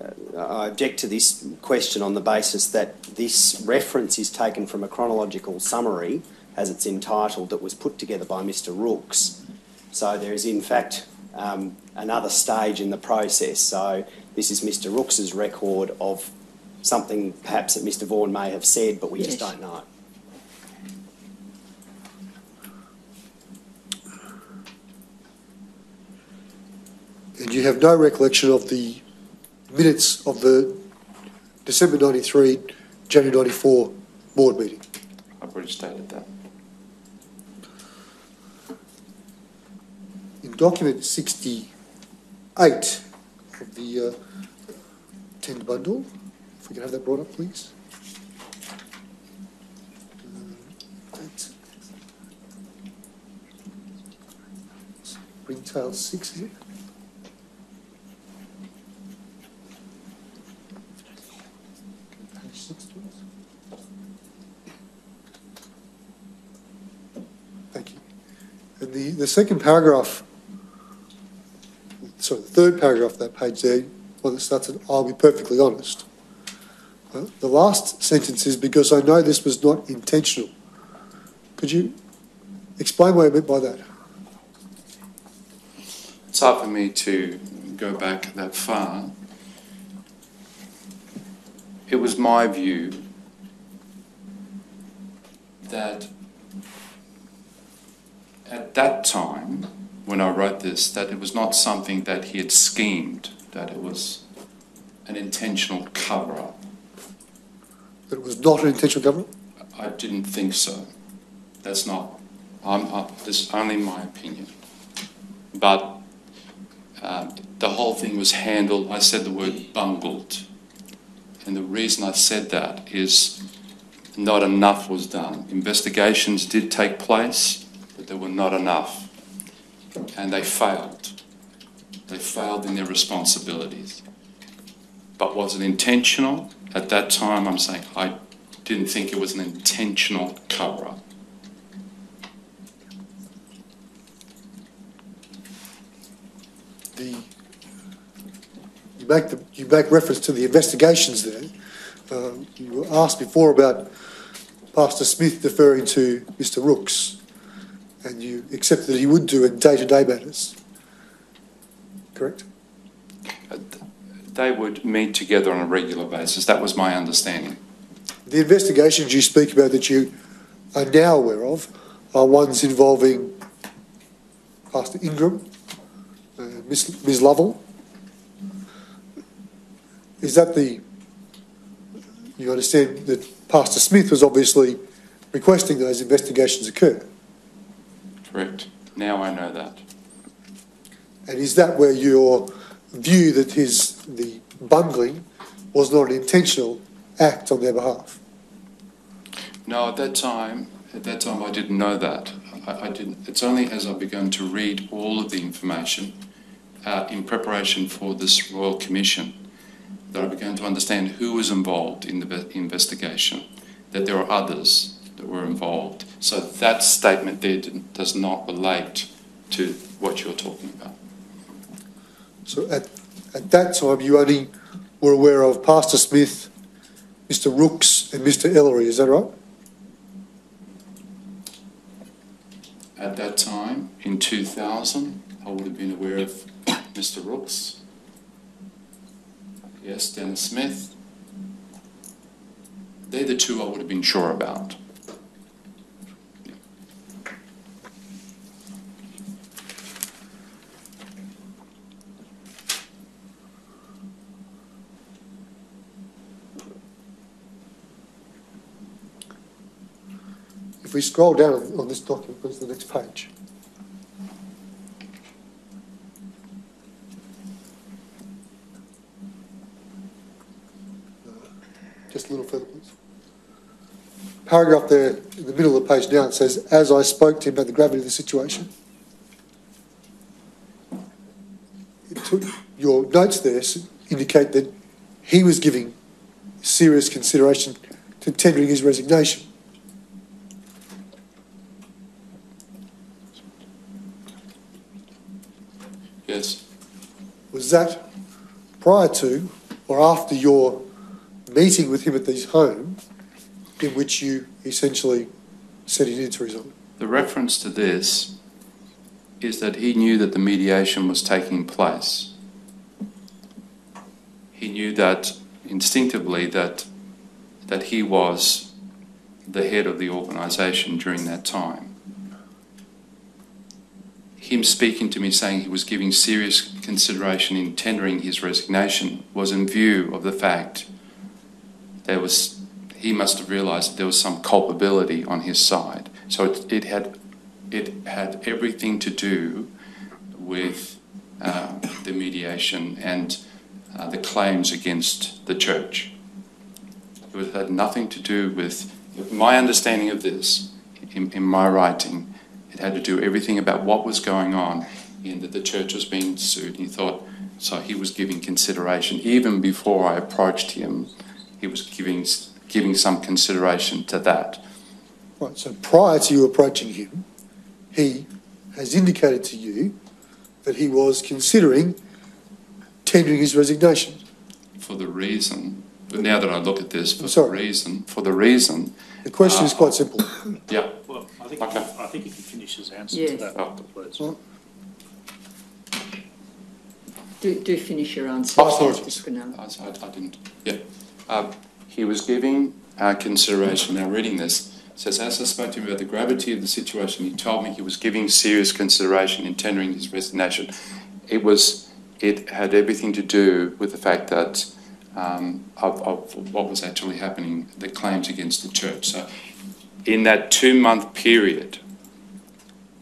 uh, I object to this question on the basis that this reference is taken from a chronological summary, as it's entitled, that was put together by Mr Rooks. So there is in fact um, another stage in the process. So this is Mr Rooks's record of something perhaps that Mr Vaughan may have said, but we just don't know. And you have no recollection of the minutes of the December 93, January 94 board meeting. I've already stated that. Document 68 of the uh, tender bundle, if we can have that brought up, please. Uh. Ringtail 6, is it? Page 6, please. Thank you. And the, the second paragraph, sorry, the third paragraph of that page there, one that starts at, I'll be perfectly honest. Uh, the last sentence is because I know this was not intentional. Could you explain what I meant by that? It's hard for me to go back that far. It was my view that at that time, when I wrote this, that it was not something that he had schemed, that it was an intentional cover up. That it was not an intentional cover-up? I didn't think so. That's not, I'm, i this is only my opinion. But um, the whole thing was handled, I said the word bungled. And the reason I said that is not enough was done. Investigations did take place, but there were not enough. And they failed. They failed in their responsibilities. But was it intentional? At that time, I'm saying I didn't think it was an intentional cover up. The, you make the, you make reference to the investigations there. Uh, you were asked before about Pastor Smith deferring to Mr Rooks, and you accept that he would do in day-to-day matters. Correct? They would meet together on a regular basis. That was my understanding. The investigations you speak about that you are now aware of are ones involving Pastor Ingram, uh, Miss, Ms Lovell. Is that the, you understand that Pastor Smith was obviously requesting those investigations occur? Correct. Now I know that. And is that where your view that his, the bungling was not an intentional act on their behalf? No, at that time, at that time, I didn't know that. I, I didn't. It's only as I began to read all of the information uh, in preparation for this Royal Commission, that I began to understand who was involved in the investigation, that there are others that were involved. So that statement there does not relate to what you're talking about. So at, at that time, you only were aware of Pastor Smith, Mr Rooks and Mr Ellery, is that right? At that time, in 2000, I would have been aware of Mr. Rooks. Yes, Denis Smith. They're the two I would have been sure about. If we scroll down on, this document, please, to the next page. Just a little further, please. Paragraph there in the middle of the page down says, as I spoke to him about the gravity of the situation. Your notes there indicate that he was giving serious consideration to tendering his resignation. Yes, Was that prior to or after your meeting with him at his home, in which you essentially said he needed to resign? the reference to this is that he knew that the mediation was taking place. He knew that instinctively that that he was the head of the organisation during that time. Him speaking to me saying he was giving serious consideration in tendering his resignation was in view of the fact there was he must have realised that there was some culpability on his side. So it, it had it had everything to do with uh, the mediation and uh, the claims against the church. It had nothing to do with my understanding of this in, in my writing. It had to do everything about what was going on in that the church was being sued. He thought so. He was giving consideration even before I approached him. He was giving giving some consideration to that. Right, so prior to you approaching him, he has indicated to you that he was considering tendering his resignation. for the reason, but now that I look at this, for the Sorry. reason, for the reason, The question is Uh, quite simple. yeah, Well, I think, Okay. I think if you finish his answer Yes. to that, Oh. please. Well, Do, do finish your answer, Oh, sorry. Mr Spinella. I, I, I didn't, yeah. Um, he was giving uh, consideration, now reading this, says, as I spoke to him about the gravity of the situation, he told me he was giving serious consideration in tendering his resignation. It was, it had everything to do with the fact that um, of, of what was actually happening, the claims against the church. So in that two month period,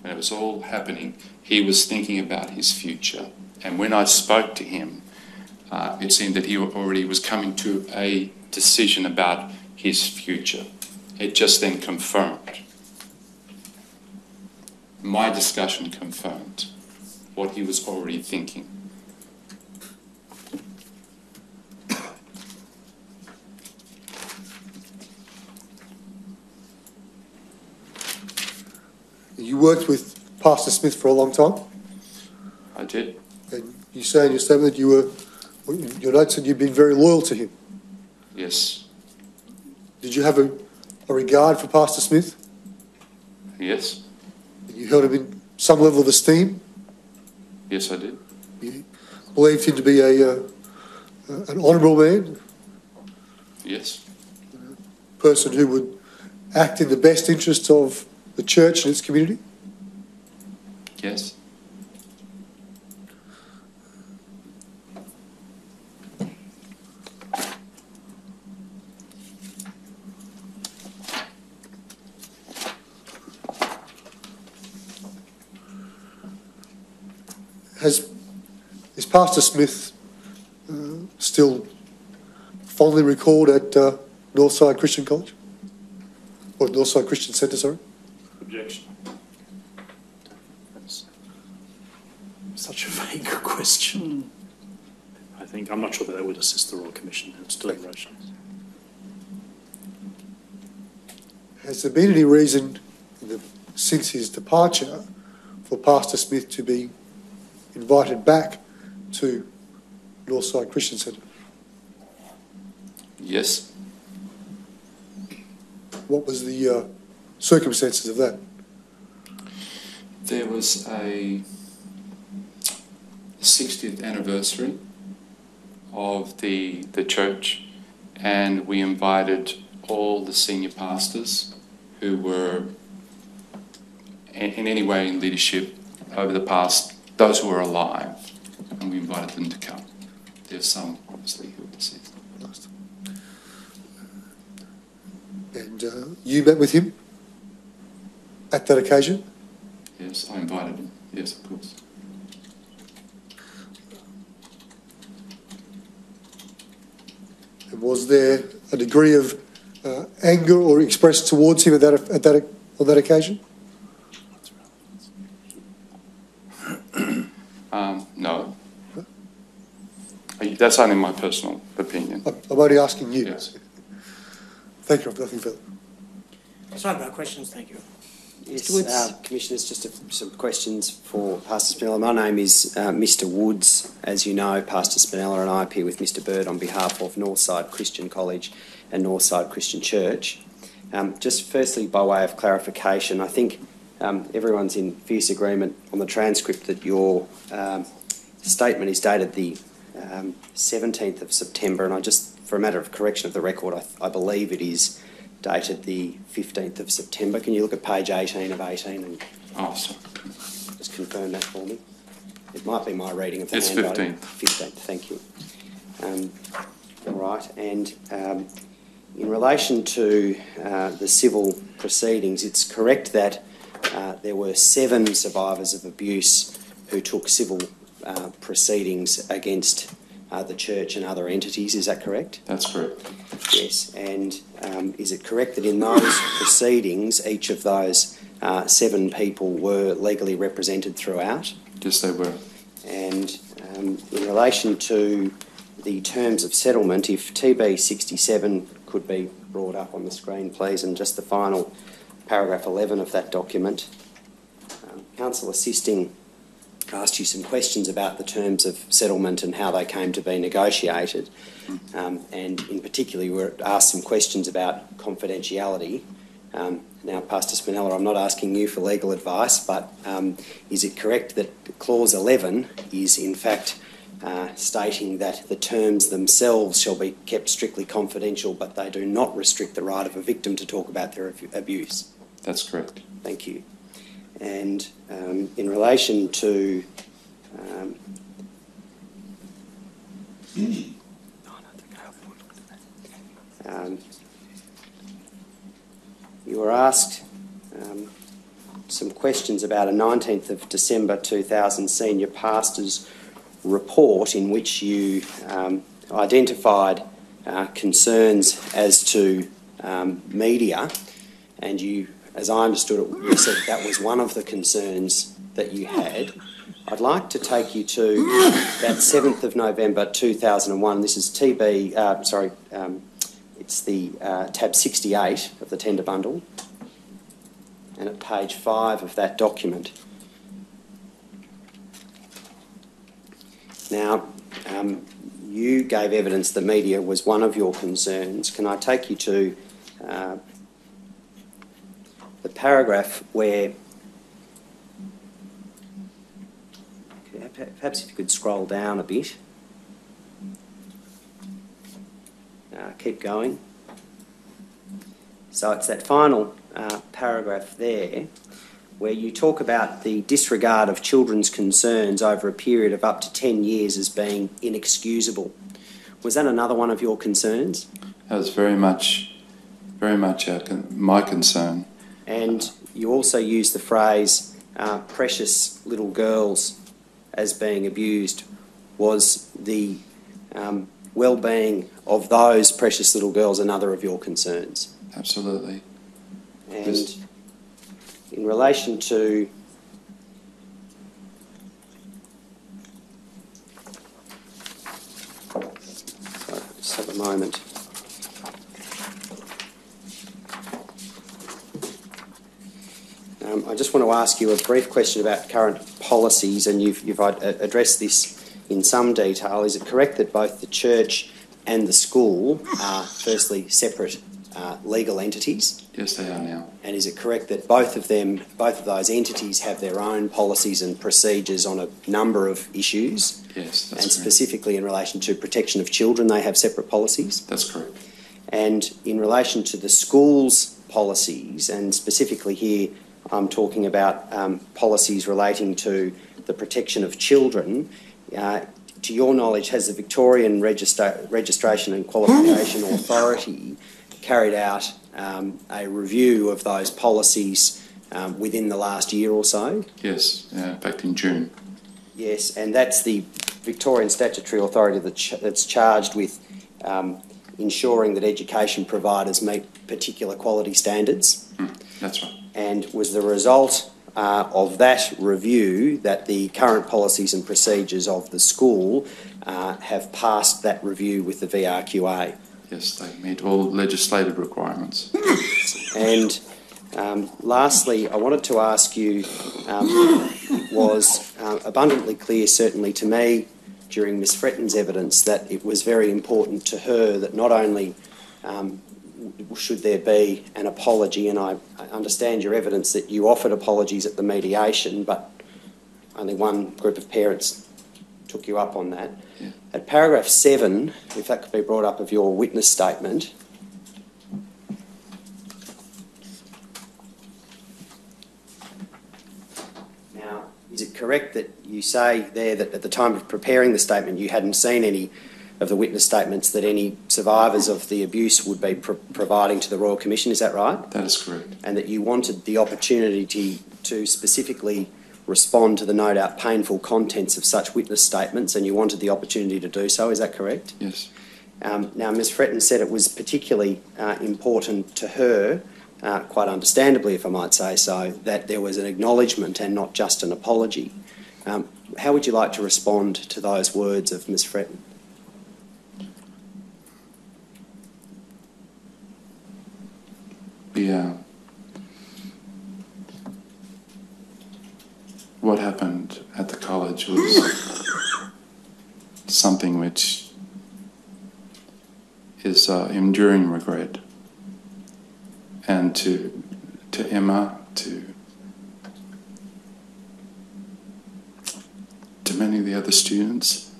when it was all happening, he was thinking about his future. And when I spoke to him, uh, it seemed that he already was coming to a decision about his future. It just then confirmed. My discussion confirmed what he was already thinking. You worked with Pastor Smith for a long time, I did. and you say in your statement that you were, your notes said you've been very loyal to him. Yes. Did you have a, a regard for Pastor Smith? Yes. You held him in some level of esteem? Yes, I did. You believed him to be a, uh, an honourable man, Yes. person who would act in the best interests of the church and its community? Yes. Has is Pastor Smith uh, still fondly recalled at uh, Northside Christian College or Northside Christian Centre? Sorry. Objection. That's- such a vague question. I think, I'm not sure that that would assist the Royal Commission in its deliberations. Has there been any reason in the, since his departure for Pastor Smith to be invited back to Northside Christian Centre? Yes, What was the uh, circumstances of that? there was a 60th anniversary of the the church, and we invited all the senior pastors who were in, in any way in leadership over the past, those who were alive, and we invited them to come. There's some obviously who are deceased. And uh, you met with him at that occasion? Yes, I invited him. Yes, of course. And was there a degree of uh, anger or expressed towards him at that, at that, on that occasion? Um, no. Uh, That's only my personal opinion. I'm I'm only asking you. Yes. Thank you, I've nothing further. So I've no questions, thank you. Yes, Mr. Woods. uh, Commissioners, just a, some questions for Pastor Spinella. My name is uh, Mr Woods. As you know, Pastor Spinella and I appear with Mr Bird on behalf of Northside Christian College and Northside Christian Church. Um, just firstly, by way of clarification, I think um, everyone's in fierce agreement on the transcript that your um, statement is dated the um, 17th of September, and I just, for a matter of correction of the record, I, I believe it is dated the 15th of September. Can you look at page 18 of 18 and Oh, sorry. just confirm that for me? It might be my reading of the It's handwriting. 15th. 15th, thank you. Um, all right, and um, in relation to uh, the civil proceedings, it's correct that uh, there were seven survivors of abuse who took civil uh, proceedings against uh, the church and other entities. Is that correct? That's correct. Yes, and um, is it correct that in those proceedings, each of those uh, seven people were legally represented throughout? Yes, they were. And um, in relation to the terms of settlement, if TB 67 could be brought up on the screen, please, and just the final paragraph 11 of that document. Um, Counsel assisting asked you some questions about the terms of settlement and how they came to be negotiated. Um, and in particular, we were asked some questions about confidentiality. Um, now, Pastor Spinella, I'm not asking you for legal advice, but um, is it correct that Clause 11 is in fact uh, stating that the terms themselves shall be kept strictly confidential, but they do not restrict the right of a victim to talk about their abuse? That's correct. Thank you. And um, in relation to um, um, you were asked um, some questions about a 19th of December 2000 senior pastor's report in which you um, identified uh, concerns as to um, media and you, as I understood it, you said that was one of the concerns that you had. I'd like to take you to that 7th of November 2001. This is TB, uh, sorry, um, it's the uh, tab 68 of the tender bundle, and at page 5 of that document. Now, um, you gave evidence the media was one of your concerns. Can I take you to uh, paragraph where perhaps if you could scroll down a bit. Uh, keep going. So it's that final uh, paragraph there where you talk about the disregard of children's concerns over a period of up to 10 years as being inexcusable. Was that another one of your concerns? That was very much, very much con- my concern. And you also use the phrase uh, precious little girls as being abused. Was the um, well-being of those precious little girls another of your concerns? Absolutely. And in relation to just have a moment. Um, I just want to ask you a brief question about current policies, and you've, you've ad- addressed this in some detail. Is it correct that both the church and the school are, firstly, separate uh, legal entities? Yes, they are now. And is it correct that both of them, both of those entities, have their own policies and procedures on a number of issues? Yes, that's and correct. specifically in relation to protection of children, they have separate policies? That's correct. And in relation to the school's policies, and specifically here, I'm talking about um, policies relating to the protection of children. Uh, to your knowledge, has the Victorian Registra- Registration and Qualification Authority carried out um, a review of those policies um, within the last year or so? Yes, uh, in in June. Yes, and that's the Victorian statutory authority that ch- that's charged with um, ensuring that education providers meet particular quality standards. That's right. And was the result uh, of that review that the current policies and procedures of the school uh, have passed that review with the VRQA? Yes, they meet all legislative requirements. And um, lastly, I wanted to ask you um, it was uh, abundantly clear, certainly to me, during Ms Fretton's evidence, that it was very important to her that not only um, should there be an apology, and I, I understand your evidence that you offered apologies at the mediation, but only one group of parents took you up on that. Yeah. At paragraph seven, if that could be brought up of your witness statement, Now, is it correct that you say there that at the time of preparing the statement you hadn't seen any of the witness statements that any survivors of the abuse would be pro- providing to the Royal Commission? Is that right? That is correct. And that you wanted the opportunity to, to specifically respond to the no doubt painful contents of such witness statements and you wanted the opportunity to do so? Is that correct? Yes. Um, now, Ms Fretton said it was particularly uh, important to her, uh, quite understandably, if I might say so, that there was an acknowledgement and not just an apology. Um, how would you like to respond to those words of Ms Fretton? Yeah. What happened at the college was something which is uh, enduring regret. And to, to Emma, to, to many of the other students,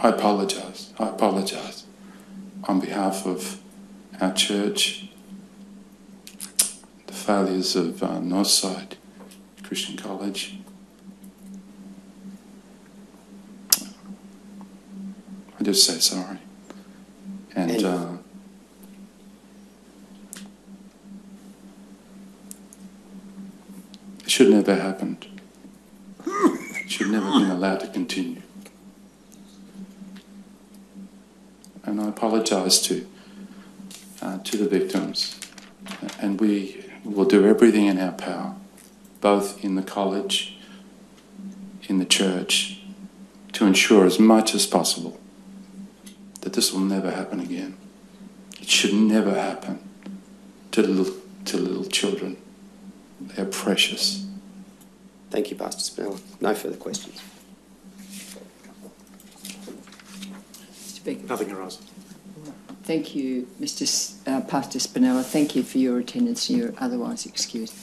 I apologize. I apologize on behalf of our church, the failures of uh, Northside Christian College. I just say sorry. And, uh, it should never have happened. It should never have been allowed to continue. And I apologise to uh, to the victims, and we will do everything in our power, both in the college, in the church, to ensure as much as possible that this will never happen again. It should never happen to little to little children. They're precious. Thank you, Pastor Spinella. No further questions. Nothing arises. Thank you, Mr. S- uh, Pastor Spinella. Thank you for your attendance. You're otherwise excused.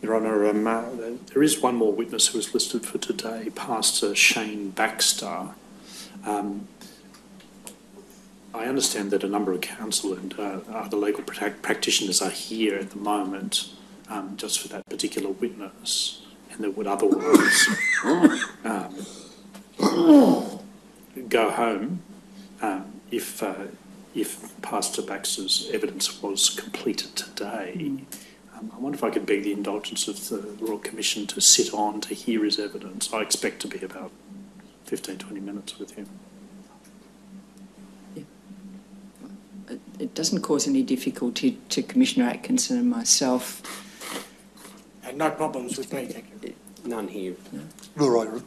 Your Honour, um, uh, there is one more witness who is listed for today, Pastor Shane Baxter. Um, I understand that a number of counsel and uh, other legal prac- practitioners are here at the moment um, just for that particular witness, and that would otherwise um, go home um, if uh, if Pastor Baxter's evidence was completed today. Um, I wonder if I could beg the indulgence of the Royal Commission to sit on to hear his evidence. I expect to be about 15, 20 minutes with him. It- It doesn't cause any difficulty to Commissioner Atkinson and myself. And no problems with me, thank you. None here. All right,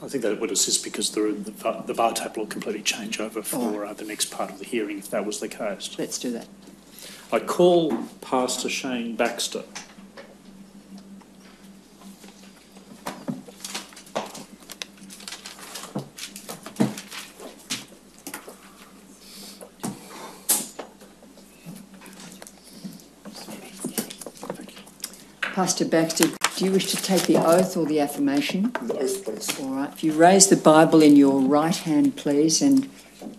I think that would assist because the, the, va- the bar table will completely change over for uh, the next part of the hearing if that was the case. Let's do that. I call Pastor Shane Baxter. Pastor Baxter, do you wish to take the oath or the affirmation? The oath, please. All right. If you raise the Bible in your right hand, please, and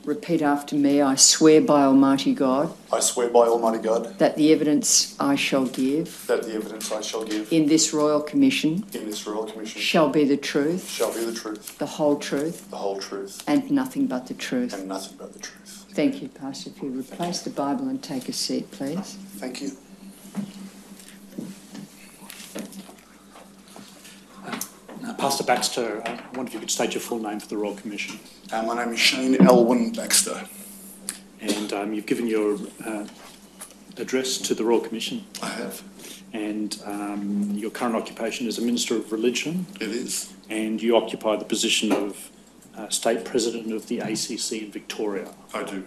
repeat after me I swear by Almighty God I swear by Almighty God that the evidence I shall give that the evidence I shall give in this Royal Commission in this Royal Commission shall be the truth, shall be the truth, the whole truth, the whole truth, and nothing but the truth. and nothing but the truth. Thank you, Pastor. If you replace the Bible and take a seat, please. Thank you. Pastor Baxter, I wonder if you could state your full name for the Royal Commission. Uh, my name is Shane Elwyn Baxter. And um, you've given your uh, address to the Royal Commission. I have. And um, your current occupation is a Minister of Religion. It is. And you occupy the position of uh, State President of the ACC in Victoria. I do.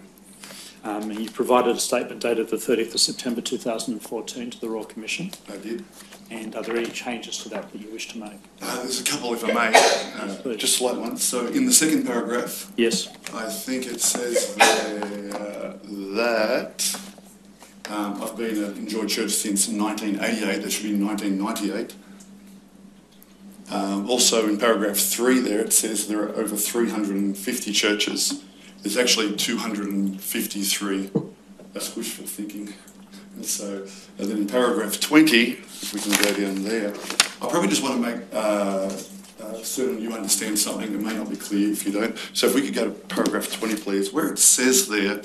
Um, and you provided a statement dated the 30th of September 2014 to the Royal Commission. I did. And are there any changes to that that you wish to make? Uh, there's a couple, if I may, uh, just slight ones. So in the second paragraph, Yes. I think it says there that um, I've been at Enjoy Church since 1988. That should be 1998. Um, also, in paragraph three, there it says there are over 350 churches. There's actually 253. That's wishful thinking. And so, and then in paragraph 20, if we can go down there, I probably just want to make uh, uh, certain you understand something. It may not be clear if you don't. So, if we could go to paragraph 20, please, where it says there,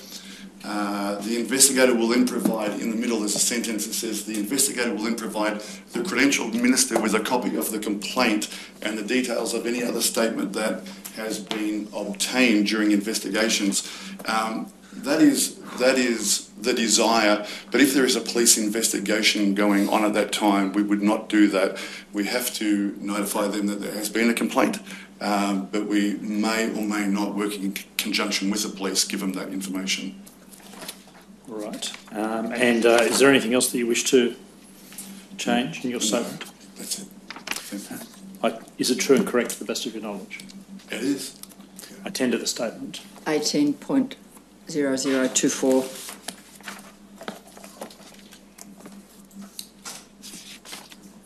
uh, the investigator will then provide, in the middle there's a sentence that says, the investigator will then provide the credentialed minister with a copy of the complaint and the details of any other statement that has been obtained during investigations. Um, that is, that is the desire, but if there is a police investigation going on at that time, we would not do that. We have to notify them that there has been a complaint, um, but we may or may not work in conjunction with the police give them that information. All right. Um, and uh, is there anything else that you wish to change in your statement? That's it. I, is it true and correct to the best of your knowledge? It is. I tender the statement. 18.0024.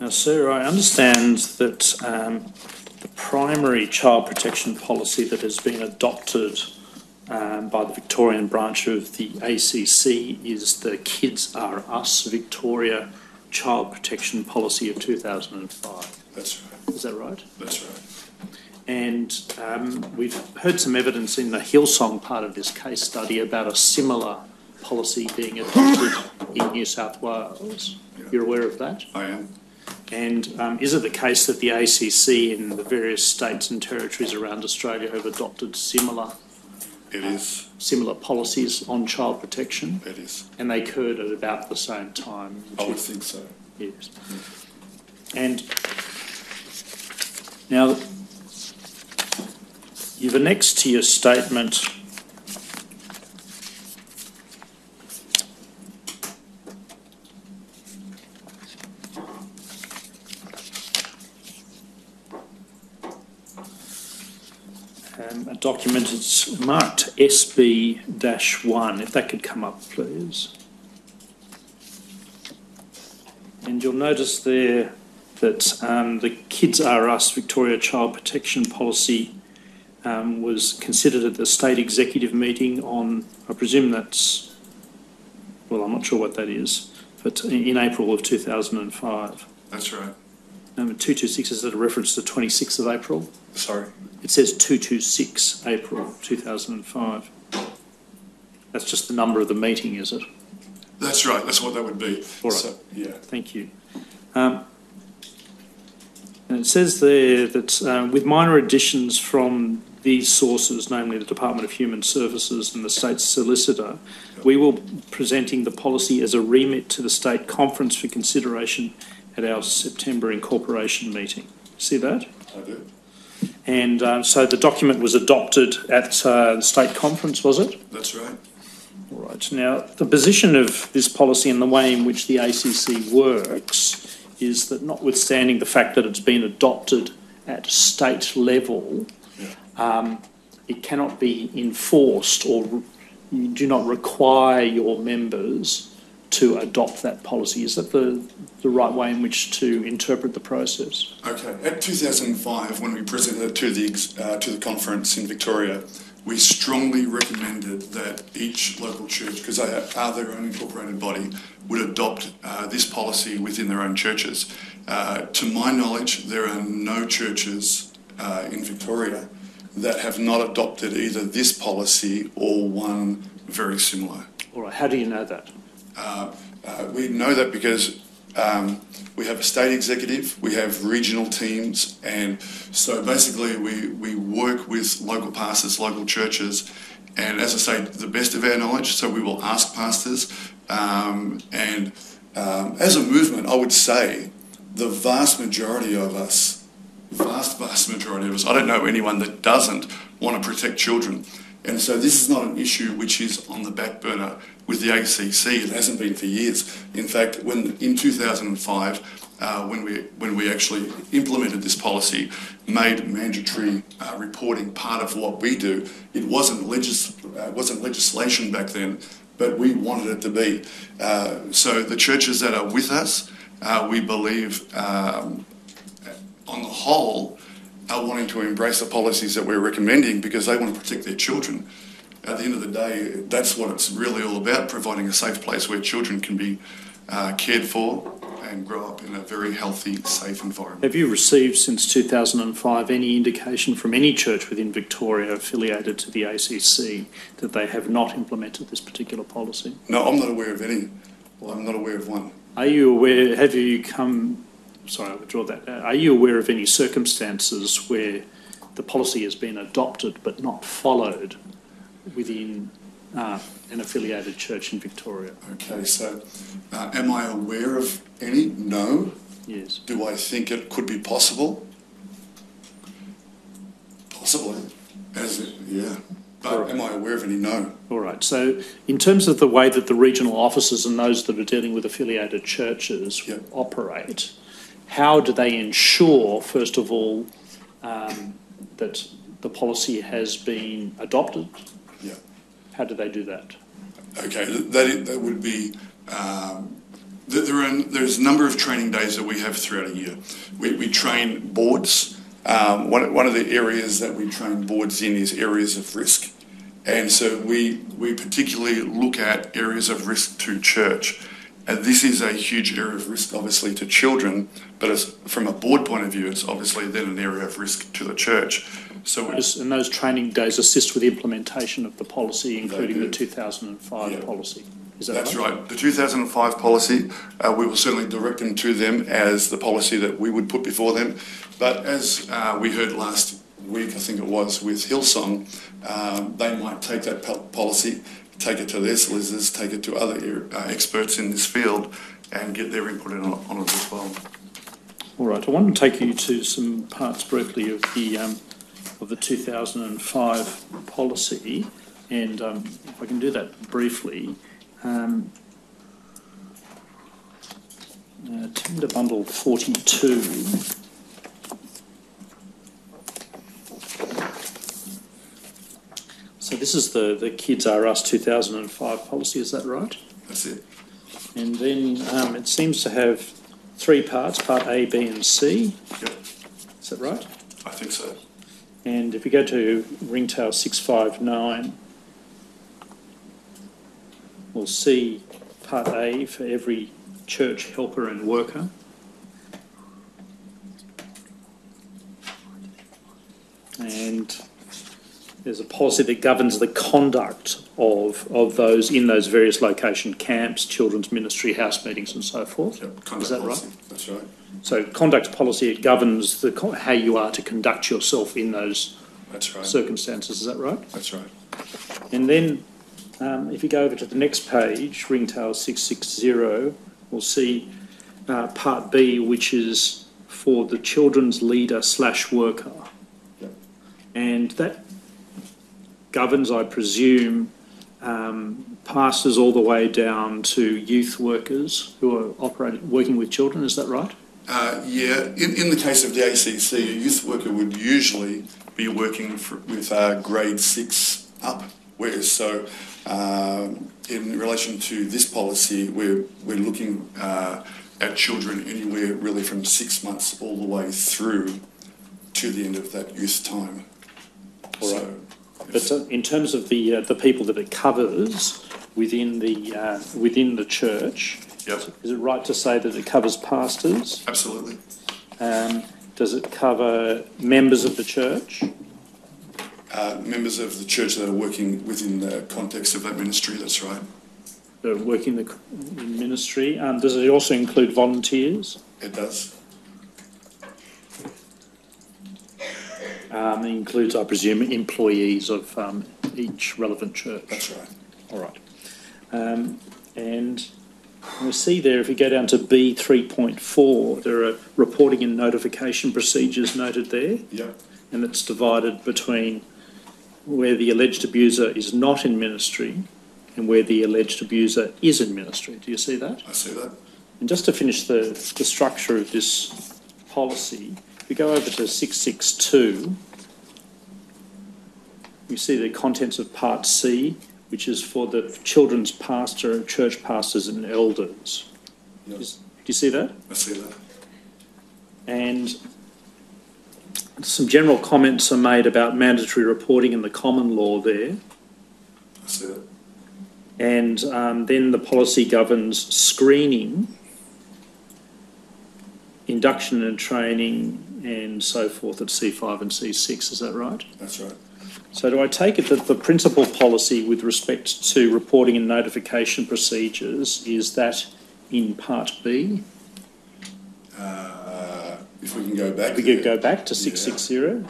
Now, sir, I understand that um, the primary child protection policy that has been adopted um, by the Victorian branch of the ACC is the Kids Are Us Victoria Child Protection Policy of 2005. That's right. Is that right? That's right. And um, we've heard some evidence in the Hillsong part of this case study about a similar policy being adopted in New South Wales. You're aware of that? I am. And um, is it the case that the ACC in the various states and territories around Australia have adopted similar It is. similar policies on child protection? It is. And they occurred at about the same time? I would think so. Yes. And now, you've annexed to your statement um, a document, it's marked SB-1, if that could come up, please. And you'll notice there that um, the Kids Are Us Victoria Child Protection Policy um, was considered at the state executive meeting on, I presume that's, well, I'm not sure what that is, but in, in April of 2005. That's right. Number 226 is that a reference to 26th of April? Sorry. It says 226 April 2005. That's just the number of the meeting, is it? That's right. That's what that would be. All right. So, yeah. Thank you. Um, and it says there that uh, with minor additions from these sources, namely the Department of Human Services and the State Solicitor, we will be presenting the policy as a remit to the State Conference for consideration at our September incorporation meeting. See that? I do. And uh, so the document was adopted at uh, the State Conference, was it? That's right. All right. Now, the position of this policy and the way in which the ACC works is that notwithstanding the fact that it's been adopted at state level, um, it cannot be enforced or you do not require your members to adopt that policy. Is that the, the right way in which to interpret the process? Okay. At 2005, when we presented it to the uh, to the conference in Victoria, we strongly recommended that each local church, because they are their own incorporated body, would adopt uh, this policy within their own churches. Uh, to my knowledge, there are no churches uh, in Victoria that have not adopted either this policy or one very similar. All right. How do you know that? Uh, uh, we know that because um, we have a state executive, we have regional teams, and so basically we, we work with local pastors, local churches, and as I say, the best of our knowledge, so we will ask pastors. Um, and um, as a movement, I would say the vast majority of us, vast, vast majority of us, I don't know anyone that doesn't want to protect children. And so this is not an issue which is on the back burner with the ACC. It hasn't been for years. In fact, when in 2005, uh, when we when we actually implemented this policy, made mandatory uh, reporting part of what we do, it wasn't legis- uh, wasn't legislation back then, but we wanted it to be. Uh, so the churches that are with us, uh, we believe, um, on the whole, are wanting to embrace the policies that we're recommending because they want to protect their children. At the end of the day, that's what it's really all about providing a safe place where children can be uh, cared for and grow up in a very healthy, safe environment. Have you received since 2005 any indication from any church within Victoria affiliated to the ACC that they have not implemented this particular policy? No, I'm not aware of any. Well, I'm not aware of one. Are you aware, have you come, sorry, I withdraw that. Uh, Are you aware of any circumstances where the policy has been adopted but not followed within uh, an affiliated church in Victoria? Okay, so uh, am I aware of any? No. Yes. Do I think it could be possible? Possibly. As it, yeah. But am I aware of any? No. All right. So, in terms of the way that the regional offices and those that are dealing with affiliated churches Yep. operate, how do they ensure, first of all, um, that the policy has been adopted? Yeah. How do they do that? Okay, that, that would be, um, there are, there's a number of training days that we have throughout a year. We, we train boards. Um, one, one of the areas that we train boards in is areas of risk. And so we, we particularly look at areas of risk to church. And this is a huge area of risk, obviously, to children, but as, from a board point of view, it's obviously then an area of risk to the church. So Those- And those training days assist with the implementation of the policy, including the 2005 Yeah. policy. Is that That's right? right. The 2005 policy, uh, we will certainly direct them to them as the policy that we would put before them. But as uh, we heard last week, I think it was, with Hillsong, um, they might take that pol- policy, take it to their solicitors, take it to other uh, experts in this field, and get their input in on, on it as well. All right. I want to take you to some parts briefly of the um, of the 2005 policy, and um, if I can do that briefly. Um, uh, tender bundle 42. So this is the, the Kids Are Us 2005 policy, is that right? That's it. And then um, it seems to have three parts, part A, B and C. Yep, Is that right? I think so. And if you go to Ringtail 659, we'll see part A for every church helper and worker. And there's a policy that governs the conduct of, of those in those various location camps, children's ministry, house meetings, and so forth. Yep, Is that right? That's right. So conduct policy, it governs the, how you are to conduct yourself in those That's right. circumstances, is that right? That's right. And then, um, if you go over to the next page, Ringtail 660, we'll see uh, Part B, which is for the children's leader slash worker. Yep. And that governs, I presume, um, pastors all the way down to youth workers who are operating, working with children, is that right? Uh, yeah, in, in the case of the ACC, a youth worker would usually be working for, with uh, grade six up. Whereas, so um, in relation to this policy, we're, we're looking uh, at children anywhere really from six months all the way through to the end of that youth time. All right. So, But uh, in terms of the, uh, the people that it covers within the, uh, within the church, Yep. is it right to say that it covers pastors? absolutely. Um, does it cover members of the church? Uh, members of the church that are working within the context of that ministry, that's right. that work in the ministry? Um, does it also include volunteers? It does. Um, includes, I presume, employees of um, each relevant church. That's right. All right. Um, and we see there, if you go down to B three point four, there are reporting and notification procedures noted there, Yep. and it's divided between where the alleged abuser is not in ministry and where the alleged abuser is in ministry. Do you see that? I see that. And just to finish the, the structure of this policy, if we go over to 662, we see the contents of Part C, which is for the children's pastor, church pastors and elders. Yep. Is- Do you see that? I see that. And some general comments are made about mandatory reporting in the common law there. I see that. And um, then the policy governs screening, induction and training, and so forth at C5 and C6. Is that right? That's right. So, do I take it that the principal policy with respect to reporting and notification procedures is that in Part B? Uh, if we can go back. We could go back to 660.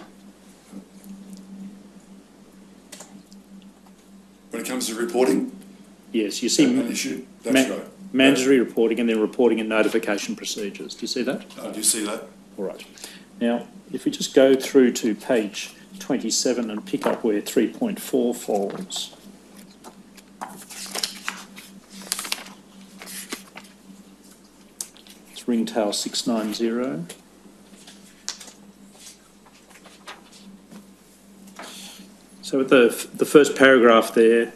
When it comes to reporting, Yes, you see that issue? That's ma- right. mandatory reporting and then reporting and notification procedures. Do you see that? I do you see that. All right. Now, if we just go through to page 27 and pick up where 3.4 falls. It's Ringtail 690. So at the, the first paragraph there,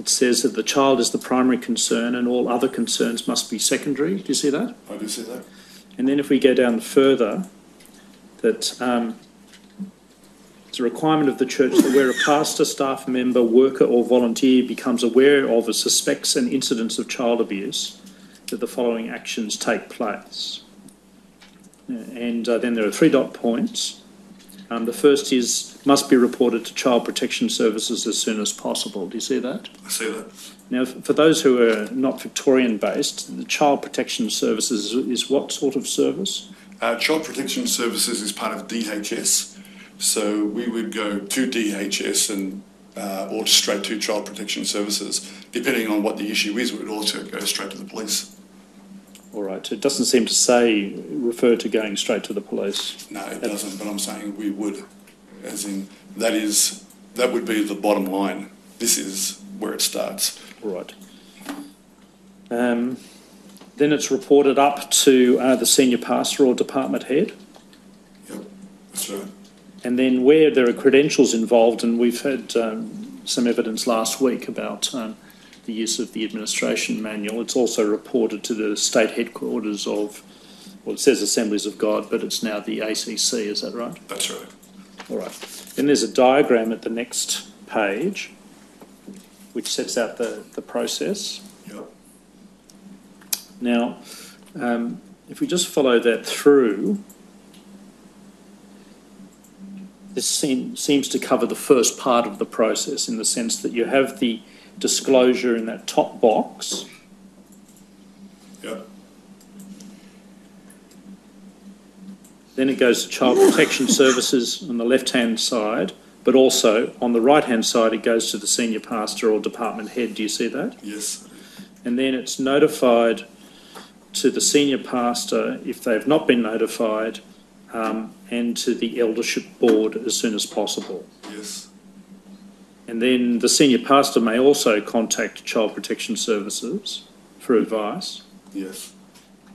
it says that the child is the primary concern and all other concerns must be secondary. Do you see that? I do see that. And then if we go down further, that um, it's a requirement of the church that where a pastor, staff member, worker, or volunteer becomes aware of or suspects an incidence of child abuse, that the following actions take place. And uh, then there are three dot points. Um, the first is must be reported to Child Protection Services as soon as possible. Do you see that? I see that. Now, for those who are not Victorian based, the Child Protection Services is what sort of service? Uh, Child Protection Services is part of DHS, so we would go to DHS and uh, or straight to Child Protection Services. Depending on what the issue is, we would also go straight to the police. All right, it doesn't seem to say refer to going straight to the police. No, it doesn't, but I'm saying we would, as in that is that would be the bottom line. This is where it starts. All right. Um, then it's reported up to uh, the senior pastor or department head. Yep, that's right. And then where there are credentials involved, and we've had um, some evidence last week about um, the use of the administration manual, it's also reported to the state headquarters of, well, it says Assemblies of God, but it's now the ACC, is that right? That's right. All right. Then there's a diagram at the next page which sets out the, the process. Now, um, if we just follow that through, this seem, seems to cover the first part of the process in the sense that you have the disclosure in that top box. Yep. Then it goes to Child Protection Services on the left hand side, but also on the right-hand side, it goes to the senior pastor or department head. Do you see that? Yes. And then it's notified to the senior pastor if they've not been notified, um, and to the eldership board as soon as possible. Yes. And then the senior pastor may also contact Child Protection Services for advice, Yes.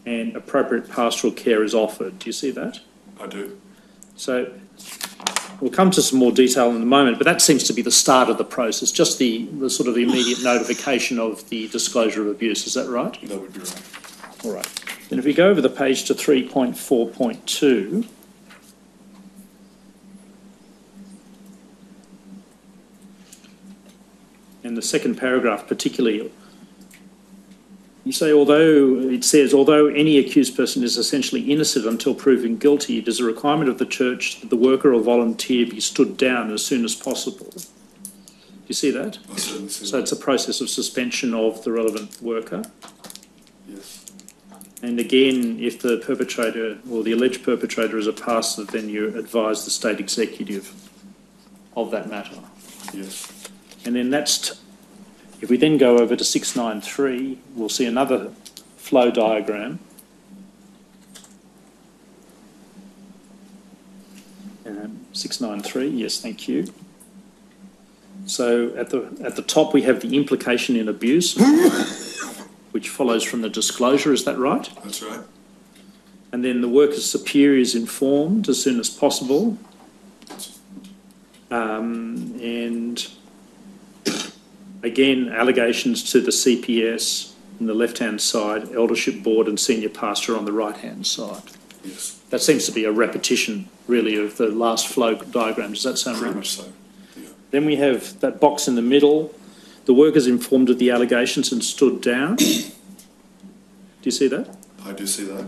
and appropriate pastoral care is offered. Do you see that? I do. So we'll come to some more detail in a moment, but that seems to be the start of the process, just the, the sort of immediate notification of the disclosure of abuse. Is that right? That would be right. All right. Then if we go over the page to 3.4.2, and the second paragraph particularly, you say, although it says, although any accused person is essentially innocent until proven guilty, it is a requirement of the church that the worker or volunteer be stood down as soon as possible. Do you see that? I certainly see So that. it's a process of suspension of the relevant worker. Yes. And again, if the perpetrator or the alleged perpetrator is a pastor, then you advise the state executive of that matter. Yes. And then that's, t- if we then go over to 693, we'll see another flow diagram. Um, 693, yes, thank you. So at the, at the top, we have the implication in abuse, which follows from the disclosure, is that right? That's right. And then the worker's superior is informed as soon as possible. Um, and again, allegations to the CPS on the left-hand side, eldership board and senior pastor on the right-hand side. Yes. That seems to be a repetition, really, of the last flow diagram. Does that sound Very right? much so. Then we have that box in the middle. The worker's informed of the allegations and stood down. Do you see that? I do see that.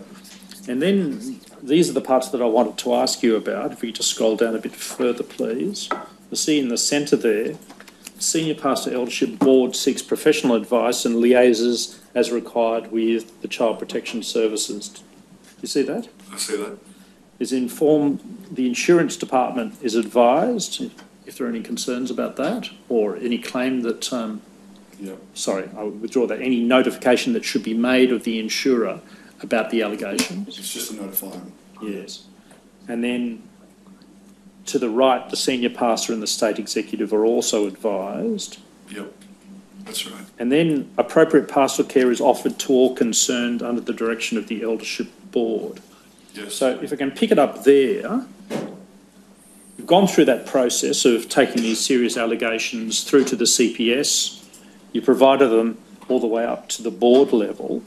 And then these are the parts that I wanted to ask you about. If we could just scroll down a bit further, please. You see in the centre there, Senior Pastor Eldership Board seeks professional advice and liaises as required with the Child Protection Services. Do you see that? I see that. Is informed, the Insurance Department is advised if there are any concerns about that or any claim that, um, Yeah. sorry, I would withdraw that, any notification that should be made of the insurer about the allegations. It's just a notifying. Yes. And then to the right, the senior pastor and the state executive are also advised. Yep. That's right. And then appropriate pastoral care is offered to all concerned under the direction of the eldership board. Yes. So if I can pick it up there, you've gone through that process of taking these serious allegations through to the CPS. You provided them all the way up to the board level.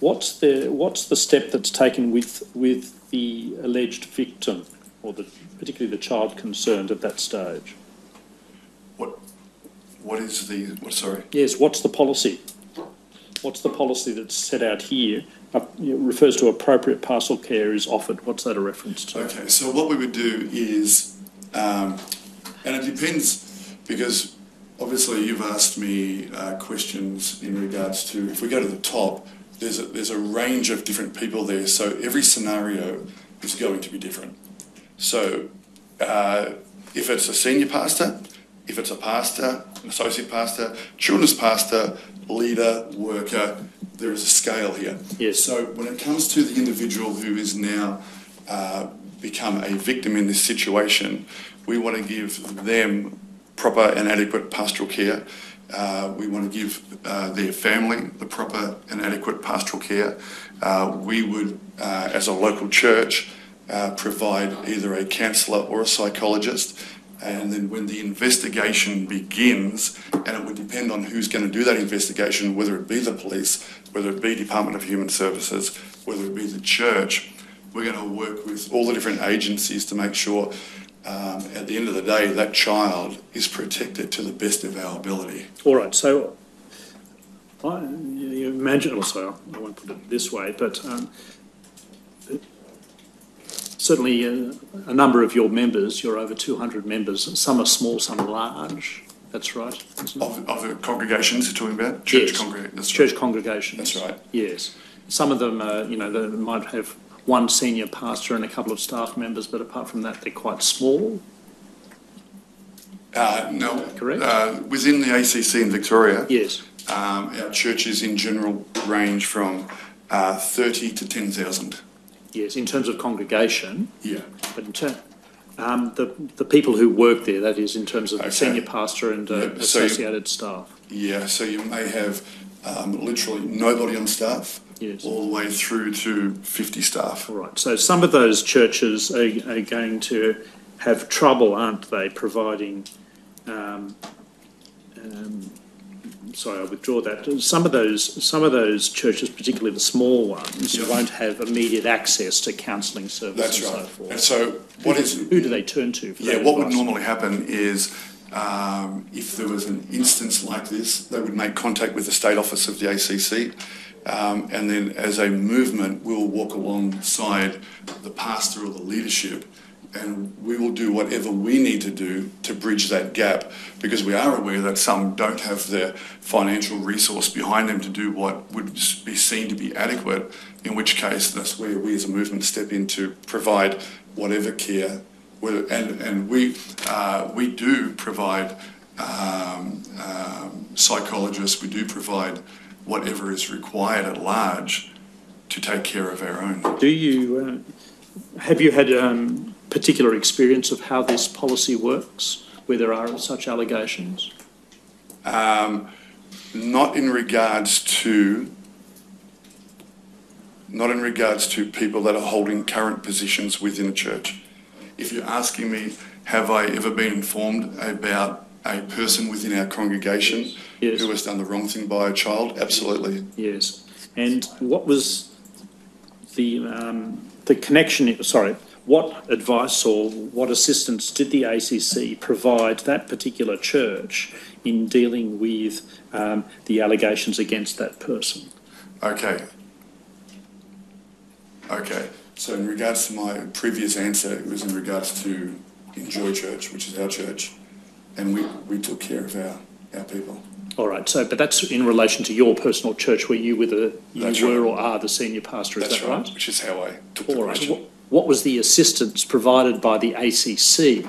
What's the what's the step that's taken with with the alleged victim, or the particularly the child concerned at that stage? What what is the, what, sorry? Yes. What's the policy? What's the policy that's set out here? Uh, it refers to appropriate pastoral care is offered. What's that a reference to? Okay, so what we would do is, um, and it depends, because obviously you've asked me uh, questions in regards to, if we go to the top, there's a, there's a range of different people there, so every scenario is going to be different. So uh, if it's a senior pastor, if it's a pastor, an associate pastor, children's pastor, leader, worker, there is a scale here. Yes. So when it comes to the individual who is now uh, become a victim in this situation, we want to give them proper and adequate pastoral care. Uh, we want to give uh, their family the proper and adequate pastoral care. Uh, we would, uh, as a local church, uh, provide either a counsellor or a psychologist. And then when the investigation begins, and it would depend on who's going to do that investigation, whether it be the police, whether it be Department of Human Services, whether it be the church, we're going to work with all the different agencies to make sure um, at the end of the day that child is protected to the best of our ability. All right, so I, you imagine, also, I won't put it this way, but um, certainly uh, a number of your members, you're over 200 members, some are small, some are large. That's right. Of, of the congregations you're talking about? Church Yes. congregations. That's Church right. congregations. That's right. Yes. Some of them, uh, you know, they might have one senior pastor and a couple of staff members, but apart from that, they're quite small. Uh, no. Correct. Uh, within the ACC in Victoria, Yes. um, our churches in general range from uh, 30 to 10,000. Yes, in terms of congregation, Yeah. but in terms, um, the, the people who work there, that is in terms of the Okay. senior pastor and uh, Yeah, so you- associated staff. Yeah, so you may have um, literally nobody on staff Yes. all the way through to 50 staff. All right. So some of those churches are, are going to have trouble, aren't they, providing. Um, um, sorry, I withdraw that. Some of those, some of those churches, particularly the small ones, Yeah. won't have immediate access to counselling services That's and so right. forth. And so what who, is who do they turn to? For Yeah, what would normally happen is um, if there was an instance like this, they would make contact with the state office of the ACC. Um, and then as a movement, we'll walk alongside the pastor or the leadership and we will do whatever we need to do to bridge that gap because we are aware that some don't have the financial resource behind them to do what would be seen to be adequate, in which case that's where we as a movement step in to provide whatever care and, and we, uh, we do provide um, um, psychologists, we do provide whatever is required at large to take care of our own. Do you uh, have you had um, particular experience of how this policy works, where there are such allegations? Um, not in regards to not in regards to people that are holding current positions within a church. If you're asking me, have I ever been informed about a person within our congregation Yes. who has done the wrong thing by a child? Absolutely. Yes. And what was the um, the connection? Sorry, what advice or what assistance did the ACC provide that particular church in dealing with um, the allegations against that person? Okay. Okay. So in regards to my previous answer, it was in regards to Enjoy Church, which is our church, and we, we took care of our, our people. All right. So, but that's in relation to your personal church, where you were the you That's were right. or are the senior pastor. Is That's that right, right? which is how I took the All right. question. What, what was the assistance provided by the ACC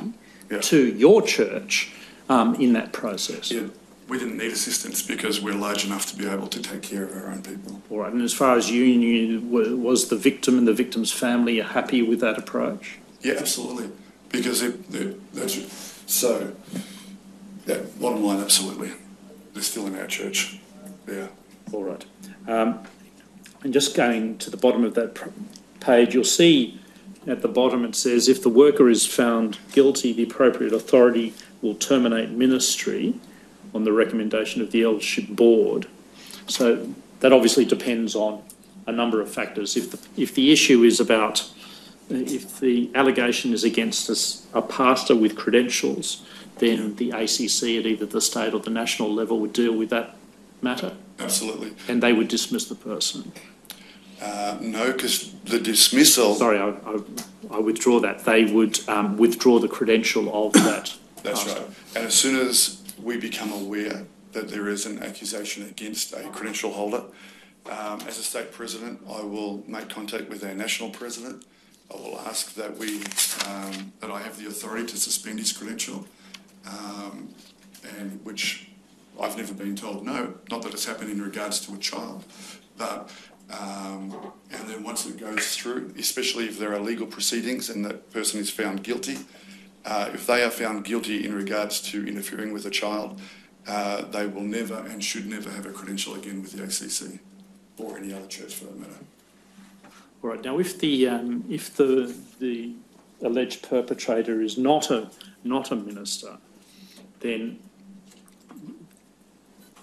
Yeah. to your church um, in that process? Yeah, we didn't need assistance because we're large enough to be able to take care of our own people. All right. And as far as you knew, was the victim and the victim's family happy with that approach? Yeah, absolutely. Because it, they that's so. Yeah, bottom line, absolutely. They're still in our church. Yeah. All right. Um, and just going to the bottom of that page, you'll see at the bottom it says if the worker is found guilty, the appropriate authority will terminate ministry on the recommendation of the eldership board. So that obviously depends on a number of factors. If the, if the issue is about, if the allegation is against us, a pastor with credentials, then the ACC at either the state or the national level would deal with that matter Absolutely. and they would dismiss the person. Uh, no, because the dismissal. Sorry, I, I, I withdraw that. They would um, withdraw the credential of that. That's pastor. right. And as soon as we become aware that there is an accusation against a credential holder, um, as a state president, I will make contact with our national president. I will ask that we um, that I have the authority to suspend his credential, um, and which I've never been told no. Not that it's happened in regards to a child, but um, and then once it goes through, especially if there are legal proceedings and that person is found guilty, uh, if they are found guilty in regards to interfering with a child, uh, they will never and should never have a credential again with the ACC or any other church for that matter. All right. Now, if the um, if the the alleged perpetrator is not a not a minister, then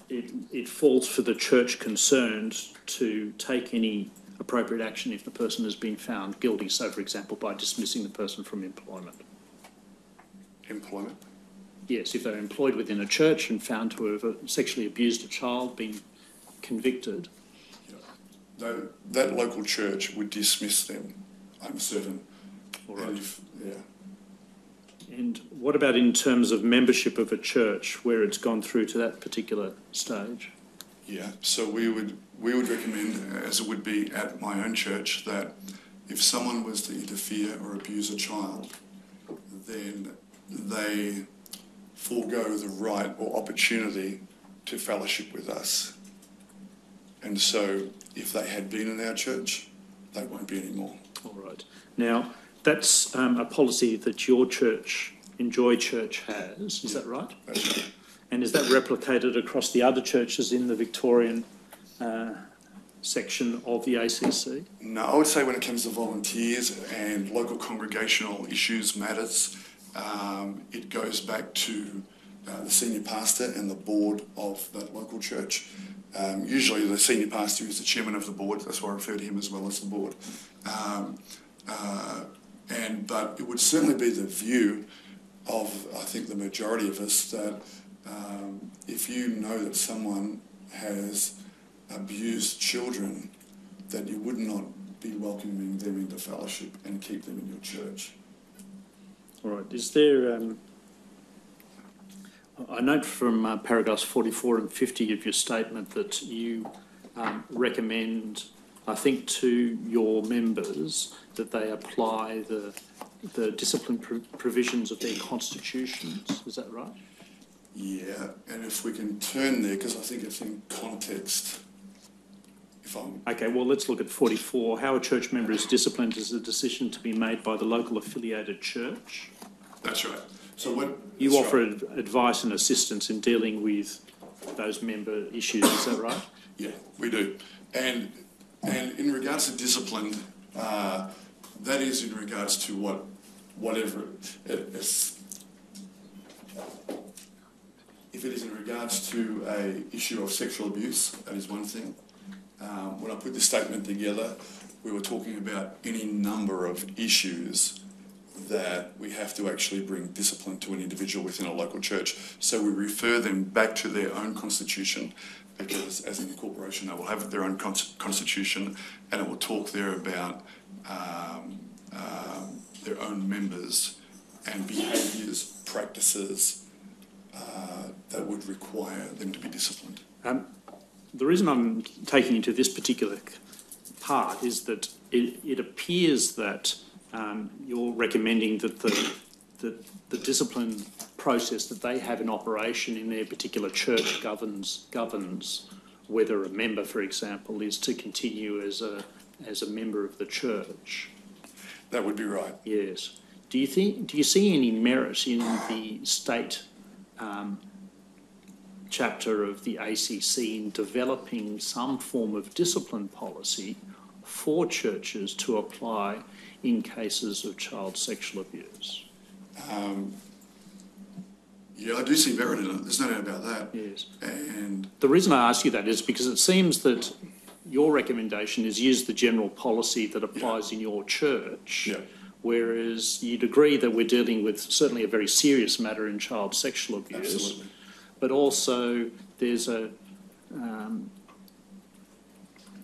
it it falls for the church concerned to take any appropriate action if the person has been found guilty. So, for example, by dismissing the person from employment. Employment. Yes, if they're employed within a church and found to have sexually abused a child, been convicted, Though that local church would dismiss them, I'm certain. All And if- yeah. And what about in terms of membership of a church where it's gone through to that particular stage? Yeah, so we would we would recommend, as it would be at my own church, that if someone was to interfere or abuse a child, then they forego the right or opportunity to fellowship with us. And so if they had been in our church, they won't be anymore. All right. Now, that's um, a policy that your church, Enjoy Church, has. Is that right? That's right. And is that replicated across the other churches in the Victorian uh, section of the ACC? No, I would say when it comes to volunteers and local congregational issues, matters, um, it goes back to uh, the senior pastor and the board of that local church. Um, usually, the senior pastor is the chairman of the board. That's why I refer to him as well as the board. Um, uh, and but it would certainly be the view of I think the majority of us that um, if you know that someone has abused children, that you would not be welcoming them into fellowship and keep them in your church. All right. Is there? Um, I note from uh, paragraphs 44 and 50 of your statement that you um, recommend, I think, to your members that they apply the the discipline pro- provisions of their constitutions. Is that right? Yeah, and if we can turn there, because I think it's in context. If I'm Okay, well, let's look at 44. How a church member is disciplined is a decision to be made by the local affiliated church. that's right. So what You that's offer right. ad- advice and assistance in dealing with those member issues, is that right? Yeah, we do. And and in regards to discipline, uh, that is in regards to what whatever it is. If it is in regards to a issue of sexual abuse, that is one thing. Um, when I put this statement together, we were talking about any number of issues that we have to actually bring discipline to an individual within a local church. So we refer them back to their own constitution because as an incorporation they will have their own cons- constitution and it will talk there about um, um, their own members and behaviours, practices uh, that would require them to be disciplined. Um, the reason I'm taking you to this particular part is that it, it appears that um, you're recommending that the, the, the discipline process that they have in operation in their particular church governs governs whether a member, for example, is to continue as a as a member of the church. That would be right. Yes. Do you think? Do you see any merit in the state um, chapter of the ACC in developing some form of discipline policy for churches to apply in cases of child sexual abuse? Um, yeah, I do see merit in it. There's no doubt about that. Yes. And The reason I ask you that is because it seems that your recommendation is use the general policy that applies in your church. Yeah. Whereas you'd agree that we're dealing with certainly a very serious matter in child sexual abuse. absolutely, but also there's a um,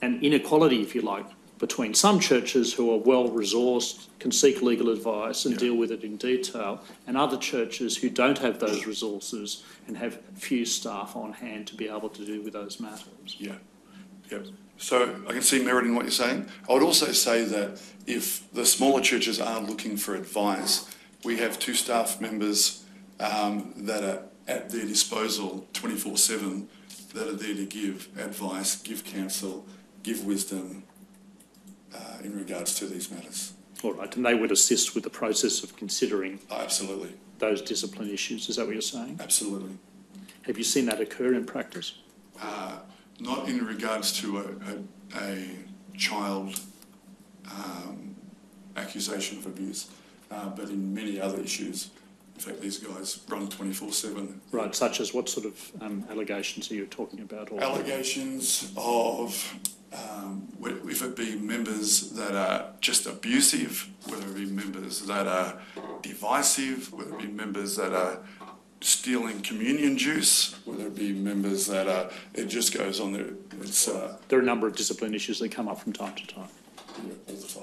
an inequality, if you like, between some churches who are well resourced, can seek legal advice and Yeah. deal with it in detail, and other churches who don't have those resources and have few staff on hand to be able to deal with those matters. yeah, yeah. So I can see merit in what you're saying. I would also say that if the smaller churches are looking for advice, we have two staff members um, that are at their disposal 24/7 that are there to give advice, give counsel, give wisdom uh, in regards to these matters. All right, and they would assist with the process of considering absolutely, those discipline issues. Is that what you're saying? absolutely. Have you seen that occur in practice? Uh, not in regards to a, a, a child um, accusation of abuse, uh, but in many other issues. In fact, these guys run 24 7. Right, such as what sort of um, allegations are you talking about? Or Allegations of, um, if it be members that are just abusive, whether it be members that are divisive, whether it be members that are stealing communion juice, whether it be members that are, it just goes on there. It's uh, There are a number of discipline issues that come up from time to time. yeah, all the time.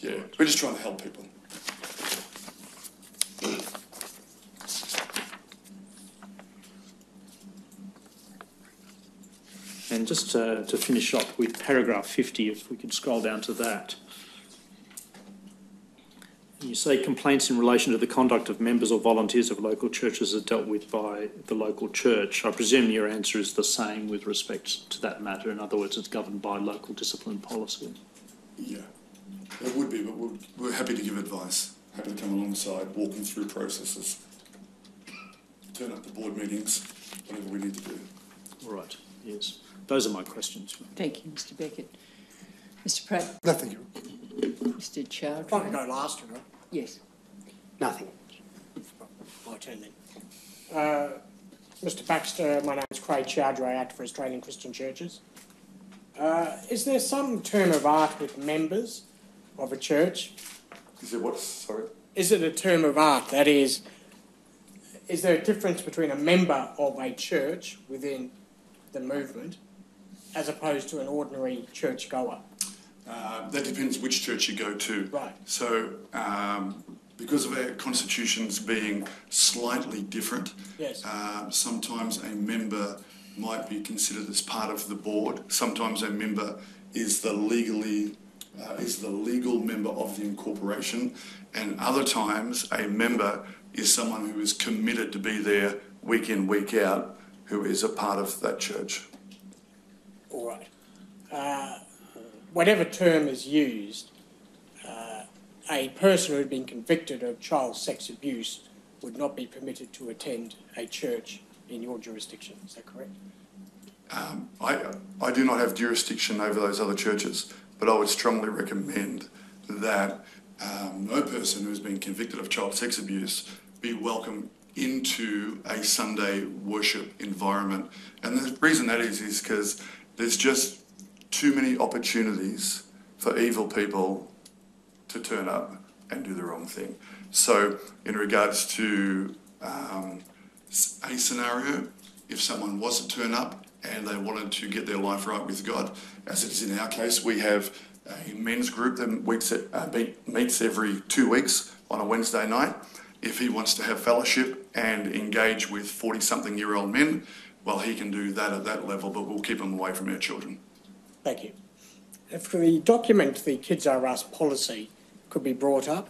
Yeah, we're just trying to help people. And just to, to finish up with paragraph 50, if we could scroll down to that. You say complaints in relation to the conduct of members or volunteers of local churches are dealt with by the local church. I presume your answer is the same with respect to that matter. In other words, it's governed by local discipline policy. Yeah, it would be, but we're, we're happy to give advice, happy to come alongside, walking through processes, turn up the board meetings, whatever we need to do. All right, yes. Those are my questions. Thank you, Mr Beckett. Mr Pratt, Nothing. Mr If I could Chowdhury? go last, right? Yes. Nothing. My turn then. Uh, Mr Baxter, my name's Craig Chowdhury, I act for Australian Christian Churches. Uh, is there some term of art with members of a church? Is there what, sorry? Is it a term of art? That is, is there a difference between a member of a church within the movement as opposed to an ordinary churchgoer? Uh, that depends which church you go to. Right. So, um, because of our constitutions being slightly different, Yes. uh, sometimes a member might be considered as part of the board. Sometimes a member is the legally uh, is the legal member of the incorporation, and other times a member is someone who is committed to be there week in week out, who is a part of that church. All right. Uh, whatever term is used, uh, a person who had been convicted of child sex abuse would not be permitted to attend a church in your jurisdiction. Is that correct? Um, I, I do not have jurisdiction over those other churches, but I would strongly recommend that um, no person who has been convicted of child sex abuse be welcome into a Sunday worship environment. And the reason that is, is because there's just too many opportunities for evil people to turn up and do the wrong thing. So, in regards to um, a scenario, if someone was to turn up and they wanted to get their life right with God, as it is in our case, we have a men's group that meets, uh, every two weeks on a Wednesday night. If he wants to have fellowship and engage with 40 something year old men, well, he can do that at that level, but we'll keep him away from our children. Thank you. If the document, the Kids Are Us policy, could be brought up.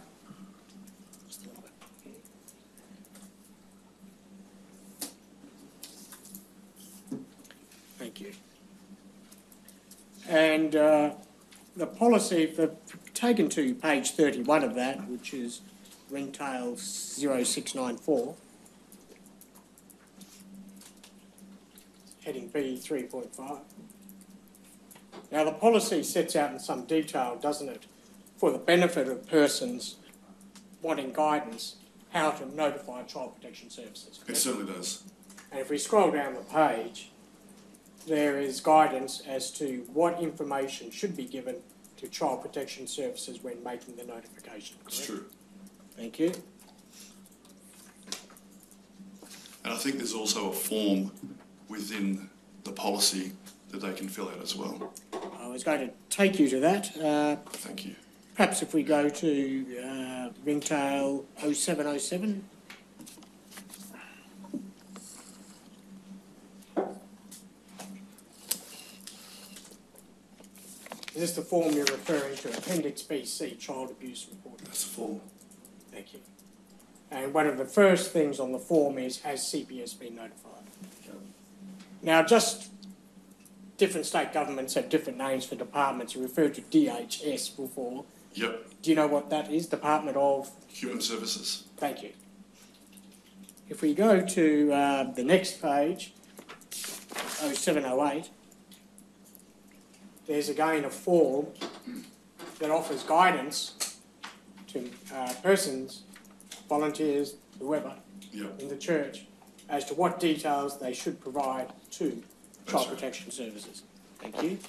Thank you. And uh, the policy, they've taken to page 31 of that, which is Ringtail 0694, heading B 3.5. Now, the policy sets out in some detail, doesn't it, for the benefit of persons wanting guidance, how to notify Child Protection Services. It certainly does. And if we scroll down the page, there is guidance as to what information should be given to Child Protection Services when making the notification. It's true. Thank you. And I think there's also a form within the policy that they can fill out as well. I was going to take you to that. Uh, Thank you. perhaps if we go to uh, Ringtail 0707. Is this the form you're referring to, Appendix BC, Child Abuse Report? That's the form. Thank you. And one of the first things on the form is, has CPS been notified? Now, just different state governments have different names for departments. You referred to DHS before. Yep. Do you know what that is? Department of? Human Services. Thank you. If we go to uh, the next page, 0708, there's again a form that offers guidance to uh, persons, volunteers, whoever Yep. in the church as to what details they should provide to Child. Protection Services. Thank you.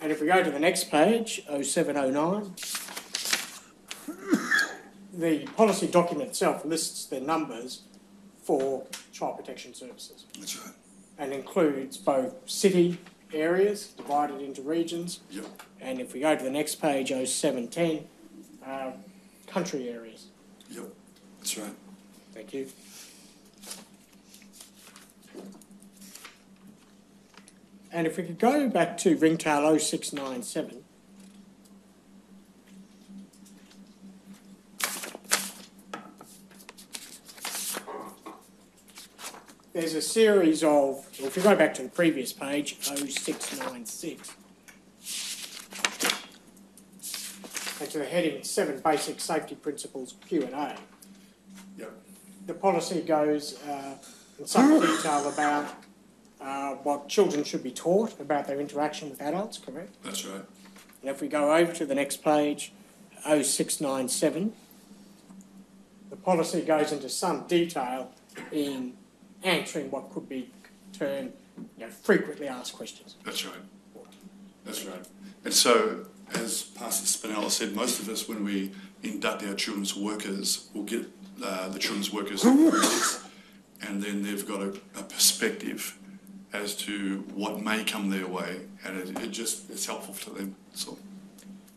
And if we go to the next page, 0709, the policy document itself lists the numbers for Child Protection Services That's right. and includes both city areas divided into regions, Yep. and if we go to the next page, 0710, uh, country areas. Yep. That's right. Thank you. And if we could go back to ringtail 0697, there's a series of, well, if we go back to the previous page, 0696, and to the heading 7 Basic Safety Principles Q&A. Yep. The policy goes uh, in some detail about uh, what children should be taught about their interaction with adults, correct? That's right. And if we go over to the next page, 0697, the policy goes into some detail in answering what could be termed you know, frequently asked questions. That's right. That's right. And so, as Pastor Spinella said, most of us, when we induct our children's workers, will get uh, the children's workers and then they've got a, a perspective as to what may come their way, and it, it just it's helpful to them. So,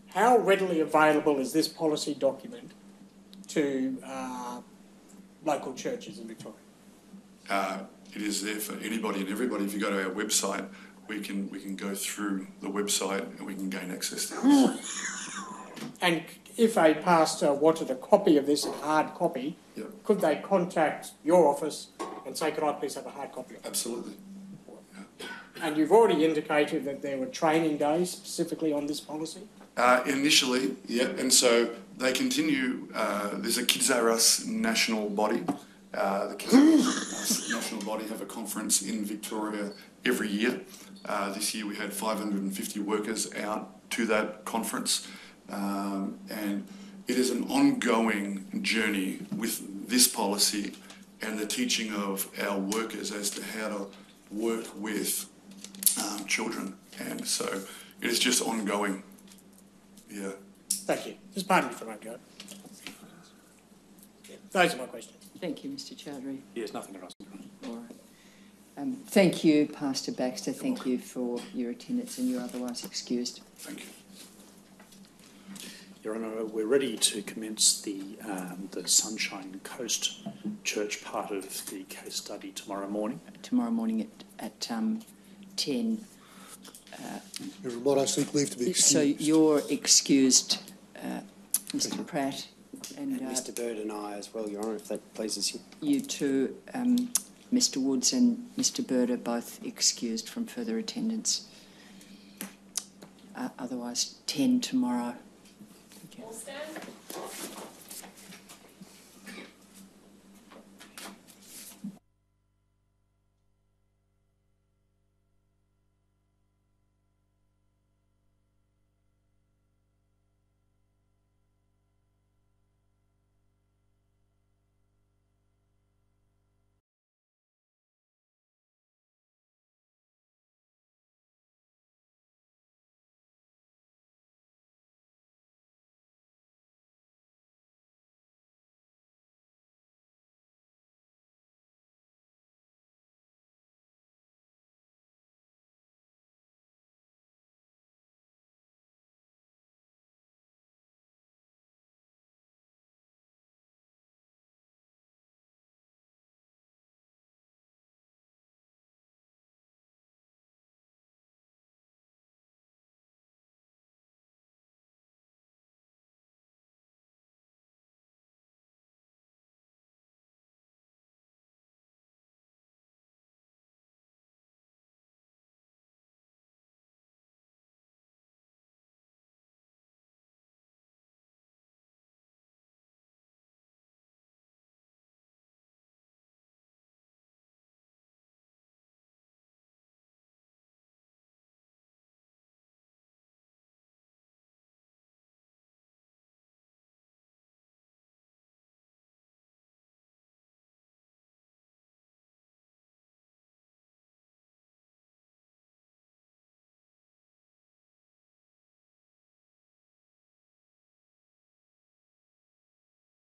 How readily available is this policy document to uh, local churches in Victoria? uh, it is there for anybody and everybody. If you go to our website, we can we can go through the website and we can gain access to it. And if a pastor wanted a copy of this, a hard copy, Yep. could they contact your office and say, could I please have a hard copy of it? Absolutely. And you've already indicated that there were training days specifically on this policy. Uh, initially, yeah, and so they continue. Uh, there's a Kids Us national body. Uh, the Kids Us national body have a conference in Victoria every year. Uh, this year we had 550 workers out to that conference, um, and it is an ongoing journey with this policy and the teaching of our workers as to how to work with um, children, and so it is just ongoing. Yeah. Thank you. Just pardon me for my go. Those are my questions. Thank you, Mr Chowdhury. Yes, nothing to ask. All right. Um, thank you, Pastor Baxter. Thank you for your attendance and you're otherwise excused. Thank you. Your Honour, we're ready to commence the um, the Sunshine Coast Church part of the case study tomorrow morning. Tomorrow morning at, at um, 10. Member Mott, I seek leave to be So excused. you're excused, uh, Mr Pratt, and And uh, Mr Bird and I as well, Your Honour, if that pleases you. you two, um, Mr Woods and Mr Bird, are both excused from further attendance. Uh, otherwise, 10 tomorrow. Thank you. All stand.